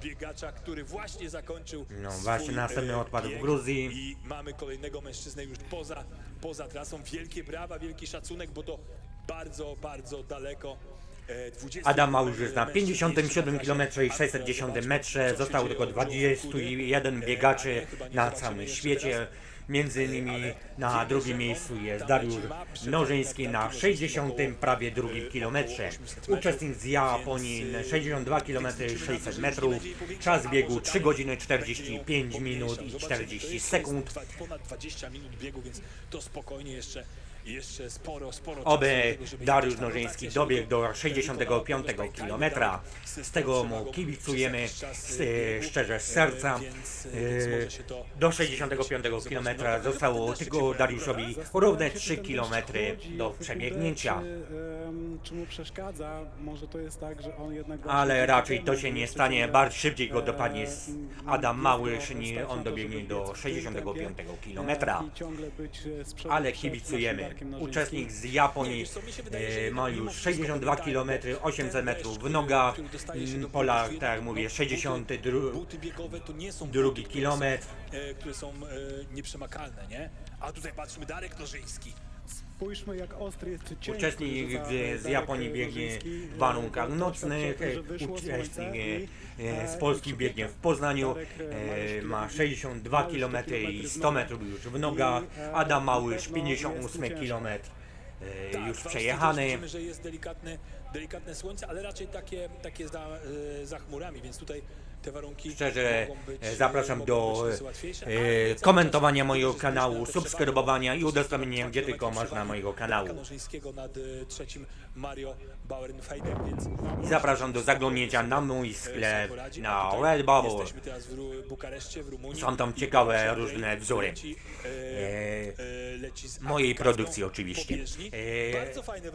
biegacza, który właśnie zakończył No, swój, właśnie następny e, odpadł w bieg Gruzji. I mamy kolejnego mężczyznę już poza, poza trasą. Wielkie brawa, wielki szacunek, bo to bardzo, bardzo daleko. E, 20 Adam Małysz jest na mężczyzn 57 jeszcze na km i 610 metrze. Zostało tylko od brzuchu kury. 21 E, biegaczy na całym świecie. Między innymi na drugim że miejscu jest Dariusz Nożyński na taki 60 około, prawie drugim e, kilometrze. 800 metrów, Uczestnik z Japonii 62 km 600 metrów. Czas biegu 3 godziny 45 minut i 40 sekund. Ponad 20 minut biegu, więc to spokojnie jeszcze, jeszcze sporo, sporo Oby Dariusz Nożyński dobiegł do wykonała. 65 Tak, tak, kilometra. tak, Z tego mu kibicujemy z- biegu, szczerze z e, serca. e, E, Do 65 kilometra zostało tylko Dariuszowi równe 3 kilometry do przebiegnięcia. Ale raczej to się nie stanie, bardziej szybciej go e, dopadnie z Adam Małysz, niż on dobiegnie do 65 kilometra. Ale kibicujemy. Uczestnik z Japonii e, ma już 62 km 800 metrów w nogach. Mm, Polak, tak jak mówię, 62 Buty biegowe to nie są drugi buty, kilometr. Które są, e, e, nieprzemakalne, nie? A tutaj patrzymy Darek Nożyński. Spójrzmy jak ostry jest czy cienki Uczestnik z, z Japonii biegnie w warunkach E, nocnych, że wyszło uczestnik i, e, z e, Polski biegnie w Poznaniu, e, e, ma który 62 Małysz km i kilometry w 100 nogach. metrów już w nogach, e, Adam Małysz pewno jest 58 tu ciężko. km Tak, już Austrii przejechany. Widzimy, że jest delikatne, delikatne słońce, ale raczej takie, takie za, e, za chmurami, więc tutaj Szczerze być, e, zapraszam do e, komentowania mojego kanału, subskrybowania i udostępnienia, gdzie tylko można mojego kanału. I zapraszam do zaglądnięcia na mój e, sklep na Redbubble. Są tam ciekawe różne wzory. e, E, mojej produkcji oczywiście.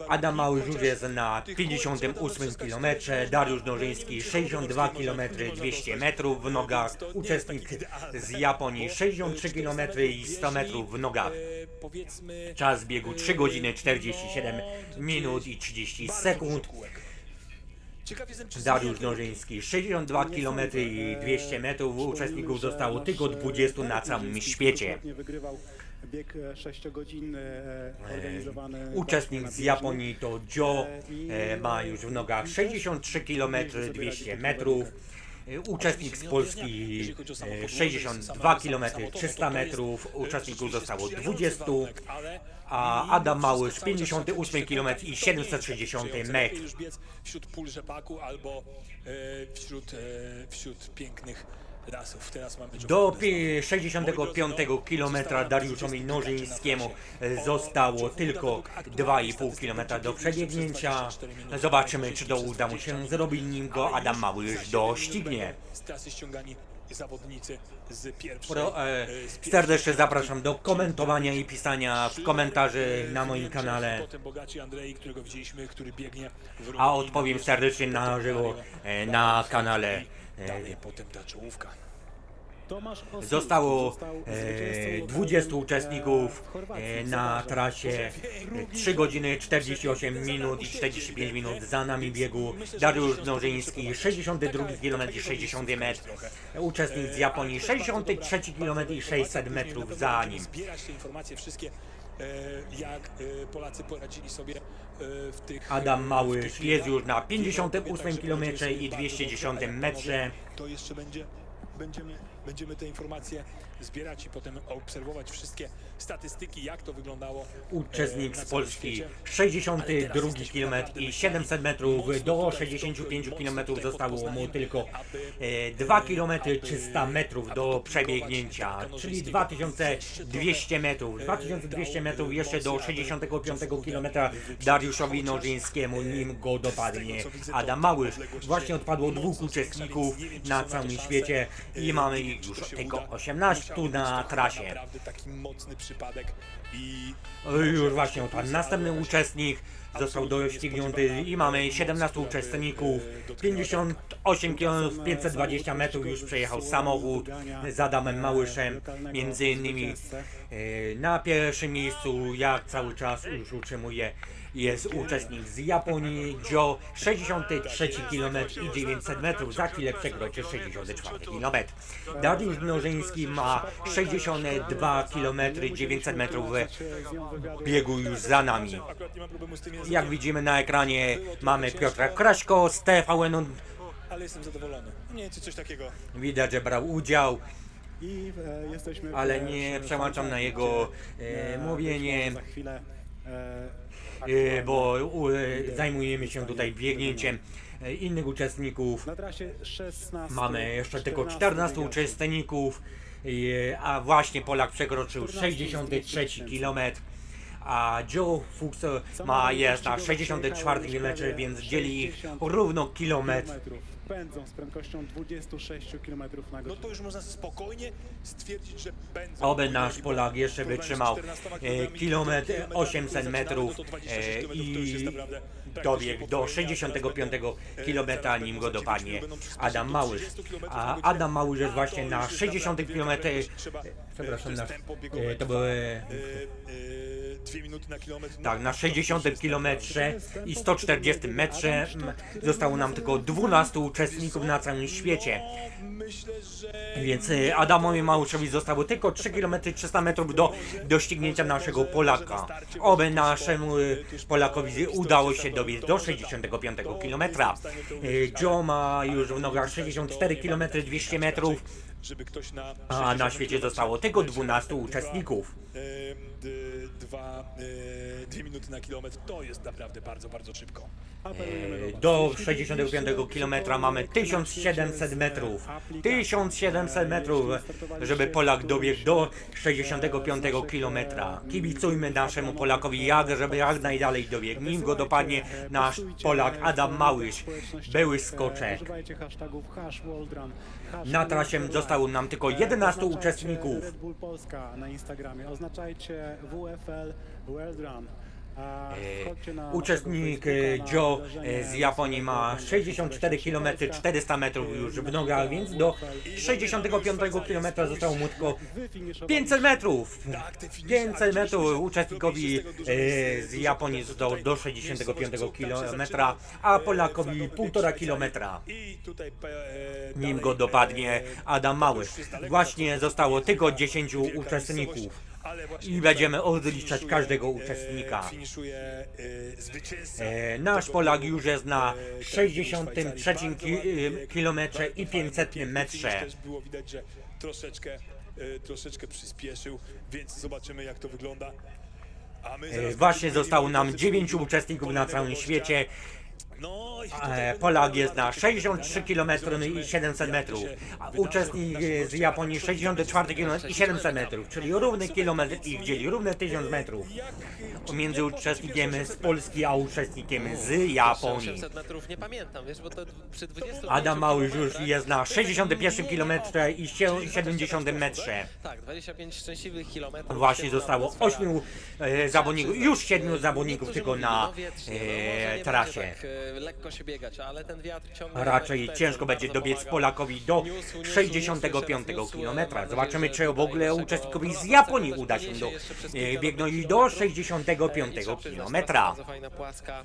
E, Adam już jest na tych 58 km, Dariusz Nożyński 62 km 200 metrów w nogach, uczestnik z Japonii 63 km i 100 metrów w nogach. Czas biegu 3 godziny 47 minut i 30 sekund. Dariusz Nożyński 62 km i 200 metrów, uczestników zostało tylko 20 na całym świecie. Bieg e, sześciogodzinny e, organizowany... Uczestnik z. Japonii to Joe, e, ma już w nogach 63 km 200 metrów. E, Uczestnik z Polski e, 62 km 300 metrów, uczestników zostało 20, a Adam Małysz 58 km i 760 Lepiej metrów. już biec wśród pól rzepaku albo wśród, e, wśród pięknych Do pi- 65 km Dariuszowi Nożyńskiemu e, zostało tylko 2,5 km do przebiegnięcia. Zobaczymy, czy to uda mu się zrobić, nim go Adam doścignie. zawodnicy z pierwszej. Pro, e, e, serdecznie zapraszam do komentowania i pisania w komentarzy na moim kanale. A odpowiem serdecznie na żywo e, na kanale. E, Dalej potem ta czołówka. Zostało został e, zwycięzcą 20 lotowym, uczestników e, e, na trasie Drugi 3 godziny 48 minut i 45 minut za nami biegu Dariusz Dążyński 62 km i 60 metr. uczestnik z Japonii 63 km i 600 metrów za nim E, jak e, Polacy poradzili sobie e, w tych... Adam Małysz jest już na I 58 także będzie kilometrze sobie i bardzo 210 dobrze, ale metrze. To jeszcze będzie, będziemy, będziemy te informacje zbierać i potem obserwować wszystkie statystyki, jak to wyglądało. e, Uczestnik z Polski świecie. 62 km i 700 metrów do 65 km zostało mu tylko e, 2 km 300 metrów do przebiegnięcia, czyli 2200 metrów. 2200 metrów jeszcze do 65 km Dariuszowi Nożyńskiemu, nim go dopadnie Adam Małysz. Właśnie odpadło dwóch uczestników na całym świecie i mamy ich już tylko 18 tu na trasie. Przypadek i Już właśnie odpadł następny uczestnik. Został doścignięty i mamy 17 uczestników. 58 km 520 metrów już przejechał samochód z Adamem Małyszem. Między innymi e, na pierwszym miejscu, jak cały czas już utrzymuje, jest uczestnik z Japonii, Joe, 63 km i 900 metrów, za chwilę przekroczy 64 km. Dariusz Mnożyński ma 62 km 900 metrów biegu już za nami. Jak widzimy na ekranie mamy Piotra Kraśko z TVN, ale jestem zadowolony. Mniej więcej coś takiego. widać, że brał udział, e, ale nie przełączam na jego e, e, mówienie. Za chwilę E, bo u, e, zajmujemy się tutaj biegnięciem e, innych uczestników. na trasie 16. Mamy jeszcze tylko 14 uczestników, e, a właśnie Polak przekroczył 63 km. A Joe Fuchs ma jest na 64 km, więc dzieli ich równo kilometr. Pędzą z prędkością 26 km na No godzinę. to już można spokojnie stwierdzić, że będzie. Oby nasz Polak jeszcze wytrzymał e, kilometr 800 metrów e, i dobiegł do 65 kilometra, nim go dopadnie Adam Małysz. A Adam Małysz jest właśnie na 60 km. Przepraszam, na, e, to były e, Dwie minuty na kilometr. No, tak, na 60 km i 140 metrze m, zostało nam tylko 12 uczestników na całym świecie. Więc e, Adamowi Małyszowi zostało tylko 3 km 300 metrów do doścignięcia naszego Polaka. Oby naszemu e, Polakowi udało się dobiec do 65 km. Joe ma już w nogach 64 km 200 metrów, a na świecie zostało tylko 12 uczestników. E, dwa, e, dwie minuty na kilometr to jest naprawdę bardzo, bardzo szybko. E, Do 65 km mamy 1700 metrów. 1700 metrów, żeby Polak dobiegł do 65 km. Kibicujmy naszemu Polakowi jak, żeby jak najdalej dobiegł. Nim go dopadnie nasz Polak Adam Małysz, były skoczek. Na trasie zostało nam tylko 11 Oznaczajcie uczestników. Red Bull Polska na Instagramie. Oznaczajcie WFL World Run. Uczestnik e, Joe e, wydarzenie z Japonii ma 64 km 400 metrów już w nogach, więc do 65 km zostało mu tylko 500 metrów. 500 metrów uczestnikowi e, z Japonii zostało do 65 km, a Polakowi 1,5 km. I tutaj Nim go dopadnie Adam Małysz. Właśnie zostało tylko 10 uczestników. I będziemy odliczać każdego uczestnika. finiszuje e. E, nasz Polak już jest na 63 ki e, kilometrze i 500 metrze. Troszeczkę, e, troszeczkę przyspieszył, więc zobaczymy jak to wygląda. E, Właśnie zostało nam troszeczkę 9 uczestników na całym świecie. No E, Polak jest na 63 km i 700 metrów, a uczestnik e, z Japonii 64 km i 700 metrów, czyli równy kilometr ich dzieli, równe 1000 metrów między uczestnikiem z Polski a uczestnikiem z Japonii. 800 metrów nie pamiętam, wiesz, bo to przy 20 Adam Małysz już jest na 61 km i 70 metrze. Tak, 25 szczęśliwych kilometrów. Właśnie zostało atmosfera. 8 e, zawodników, już 7 zawodników Niektórzy tylko mówili, na no e, trasie. Tak, e, lekko się biegać, ale ten wiatr ciągle... Raczej ciężko będzie dobiec. Polakowi do Niósł, niósł, 65 niósł, niósł, km. Zobaczymy, czy w ogóle uczestnikowi z Japonii uda się do e, biegnąć do kilometrów. 65 E, i trzeba przyznać, km. Bardzo fajna, płaska.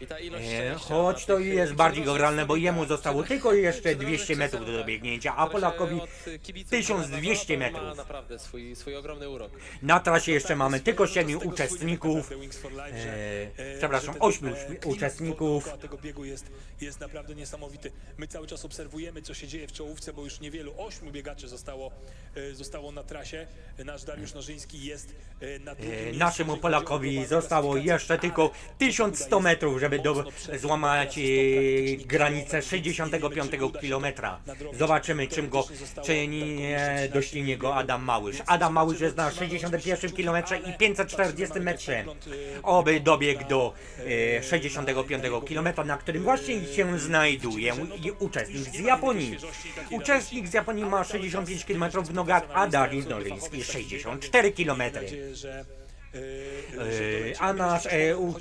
I ta ilość E, szczęścia choć na to tych, jest bardziej gralne, bo jemu zostało tylko jeszcze przeróżnych 200 metrów do dobiegnięcia, a się Polakowi od kibiców 1200 ma metrów. naprawdę swój, swój ogromny urok. Na trasie jeszcze mamy tylko 7 uczestników, e, e, przepraszam, że ten, 8 e, klimat uczestników. tego biegu jest, jest naprawdę niesamowity. My cały czas obserwujemy, co się dzieje w czołówce, bo już niewielu, 8 biegaczy zostało, e, zostało na trasie. Nasz Dariusz Nożyński jest e, na drugim E, miejscu, Naszemu jeżeli chodzi o Polakowi globalną zostało klasyfikację, jeszcze tylko 1100 metrów, żeby do, złamać e, granicę 65 kilometra. Zobaczymy, czym go, czy nie doścignie go Adam Małysz. Adam Małysz jest na 61 kilometrze i 540 metrze. Oby dobiegł do e, 65 kilometra, na którym właśnie się znajduje i uczestnik z Japonii. Uczestnik z Japonii ma 65 km w nogach, a Dariusz Noryński 64 kilometry. E, A nasz e, u,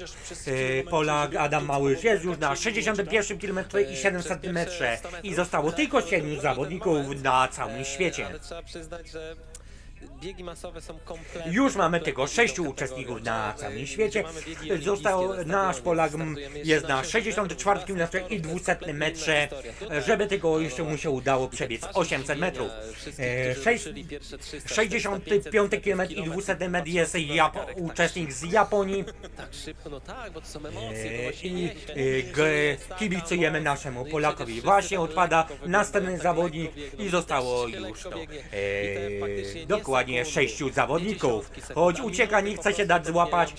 e, Polak Adam Małysz jest już na 61 km i 700 metrze i zostało tylko 7 zawodników na całym świecie. Biegi masowe są kompletnie... Już mamy tylko kompletnie 6 inną uczestników na całym świecie. Został na nasz Polak jest na na 64 km i 200 metrze, żeby tylko jeszcze mu się udało przebiec 800 metrów. E, sześć- 65 km i 200 metr jest Jap uczestnik z Japonii. Tak szybko, no tak, bo to są emocje, E, I e, g- kibicujemy naszemu Polakowi. Właśnie odpada następny zawodnik i zostało już to e, dokładnie sześciu zawodników. Choć ucieka, nie chce się dać złapać.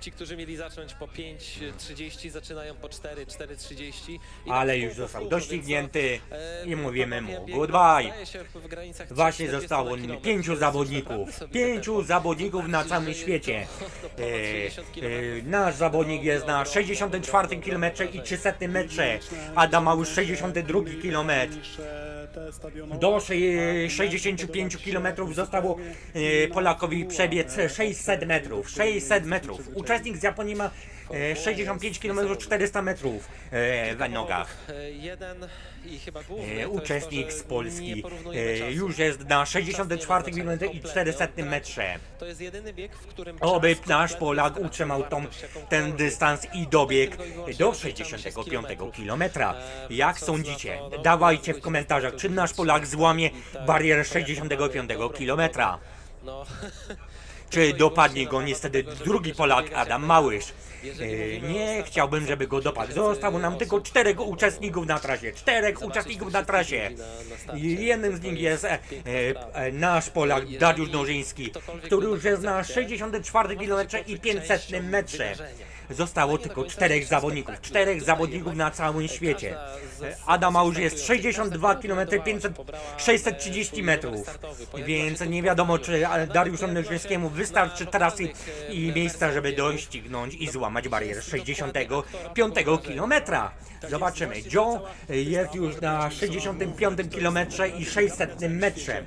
ci, którzy mieli zacząć po 5.30, zaczynają po 4, 4.30. i Ale już został doścignięty e, i mówimy mu goodbye. Właśnie 40 zostało pięciu zawodników. Pięciu zawodników na całym świecie. E, e, nasz zawodnik jest na 64 km i 300 metrze. Adam ma już 62 km. Do sze- 65 km zostało e, Polakowi przebiec 600 metrów. 600 metrów. Uczestnik z Japonii ma e, 65 km 400 metrów e, w nogach. E, E, uczestnik z Polski e, już jest na 64 Czas nie km i kompletnie, 400 on traci- metrze. To jest jedyny bieg, w którym Oby nasz Polak utrzymał tą, ten dystans i dobiegł do 65 km. Jak sądzicie? Dawajcie w komentarzach, czy nasz Polak złamie barierę 65 km. No, Czy dopadnie go niestety drugi Polak Adam Małysz? E, Nie chciałbym, żeby go dopadł. Zostało nam tylko czterech uczestników na trasie. Czterech uczestników na trasie. Jednym z nich jest e, e, nasz Polak Dariusz Nożyński, który już jest na 64 km i 500 metrze. Zostało tylko czterech zawodników. Czterech zawodników na całym świecie. E, Adam już jest 62 km 500, 630 metrów. Więc nie wiadomo, czy Dariuszowi Nożyńskiemu wystarczy trasy i miejsca, żeby doścignąć i złamać barierę 65 km. Zobaczymy. Joe jest już na 65 km i 600 metrze.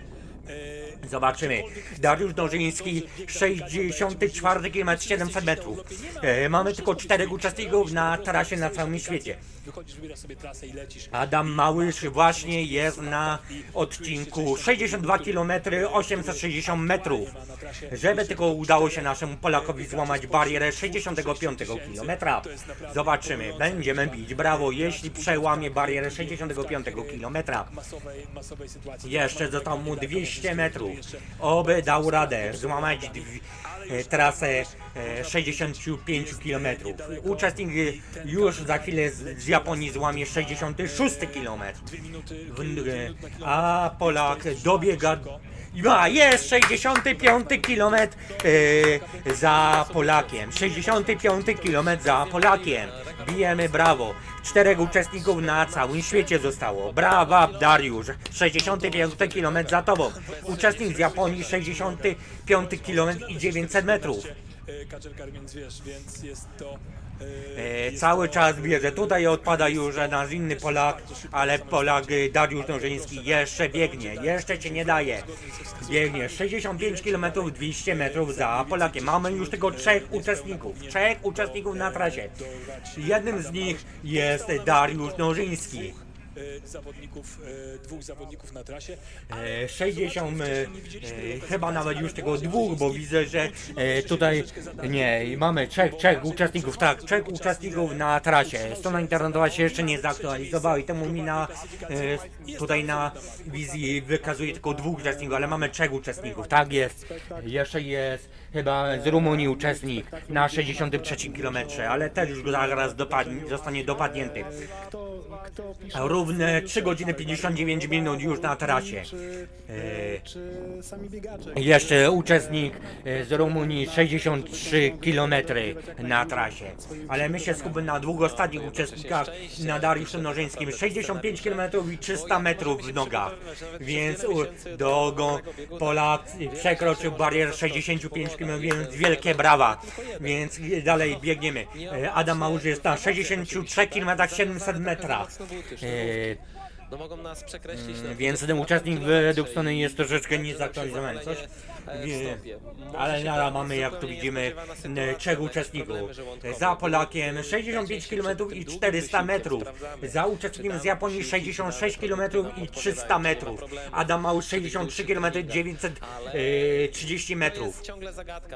Zobaczymy. Dariusz Nożyński, 64 km 700 metrów. E, mamy tylko czterech uczestników na trasie na całym świecie. Wychodzisz, wybierasz sobie trasę i lecisz. Adam Małysz właśnie jest na odcinku 62 km 860 metrów. Żeby tylko udało się naszemu Polakowi złamać barierę 65 km. Zobaczymy. Będziemy bić brawo, jeśli przełamie barierę 65 km. Jeszcze zostało mu 200 metrów. Oby dał radę złamać trasę e, 65 km. Uczestnik e, już za chwilę z Japonii złamie 66 km. A Polak dobiega. A, jest 65 km e, za Polakiem. 65 km za Polakiem. Bijemy brawo. Czterech uczestników na całym świecie zostało. Brawa Dariusz. 65 km za tobą. Uczestnik z Japonii 65 km i 900 metrów. Kaczerkar, więc wiesz, więc jest to... E, cały czas bierze. Tutaj odpada już nasz inny Polak, ale Polak e, Dariusz Nożyński jeszcze biegnie. Jeszcze się nie daje. Biegnie 65 km 200 metrów za Polakiem. Mamy już tylko trzech uczestników. Trzech uczestników na trasie. Jednym z nich jest Dariusz Nożyński. E, zawodników, e, dwóch zawodników na trasie. E, 60, e, chyba nawet już tego dwóch, bo widzę, że tutaj nie, mamy trzech, trzech uczestników, tak, trzech uczestników na trasie. Strona internetowa się jeszcze nie zaktualizowała i temu mi na, tutaj na wizji wykazuje tylko dwóch uczestników, ale mamy trzech uczestników, tak jest. Jeszcze jest chyba z Rumunii uczestnik na 63 km, ale też już zaraz dopadnie, zostanie dopadnięty. Równe 3 godziny 59 minut już na trasie. E, jeszcze uczestnik e, z Rumunii 63 km na trasie. Ale my się skupimy na dwóch ostatnich uczestnikach, na Dariuszu Nożyńskim 65 km i 300 metrów w nogach. Więc do go Polak przekroczył barierę 65 km, więc wielkie brawa. Więc dalej biegniemy. E, Adam Małusz jest na 63 km 700 metrach. E, No mogą nas przekreślić. Mm, Więc ten 20 uczestnik według strony jest troszeczkę niezaktualizowany. Coś? E. Może Ale nara mamy, jak tu widzimy, trzech uczestników. Za Polakiem 65 km i 400 metrów. Za uczestnikiem z Japonii 66 km i 300 metrów. Adam Małusz 63 km 930 metrów.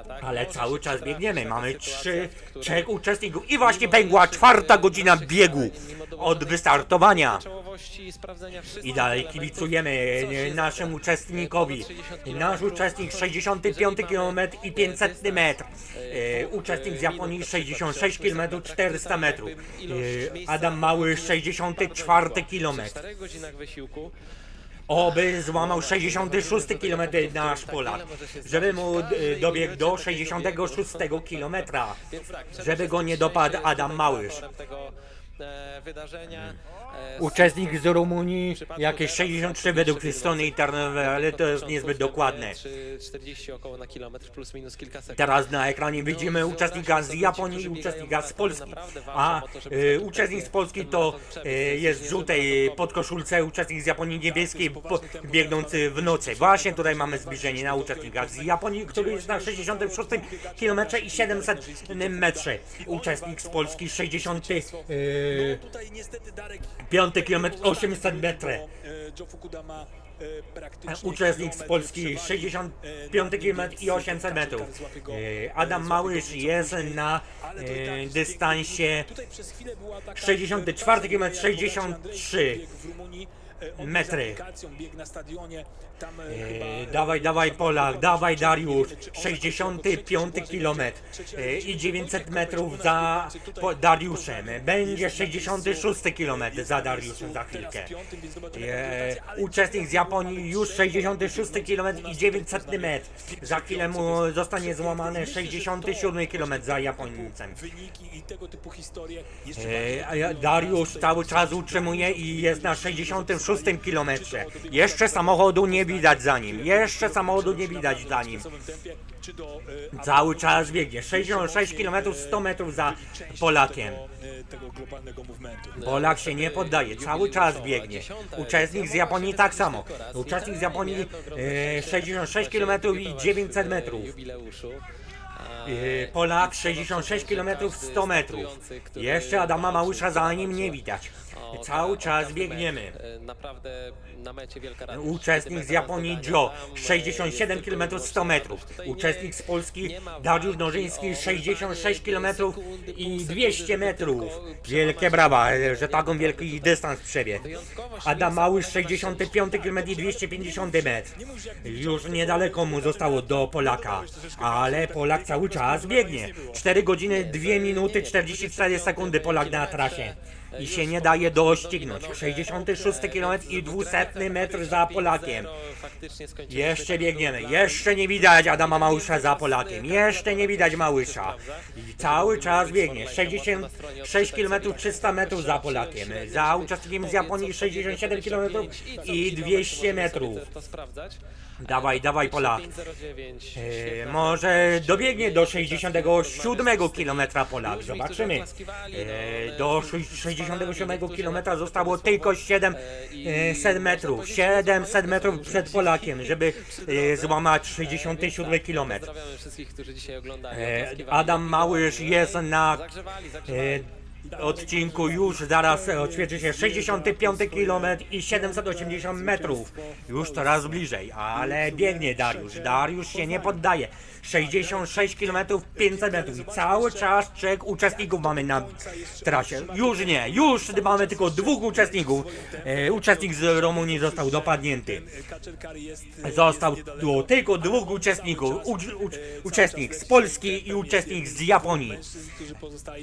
Tak? Ale cały czas biegniemy. Mamy trzy, trzech uczestników i właśnie pękła czwarta godzina biegu od wystartowania. Czołowości i sprawdzenia wszystkich I dalej kibicujemy naszemu uczestnikowi. Nasz uczestnik 65 km i 500 metr. E, Uczestnik z Japonii 66 km 400 metrów. E, Adam Mały 64 km. 4 godzinach wysiłku. Oby złamał 66 km nasz Polak, żeby mu e, dobiegł do 66 km, tak, żeby go nie dopadł Adam Małysz. E, wydarzenia. E, Uczestnik z Rumunii jakieś 63 według strony internetowej, ale to jest niezbyt dokładne. Czy 40 około na kilometr plus minus kilka sekund. Teraz na ekranie widzimy uczestnika z Japonii i uczestnika z Polski. A e, uczestnik z Polski to e, jest w żółtej podkoszulce, uczestnik z Japonii niebieskiej po, biegnący w nocy. Właśnie tutaj mamy zbliżenie na uczestnika z Japonii, który jest na 66 km i 700 metrze. Uczestnik z Polski 60 e, Darek 5 km 800 metrów. e, e, praktycznie Uczestnik z kilometr Polski przewagi, 65 km i 800 metrów. E, Adam Małysz jest na e, dystansie 64 km 63 metry. E, E, dawaj, dawaj Polak, dawaj Dariusz, 65 km e, i 900 metrów za po, Dariuszem. Będzie 66 km za Dariuszem za chwilkę. E, uczestnik z Japonii już 66 km i 900 metr. Za chwilę mu zostanie złamane 67 km za Japońcem. E, Dariusz cały czas utrzymuje i jest na 66 kilometrze. Jeszcze samochodu nie widać za nim. Jeszcze samochodu nie widać za nim. e, Cały czas biegnie. 66 km 100 metrów za Polakiem. e. Polak się nie poddaje, cały czas biegnie. Uczestnik z Japonii tak samo. Uczestnik z Japonii e, 66 km i 900 metrów. E, Polak 66 km 100 metrów. Jeszcze Adama Małysza za nim nie widać. Cały czas biegniemy. E, Naprawdę na mecie wielka radość. Uczestnik z Japonii Joe 67 km 100 metrów. Uczestnik z Polski Dariusz Nożyński 66 km i 200 metrów. Wielkie brawa, że taką wielki dystans przebiegł. Adam Małysz 65 km i 250 metr. Już niedaleko mu zostało do Polaka, ale Polak cały czas biegnie. 4 godziny 2 minuty 44 sekundy Polak na trasie. I się nie daje doścignąć. 66 km i 200 metr za Polakiem. Jeszcze biegniemy. Jeszcze nie widać Adama Małysza za Polakiem. Jeszcze nie widać Małysza. I cały czas biegnie. 66 km 300 metrów za Polakiem. Za uczestnikiem z Japonii 67 km i 200 metrów. Dawaj, dawaj Polak. 509. E, może dobiegnie do 67 km Polak. Zobaczymy. E, do 67 km zostało tylko 700 metrów. 700 metrów przed Polakiem, żeby e, złamać 67 km. Pozdrawiamy wszystkich, którzy dzisiaj oglądają. E, Oklaskiwali, Adam Małysz jest na e. odcinku już zaraz odświeży się 65 km i 780 metrów. Już coraz bliżej, ale biegnie Dariusz. Dariusz się nie poddaje. 66 km 500 metrów i cały czas trzech uczestników mamy na trasie. Już nie, już mamy tylko dwóch uczestników. E, uczestnik z Rumunii został dopadnięty. Został tylko dwóch uczestników. Ucz, ucz, uczestnik z Polski i uczestnik z Japonii.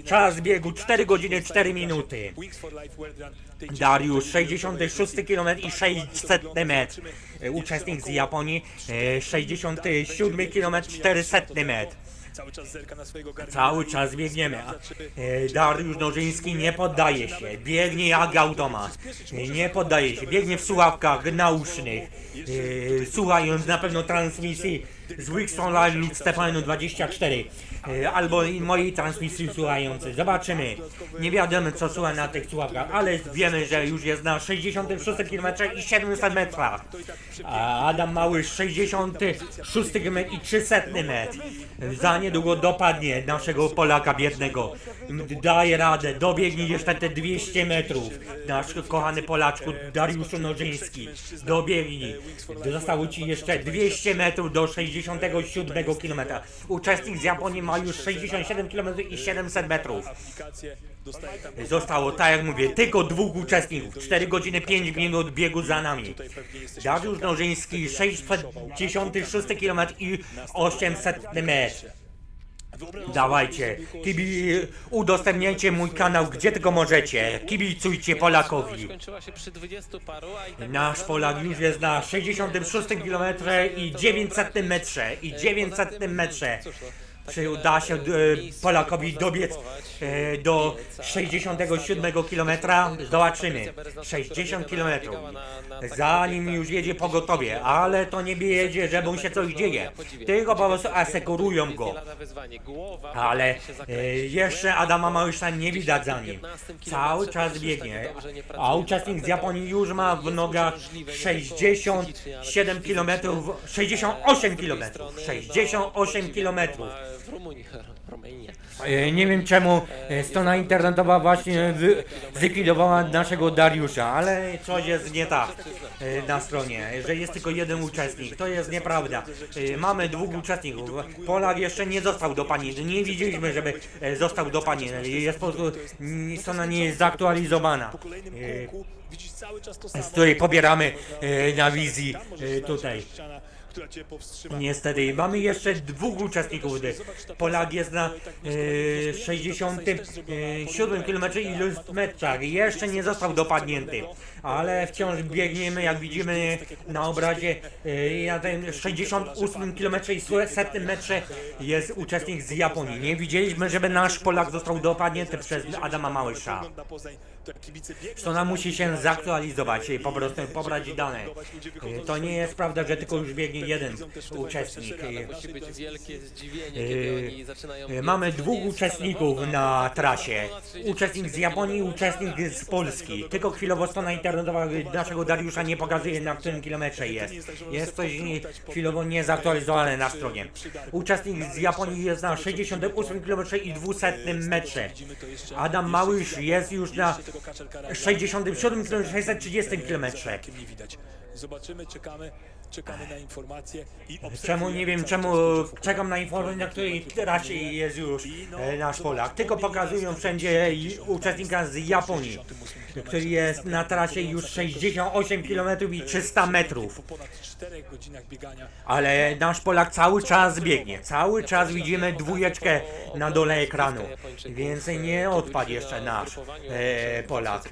Czas biegu 4 godziny 4 minuty. Dariusz 66 km i 600 metr. E, Uczestnik z Japonii e, 67 km 400 metr. Cały czas zerka na swojego. Cały czas biegniemy. e, Dariusz Nożyński nie poddaje się. Biegnie jak automat. E, Nie poddaje się. Biegnie w słuchawkach nausznych. E, Słuchając na pewno transmisji z Wixon Live lub Stefanu 24. e, Albo mojej transmisji słuchającej. Zobaczymy. Nie wiadomo co słucha na tych słuchawkach, ale wiemy, że już jest na 66 km i 700 metrach. A Adam Mały 66 km i 300 metr. Za niedługo dopadnie naszego Polaka biednego. Daje radę, dobiegnie jeszcze te 200 metrów. Nasz kochany Polaczku Dariuszu Nożyński. Dobiegnij. Zostało ci jeszcze 200 metrów do 67 km. Uczestnik z Japonii ma już 67 km i 700 metrów. Zostało, tak jak mówię, tylko dwóch uczestników. 4 godziny 5 minut biegu za nami. Dariusz Nożyński 66 km i 800 metr. Dawajcie, kibi, udostępniajcie mój kanał gdzie tylko możecie. Kibicujcie Polakowi. Skończyła się przy 20 paru, a i tak Nasz Polak już jest na 66 km i 900 metrze. I 900 metrze. Czy uda się e, Polakowi dobiec e, do 67 km? Zobaczymy. 60 km. Zanim już jedzie pogotowie, ale to nie jedzie, że mu się coś dzieje. Tylko po prostu asekurują go. Ale e, jeszcze Adama Małysza nie widać za nim. Cały czas biegnie. A uczestnik z Japonii już ma w nogach 67 km, 68 km, 68 km. W Rumunii, Romania. E, Nie wiem czemu e, strona internetowa właśnie zlikwidowała naszego Dariusza, ale coś jest nie tak e, na stronie, że jest tylko jeden uczestnik. To jest nieprawda. E, Mamy dwóch uczestników. Polak jeszcze nie został dopadnięty. Nie widzieliśmy, żeby e, został dopadnięty. Jest po strona nie jest zaktualizowana. E. Z której pobieramy e, na wizji e, tutaj. Niestety, mamy jeszcze dwóch uczestników. Polak jest na e, 67 km i metrach. Jeszcze nie został dopadnięty, ale wciąż biegniemy, jak widzimy na obrazie, e, na tym 68 km i 100 metrze jest uczestnik z Japonii. Nie widzieliśmy, żeby nasz Polak został dopadnięty przez Adama Małysza. Strona musi się zaktualizować i po prostu pobrać dane. To nie jest prawda, że tylko już biegnie jeden uczestnik. Biec. Mamy dwóch uczestników na trasie. Uczestnik z Japonii, uczestnik z Polski. Tylko chwilowo strona internetowa naszego Dariusza nie pokazuje na którym kilometrze jest. Jest coś chwilowo niezaktualizowane na stronie. Uczestnik z Japonii jest na 68 km i 200 metrze. Adam Małysz jest już na 67 km 630 km. Zobaczymy, czekamy, czekamy na informacje i Czemu nie wiem, czemu czekam na informację, na której trasie jest już e, nasz Polak. Tylko pokazują wszędzie uczestnika z Japonii, który jest na trasie już 68 km i 300 metrów. po ponad 4 godzinach biegania Ale nasz Polak cały czas biegnie. Cały czas widzimy dwójeczkę na dole ekranu. Więc nie odpadł jeszcze nasz e, Polak.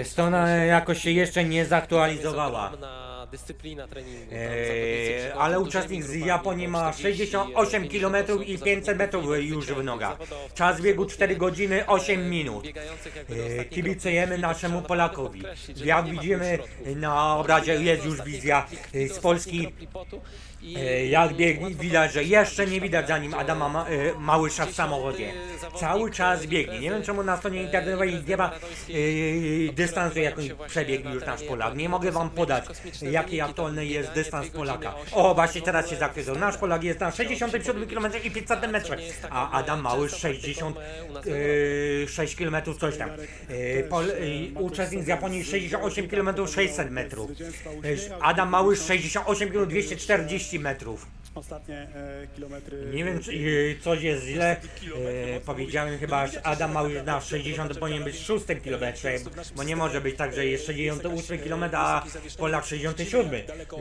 E, strona jakoś się jeszcze nie zaktualizowała. Ogromna dyscyplina treningu. tam Eee, zawodnicy ale przychodzą uczestnik z dużymi Japonii ma grupami, 68 km i 500 metrów już w nogach. Czas biegu 4 godziny 8 minut. Eee, Kibicujemy naszemu Polakowi. Jak widzimy na obrazie jest już wizja e, z Polski. E, Jak biegnie, widać, że jeszcze nie widać za nim Adama Ma e, Małysza w samochodzie. Cały czas biegnie. Nie wiem czemu na stronie internetowej nie ma e, dystansu, jak przebiegł już nasz Polak. Nie mogę wam podać, jaki aktualny jest dystans Polaka. O, właśnie teraz się jest Nasz Polak jest na 67 km i 5 cm, a Adam Małysz 66 km coś tam. E, Pol, e, uczestnik z Japonii 68 km 600 metrów. Adam Małysz 68 km 240 metrów. Ostatnie e, kilometry. Nie wiem, czy e, coś jest źle. E, powiedziałem chyba, że Adam Małysz na 60 to powinien być 6 km, bo nie może być tak, że jest 68 km, a Polak 67.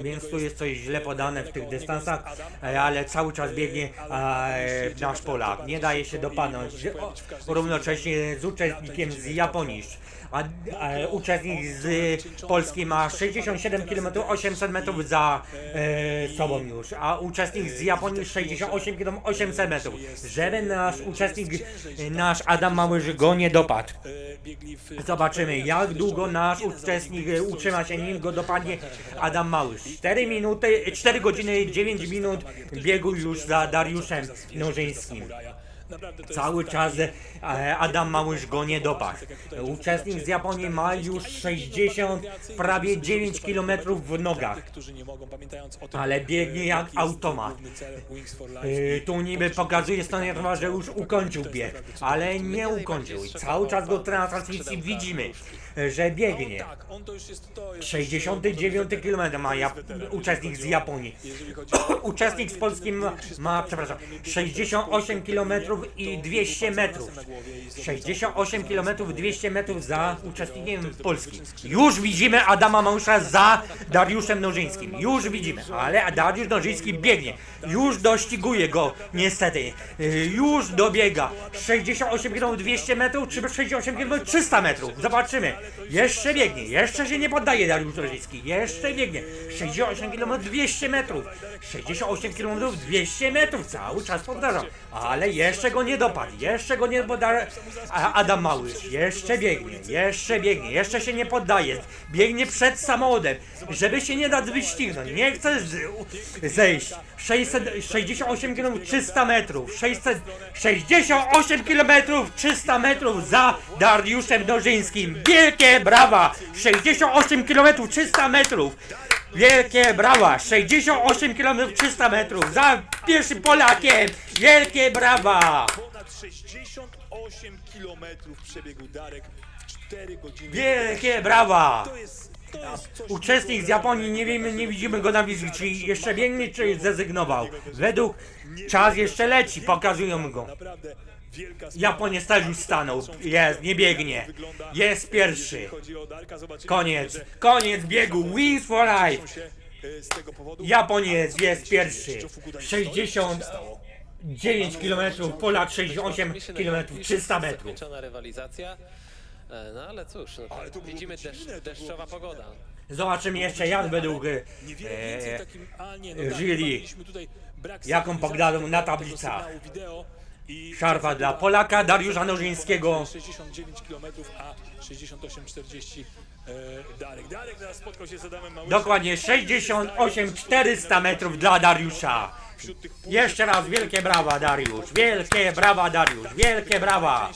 Więc tu jest coś źle podane w tych dystansach, e, ale cały czas biegnie e, nasz Polak. Nie daje się dopadnąć. O, równocześnie z uczestnikiem z Japonii. A, uczestnik z Polski ma 67 km 800 metrów za e, sobą już, a uczestnik z Japonii 68 km 800 metrów. Żeby nasz uczestnik, nasz Adam Małysz go nie dopadł. Zobaczymy jak długo nasz uczestnik utrzyma się nim go dopadnie Adam Małysz. 4 minuty, 4 godziny 9 minut biegu już za Dariuszem Nożyńskim. Cały czas e, Adam Małysz go nie dopadł. Uczestnik z Japonii ma już 60, prawie 9 km w nogach. Ale biegnie jak automat. E, Tu niby pokazuje stronę, że już ukończył bieg, ale nie ukończył. I cały czas go transmisji widzimy, e, że biegnie. 69 km ma Jap- uczestnik z Japonii. uczestnik z Polski ma, przepraszam, 68 km i 200 metrów. 68 km 200 metrów za uczestnikiem Polski. Już widzimy Adama Małysza za Dariuszem Nożyńskim. Już widzimy, ale Dariusz Nożyński biegnie. Już dościguje go, niestety. Już dobiega. 68 km 200 metrów, czy 68 km 300 metrów. Zobaczymy. Jeszcze biegnie. Jeszcze się nie poddaje Dariusz Nożyński. Jeszcze biegnie. 68 km 200 metrów. 68 km 200 metrów. Cały czas powtarzam. Ale jeszcze go nie dopadł. Jeszcze go nie poddaje. A Adam Małysz. Jeszcze biegnie. Jeszcze biegnie. Jeszcze się nie poddaje. Biegnie przed samochodem. Żeby się nie dać wyścignąć. Nie chce zejść. 668 km 300 metrów. 668 km 300 metrów za Dariuszem Nożyńskim. Wielkie brawa! 68 km 300 metrów. Wielkie brawa! 68 km 300 metrów za pierwszym Polakiem. Wielkie brawa! Ponad 68 km przebiegł Darek w 4 godziny. Wielkie brawa! Uczestnik z Japonii, nie wiemy, nie widzimy go na wizji, czy jeszcze biegnie, czy zrezygnował. Według czas jeszcze leci, pokazują go. naprawdę też już stanął, jest, nie biegnie, jest pierwszy. Koniec, koniec biegu, wins for life. e. Japoniec jest pierwszy, 69 km, Polak 68 km, 300 metrów. Rywalizacja. E, No ale cóż, no to widzimy deszcz, deszczowa pogoda. Zobaczymy jeszcze jak według e, no tak, jury, jaką tego- na tego tablicach. Szarfa dla Polaka, Dariusza Nożyńskiego. 69 km, a 68,40 e, Darek. Darek teraz spotkał się z Adamem Małyszem. Dokładnie 68 400 metrów dla Dariusza. Jeszcze raz wielkie brawa Dariusz, wielkie brawa Dariusz, wielkie brawa.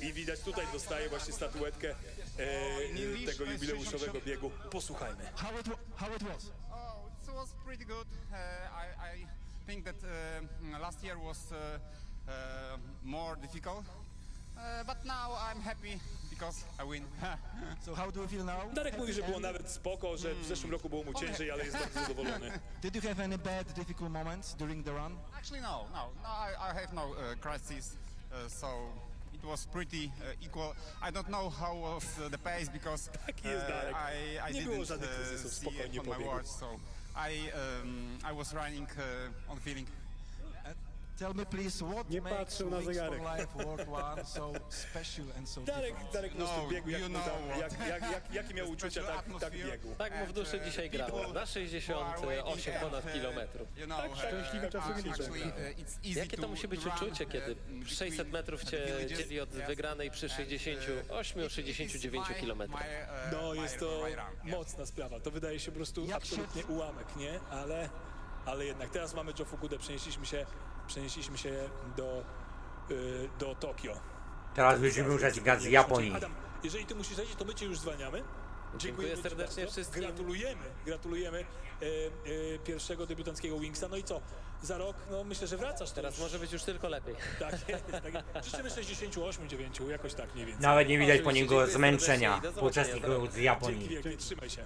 E, I widać tutaj dostaje właśnie statuetkę e, tego jubileuszowego biegu. Posłuchajmy. How it, wa- how it was? Oh, it was pretty good. I, I think that uh, last year was uh, uh, more difficult, uh, but now I'm happy because I win. so how do you feel now? Darek mówi, że było nawet spoko, że w zeszłym roku było mu ciężej, ale jest bardzo zadowolony. Did you have any bad, difficult moments during the run? Actually, no, no, no I, I have no uh, crisis, uh, so it was pretty uh, equal. I don't know how was uh, the pace because uh, I, I Nie było didn't żadnych uh, kryzysów, see spokojnie it on my pobiegł. watch, so I, um, I was running uh, on feeling. Nie patrzył na zegarek. Life World One so special and so Darek? Darek po prostu No, biegł jak, jak, jak, jak, jakie miał uczucia, tak, tak biegł. Tak mu w duszy dzisiaj grało. Na 68 ponad kilometrów. You know, Tak, uh, szczęśliwe czasy uh, uh, Jakie to musi być uczucie, kiedy uh, 600 metrów cię dzieli od wygranej przy and, uh, 68-69 kilometrach? No jest to mocna sprawa. To wydaje się po prostu absolutnie ułamek, nie? Ale, ale jednak teraz mamy Joe Fukudę, przenieśliśmy się, przenieśliśmy się do, y, do Tokio. Teraz widzimy uczestnika z Japonii. Adam, jeżeli ty musisz lecieć, to my cię już zwalniamy. Dziękuję ci serdecznie bardzo. wszystkim. Gratulujemy, gratulujemy e, e, pierwszego debiutanckiego Wingsa. No i co? Za rok, no myślę, że wracasz Teraz już. może być już tylko lepiej. Tak jest, tak jest. Życzymy 68, 9, jakoś tak mniej więcej. Nawet nie widać po niego dziękuję zmęczenia po uczestniku z Japonii. Dzięki wielkie, trzymaj się.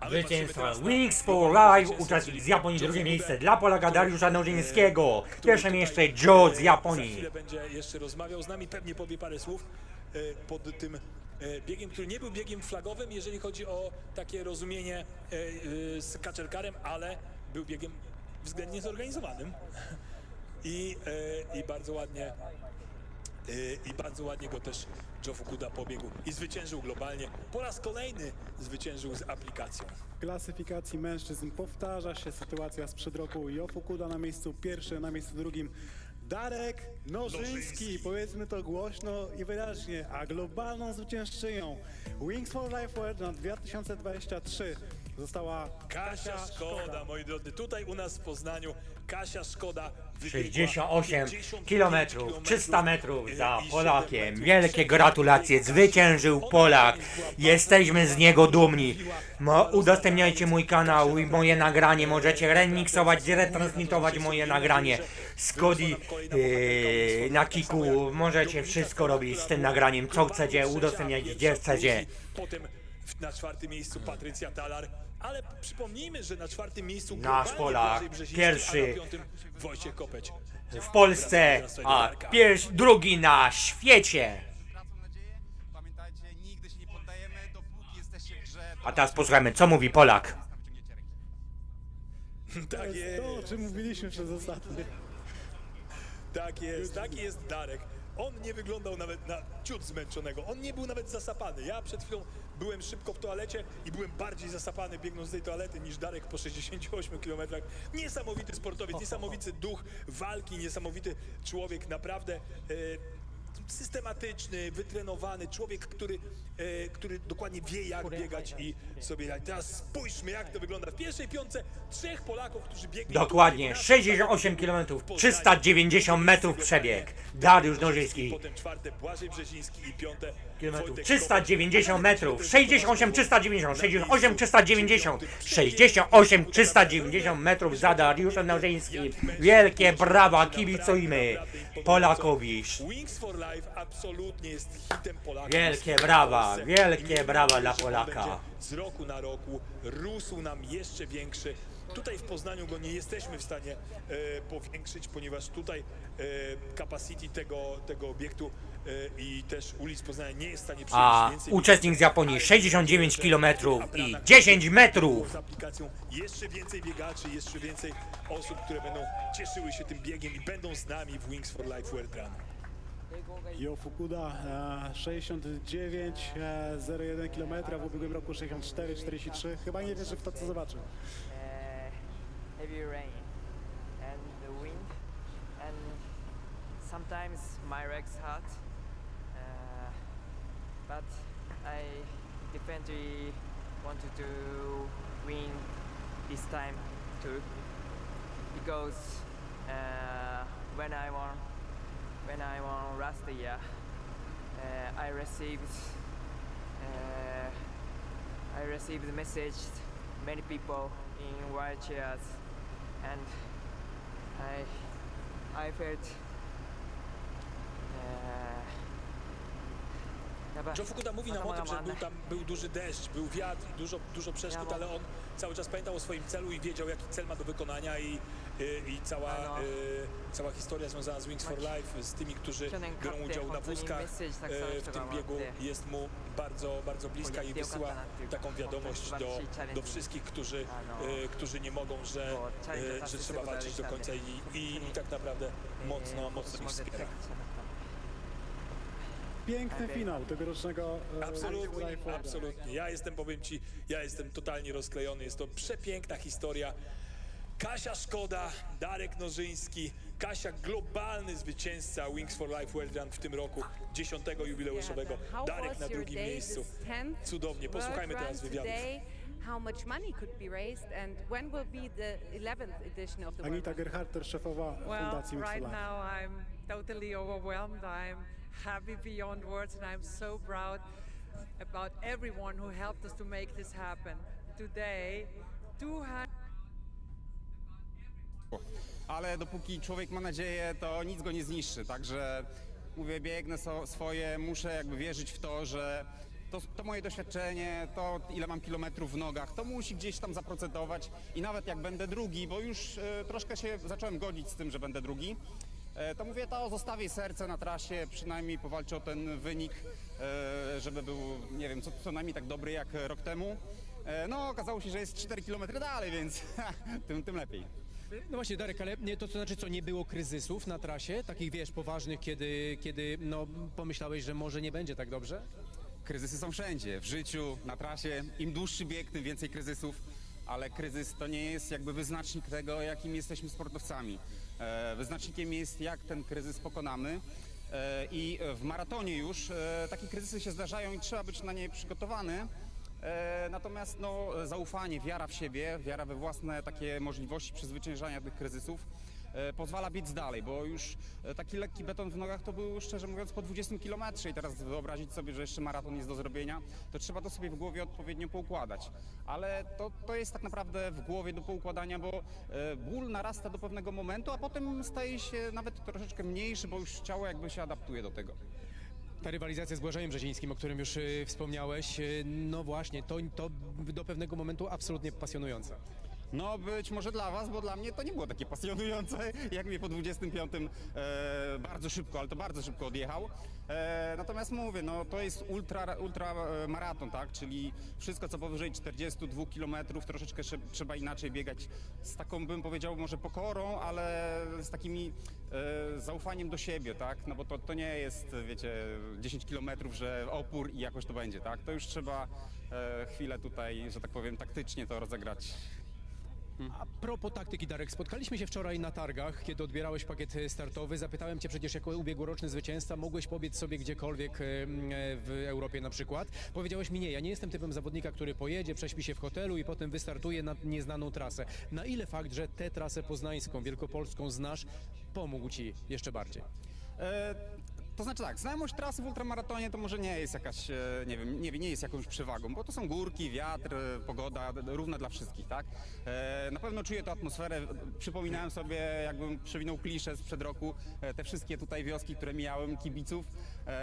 A my Zwycięstwo patrzymy teraz na Wings for Life, uczestnik z Japonii, drugie miejsce dla Polaka Dariusza Nożyńskiego, pierwsze miejsce Joe z Japonii. będzie jeszcze rozmawiał z nami, pewnie powie parę słów e, pod tym e, biegiem, który nie był biegiem flagowym, jeżeli chodzi o takie rozumienie e, z kaczerkarem, ale był biegiem względnie zorganizowanym. I, i bardzo ładnie i bardzo ładnie go też Joe Fukuda pobiegł i zwyciężył globalnie. Po raz kolejny zwyciężył z aplikacją. W klasyfikacji mężczyzn powtarza się sytuacja sprzed roku. Jo Fukuda na miejscu pierwszym, na miejscu drugim Darek Nożyński. Nożyński. Powiedzmy to głośno i wyraźnie. A globalną zwyciężczynią Wings for Life World na 2023 została Kasia Szkoda, moi drodzy. Tutaj u nas w Poznaniu Kasia Szkoda 68 55 kilometrów, 300 metrów za Polakiem. 7 metrów. Wielkie gratulacje, zwyciężył Polak. Jesteśmy z niego dumni. Mo, udostępniajcie mój kanał i moje nagranie. Możecie remiksować, retransmitować moje nagranie. Z Kodi e, na Kiku. Możecie wszystko robić z tym nagraniem, co chcecie, udostępniać gdzie chcecie. Potem na czwartym miejscu Patrycja Talar. Ale przypomnijmy, że na czwartym miejscu Nasz Polak, pierwszy Wojciech Kopeć. W Polsce, a pierwszy, drugi na świecie. Pamiętajcie, nigdy się nie poddajemy, dopóki jesteście w grze. A teraz posłuchajmy, co mówi Polak. Tak jest jest. to, o czym mówiliśmy przez ostatnie. Tak jest, taki jest Darek. On nie wyglądał nawet na ciut zmęczonego. On nie był nawet zasapany. Ja przed chwilą byłem szybko w toalecie i byłem bardziej zasapany biegnąc z tej toalety niż Darek po 68 kilometrach. Niesamowity sportowiec, niesamowity duch walki, niesamowity człowiek, naprawdę e, systematyczny, wytrenowany, człowiek, który, e, który dokładnie wie jak biegać i sobie radzi. Teraz spójrzmy jak to wygląda. W pierwszej piątce trzech Polaków, którzy biegli Dokładnie, tutaj na 68 km, 390 metrów przebieg. Dariusz Nożyński. Potem czwarte Błażej Brzeziński i piąte Kilometrów. Wojtek 390 metrów, 68 390, 68 390, 68 390 metrów za Dariuszem Nożyńskim. Wielkie brawa, kibicujmy Polakowi. Wings for Life absolutnie jest hitem Polaków. Wielkie brawa, wielkie brawa dla Polaka. Z roku na roku rósł nam jeszcze większy. Tutaj w Poznaniu go nie jesteśmy w stanie e, powiększyć, ponieważ tutaj e, capacity tego, tego obiektu e, i też ulic Poznania nie jest w stanie przyjąć A więcej uczestnik z Japonii 69 km i 10 metrów. z aplikacją jeszcze więcej biegaczy, jeszcze więcej osób, które będą cieszyły się tym biegiem i będą z nami w Wings for Life World Run. Jo Fukuda e, 69,01 km, w ubiegłym roku 64,43. Chyba nie wierzy w to, co zobaczy. uh, heavy rain and the wind and sometimes my legs hurt uh, but I definitely wanted to win this time too because when I won when I won last year uh, I received uh, I received the message many people in wheelchairs and I I felt uh, Joe Fukuda mówi nam o tym, że był tam był duży deszcz, był wiatr, dużo, dużo przeszkód, ale on cały czas pamiętał o swoim celu i wiedział, jaki cel ma do wykonania i, i cała, y, cała historia związana z Wings for Life, z tymi, którzy biorą udział na wózkach y, w tym biegu jest mu bardzo, bardzo bliska i wysyła taką wiadomość do, do wszystkich, którzy, y, którzy nie mogą, że, y, że trzeba walczyć do końca i, i, i tak naprawdę mocno, mocno ich wspiera. Piękny finał tegorocznego e, Absolutnie, absolutnie. Ja jestem, powiem Ci, ja jestem totalnie rozklejony. Jest to przepiękna historia. Kasia Szkoda, Darek Nożyński, Kasia globalny zwycięzca Wings for Life World Run w tym roku, 10 jubileuszowego. Darek na drugim miejscu. Cudownie, posłuchajmy teraz wywiadów. How much money could be raised and when will be the 11th edition of the World Anita? Gerharter, szefowa Well, Fundacji Wings for right Life. now I'm totally overwhelmed. I'm happy beyond words and I'm so proud. about everyone who helped us to make this happen. Today, 200 ale dopóki człowiek ma nadzieję, to nic go nie zniszczy. Także mówię, biegnę so, swoje, muszę jakby wierzyć w to, że to, to moje doświadczenie, to ile mam kilometrów w nogach, to musi gdzieś tam zaprocentować i nawet jak będę drugi, bo już e, troszkę się zacząłem godzić z tym, że będę drugi, e, to mówię, to zostawię serce na trasie, przynajmniej powalczę o ten wynik, e, żeby był, nie wiem, co, co najmniej tak dobry jak rok temu. E, no, okazało się, że jest 4 km dalej, więc tym, tym lepiej. No właśnie, Darek, ale nie, to, to znaczy co, nie było kryzysów na trasie, takich wiesz, poważnych, kiedy, kiedy no, pomyślałeś, że może nie będzie tak dobrze? Kryzysy są wszędzie, w życiu, na trasie. Im dłuższy bieg, tym więcej kryzysów, ale kryzys to nie jest jakby wyznacznik tego, jakim jesteśmy sportowcami. E, wyznacznikiem jest, jak ten kryzys pokonamy. E, I w maratonie już e, takie kryzysy się zdarzają i trzeba być na nie przygotowany. E, natomiast no, zaufanie, wiara w siebie, wiara we własne takie możliwości przezwyciężania tych kryzysów e, pozwala biec dalej, bo już e, taki lekki beton w nogach to był szczerze mówiąc po 20 kilometrze i teraz wyobrazić sobie, że jeszcze maraton jest do zrobienia, to trzeba to sobie w głowie odpowiednio poukładać. Ale to, to jest tak naprawdę w głowie do poukładania, bo ból narasta do pewnego momentu, a potem staje się nawet troszeczkę mniejszy, bo już ciało jakby się adaptuje do tego. Ta rywalizacja z Błażejem Brzezińskim, o którym już y, wspomniałeś, y, no właśnie, to, to do pewnego momentu absolutnie pasjonujące. No być może dla was, bo dla mnie to nie było takie pasjonujące, jak mnie po 25 e, bardzo szybko, ale to bardzo szybko odjechał. E, natomiast mówię, no to jest ultra, ultra e, maraton, tak, czyli wszystko co powyżej 42 km troszeczkę sze- trzeba inaczej biegać z taką bym powiedział może pokorą, ale z takimi e, zaufaniem do siebie, tak, no bo to, to nie jest, wiecie, 10 km, że opór i jakoś to będzie, tak, to już trzeba e, chwilę tutaj, że tak powiem, taktycznie to rozegrać. A propos taktyki, Darek, spotkaliśmy się wczoraj na targach, kiedy odbierałeś pakiet startowy. Zapytałem cię przecież jako ubiegłoroczny zwycięzca, mogłeś pobiec sobie gdziekolwiek e, w Europie na przykład. Powiedziałeś mi nie, ja nie jestem typem zawodnika, który pojedzie, prześpi się w hotelu i potem wystartuje na nieznaną trasę. Na ile fakt, że tę trasę poznańską, wielkopolską znasz, pomógł ci jeszcze bardziej? E, to znaczy tak, znajomość trasy w ultramaratonie to może nie jest jakaś, e, nie wiem, nie, nie jest jakąś przewagą, bo to są górki, wiatr, e, pogoda, równa dla wszystkich, tak? E, na pewno czuję tę atmosferę, przypominałem sobie, jakbym przewinął kliszę sprzed roku, te wszystkie tutaj wioski, które mijałem, kibiców,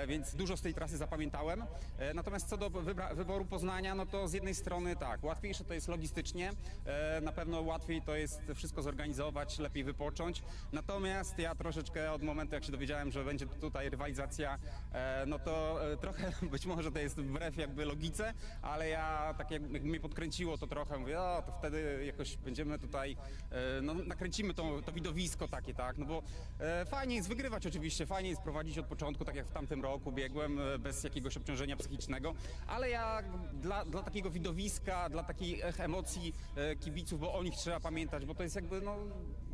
więc dużo z tej trasy zapamiętałem. E, natomiast co do wyboru Poznania, no to z jednej strony tak, łatwiejsze to jest logistycznie, e, na pewno łatwiej to jest wszystko zorganizować, lepiej wypocząć, natomiast ja troszeczkę od momentu, jak się dowiedziałem, że będzie tutaj rywalizacja, e, no to e, trochę być może to jest wbrew jakby logice, ale ja tak jak, mnie podkręciło to trochę, mówię, o, to wtedy jakoś będziemy tutaj, e, no nakręcimy to, to widowisko takie, tak, no bo e, fajnie jest wygrywać oczywiście, fajnie jest prowadzić od początku, tak jak w tamtym roku biegłem, e, bez jakiegoś obciążenia psychicznego, ale ja dla, dla takiego widowiska, dla takich emocji e, kibiców, bo o nich trzeba pamiętać, bo to jest jakby, no,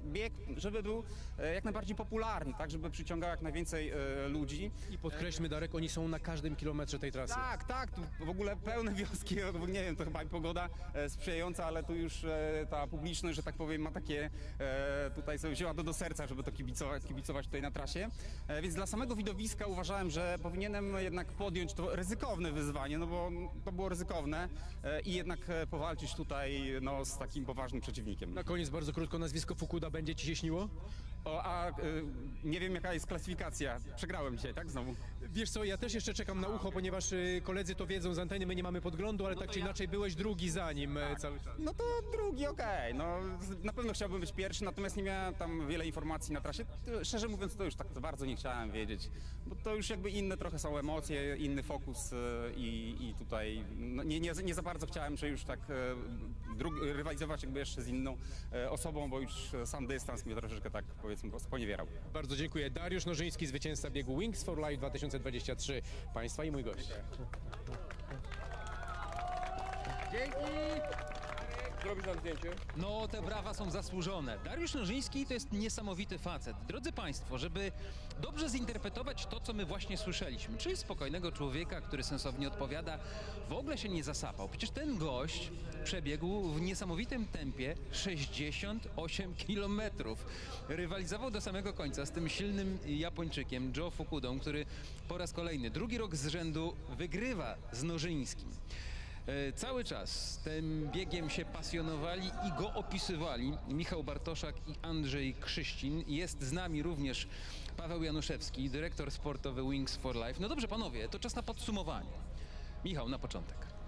bieg, żeby był e, jak najbardziej popularny, tak, żeby przyciągał jak najwięcej e, ludzi. I podkreślmy, Darek, oni są na każdym kilometrze tej trasy. Tak, tak, tu w ogóle pełne wioski, nie wiem, to chyba i pogoda e, sprzyjająca, ale tu już ta publiczność, że tak powiem, ma takie, tutaj sobie wzięła to do serca, żeby to kibicować, kibicować tutaj na trasie. Więc dla samego widowiska uważałem, że powinienem jednak podjąć to ryzykowne wyzwanie, no bo to było ryzykowne i jednak powalczyć tutaj no, z takim poważnym przeciwnikiem. Na koniec bardzo krótko, nazwisko Fukuda będzie ci się śniło? O, a e, nie wiem jaka jest klasyfikacja. Przegrałem dzisiaj, tak znowu? Wiesz co, ja też jeszcze czekam na ucho, ponieważ y, koledzy to wiedzą z anteny, my nie mamy podglądu, ale tak czy inaczej byłeś drugi za nim e, cały czas. No to drugi, okej. No, z- na pewno chciałbym być pierwszy, natomiast nie miałem tam wiele informacji na trasie. Szczerze mówiąc, to już tak bardzo nie chciałem wiedzieć, bo to już jakby inne trochę są emocje, inny fokus e, i, i tutaj no, nie, nie, nie za bardzo chciałem, że już tak e, dru, rywalizować jakby jeszcze z inną e, osobą, bo już e, sam dystans mnie troszeczkę tak powiedzmy sponiewierał. Bardzo dziękuję. Dariusz Nożyński, zwycięzca biegu Wings for Life 2023. Państwa i mój gość. Dzięki! Zrobić nam zdjęcie? No, te brawa są zasłużone. Dariusz Nożyński to jest niesamowity facet. Drodzy Państwo, żeby dobrze zinterpretować to, co my właśnie słyszeliśmy, czyli spokojnego człowieka, który sensownie odpowiada, w ogóle się nie zasapał. Przecież ten gość przebiegł w niesamowitym tempie 68 kilometrów. Rywalizował do samego końca z tym silnym Japończykiem Joe Fukudą, który po raz kolejny, drugi rok z rzędu wygrywa z Nożyńskim. E, Cały czas tym biegiem się pasjonowali i go opisywali Michał Bartoszak i Andrzej Krzyścin. Jest z nami również Paweł Januszewski, dyrektor sportowy Wings for Life. No dobrze, panowie, to czas na podsumowanie. Michał, na początek.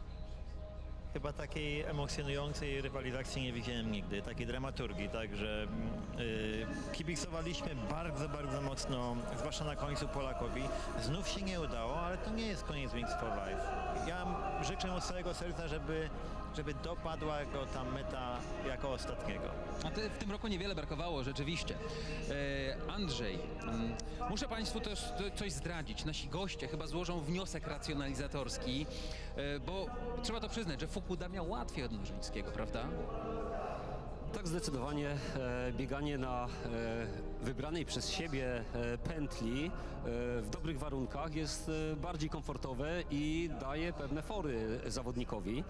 Chyba takiej emocjonującej rywalizacji nie widziałem nigdy, takiej dramaturgii, także yy, kibicowaliśmy bardzo, bardzo mocno, zwłaszcza na końcu Polakowi. Znów się nie udało, ale to nie jest koniec Wings for Life. Ja życzę z całego serca, żeby, żeby dopadła go ta meta jako ostatniego. A w tym roku niewiele brakowało, rzeczywiście. E, Andrzej, mm, muszę Państwu też coś zdradzić. Nasi goście chyba złożą wniosek racjonalizatorski, bo trzeba to przyznać, że Fukuda miał łatwiej od Nożyńskiego, prawda? Tak, zdecydowanie e, bieganie na e, wybranej przez siebie e, pętli e, w dobrych warunkach jest e, bardziej komfortowe i daje pewne fory zawodnikowi.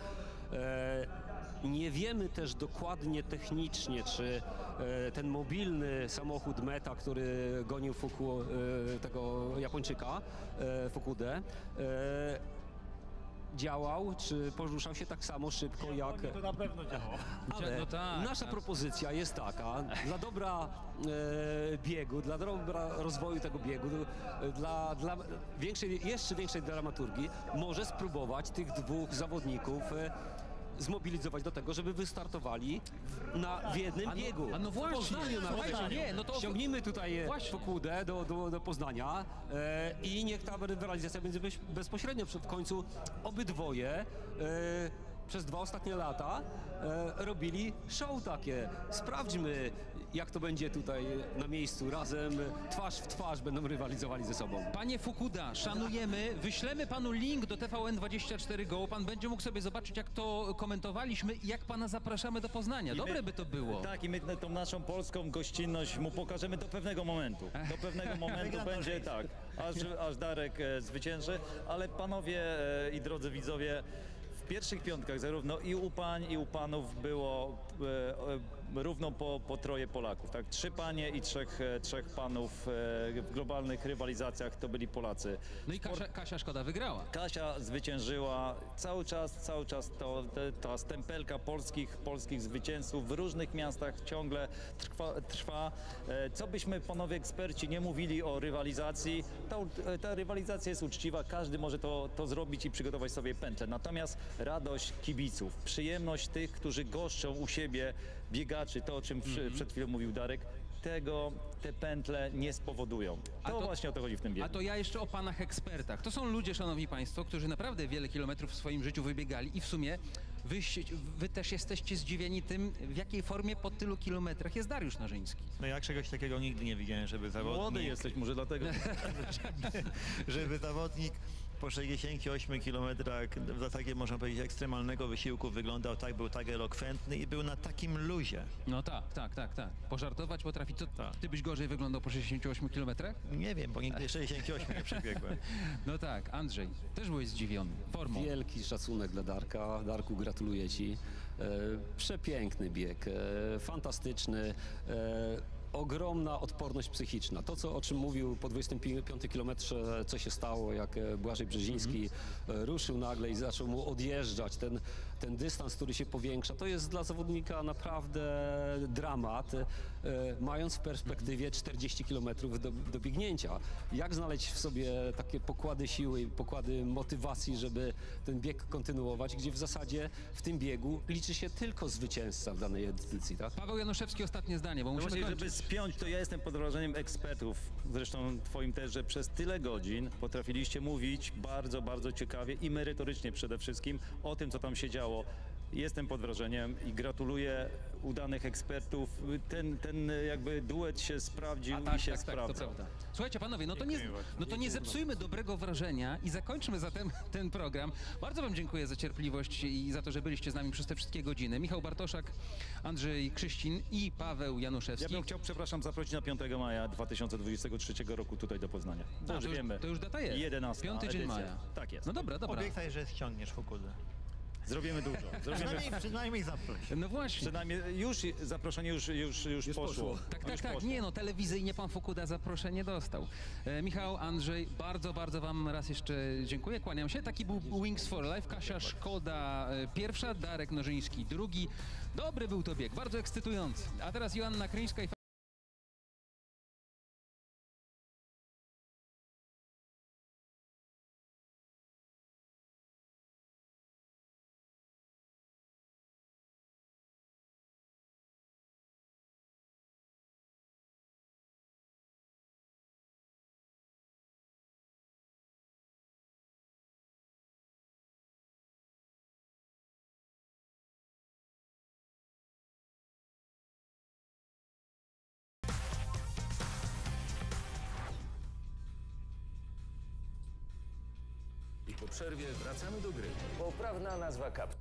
E, nie wiemy też dokładnie technicznie, czy e, ten mobilny samochód Meta, który gonił Fuku, e, tego Japończyka, e, Fukudę, e, działał, czy poruszał się tak samo szybko jak... To na pewno działało. Ale No tak, nasza tak. propozycja jest taka, dla dobra e, biegu, dla dobra rozwoju tego biegu, e, dla, dla większej, jeszcze większej dramaturgii, może spróbować tych dwóch zawodników e, zmobilizować do tego, żeby wystartowali na, w jednym A no- biegu. a no W właśnie, Poznaniu na nie, no to- Ściągnijmy tutaj e, Właśnie. Fukudę do, do, do Poznania e, i niech ta rywalizacja będzie bez, bezpośrednio. W końcu obydwoje e, przez dwa ostatnie lata e, robili show takie. Sprawdźmy, jak to będzie tutaj na miejscu, razem, twarz w twarz będą rywalizowali ze sobą. Panie Fukuda, szanujemy, wyślemy panu link do TVN24 Go, pan będzie mógł sobie zobaczyć, jak to komentowaliśmy i jak pana zapraszamy do Poznania. I Dobre my- by to było. Tak, i my tą naszą polską gościnność mu pokażemy do pewnego momentu. Do pewnego momentu będzie tak, aż, aż Darek e, zwycięży, ale panowie e, i drodzy widzowie, w pierwszych piątkach zarówno i u pań, i u panów było e, e, równo po, po troje Polaków. Tak? Trzy panie i trzech, e, trzech panów e, w globalnych rywalizacjach to byli Polacy. No i Kasia, Kasia Szkoda wygrała. Kasia zwyciężyła cały czas, cały czas to, ta stempelka polskich, polskich zwycięzców w różnych miastach ciągle trwa. trwa. E, Co byśmy panowie eksperci nie mówili o rywalizacji, ta, ta rywalizacja jest uczciwa, każdy może to, to zrobić i przygotować sobie pętlę. Natomiast radość kibiców, przyjemność tych, którzy goszczą u siebie biegaczy, to o czym przy, przed chwilą mówił Darek, tego te pętle nie spowodują. To, właśnie o to chodzi w tym biegu. A to ja jeszcze o panach ekspertach. To są ludzie, szanowni państwo, którzy naprawdę wiele kilometrów w swoim życiu wybiegali i w sumie wy, wy też jesteście zdziwieni tym, w jakiej formie po tylu kilometrach jest Dariusz Narzyński. No ja czegoś takiego nigdy nie widziałem, żeby zawodnik... Młody jesteś, może dlatego. żeby zawodnik po 68 kilometrach w zasadzie można powiedzieć ekstremalnego wysiłku wyglądał tak, był tak elokwentny i był na takim luzie. No tak, tak, tak, tak. Pożartować potrafi. Co, ty byś gorzej wyglądał po 68 kilometrach? Nie wiem, bo nigdy 68 nie przebiegłem. No tak, Andrzej, też byłeś zdziwiony formą. Wielki szacunek dla Darka. Darku, gratuluję Ci. E, przepiękny bieg, e, fantastyczny. Ogromna odporność psychiczna. To, co, o czym mówił po 25 kilometrze, co się stało, jak e, Błażej Brzeziński e, ruszył nagle i zaczął mu odjeżdżać, ten, ten dystans, który się powiększa, to jest dla zawodnika naprawdę dramat, mając w perspektywie 40 kilometrów do, do biegnięcia. Jak znaleźć w sobie takie pokłady siły, pokłady motywacji, żeby ten bieg kontynuować, gdzie w zasadzie w tym biegu liczy się tylko zwycięzca w danej edycji, tak? Paweł Januszewski, ostatnie zdanie, bo No właśnie, żeby spiąć, to ja jestem pod wrażeniem ekspertów, zresztą twoim też, że przez tyle godzin potrafiliście mówić bardzo, bardzo ciekawie i merytorycznie przede wszystkim o tym, co tam się działo. Jestem pod wrażeniem i gratuluję udanych ekspertów. Ten, ten jakby duet się sprawdził A tak, i się tak, tak, to sprawdza. prawda. Słuchajcie panowie, no to, nie, no to nie zepsujmy dobrego wrażenia i zakończmy zatem ten program. Bardzo wam dziękuję za cierpliwość i za to, że byliście z nami przez te wszystkie godziny. Michał Bartoszak, Andrzej Krzyścin i Paweł Ja Januszewski. bym chciał, przepraszam, zaprosić na 5 maja 2023 roku tutaj do Poznania. A, Bo to już już- wiemy. to już data jest. 11 Piąty dzień edycja. maja. Tak jest. No dobra, dobra. Obiecaj, że ściągniesz Fukudę. Zrobimy dużo. Zrobimy... Przynajmniej, przynajmniej zaproś. No właśnie. Przynajmniej już zaproszenie już, już, już, poszło. Tak, tak, Już tak. poszło. Nie no, telewizyjnie pan Fukuda zaproszenie dostał. E, Michał, Andrzej, bardzo, bardzo wam raz jeszcze dziękuję, kłaniam się. Taki był Wings for Life. Kasia Szkoda e, pierwsza, Darek Nożyński drugi. Dobry był to bieg, bardzo ekscytujący. A teraz Joanna Kryńska i przerwie wracamy do gry. Poprawna nazwa kaptur.